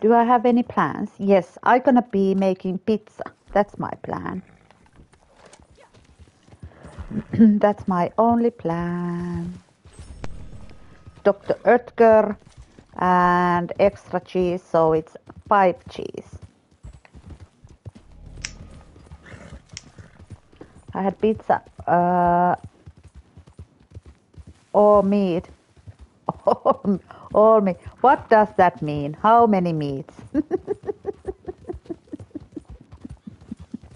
Do I have any plans? Yes, I'm gonna be making pizza. That's my plan. That's my only plan. Dr. Oetker and extra cheese, so it's five cheese. I had pizza uh, or meat. All, meat. What does that mean? How many meats?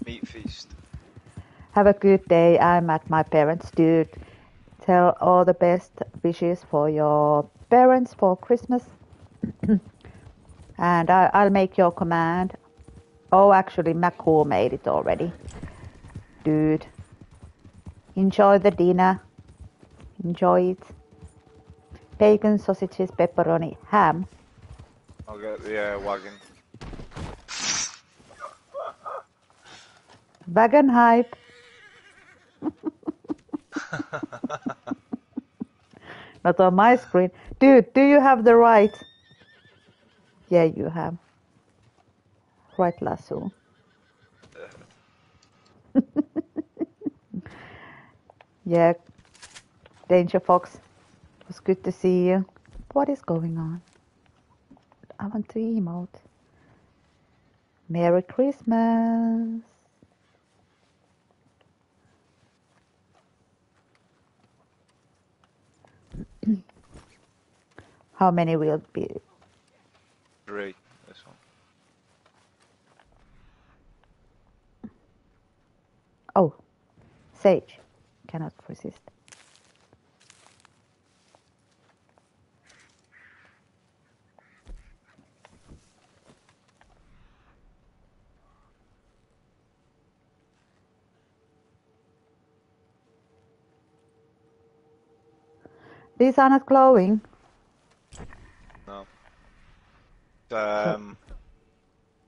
Meat feast. Have a good day. I'm at my parents' dude. Tell all the best wishes for your parents for Christmas. and I, I'll make your command. Oh, actually, Macu made it already. Dude. Enjoy the dinner. Enjoy it. Bacon, sausages, pepperoni, ham. Get the uh, wagon. Wagon hype. Not on my screen. Dude, do you have the right? Yeah, you have. Right lasso. yeah, Danger Fox. It was good to see er. you. What is going on? I want to emote. Merry Christmas. How many will be? Three. This one. Oh, Sage. Cannot resist. These are not glowing. No. Um,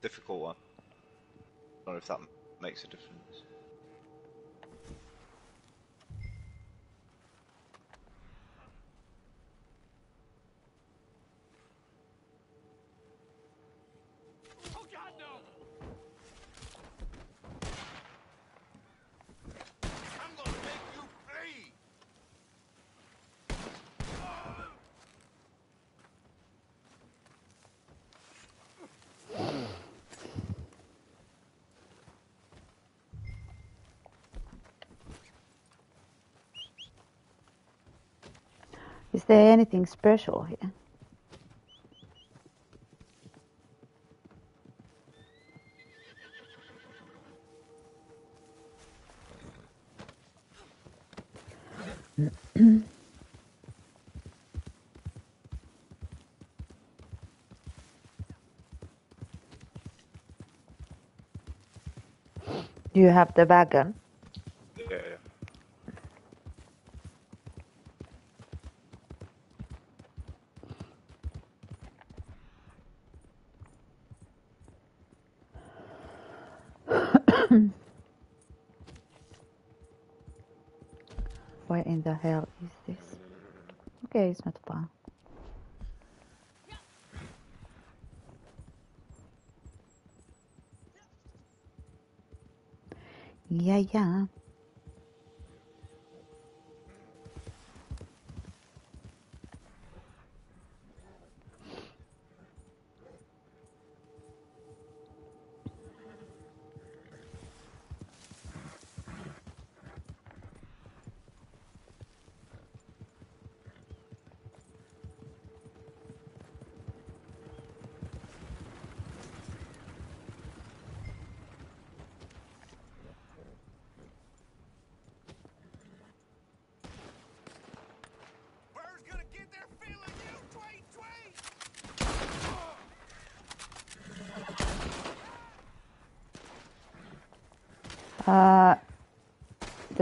difficult one. I don't know if that makes a difference. there anything special here? Do you have the wagon?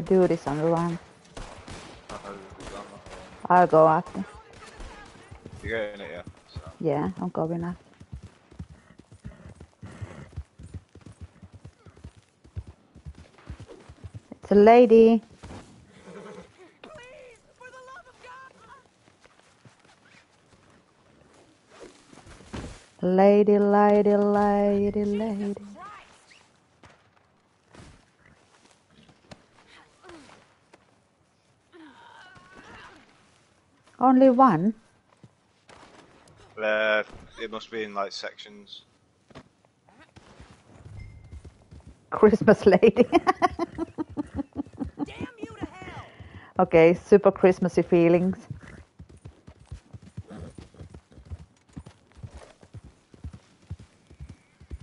The dude is on the run. Uh-oh, we've done I'll go after. You're getting it, yeah. So. Yeah, I'm going after. It's a lady. Lady, lady, lady, lady. Only one? Uh, it must be in like sections. Christmas lady. okay, super Christmassy feelings.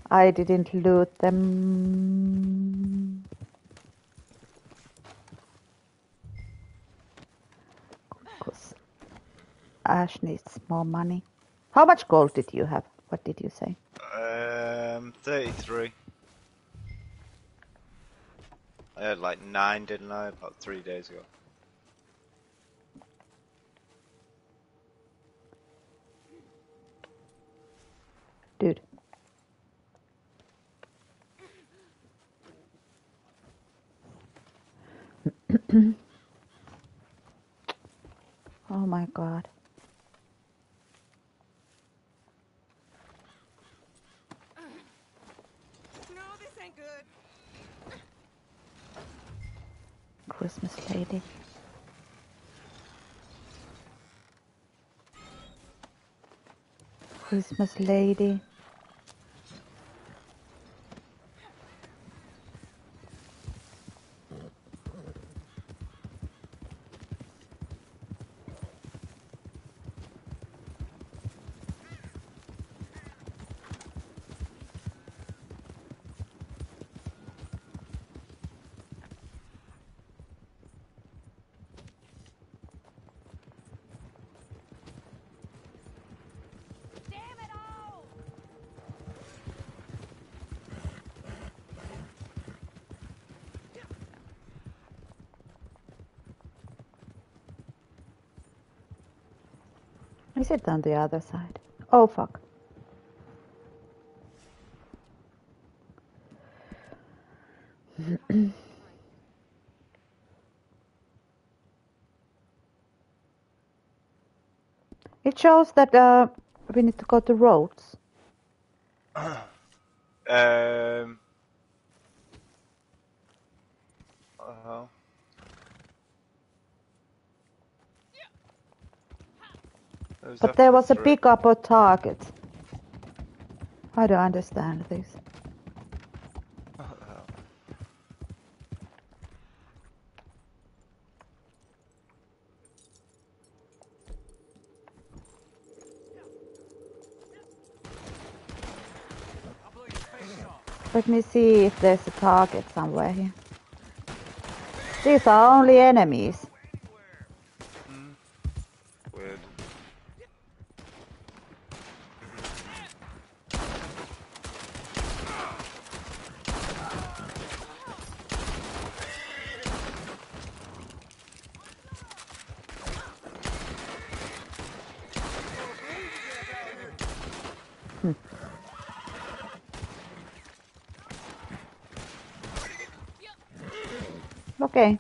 I didn't loot them. Ash needs more money. How much gold did you have? What did you say? Um, 33. I had like nine, didn't I? About three days ago. Dude. oh my god. No, this ain't good. Christmas lady. Christmas lady. Is it on the other side? Oh fuck. it shows that uh, we need to go to Rhodes. Uh, There's But there was a pickup or target. I don't understand this. Let me see if there's a target somewhere here. These are only enemies. Weird. Hmm. Okay,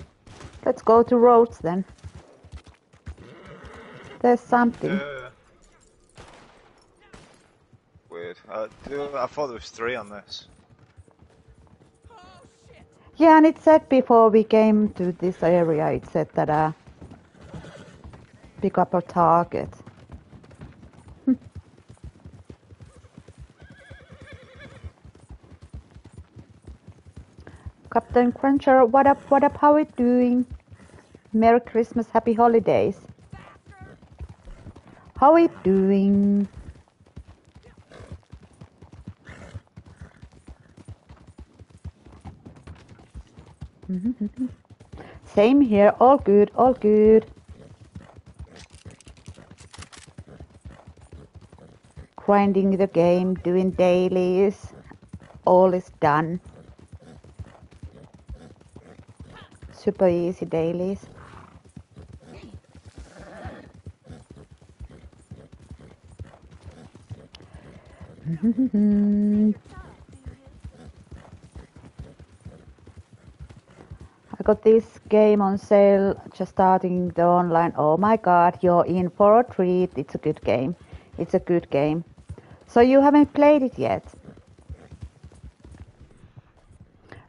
let's go to Rhodes then. There's something. Yeah. Weird. Uh, I thought there was three on this. Yeah, and it said before we came to this area, it said that uh, pick up a target. Captain Cruncher, what up, what up, how it doing? Merry Christmas, Happy Holidays. How are you doing? Same here, all good, all good. Grinding the game, doing dailies, all is done. Super easy dailies. I got this game on sale just starting the online. Oh my god, you're in for a treat. It's a good game. It's a good game. So you haven't played it yet?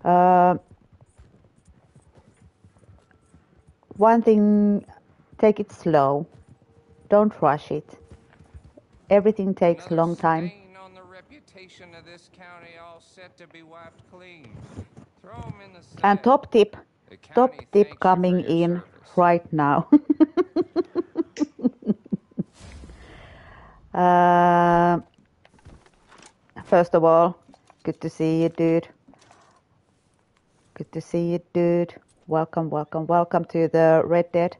Uh, one thing, take it slow. Don't rush it. Everything takes a long time. And top tip, top tip coming in right now. uh, first of all, good to see you, dude. Good to see you, dude. Welcome, welcome, welcome to the Red Dead.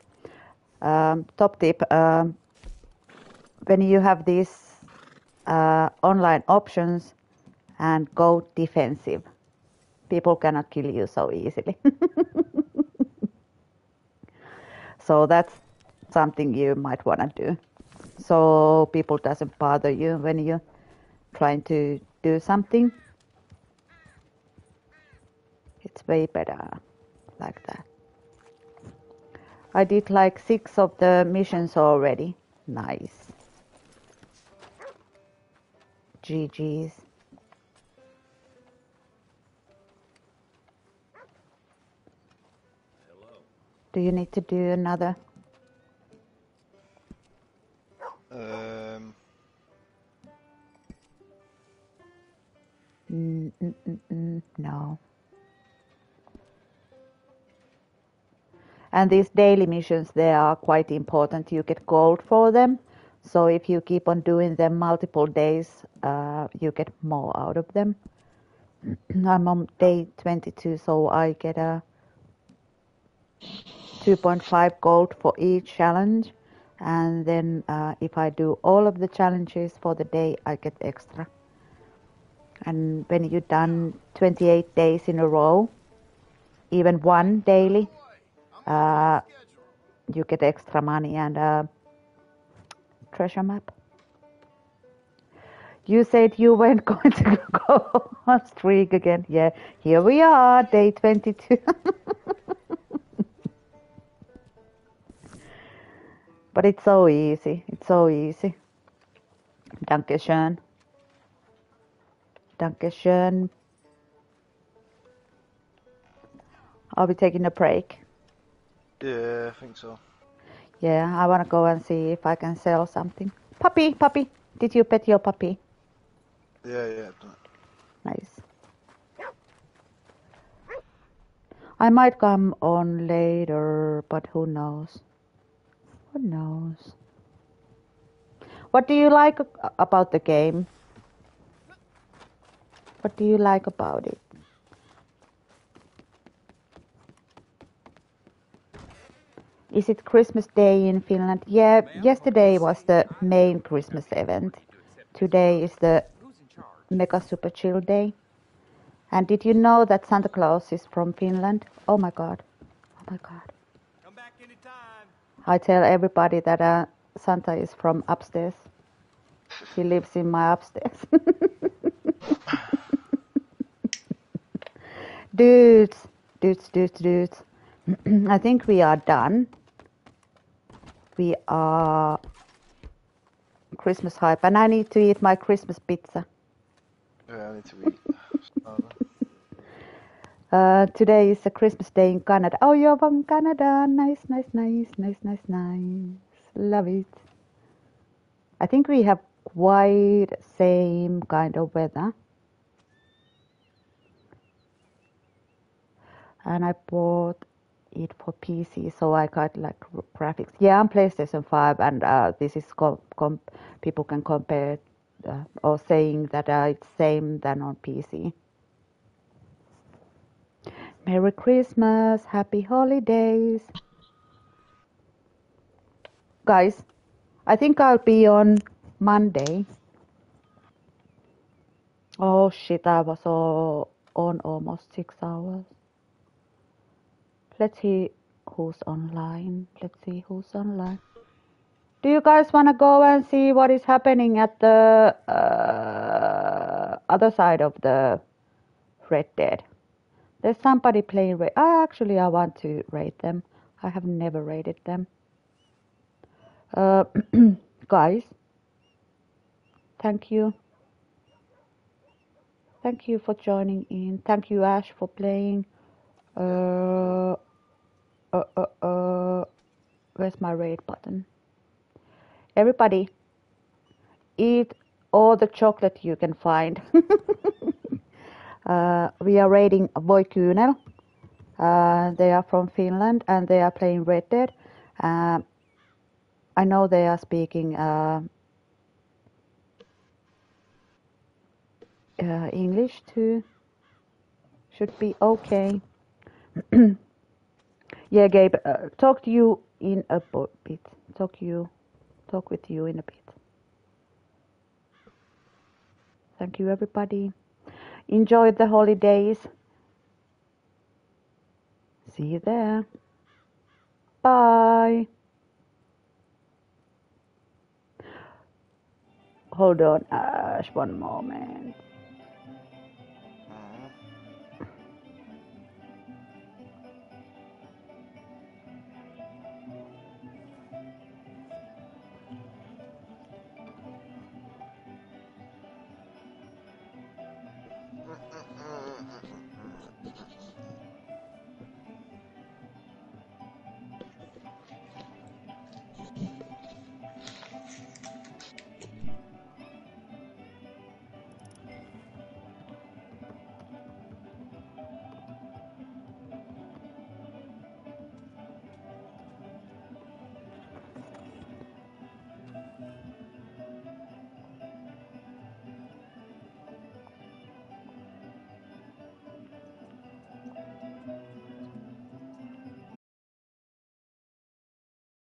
Um, top tip: um, when you have these uh, online options and go defensive, people cannot kill you so easily. so that's something you might want to do. So people doesn't bother you when you're trying to do something. It's way better like that. I did like six of the missions already. Nice. GG's. Do you need to do another? Um, Mm, mm, mm, mm, no. And these daily missions, they are quite important. You get gold for them. So if you keep on doing them multiple days, uh, you get more out of them. I'm on day 22, so I get a 2.5 gold for each challenge. And then uh, if I do all of the challenges for the day, I get extra. And when you've done 28 days in a row, even one daily, uh, you get extra money and a treasure map. You said you weren't going to go on streak again. Yeah, here we are, day 22. but it's so easy. It's so easy. Dankeschön. Dankeschön. I'll be taking a break. yeah, I think so. Yeah, I want to go and see if I can sell something. Puppy, puppy. Did you pet your puppy? Yeah, yeah. I've done it. Nice. I might come on later, but who knows? Who knows? What do you like about the game? What do you like about it? Is it Christmas Day in Finland? Yeah, yesterday was the main Christmas event. Today is the Mega Super Chill Day. And did you know that Santa Claus is from Finland? Oh my god. Oh my god. I tell everybody that uh, Santa is from upstairs. He lives in my upstairs. dudes, dudes, dudes, dudes. I think we are done. We are Christmas hype, and I need to eat my Christmas pizza. Yeah, I need to eat. Uh, today is a Christmas day in Canada. Oh, you're from Canada. Nice, nice, nice, nice, nice, nice. Love it. I think we have quite same kind of weather. And I bought it for PC, so I got like graphics. Yeah, I'm PlayStation 5, and uh, this is people can compare uh, or saying that uh, it's same than on PC. Merry Christmas, Happy Holidays, guys. I think I'll be on Monday. Oh shit, I was all on almost six hours. Let's see who's online. Let's see who's online. Do you guys want to go and see what is happening at the uh, other side of the Red Dead? There's somebody playing. Ah, actually, I want to rate them. I have never rated them. Uh, guys, thank you. Thank you for joining in. Thank you, Ash, for playing. Uh, uh, uh, uh, where's my rate button? Everybody, eat all the chocolate you can find. uh, we are rating Voi Kyynel. Uh, they are from Finland and they are playing Red Dead. Uh, I know they are speaking uh, uh, English too. Should be okay. yeah, Gabe, uh, talk to you in a bit. Talk you, talk with you in a bit. Thank you, everybody. Enjoy the holidays. See you there. Bye. Hold on, Ash, one moment.